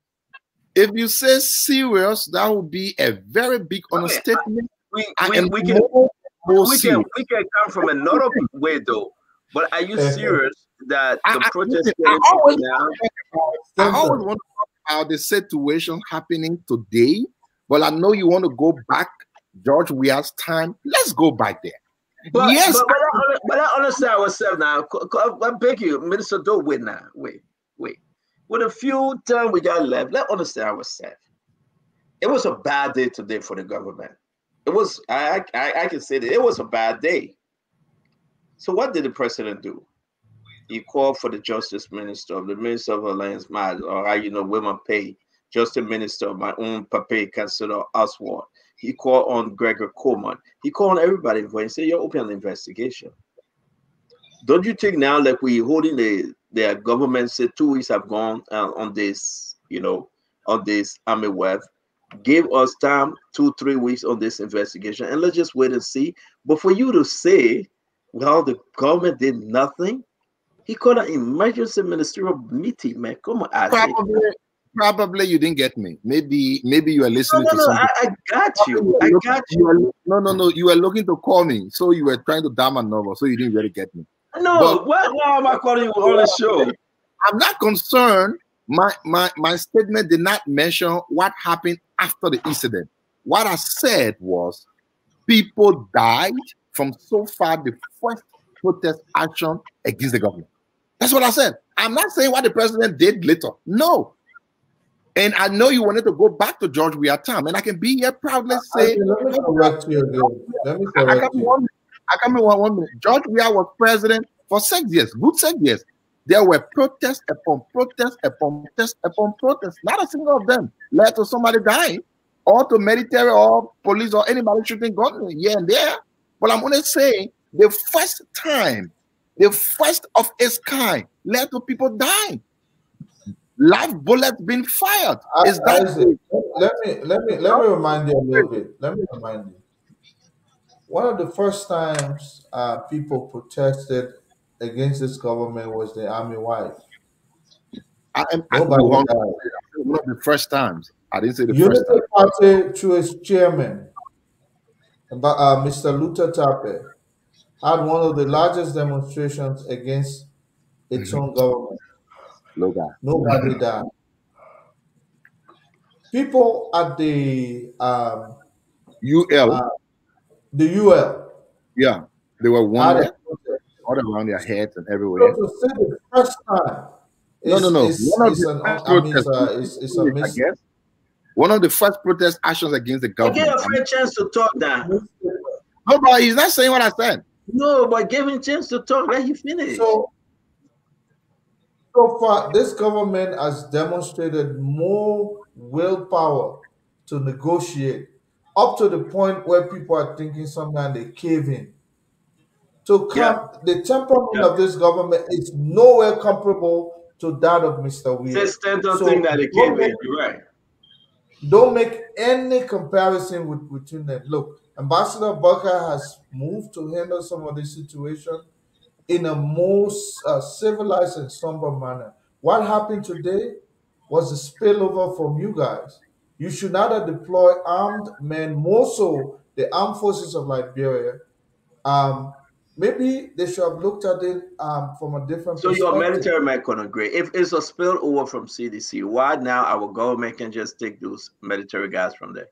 If you say serious, that would be a very big understatement. We, we, am we can more, more we can we can come from another way though. But are you uh-huh. serious that the I- I- protest listen, killing I always now? I always want to talk about the situation happening today, but I know you want to go back, George Weah's time. Let's go back there. But, yes, but, but, I, but I understand ourselves now. Co- co- I beg you, Minister, don't wait now. Wait, wait. With a few time we got left, let's understand ourselves. It was a bad day today for the government. It was, I, I, I can say that it was a bad day. So what did the president do? He called for the justice minister, of the minister of Alliance Matters, or how you know women pay, justice minister, of my own Pape Councilor Oswald. He called on Gregor Coleman. He called on everybody and said, You're open an investigation. Don't you think now, like we're holding the the government said two weeks have gone uh, on this, you know, on this army web. Give us time, two, three weeks on this investigation, and let's just wait and see. But for you to say, well, the government did nothing, he called an emergency ministerial meeting, man. Come on, probably, probably you didn't get me. Maybe, maybe you are listening no, to no, something. I, I got you. I got looking- you are no, no, no. You were looking to call me, so you were trying to damn my number, so you didn't really get me. No, But- what? Why am I calling you on the show? I'm not concerned. My my my statement did not mention what happened after the incident. What I said was people died from so far the first protest action against the government. That's what I said. I'm not saying what the president did later. No. And I know you wanted to go back to George Weah time, and I can be here proudly say, Okay, let me correct you again. Let me I, I correct come you. I come in one, one minute. George Weah was president for six years, good six years. There were protests upon protests upon protests upon protests. Not a single of them led to somebody dying, or to military or police or anybody shooting gunmen here and there. But I'm only saying the first time, the first of its kind led to people dying. Live bullets being fired. Uh, Is that let me let me let me remind you a little bit. Let me remind you. One of the first times uh, people protested against this government was the army wife. I am Nobody one one of the first times. I didn't say the first Unity time. Party, through its chairman, but, uh, Mr. Luther Tarpeh, had one of the largest demonstrations against its own government. Loga. Nobody died. People at the um, UL. uh, the UL Yeah, they were one a all around their heads and So everywhere. to say the first time No, no, no. is, One of is the an, first I mean, it's protests, uh, a, it's, it's a I mis- guess, one of the first protest actions against the But give government. a fair chance to talk now. No, but he's not saying what I said. No, but give him a chance to talk. Let him finish. So, so far, this government has demonstrated more willpower to negotiate up to the point where people are thinking sometimes they cave in. To come, the temperament of this government is nowhere comparable to that of Mr. Weah. This Stanton So thing that don't came make- in, you're right. don't make any comparison with between them. Look, Ambassador Boakai has moved to handle some of this situation in a most uh, civilized and somber manner. What happened today was a spillover from you guys. You should not deploy armed men, more so the armed forces of Liberia. Um, maybe they should have looked at it um, from a different So your military man couldn't agree. If it's a spillover from CDC, why now our government can just take those military guys from there?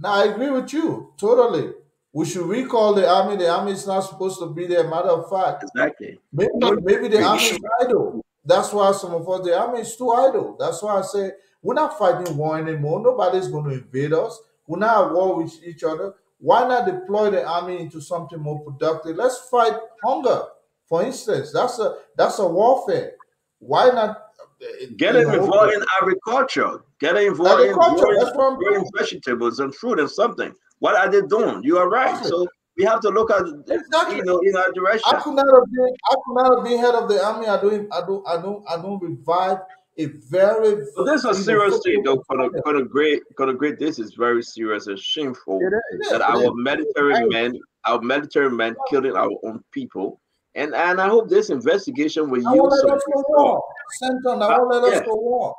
Now I agree with you totally. We should recall the army. The army is not supposed to be there. Matter of fact, Exactly. maybe maybe the army is idle. That's why some of us the army is too idle. That's why I say we're not fighting war anymore. Nobody's going to invade us. We're not at war with each other. Why not deploy the army into something more productive? Let's fight hunger, for instance. That's a that's a warfare. Why not uh, Get you involved in agriculture. Get involved in growing, that's what I'm growing vegetables and fruit and something. What are they doing? You are right. So we have to look at you know in our direction. I could not have been I could not have been head of the army. I don't I don't I don't I don't revive a very But this is a serious thing, though. football For the, for the great, for the great, this is very serious and shameful It is. that It our is. military Right. men, our military men, killing our own people. And and I hope this investigation will I won't use let some us go war. Senton, I won't let us yeah. go war.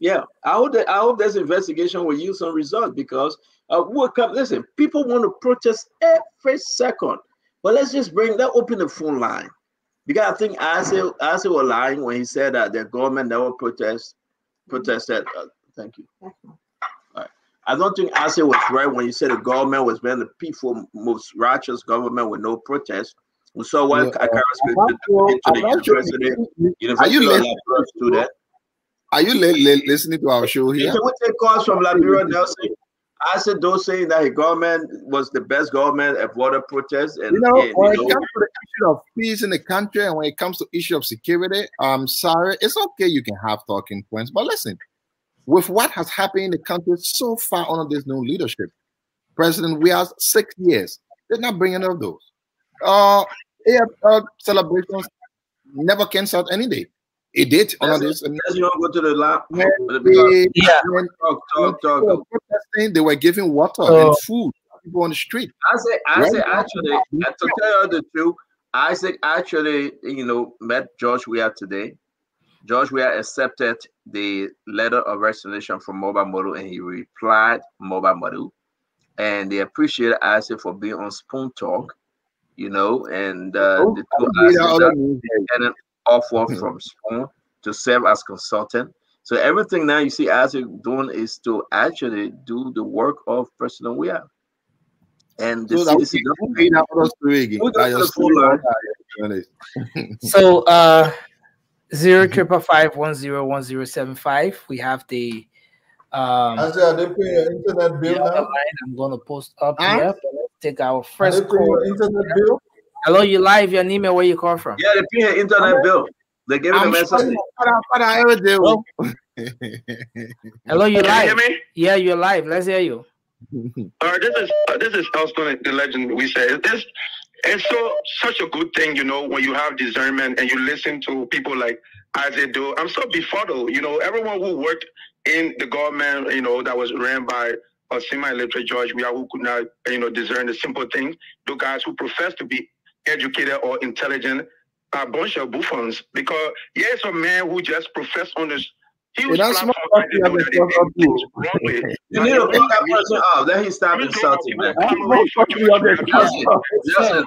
Yeah, I hope that I hope this investigation will yield some results because uh, we'll come. Listen, people want to protest every second, but let's just bring that open the phone line because I think Ase Ase was lying when he said that the government never protest protested. Uh, thank you. All right. I don't think Ase was right when he said the government was being the peaceful, most righteous government with no protest. We saw one Yeah, not sure- into the not sure- university, Are university you of listening? Liberia student. Are you li- li- listening to our show here? Can we take calls from Liberia, Nelson? I said those saying that his government was the best government at water protests and, You know, and, when you it know, comes to the issue of peace in the country and when it comes to issue of security, I'm sorry, it's okay you can have talking points, but listen, with what has happened in the country so far under this new leadership, President we have six years, did not bring any of those. Uh, yeah, uh, celebrations never canceled any day. It did under this. Let's you don't go to the lab. When Because- they, when, talk, when talk, people were talk. protesting, they were giving water Oh. and food to people on the street. I say, I When say, actually, to tell you the truth, Isaac actually, you know, met George Weah today. George Weah accepted the letter of resignation from Mobile Model and he replied Mobile Model. And they appreciate Isaac for being on Spoon Talk, you know, and uh, Oh, the two Isaac all got the news. an offer from Spoon to serve as consultant. So everything now you see Isaac doing is to actually do the work of President Weah. And the So that CDC we government. read out all those three again. We'll go I to the just- phone line. So uh zero triple five one zero one zero seven five. We have the um I said, are they paying your internet bill the other now? line I'm gonna post up Huh? here. Take our first call. internet bill? Hello, you live, your name and where you call from? Yeah, they pay an internet bill. They give it a I'm message. sure Father, Father, I ever do. Hello, you Can you live. hear me? Yeah, you're live. Let's hear you. All right, this is uh, this is Elston, the legend. We say it's it's so such a good thing, you know, when you have discernment and you listen to people like Isaac do. I'm so befuddled, you know, everyone who worked in the government, you know, that was ran by a semi-literate George, we are who could not, you know, discern the simple things. The guys who profess to be educated or intelligent are a bunch of bouffons. Because yes, a man who just profess on this huge It does platform small and they know that they did things. You need to pick that person off. Let him stop insulting, man. Yeah, uh,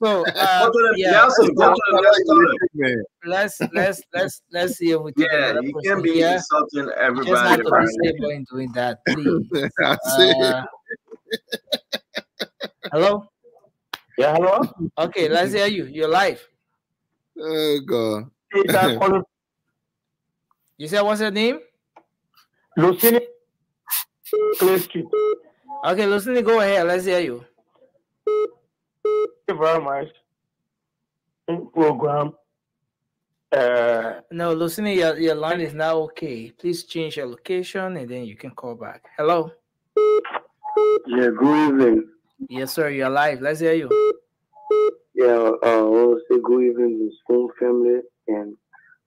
Go to the yeah, Nelson, go to the next caller. let's let's let's let's see if we take Yeah, you can't be here. insulting everybody. just have to be stable in doing that, please. That's it. Uh, hello. Yeah, hello. Okay, let's hear you. You're live. Oh God. Hey, You said what's your name? Lucini Clay Street. Okay, Lucini, go ahead. Let's hear you. Thank you very much. Program. Uh, No, Lucini, your, your line is now okay. Please change your location and then you can call back. Hello. yeah, good evening. Yes, sir. You're live. Let's hear you. Yeah, uh, I want to say good evening to the Spoon family, and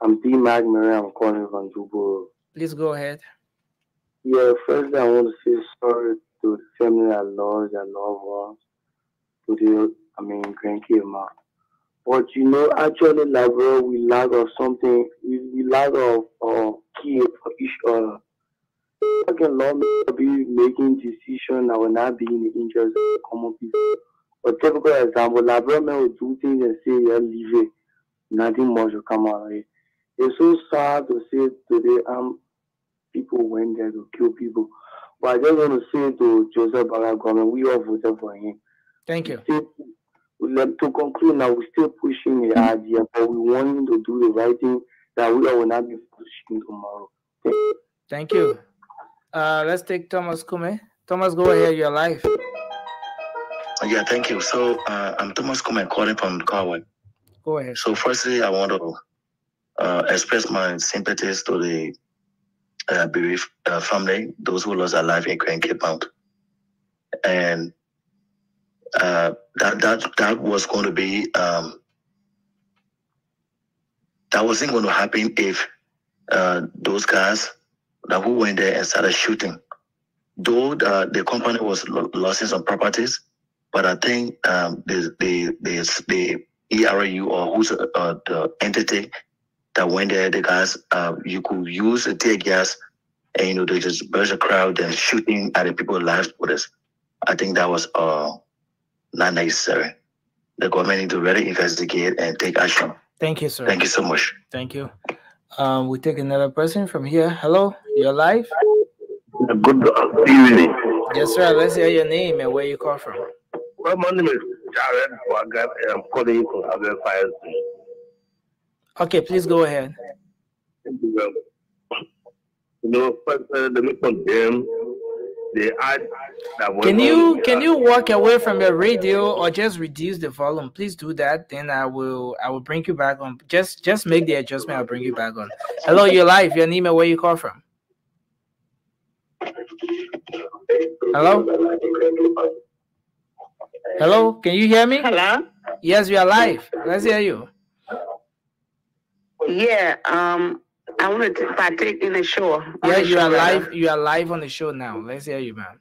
I'm D. Mary. I'm calling from Juboro. Please go ahead. Yeah, first I want to say sorry to the family that lost their loved ones, to the, I mean, grandkid mom. But you know, actually, like, bro, we lack of something. We, we lack of uh, key for each other. How can law be making decisions that will not be in the interest of the common people? A typical example, man will do things and say, yeah, leave it. Nothing much will come out of it. It's so sad to say today, um, people went there to kill people. But I just want to say to Joseph Boakai we all voted for him. Thank you. Still, to conclude now, we're still pushing the idea, but we want him to do the right thing that we all will not be pushing tomorrow. Thank you. Uh, let's take Thomas Kume. Thomas, go ahead. You're live. Yeah, thank you. So uh, I'm Thomas Kume calling from Carway. Go ahead. So firstly, I want to uh, express my sympathies to the uh, bereaved uh, family, those who lost their life in Cape Mount. And uh, that that that was going to be um, that wasn't going to happen if uh, those guys that who went there and started shooting. Though the, the company was lo- losing some properties, but I think um, the the the the ERU or who's uh, the entity that went there, the guys, uh, you could use a tear gas and you know they just burst the crowd and shooting at the people's lives with us. I think that was uh not necessary. The government need to really investigate and take action. Thank you, sir. Thank you so much. Thank you. Um, we take another person from here. Hello, you're live. Good evening. Yes, sir. Let's hear your name and where you call from. Well, my name is Jared and I'm calling you from Aven Fire Station. Okay, please go ahead. Thank you know, first, uh, let me condemn the ad that Can you can you walk away from your radio or just reduce the volume? Please do that. Then I will I will bring you back on. Just just make the adjustment. I'll bring you back on. Hello, you're live. Your name and where you call from. Hello. Hello. Can you hear me? Hello. Yes, we are live. Let's hear you. Yeah, um, I want to partake in the show. Yeah, the you show, are live. You are live on the show now. Let's hear you, man.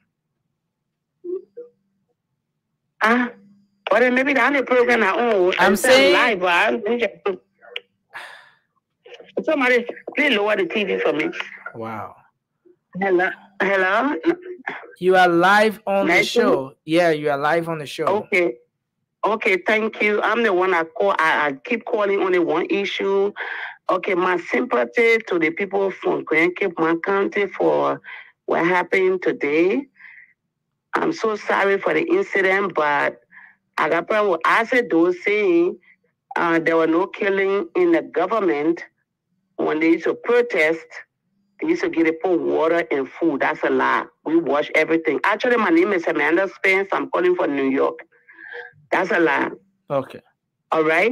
Ah, well, maybe the only program I own. I'm still saying- live, but I'm just- Somebody, please lower the TV for me. Wow. Hello, hello. You are live on the Nice to- show. Yeah, you are live on the show. Okay. Okay, thank you. I'm the one I call. I, I keep calling only one issue. Okay, my sympathy to the people from Grand Cape Mount County for what happened today. I'm so sorry for the incident, but I got problem with I said those saying uh, there were no killing in the government when they used to protest. They used to get it for water and food. That's a lie. We wash everything. Actually, my name is Amanda Spence. I'm calling from New York. That's a lie. Okay. All right.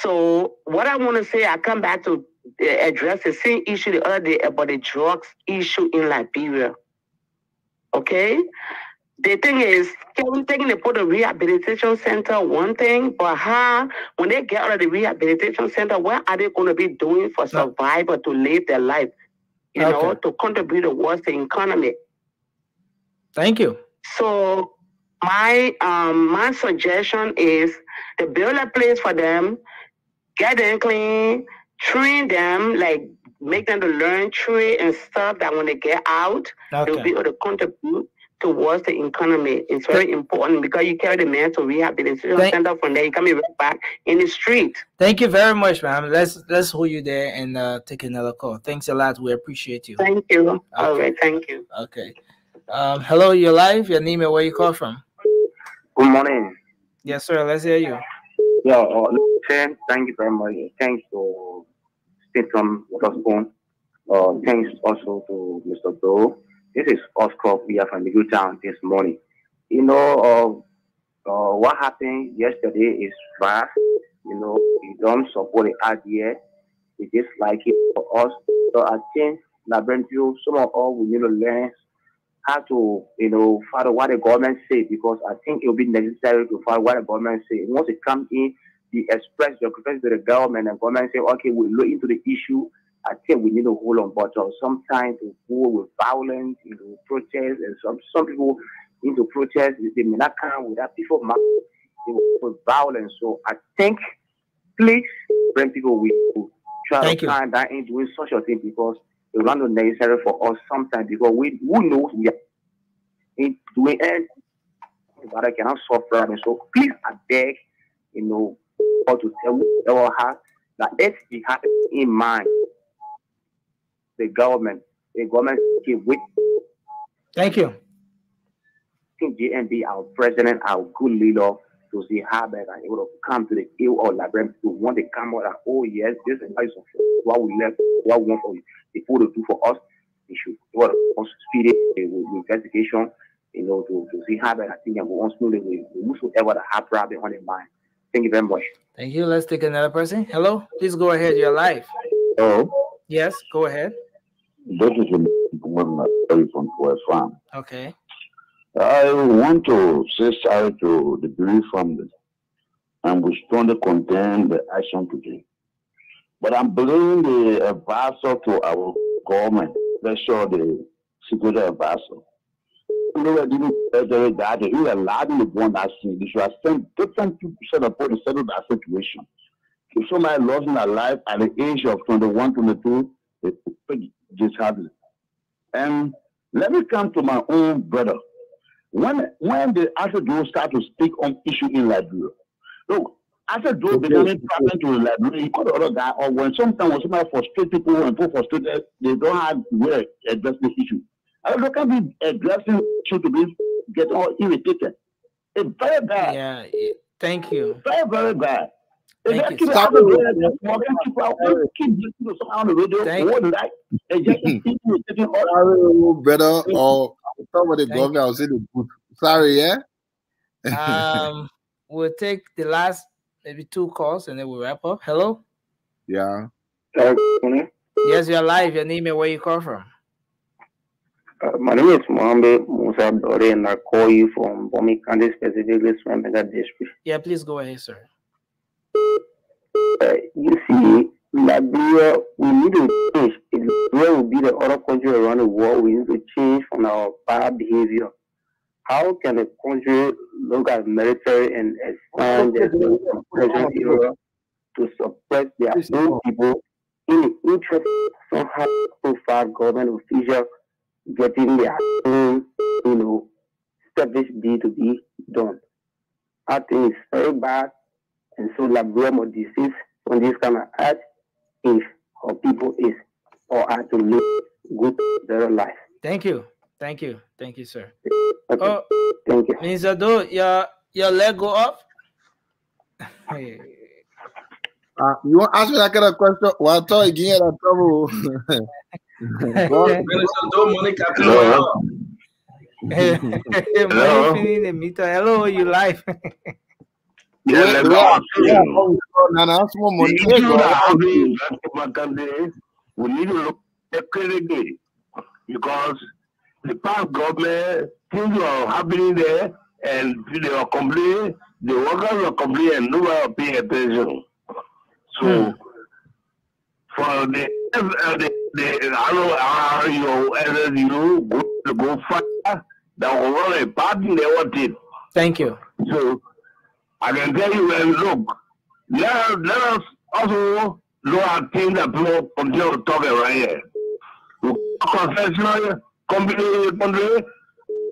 So what I want to say, I come back to address the same issue the other day about the drugs issue in Liberia. Okay. The thing is, Kevin taking the put a rehabilitation center one thing, but how when they get out of the rehabilitation center, what are they going to be doing for survival to live their life? You know, to contribute towards the economy. Thank you. So my um my suggestion is to build a place for them, get them clean, train them, like make them to learn trade and stuff that when they get out, they'll be able to contribute towards the economy. It's very important because you carry the man to rehabilitation Thank- center from there, you come right back in the street. Thank you very much, ma'am. Let's let's hold you there and uh, take another call. Thanks a lot. We appreciate you. Thank you. All right, thank you. Okay. Um, hello, you're live. Your name and where you call from. Good morning. Yes, sir. Let's hear you. Yeah, uh, thank you very much. Thanks to Stephen Witherspoon. Uh, thanks also to Mr. Doe. This is Oscar here from Middletown this morning. You know, uh, uh, what happened yesterday is fast. You know, we don't support the idea. We just like it for us. So I think, Labrentu, some of us we need to learn how to, you know, follow what the government say because I think it will be necessary to follow what the government say. Once it comes in, you express your grievance to the government and government say, okay, we look into the issue. I think we need to hold on, but uh, sometimes to go with violence, you know, protest, and some some people into protest, they may not come with that people they will with violence. So I think, please, bring people with will try Thank to you. find that in doing such a thing because it's not necessary for us sometimes because we who knows we are in doing it, but I cannot solve problems. So please, I beg, you know, or to tell our heart that if we have in mind the government, the government give with Thank you. think GNB, our president, our good leader, to see how they are able to come to the ill or library to want to come out and oh yes, this is nice what we left, what we want for the food to do for us. They should what us speed it uh, with with investigation, you know, to, to see how they are thinking go on smoothly with with whosoever that have problem on their mind. Thank you very much. Thank you. Let's take another person. Hello. Please go ahead. You're live. Hello, Yes. Go ahead. This is a woman from West Farm. Okay. I want to say sorry to the bereaved family and we strongly condemn the action today. But I'm blaming the advisor to our government, especially the security advisor. You know, didn't tell that he allowed the one that seen. They should have sent different people to settle that situation. If somebody lost their life at the age of 21, 22, it's disheartening. And um, let me come to my own brother. When when the Afro start to speak on issue in Liberia, look, Joe Okay. becoming traveling to the library, you call the other guy, or when sometimes when somebody frustrate people and people frustrated, eh, they don't have where to address the issue. I don't can be addressing issue to be get all irritated. It's very bad. Yeah, yeah. thank you. Very, very bad. If Thank I you, keep sir. out of there, just walking, keep out, keep listening to someone on the radio, Thank what like, they just keep irritating all Sorry, brother. Or some of the Thank government, I was in the booth. Sorry, yeah. Um, we'll take the last maybe two calls and then we'll wrap up. Hello. yeah. Yes, you're live. Your name and where you call from. Uh, my name is Mohammed Musa Dore, and I call you from Bomi County, specifically Suehn Mecca District. Yeah, please go ahead, sir. Uh, you see, Liberia, we need to change. Liberia will be the other country around the world, we need to change from our bad behavior. How can a country look at military and expand their present era to suppress their own people in the interest of some high profile government official getting their own, you know, selfish deed to be done? I think it's very bad and so Liberia must desist from this kind of act if our people is or are to live good, better life. Thank you. Thank you. Thank you, sir. Okay. Oh, Thank you. Mr. Do, your your leg go up? Hey. Uh, you want to ask me that kind of question? Well, I thought again that trouble. Go on. Minister money captain. Hello. Hello. Hello, you live? We need to look at credit because the past government things were happening there and they were complaining, the workers were complaining and nobody was paying attention. So for the uh, the, the I don't know how you SSU go to go fight that was not a party they wanted. Thank you. So I can tell you, well, look, let, let us also look at things that people continue to talk about here. Confessional company, country,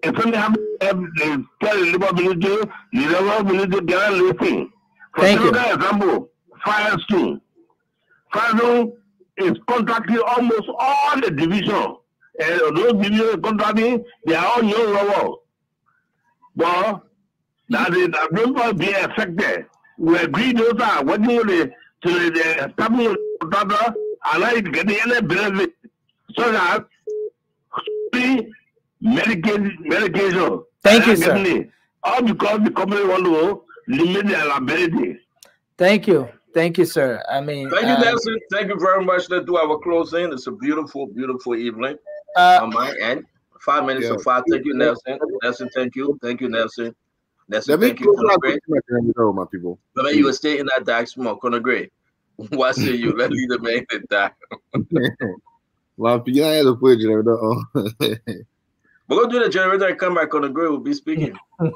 if they tell the ministry, the labor ministry cannot listen. For Thank you. example, Firestone. Firestone is contracting almost all the division. And those divisions contracting, they are all young level. But that is that people be affected. We agree those are working with to the, the establishment of contractor getting any benefit. So that free medication medication. Thank you, sir. All because the company want to limit their liability. Thank you. Thank you, sir. I mean, Thank you, uh, Nelson. Thank you very much. Let's do our closing. It's a beautiful, beautiful evening Uh, on my end. Five minutes Yeah. of five. Thank you, Nelson. Nelson, thank you. Thank you, Nelson. Nelson, Let me thank you, close Colonel Gray. with my video, my people. But man, you were staying in that dark smoke, Colonel Gray. Why say you? Let me the man to die. Well, you know, I had to put you there. oh. We're gonna do the generator and come back. Colonel Gray will be speaking.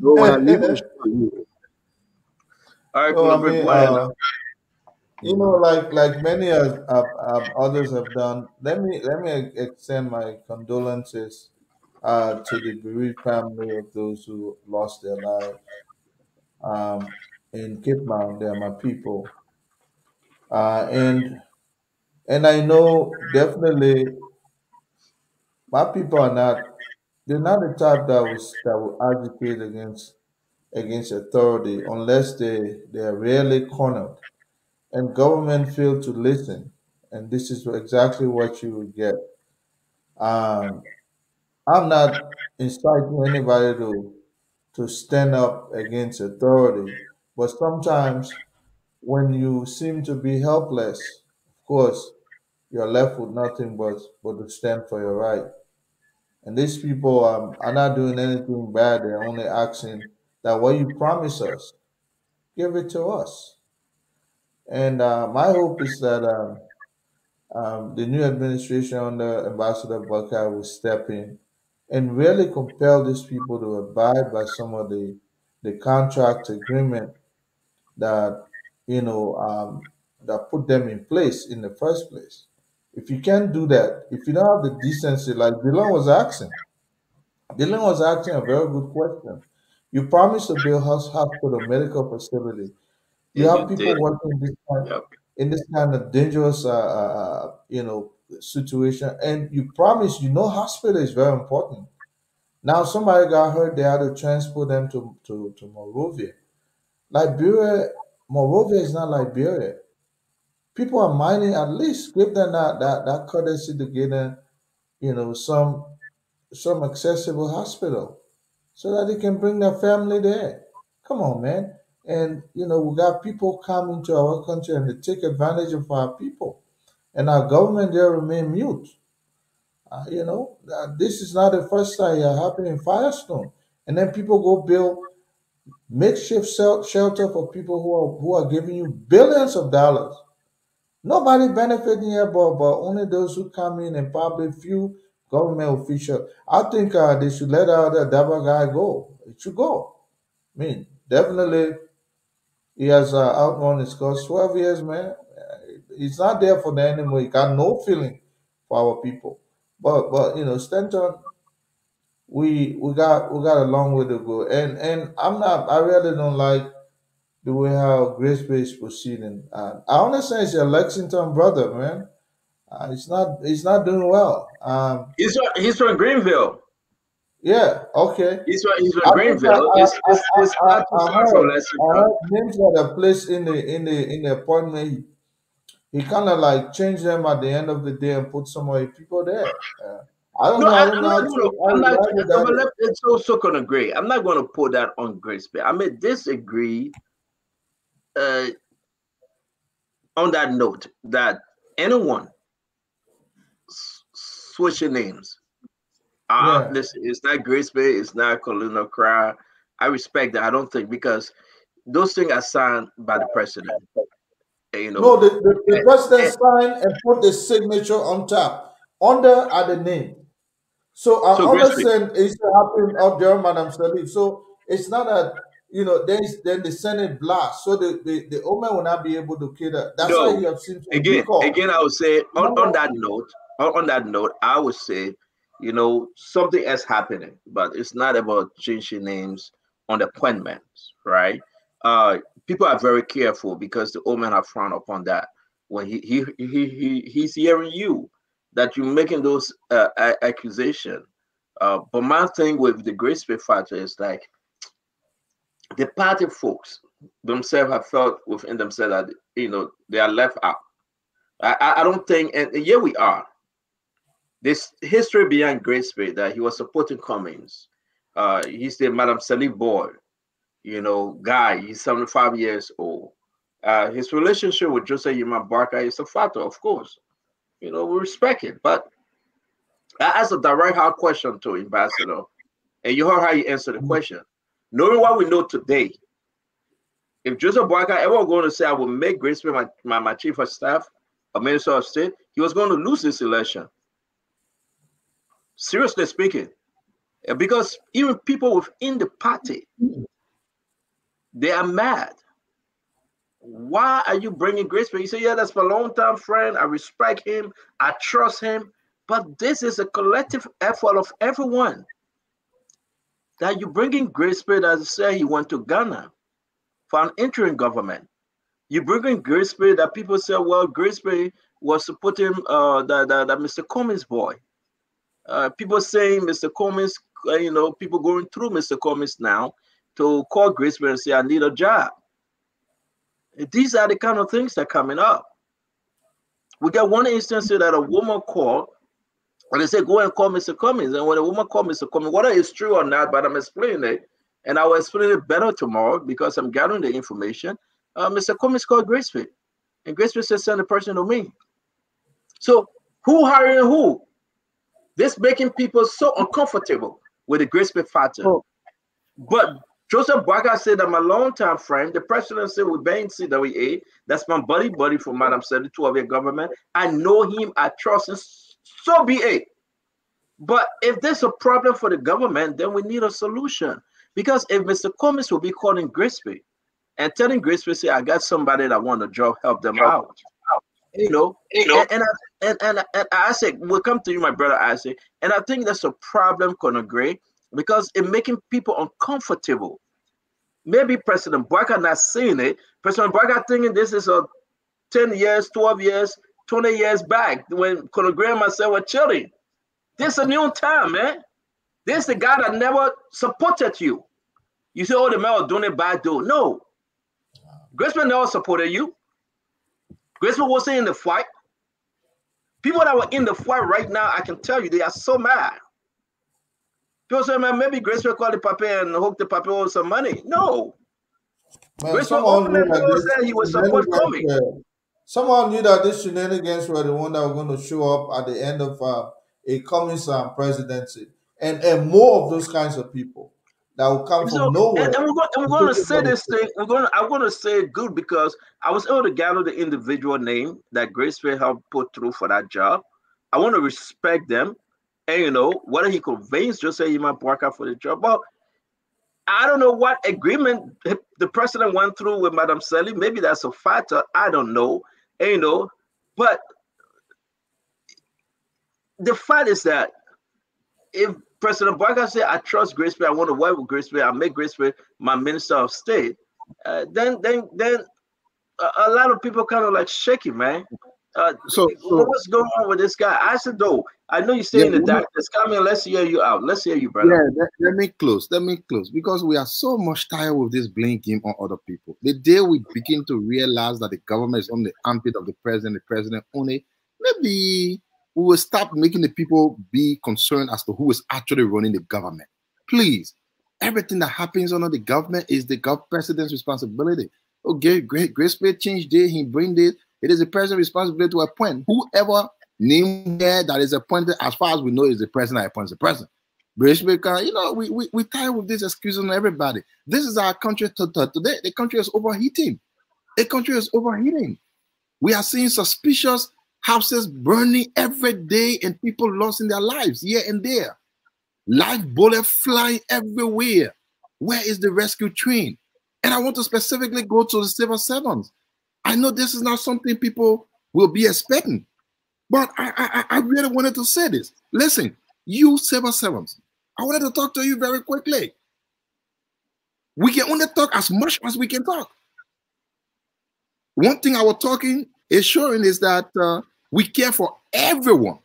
No, I leave the All right, So, Conor I mean, uh, you know, like like many of, of, of others have done. Let me let me extend my condolences uh, to the bereaved family of those who lost their lives. Um, in Cape Mount, they are my people, uh, and and I know definitely my people are not. They're not the type that was that will advocate against against authority unless they they are rarely cornered and government failed to listen and this is exactly what you will get um, i'm not inciting anybody to to stand up against authority but sometimes when you seem to be helpless of course you're left with nothing but but to stand for your right And these people um, are not doing anything bad. They're only asking that what you promise us, give it to us. And uh, my hope is that um, um, the new administration under Ambassador Boakai will step in and really compel these people to abide by some of the the contract agreement that you know um, that put them in place in the first place. If you can't do that, if you don't have the decency, like Dylan was asking, Dylan was asking a very good question. You promised to build house hospital medical facility. You Yeah, have people did. working in this kind, in this kind of dangerous, uh, uh, uh, you know, situation, and you promise. You know, hospital is very important. Now, somebody got hurt. They had to transport them to to to Monrovia. Liberia, Monrovia is not Liberia. People are mining at least give them that that, that courtesy to get them, you know, some some accessible hospital so that they can bring their family there. Come on, man. And you know, we got people coming to our country and they take advantage of our people. And our government there remain mute. Uh, you know, uh, this is not the first time it happened in Firestone. And then people go build makeshift shel- shelter for people who are who are giving you billions of dollars. Nobody benefiting here, but, but only those who come in and probably few government officials. I think uh, they should let out that Dabah guy go. It should go. I mean, definitely, he has uh, outrun his course. 12 years, man. He's not there for the anymore. He got no feeling for our people. But, but you know, Stanton, we we got we got a long way to go. And and I'm not. I really don't like the way how Grigsby is proceeding. Uh, I understand it's a Lexington brother, man. Uh, it's not. It's not doing well. Um, He's from, he's from Greenville. yeah. Okay. He's from, he's from I Greenville. I, It's, it's, I, it's not too I far from heard, I Lexington. heard names that are placed in the in the in the appointment. He, kind of like changed them at the end of the day and put some of the people there. Uh, I don't No, know. I I, don't I'm know not. I'm to not. I'm that. let it's also going to agree. I'm not going to put that on Grigsby. I may disagree uh, on that note that anyone switching names. Uh, Yeah. listen, it's not Grigsby. It's not Colonel Gray. I respect that. I don't think because those things are signed by the president. You know, No, the, the, the and- president and- signed and put the signature on top. Under are the name. So I so Grace understand it's happening out there, Madam Sirleaf. So it's not that you know, then then the Senate blast. So the, the, the Omen will not be able to cater. That's why No, you have seen again, again, I would say on, No, on that note, on, on that note, I would say, you know, something is happening, but it's not about changing names on the appointments, right? Uh, people are very careful because the old man have frowned upon that. When he he he, he he's hearing you that you're making those uh, accusation. Uh, but my thing with the Grace factor is like the party folks themselves have felt within themselves that you know they are left out. I, I don't think, and here we are. This history behind Grace that he was supporting Cummings. Uh, he's the Madam Sirleaf boy, you know, guy. He's 75 years old. Uh, his relationship with Joseph Nyuma Boakai is a factor, of course. You know, we respect it. But I asked a direct hard question to Ambassador, and you heard how he answered the question. Knowing what we know today, if Joseph Boakai ever going to say, I will make Grace my, my, my chief of staff, a minister of state, he was going to lose this election. Seriously speaking, because even people within the party, they are mad. Why are you bringing Grigsby? You say, yeah, that's my long-time friend. I respect him. I trust him. But this is a collective effort of everyone. That you bringing Grigsby, as I say, he went to Ghana for an interim government. You bring in Grigsby that people say, well, Grigsby was supporting uh, that, that, that Mr. Cummings boy. Uh, people saying Mr. Cummings, uh, you know, people going through Mr. Cummings now to call Grigsby and say, I need a job. These are the kind of things that are coming up. We got one instance that a woman called and they said, go and call Mr. Cummings. And when a woman called Mr. Cummings, whether it's true or not, but I'm explaining it, and I will explain it better tomorrow because I'm gathering the information. Uh, Mr. Cummings called Grigsby, and Grigsby said, send the person to me. So who hiring who? This making people so uncomfortable with the grace period factor. Oh. But Joseph Boakai said that my longtime friend, the president said with Bain CWA, that's my buddy buddy from Madam 72 of your government. I know him, I trust him, so be it. But if there's a problem for the government, then we need a solution. Because if Mr. Combs will be calling Grigsby and telling Grigsby, say, I got somebody that want a job, help them out. You know, You know. and, and, I, and, and, and I say, we'll come to you, my brother Isaac. And I think that's a problem, Colonel Gray, because it making people uncomfortable. Maybe President Boakai not seeing it. President Boakai thinking this is a 10 years, 12 years, 20 years back when Colonel Gray and myself were chilling. This is a new time, man. This is the guy that never supported you. You say, oh, the man was doing it bad, though. No. Griezmann never supported you. Griezmann wasn't in the fight. People that were in the fight right now, I can tell you, they are so mad. People say, man, maybe Griezmann called the Pape and hooked the Pape with some money. No. Man, Griezmann someone openly knew that told us he was support were- Someone knew that these shenanigans were the one that were going to show up at the end of uh, a Cummings um, presidency, and and more of those kinds of people that will come So, from nowhere. and, and we're going, and we're going to say this thing. We're going. To, I'm going to say it good because I was able to gather the individual name that Grace will helped put through for that job. I want to respect them, and you know whether he convinced just say he might work out for the job. But I don't know what agreement the president went through with Madam Sally. Maybe that's a factor. I don't know. And, you know, but the fact is that if President Boakai said, I trust Grace Bay, I want to work with Grace Bay, I make Grace Bay my minister of state, uh, then then then a, a lot of people kind of like shaky, man. Uh, So- so- what's going on with this guy? I said, though, I know you stay in Yeah, the we know- darkness. Come in, let's hear you out. Let's hear you, brother. Yeah, let, let me close. Let me close because we are so much tired with this blame game on other people. The day we begin to realize that the government is on the armpit of the president, the president only, maybe we will stop making the people be concerned as to who is actually running the government. Please, everything that happens under the government is the gov- president's responsibility. Okay, great, great spirit change day, he bring this. It is the president's responsibility to appoint whoever name there that is appointed, as far as we know, is the president that appoints the president. British because you know we we we tired with this excuse on everybody. This is our country to, to- today. The country is overheating. The country is overheating. We are seeing suspicious houses burning every day and people losing their lives here and there. Live bullet flying everywhere. Where is the rescue train? And I want to specifically go to the civil servants. I know this is not something people will be expecting, but I, I, I really wanted to say this. Listen, you civil servants, I wanted to talk to you very quickly. We can only talk as much as we can talk. One thing I was talking is showing is that uh, we care for everyone,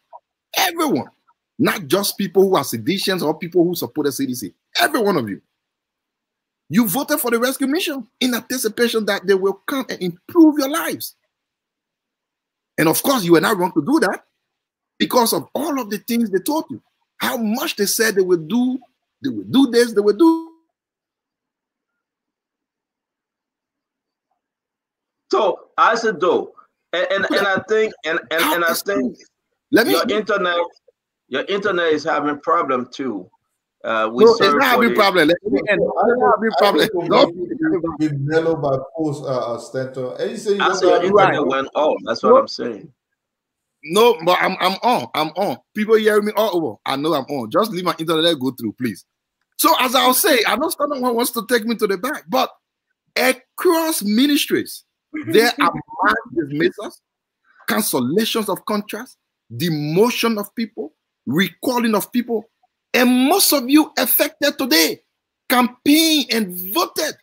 everyone, not just people who are seditious or people who support the CDC. Every one of you. You voted for the rescue mission in anticipation that they will come and improve your lives. And of course, you were not wrong to do that because of all of the things they told you. How much they said they would do, they would do this, they would do. So I said though, and and, and I think and, and, and I think Let me- your internet your internet is having problem too. Uh, we No, it's not a big problem. Let me end. It's not having problem. No. Be mellow by post uh, uh, Stanton. And you say you I don't your have- internet went off. That's what No. I'm saying. No, but I'm I'm on. I'm on. People hearing me all over. I know I'm on. Just leave my internet go through, please. So as I'll say, I know someone wants to take me to the back, but across ministries, there are mass dismissals, cancellations of contracts, demotion of people, recalling of people, and most of you affected today campaigned and voted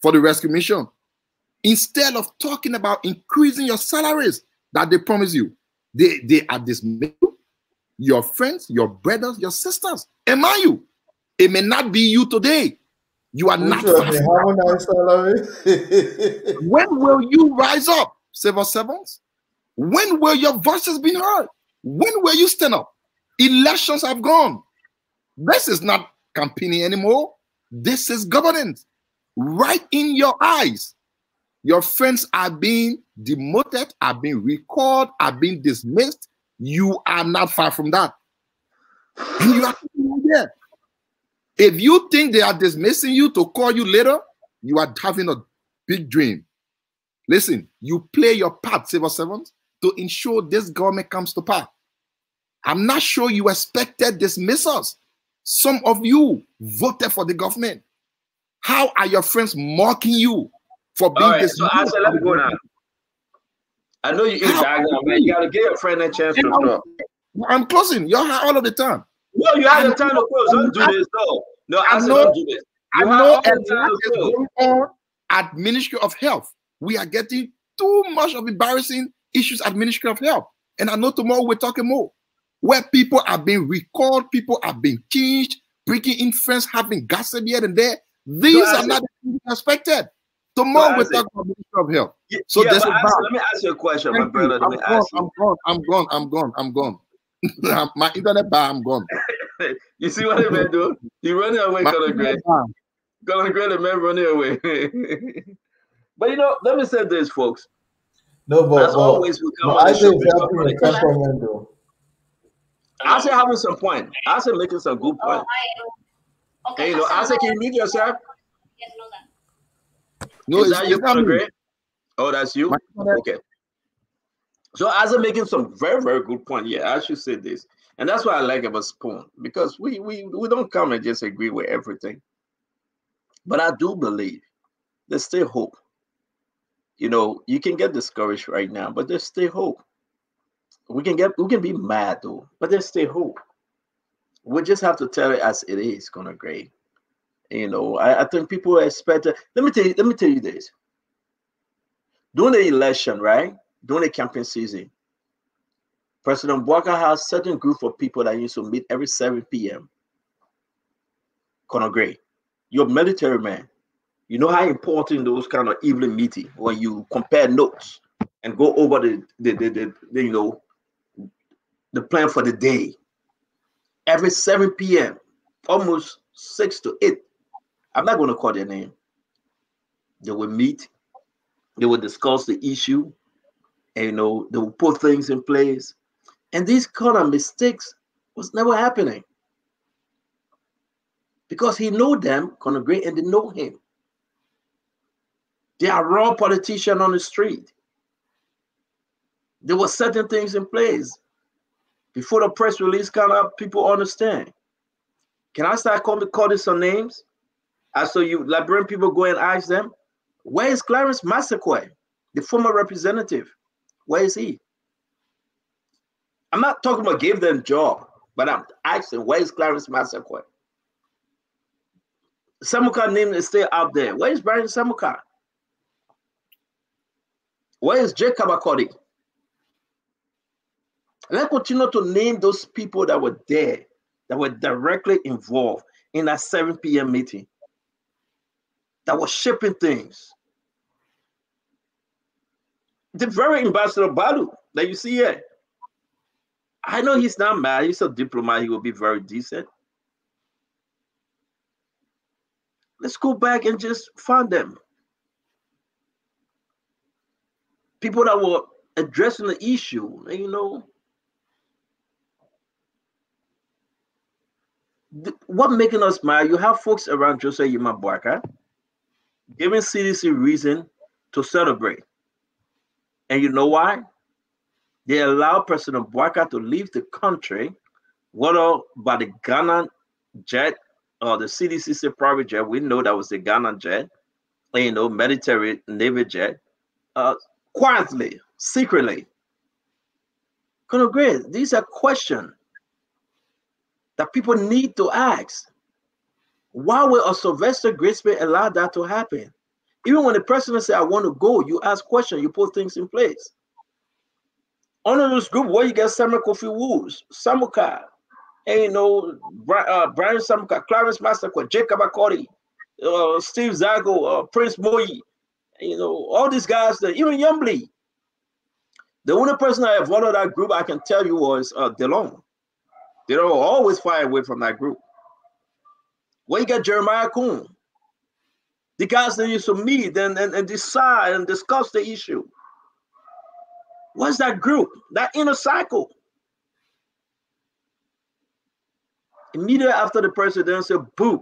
for the rescue mission instead of talking about increasing your salaries that they promise you. They they are you, your friends, your brothers, your sisters. Am I you? It may not be you today. You are not. Which one, far the from harmonized salary? when will you rise up, civil servants? When will your voices be heard? When will you stand up? Elections have gone. This is not campaigning anymore. This is governance. Right in your eyes. Your friends are being demoted, are being recalled, are being dismissed. You are not far from that. And you are there. If you think they are dismissing you to call you later, you are having a big dream. Listen, you play your part, civil servants, to ensure this government comes to pass. I'm not sure you expected dismissals. Some of you voted for the government. How are your friends mocking you for being right, dismissed? so I said, let me go now. I know you eat diagram, man. You gotta give your friend a chance to talk. I'm closing. Have all of the time. No, you have the time to close. Don't do this, no. No, I, I said know- don't do this. I You have know all a lot is going on at Ministry of Health. We are getting too much of embarrassing issues at Ministry of Health. And I know tomorrow we're talking more. Where people are being recalled, people are being changed, breaking in friends, having gossip here and there. These I are not the things expected. Tomorrow I we're talking about Ministry of Health. So yeah, there's but a ask- let me ask you a question, my Thank you. brother. Let I'm me gone, ask I'm gone. I'm gone. I'm gone. I'm gone. My internet bar, I'm gone. you. You see what the man do? He running away, My Colonel Gray. internet bar. Colonel Gray, the man running away. but you know, let me say this, folks. No, but, As but always, we come no, on the Isaac show is to talk helping the politics. temperament though. I say having some point. I say making some good point. Hey, you know, I say, can you mute yourself? No, Is that you, it's not Colonel me. Oh, that's you? Okay. So as I'm making some very, very good point. Yeah, I should say this. And that's what I like about Spoon, because we we we don't come and just agree with everything. But I do believe there's still hope. You know, you can get discouraged right now, but there's still hope. We can get we can be mad though, but there's still hope. We just have to tell it as it is, gonna grade. You know, I, I think people expect let me tell you, let me tell you this. During the election, right? During the campaign season, President Walker has certain group of people that used to meet every 7 p.m. Colonel Gray, you're military man. You know how important those kind of evening meeting when you compare notes and go over the, the, the, the, the, you know the plan for the day. Every 7 p.m., almost 6 to 8. I'm not going to call their name. They will meet, they will discuss the issue, and you know, they will put things in place. And these kind of mistakes was never happening. Because he know them, Colonel Gray, and they know him. They are raw politician on the street. There were certain things in place. Before the press release come up, people understand. Can I start calling, calling some names? I saw you Liberian people go and ask them, where is Clarence Massaquoi, the former representative? Where is he? I'm not talking about give them job, but I'm asking, where is Clarence Massaquoi? Samuka name is still out there. Where is Brian Samuka? Where is Jacob Akodi? Let's continue to name those people that were there, that were directly involved in that 7 p.m. meeting, that were shipping things. The very ambassador Balu that you see here. I know he's not mad, he's a diplomat, he will be very decent. Let's go back and just find them. People that were addressing the issue, you know. What making us mad? You have folks around Joseph Nyuma Boakai giving CDC reason to celebrate. And you know why? They allow President Barker to leave the country, whether by the Ghana jet or the CDCC private jet. We know that was the Ghana jet, you know, military navy jet, uh, quietly, secretly. Colonel Gray, these are questions that people need to ask. Why will a Sylvester Grigsby allow that to happen? Even when the president say, I want to go, you ask questions, you put things in place. Under this group, where you get Samuel Kofi Woods, Samuka, and you know, uh, Brian Samuka, Clarence Massaquoi, Jacob Akori, uh, Steve Zargo, uh, Prince Moyi, you know, all these guys, that, even Yumbly. The only person I avoided that group, I can tell you, was uh, DeLong. They don't always far away from that group. Where you got Jeremiah Koung, the guys that used to meet and, and, and decide and discuss the issue. What's that group? That inner cycle. Immediately after the presidential boop.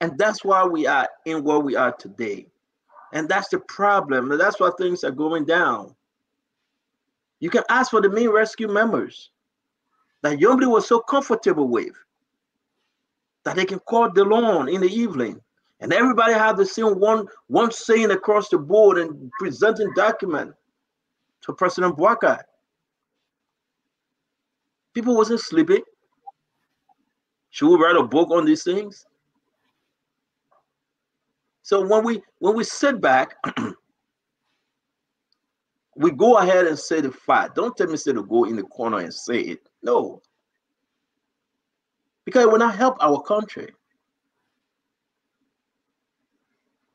And that's why we are in where we are today. And that's the problem. That's why things are going down. You can ask for the main rescue members that Yombly was so comfortable with that they can call DeLon in the evening. And everybody had the same one, one saying across the board and presenting document to President Boakai. People wasn't sleeping. Should we write a book on these things? So when we when we sit back, we go ahead and say the fact. Don't tell me say to go in the corner and say it. No. Because it will not help our country.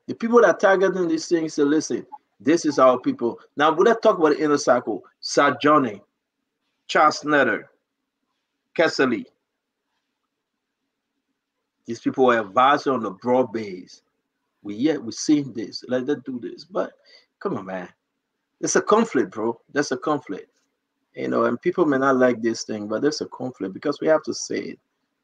The people that are targeting these things say, listen, this is our people. Now, would I talk about the inner circle? Sir Johnny, Charles Netter, Kessley. These people are advised on the broad base we yet we seeing this. Let them do this. But come on, man. It's a conflict, bro. That's a conflict. You know, and people may not like this thing, but there's a conflict because we have to say it.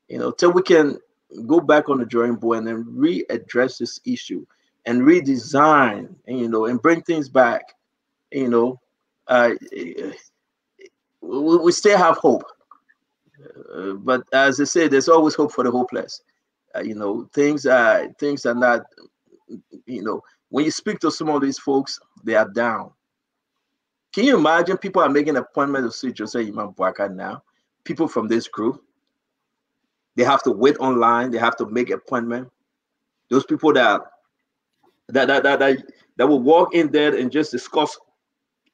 You know, till we can go back on the drawing board and then readdress this issue and redesign, and, you know, and bring things back. You know, uh, we, we still have hope. Uh, but as I say, there's always hope for the hopeless. Uh, you know, things are things are not you know, when you speak to some of these folks, they are down. Can you imagine people are making an appointment to see Joseph Nyuma Boakai now? People from this group, they have to wait online, they have to make appointment. Those people that that that that that, that will walk in there and just discuss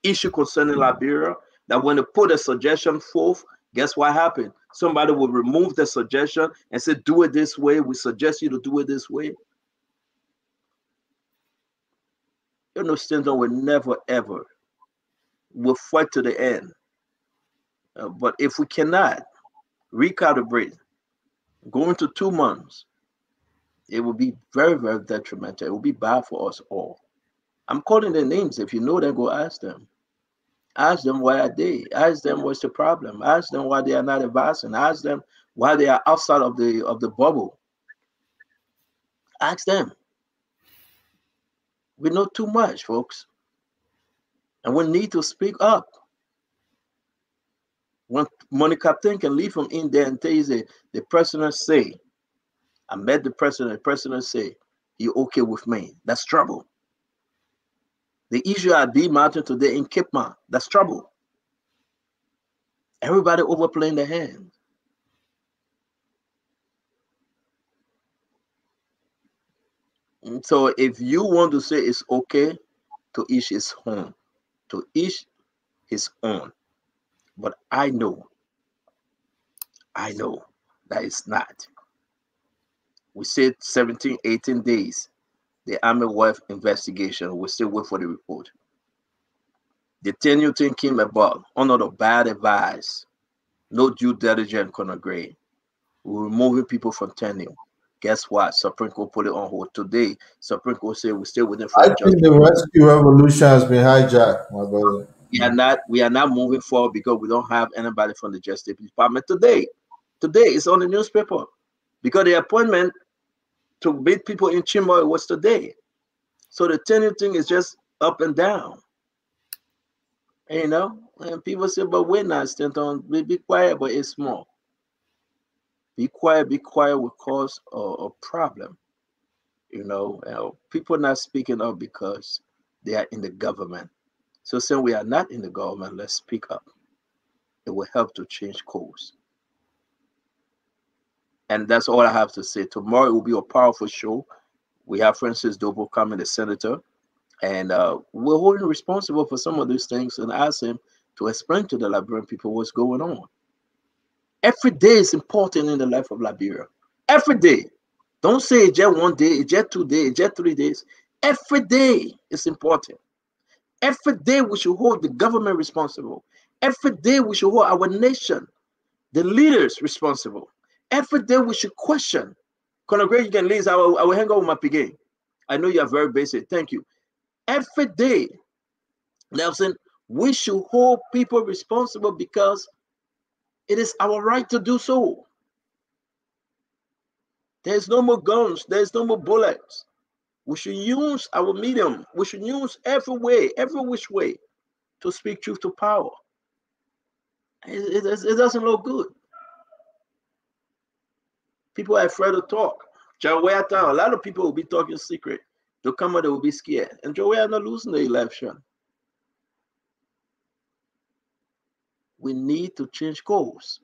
issue concerning Liberia, that when they put a suggestion forth, guess what happened? Somebody will remove the suggestion and say, do it this way. We suggest you to do it this way. You know, Stanton will never ever will fight to the end. Uh, but if we cannot recalibrate, go into two months, it will be very, very detrimental. It will be bad for us all. I'm calling their names. If you know them, go ask them. Ask them why are they. Ask them what's the problem. Ask them why they are not advancing. Ask them why they are outside of the of the bubble. Ask them. We know too much, folks. And we need to speak up. When Monie Captan can leave from in there and tell you the, the president say, I met the president, the president say, you okay with me. That's trouble. The issue at Bea Mountain today in Mount, that's trouble. Everybody overplaying their hand. And so if you want to say it's okay to each his own, to each his own. But I know, I know that it's not. We said 17, 18 days. The Army Wife investigation. We still wait for the report. The tenure thing came about under the bad advice, no due diligence, Conagray. We're removing people from tenure guess what? Supreme Court put it on hold today. Supreme Court said we're still within. I think the rescue revolution has been hijacked, my brother. We are not we are not moving forward because we don't have anybody from the Justice Department today. Today it's on the newspaper because the appointment to meet people in Chimoy was today. So the tenure thing is just up and down. You know, and people say, but we're not Stanton. We be quiet, but it's small. Be quiet, be quiet will cause a, a problem. You know, uh, people not speaking up because they are in the government. So since we are not in the government, let's speak up. It will help to change course. And that's all I have to say. Tomorrow it will be a powerful show. We have Francis Dopoh coming, the senator, and uh, we're holding responsible for some of these things and ask him to explain to the Liberian people what's going on. Every day is important in the life of Liberia. Every day. Don't say it's just one day, it's just two days, it's just three days. Every day is important. Every day we should hold the government responsible. Every day we should hold our nation, the leaders responsible. Every day we should question. Can leave. I will, I will hang out with my PG. I know you are very basic. Thank you. Every day, Nelson, we should hold people responsible because It is our right to do so. There's no more guns, there's no more bullets. We should use our medium, we should use every way, every which way to speak truth to power. It, it, it doesn't look good. People are afraid to talk. Jawea a lot of people will be talking secret. Out, they will be scared. And are not losing the election. We need to change course.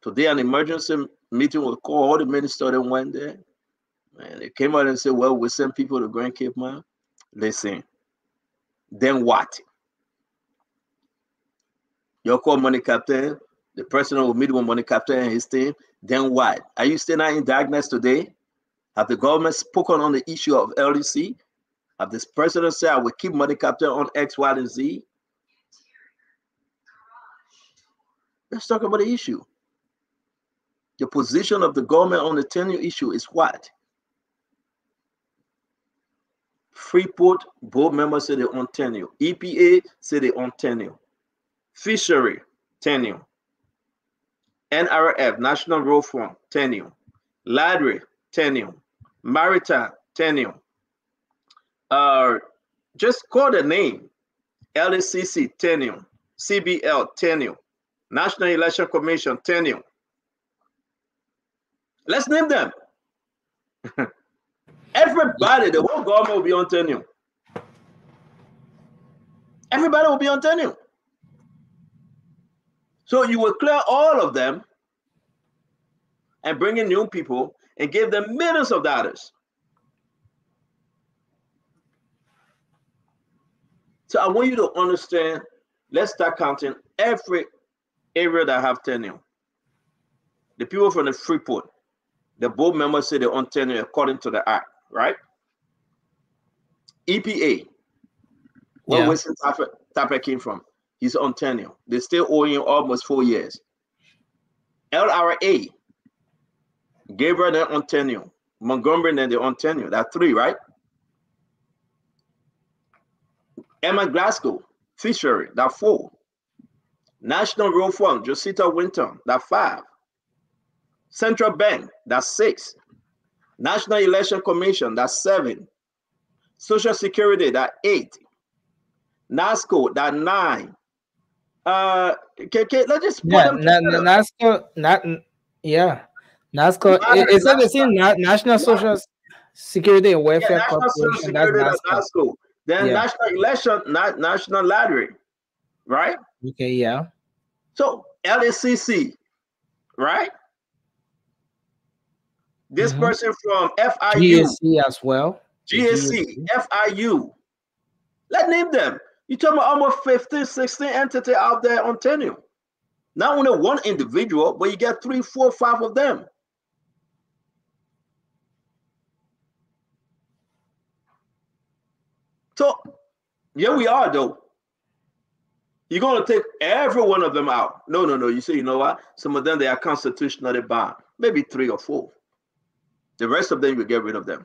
Today, an emergency meeting was called. All the ministers that went there. And they came out and said, Well, we send people to Grand Cape Mount. Listen, then what? You call Monie Captan, the president will meet with Monie Captan and his team. Then what? Are you still not in darkness today? Have the government spoken on the issue of LEC? Have this president said I will keep Monie Captan on X, Y, and Z? Let's talk about the issue. The position of the government on the tenure issue is what? Freeport board members say they on tenure. EPA say they on tenure. Fishery tenure. NRF, National Road Fund, tenure. LADRE, tenure. Maritime, tenure. Uh, just call the name. LACC, tenure. CBL, tenure. National Election Commission, tenure. Let's name them. Everybody, the whole government will be on tenure. Everybody will be on tenure. So you will clear all of them and bring in new people and give them millions of dollars. So I want you to understand, let's start counting every area that have tenure. The people from the Freeport, the board members say they're on tenure according to the act, right? EPA, where Yeah. Winston Tarpeh came from, he's on tenure. They still owe him almost four years. LRA, Gabriel, they're on tenure. Montgomery, then they're on tenure. That's three, right? Emma Glassco, Fishery, that four. National Road Fund, Josita Winton, that five. Central Bank, that's six. National Election Commission, that's seven. Social Security, that eight. NASCO, that nine. Uh, okay, okay, let's just put Yeah, them together. na, NASCO, not yeah, NASCO. i- Is it the same na, National Social Security and Welfare Yeah, National Social Corporation? That's Security, that's NASCO. NASCO. Then Yeah. National Election, not National Lottery, right? Okay, yeah. So LACC, right? This Mhm. person from FIU, GSC as well. GSC, FIU. Let's name them. You talking about almost 15, 16 entity out there on tenure. Not only one individual, but you get three, four, five of them. So here we are, though. You're gonna take every one of them out. No, no, no. You say, you know what? Some of them they are constitutionally bound. Maybe three or four. The rest of them, you get rid of them.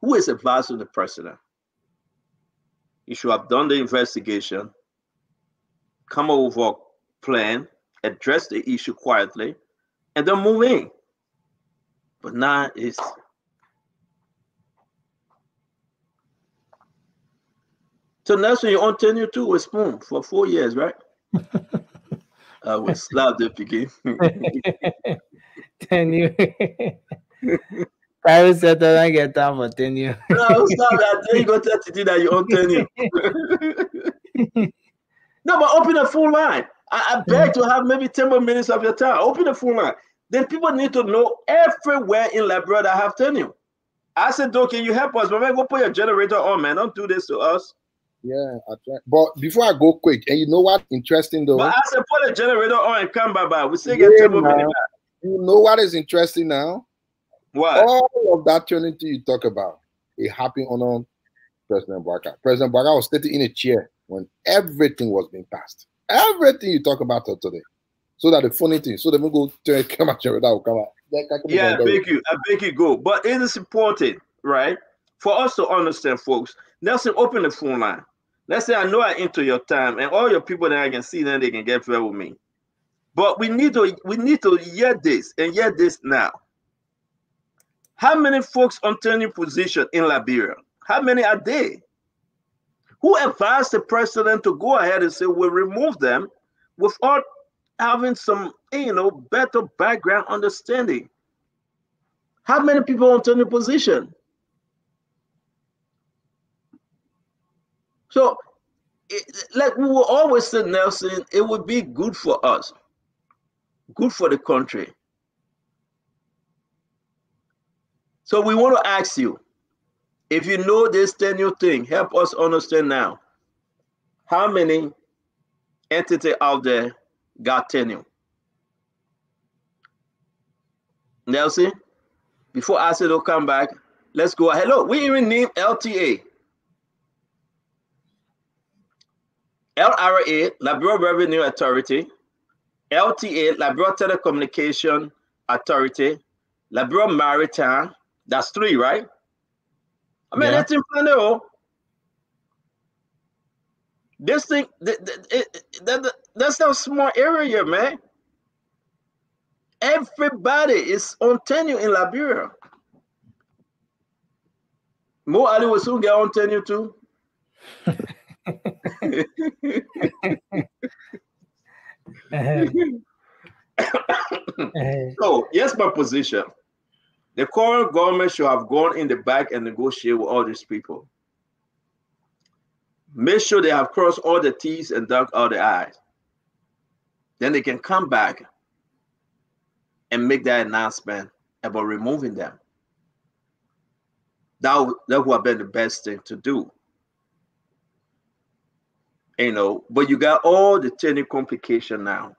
Who is advising the president? You should have done the investigation, come over a plan, address the issue quietly, and then move in. But now it's so Nelson, you're on tenure too with Spoon for four years, right? Uh, I will slap the picking. tenure. Private sector don't get time for tenure. no, stop that. Then you go tell Titi that you're on tenure. no, but open a full line. I, I beg to have maybe 10 more minutes of your time. Open a full line. Then people need to know everywhere in Liberia that have tenure. I said, Doc, can you help us? But man, go put your generator on, man. Don't do this to us. Yeah, I try. But before I go quick, and you know what? Interesting though. But I said, put the generator on and come by. We still get Yeah, 10 more minutes. You know what is interesting now? What? All of that trinity you talk about, it happened on President Boakai. President Boakai was sitting in a chair when everything was being passed. Everything you talk about today. So that the funny thing, so they will go to come out that will come out. That- that can be Yeah, I beg you. I beg you go. But it is important, right? For us to understand, folks. Nelson, open the phone line. Let's say I know I into your time, and all your people that I can see, then they can get fair with me. But we need to we need to hear this and hear this now. How many folks on turning position in Liberia? How many are they? Who advised the president to go ahead and say we'll remove them without having some you know better background understanding? How many people on turning position? So, it, like we will always say, Nelson, it would be good for us, good for the country. So we want to ask you, if you know this tenure thing, help us understand now. How many entity out there got tenure? Nelson, before I said, will come back, let's go. Hello, we even name LTA. LRA, Liberia Revenue Authority, LTA, Liberia Telecommunication Authority, Liberia Maritime, that's three, right? I mean, yeah. that's in plenty. This thing, that, that, that, that's not a small area, man. Everybody is on tenure in Liberia. Mo Ali will soon get on tenure too. Uh-huh. so here's my position. The current government should have gone in the back and negotiated with all these people. Make sure they have crossed all the T's and dotted all the I's. Then they can come back and make that announcement about removing them. That, that would have been the best thing to do you know, but you got all the technical complication now.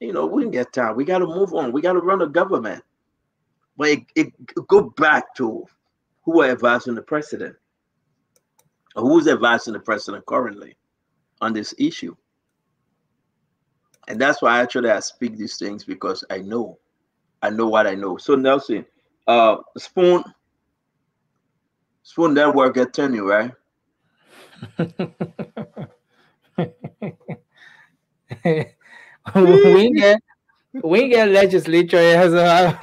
You know, we didn't get time. We got to move on. We got to run a government. But it, it, go back to who are advising the president, or who's advising the president currently on this issue. And that's why actually I speak these things because I know, I know what I know. So Nelson, uh, Spoon, Spoon Network at tenure, right? we get we get legislature as well.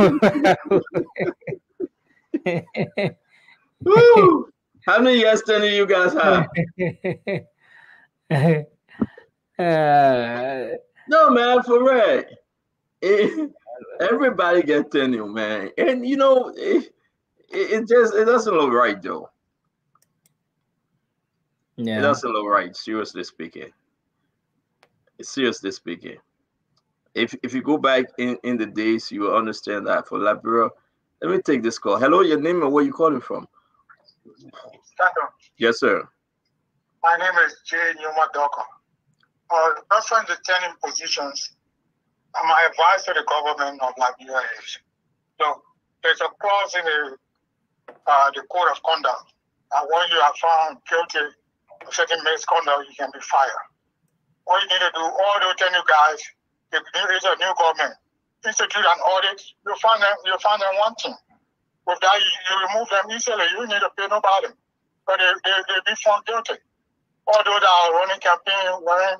Woo! How many years do you guys have? Uh, no man, for real. It, everybody get tenure, man, and you know it, it just it doesn't look right though. Yeah. It doesn't look right, seriously speaking. Seriously speaking. If if you go back in, in the days, you will understand that for Liberia. Let me take this call. Hello, your name and where you calling from? Yes, sir. My name is Jay Numa Doko. Uh, reference the tenant positions, my advice to the government of Liberia is, look, there's a clause in the uh, the code of conduct. And when you are found guilty certain misconduct, you can be fired. All you need to do, all those 10 new guys, if there is a new government, institute an audit, you'll find them, you'll find them wanting. With that, you, you remove them easily. You need to pay nobody. But they, they, they be found guilty. All those are running campaign, wearing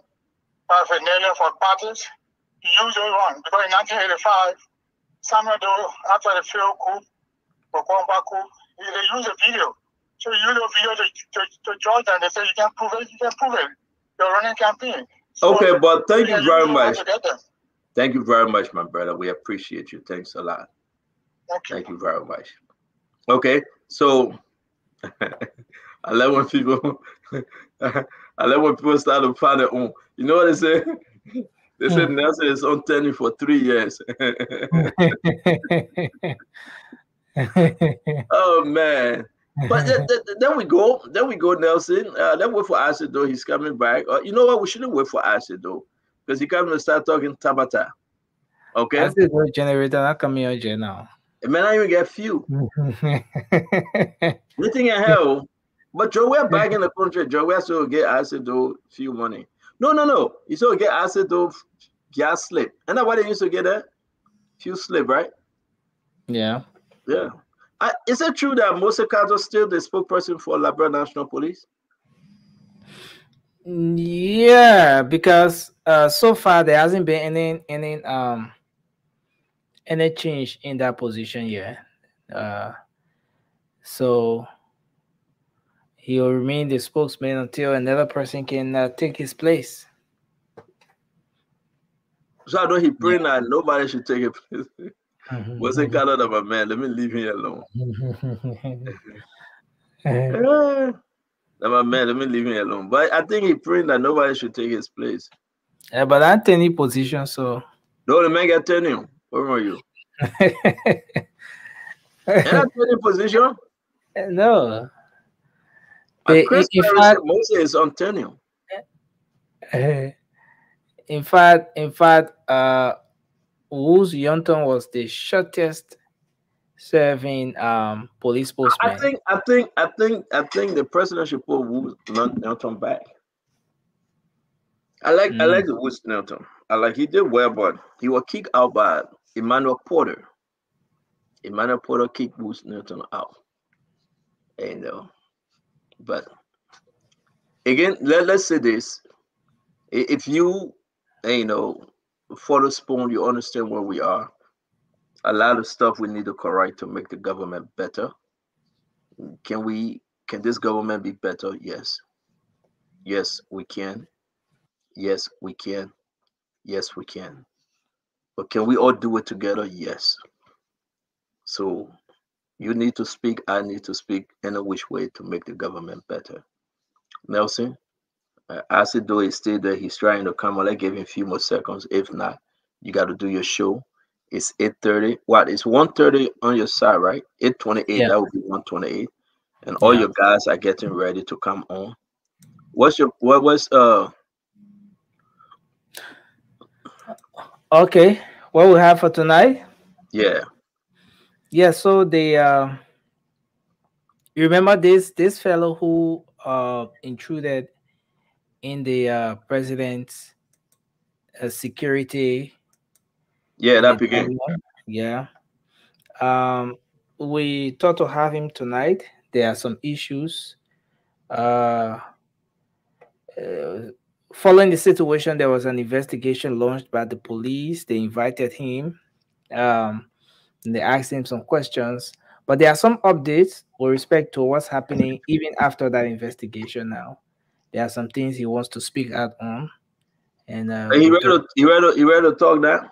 paraphernalia for parties, use those one. Because in 1985, Samuel Doe, after the failed coup, for Quiwonkpa coup, they used a video so you know, video to, to, to Georgia and they say you can prove it, you can prove it. You're running campaign. So okay, but thank you very much. Thank you very much, my brother. We appreciate you. Thanks a lot. Thank you, thank you very much. Okay, so I love when people I love when people start to find their own. You know what they say? They said hmm. Nelson is on tenure for three years. oh man. But th- th- then we go, then we go, Nelson. Uh, then wait for Acid though. He's coming back. Uh, you know what? We shouldn't wait for Acid though, because he comes to start talking Tabata. Okay. Acid not coming out here now. It may not even get few. Anything in hell. But Joe, we're back in the country. Joe, we're still get acid though, few money. No, no, no. You still get acid though, gas slip. And that why they used to get that? Few slip, right? Yeah. Yeah. Is it true that Mose Kato still the spokesperson for Liberia National Police? Yeah, because uh, so far there hasn't been any any um any change in that position yet. Uh, so he will remain the spokesman until another person can uh, take his place. So I know he praying that nobody should take it. Was it kind of a man? Let me leave him alone. Now, man, let me leave him alone. But I think he praying that nobody should take his place. Yeah, but that's any position, so No, the man got tenure. Where are you? And that position? no. And Eh, Chris in Perry fact- Moses is on tenure. Eh, in fact, in fact, uh, Woods Yonton was the shortest serving um police post. I think, I think, I think, I think the president should put Woods Nel- Nelson back. I like, I like the Woods Nelson. I like he did well, but he was kicked out by Emmanuel Porter. Emmanuel Porter kicked Woods Nelson out. And uh, but again, let, let's say this. If you you know follow spoon, you understand where we are. A lot of stuff we need to correct to make the government better. Can we can this government be better? Yes. Yes, we can. Yes, we can. Yes, we can. But can we all do it together? Yes. So you need to speak, I need to speak in a which way to make the government better. Nelson, uh, as it though he stayed there, he's trying to come on. I give him a few more seconds. If not, you got to do your show. It's 8.30. What? It's 1.30 on your side, right? 8.28, Yeah. that would be 1.28. And all Yeah. your guys are getting ready to come on. What's your, what was, uh, Okay, what we have for tonight? yeah. Yeah, so the uh, you remember this this fellow who uh intruded in the uh president's uh, security Yeah, that began. Yeah. Um, we thought to have him tonight. There are some issues. Uh, uh, following the situation, there was an investigation launched by the police. They invited him. Um, and they asked him some questions. But there are some updates with respect to what's happening even after that investigation. Now, there are some things he wants to speak out on. And uh, you ready to, you ready to, you ready to talk now?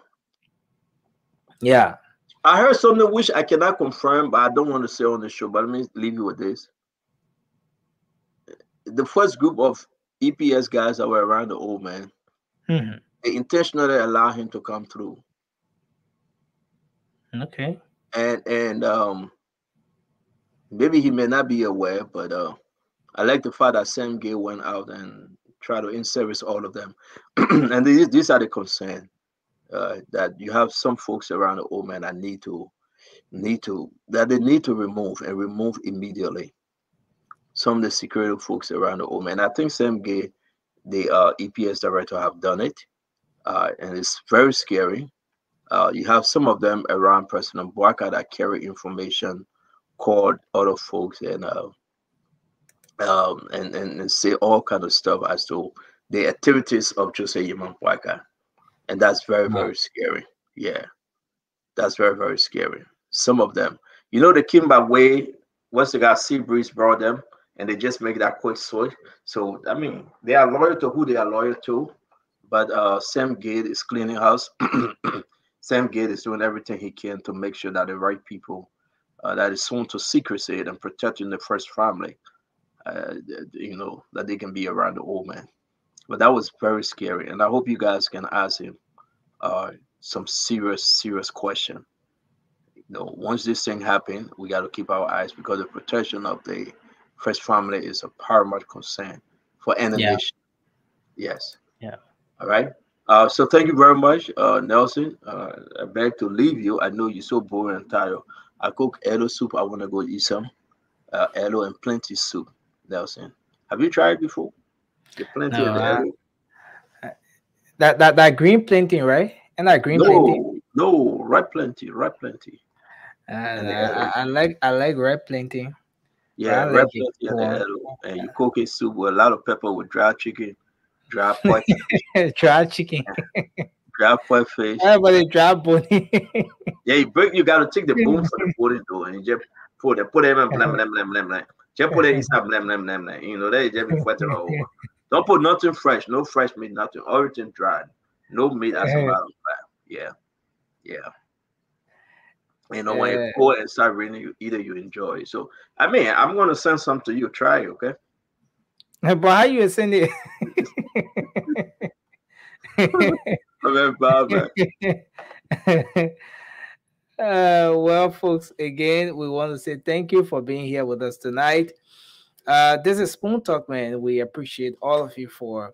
yeah. I heard something which I cannot confirm, but I don't want to say on the show. But let me leave you with this. The first group of EPS guys that were around the old man, Mhm. they intentionally allow him to come through. Okay. And and um maybe he may not be aware, but uh I like the fact that Sam Gay went out and tried to in-service all of them. and these, these are the concern uh, that you have some folks around the old man that need to need to that they need to remove and remove immediately. Some of the security folks around the old man. I think Sam Gay, the uh, EPS director, have done it, uh, and it's very scary. Uh, you have some of them around President Boakai that carry information, called other folks, and uh, um, and, and and say all kind of stuff as to the activities of Joseph Nyuma Boakai, and that's very very scary. Yeah, that's very very scary. Some of them, you know, the Kimba way. Once they got Sea Breeze brought them, and they just make that quick switch. So I mean, they are loyal to who they are loyal to. But uh, Sam Gate is cleaning house. Sam Gate is doing everything he can to make sure that the right people uh, that is sworn to secrecy and protecting the first family, uh, you know, that they can be around the old man. But that was very scary, and I hope you guys can ask him uh, some serious, serious question. You know, once this thing happen, we got to keep our eyes because the protection of the first family is a paramount concern for any Yeah. nation. Yes. Yeah. All right. Uh, so thank you very much, uh, Nelson. Uh, I beg to leave you. I know you're so boring and tired. I cook Edo soup. I want to go eat some uh, Edo and plenty soup, Nelson. Have you tried before? The plenty No, I- That that that green planting, right? And that green planting. No, no, right plenty, right plenty. Uh, And I, I, like I like red planting. Yeah, red like and the corn. Edo. And you cook it soup with a lot of pepper with dry chicken. Dry pork. dry chicken. dry pork fish. Everybody dry bone. yeah, you break. You gotta take the bone from the bone though, and you just put it, put it in, blam blam blam blam blam. Just put it inside, blam blam blam blam. You know that just be wet all over. Don't put nothing fresh, no fresh meat, nothing. Everything dried. No meat as a matter of fact. Yeah, yeah. You know, when you pour and start reading, you either you enjoy. it. So, I mean, I'm gonna send some to you. Try it, okay? But how you send it? Uh, well, folks, again, we want to say thank you for being here with us tonight. Uh, this is Spoon Talk, man. We appreciate all of you for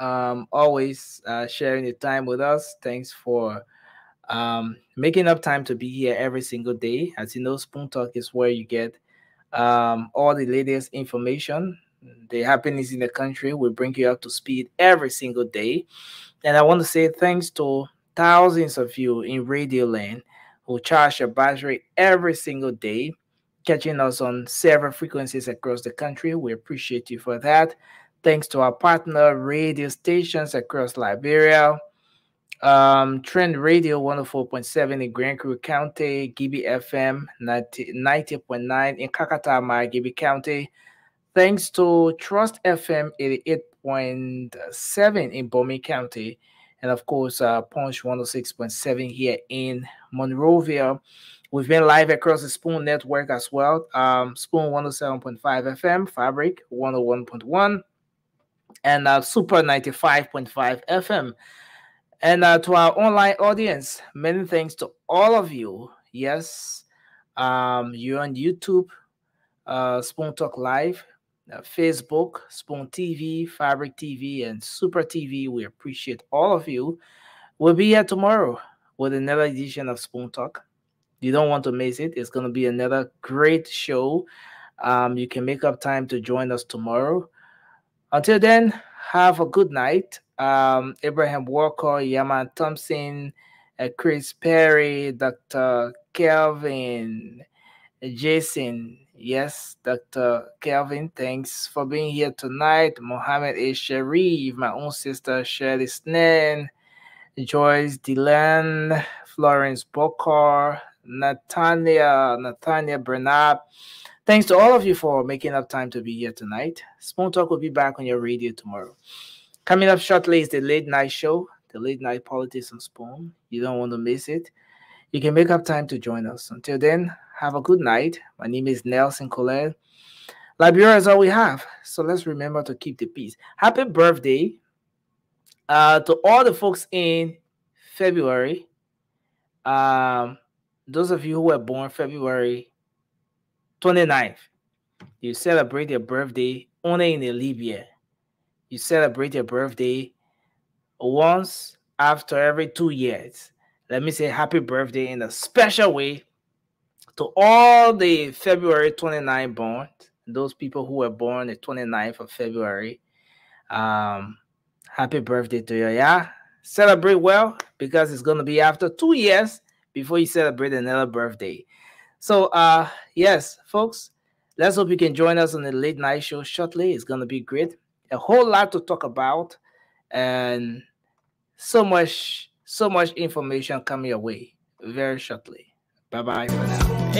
um, always uh, sharing your time with us. Thanks for um, making up time to be here every single day. As you know, Spoon Talk is where you get um, all the latest information, the happenings in the country. We bring you up to speed every single day. And I want to say thanks to thousands of you in Radio Land who charge your battery every single day, catching us on several frequencies across the country. We appreciate you for that. Thanks to our partner radio stations across Liberia, um, Trend Radio 104.7 in Grand Kru County, Gibi FM 90.9 in Kakata, Margibi County. Thanks to Trust FM 88.7 in Bomi County and of course uh, Punch 106.7 here in Monrovia. We've been live across the Spoon Network as well. Um, Spoon 107.5 FM, Fabric 101.1, and uh, Super 95.5 FM. And uh, to our online audience, many thanks to all of you. Yes, um, you're on YouTube, uh, Spoon Talk Live, Facebook, Spoon TV, Fabric TV, and Super TV. We appreciate all of you. We'll be here tomorrow with another edition of Spoon Talk. You don't want to miss it. It's going to be another great show. Um, you can make up time to join us tomorrow. Until then, have a good night. Um, Abraham Walker, Yaman Thompson, uh, Chris Perry, Dr. Kelvin, Jason, Yes, Dr. Kelvin, thanks for being here tonight. Mohammed A. Sharif, my own sister Shirley Snen, Joyce Dylan, Florence Bokar, Natania, Natania Bernard. Thanks to all of you for making up time to be here tonight. Spoon Talk will be back on your radio tomorrow. Coming up shortly is the late night show, the late night politics on Spoon. You don't want to miss it. You can make up time to join us. Until then, have a good night. My name is Nelson Colette. Liberia is all we have. So let's remember to keep the peace. Happy birthday uh, to all the folks in February. Um, those of you who were born February 29th, you celebrate your birthday only in leap year. You celebrate your birthday once after every two years. Let me say happy birthday in a special way to all the February 29 born, those people who were born the 29th of February, um, happy birthday to you. Yeah, celebrate well because it's going to be after two years before you celebrate another birthday. So, uh, yes, folks, let's hope you can join us on the late night show shortly. It's going to be great. A whole lot to talk about, and so much, so much information coming your way very shortly. Bye bye for now.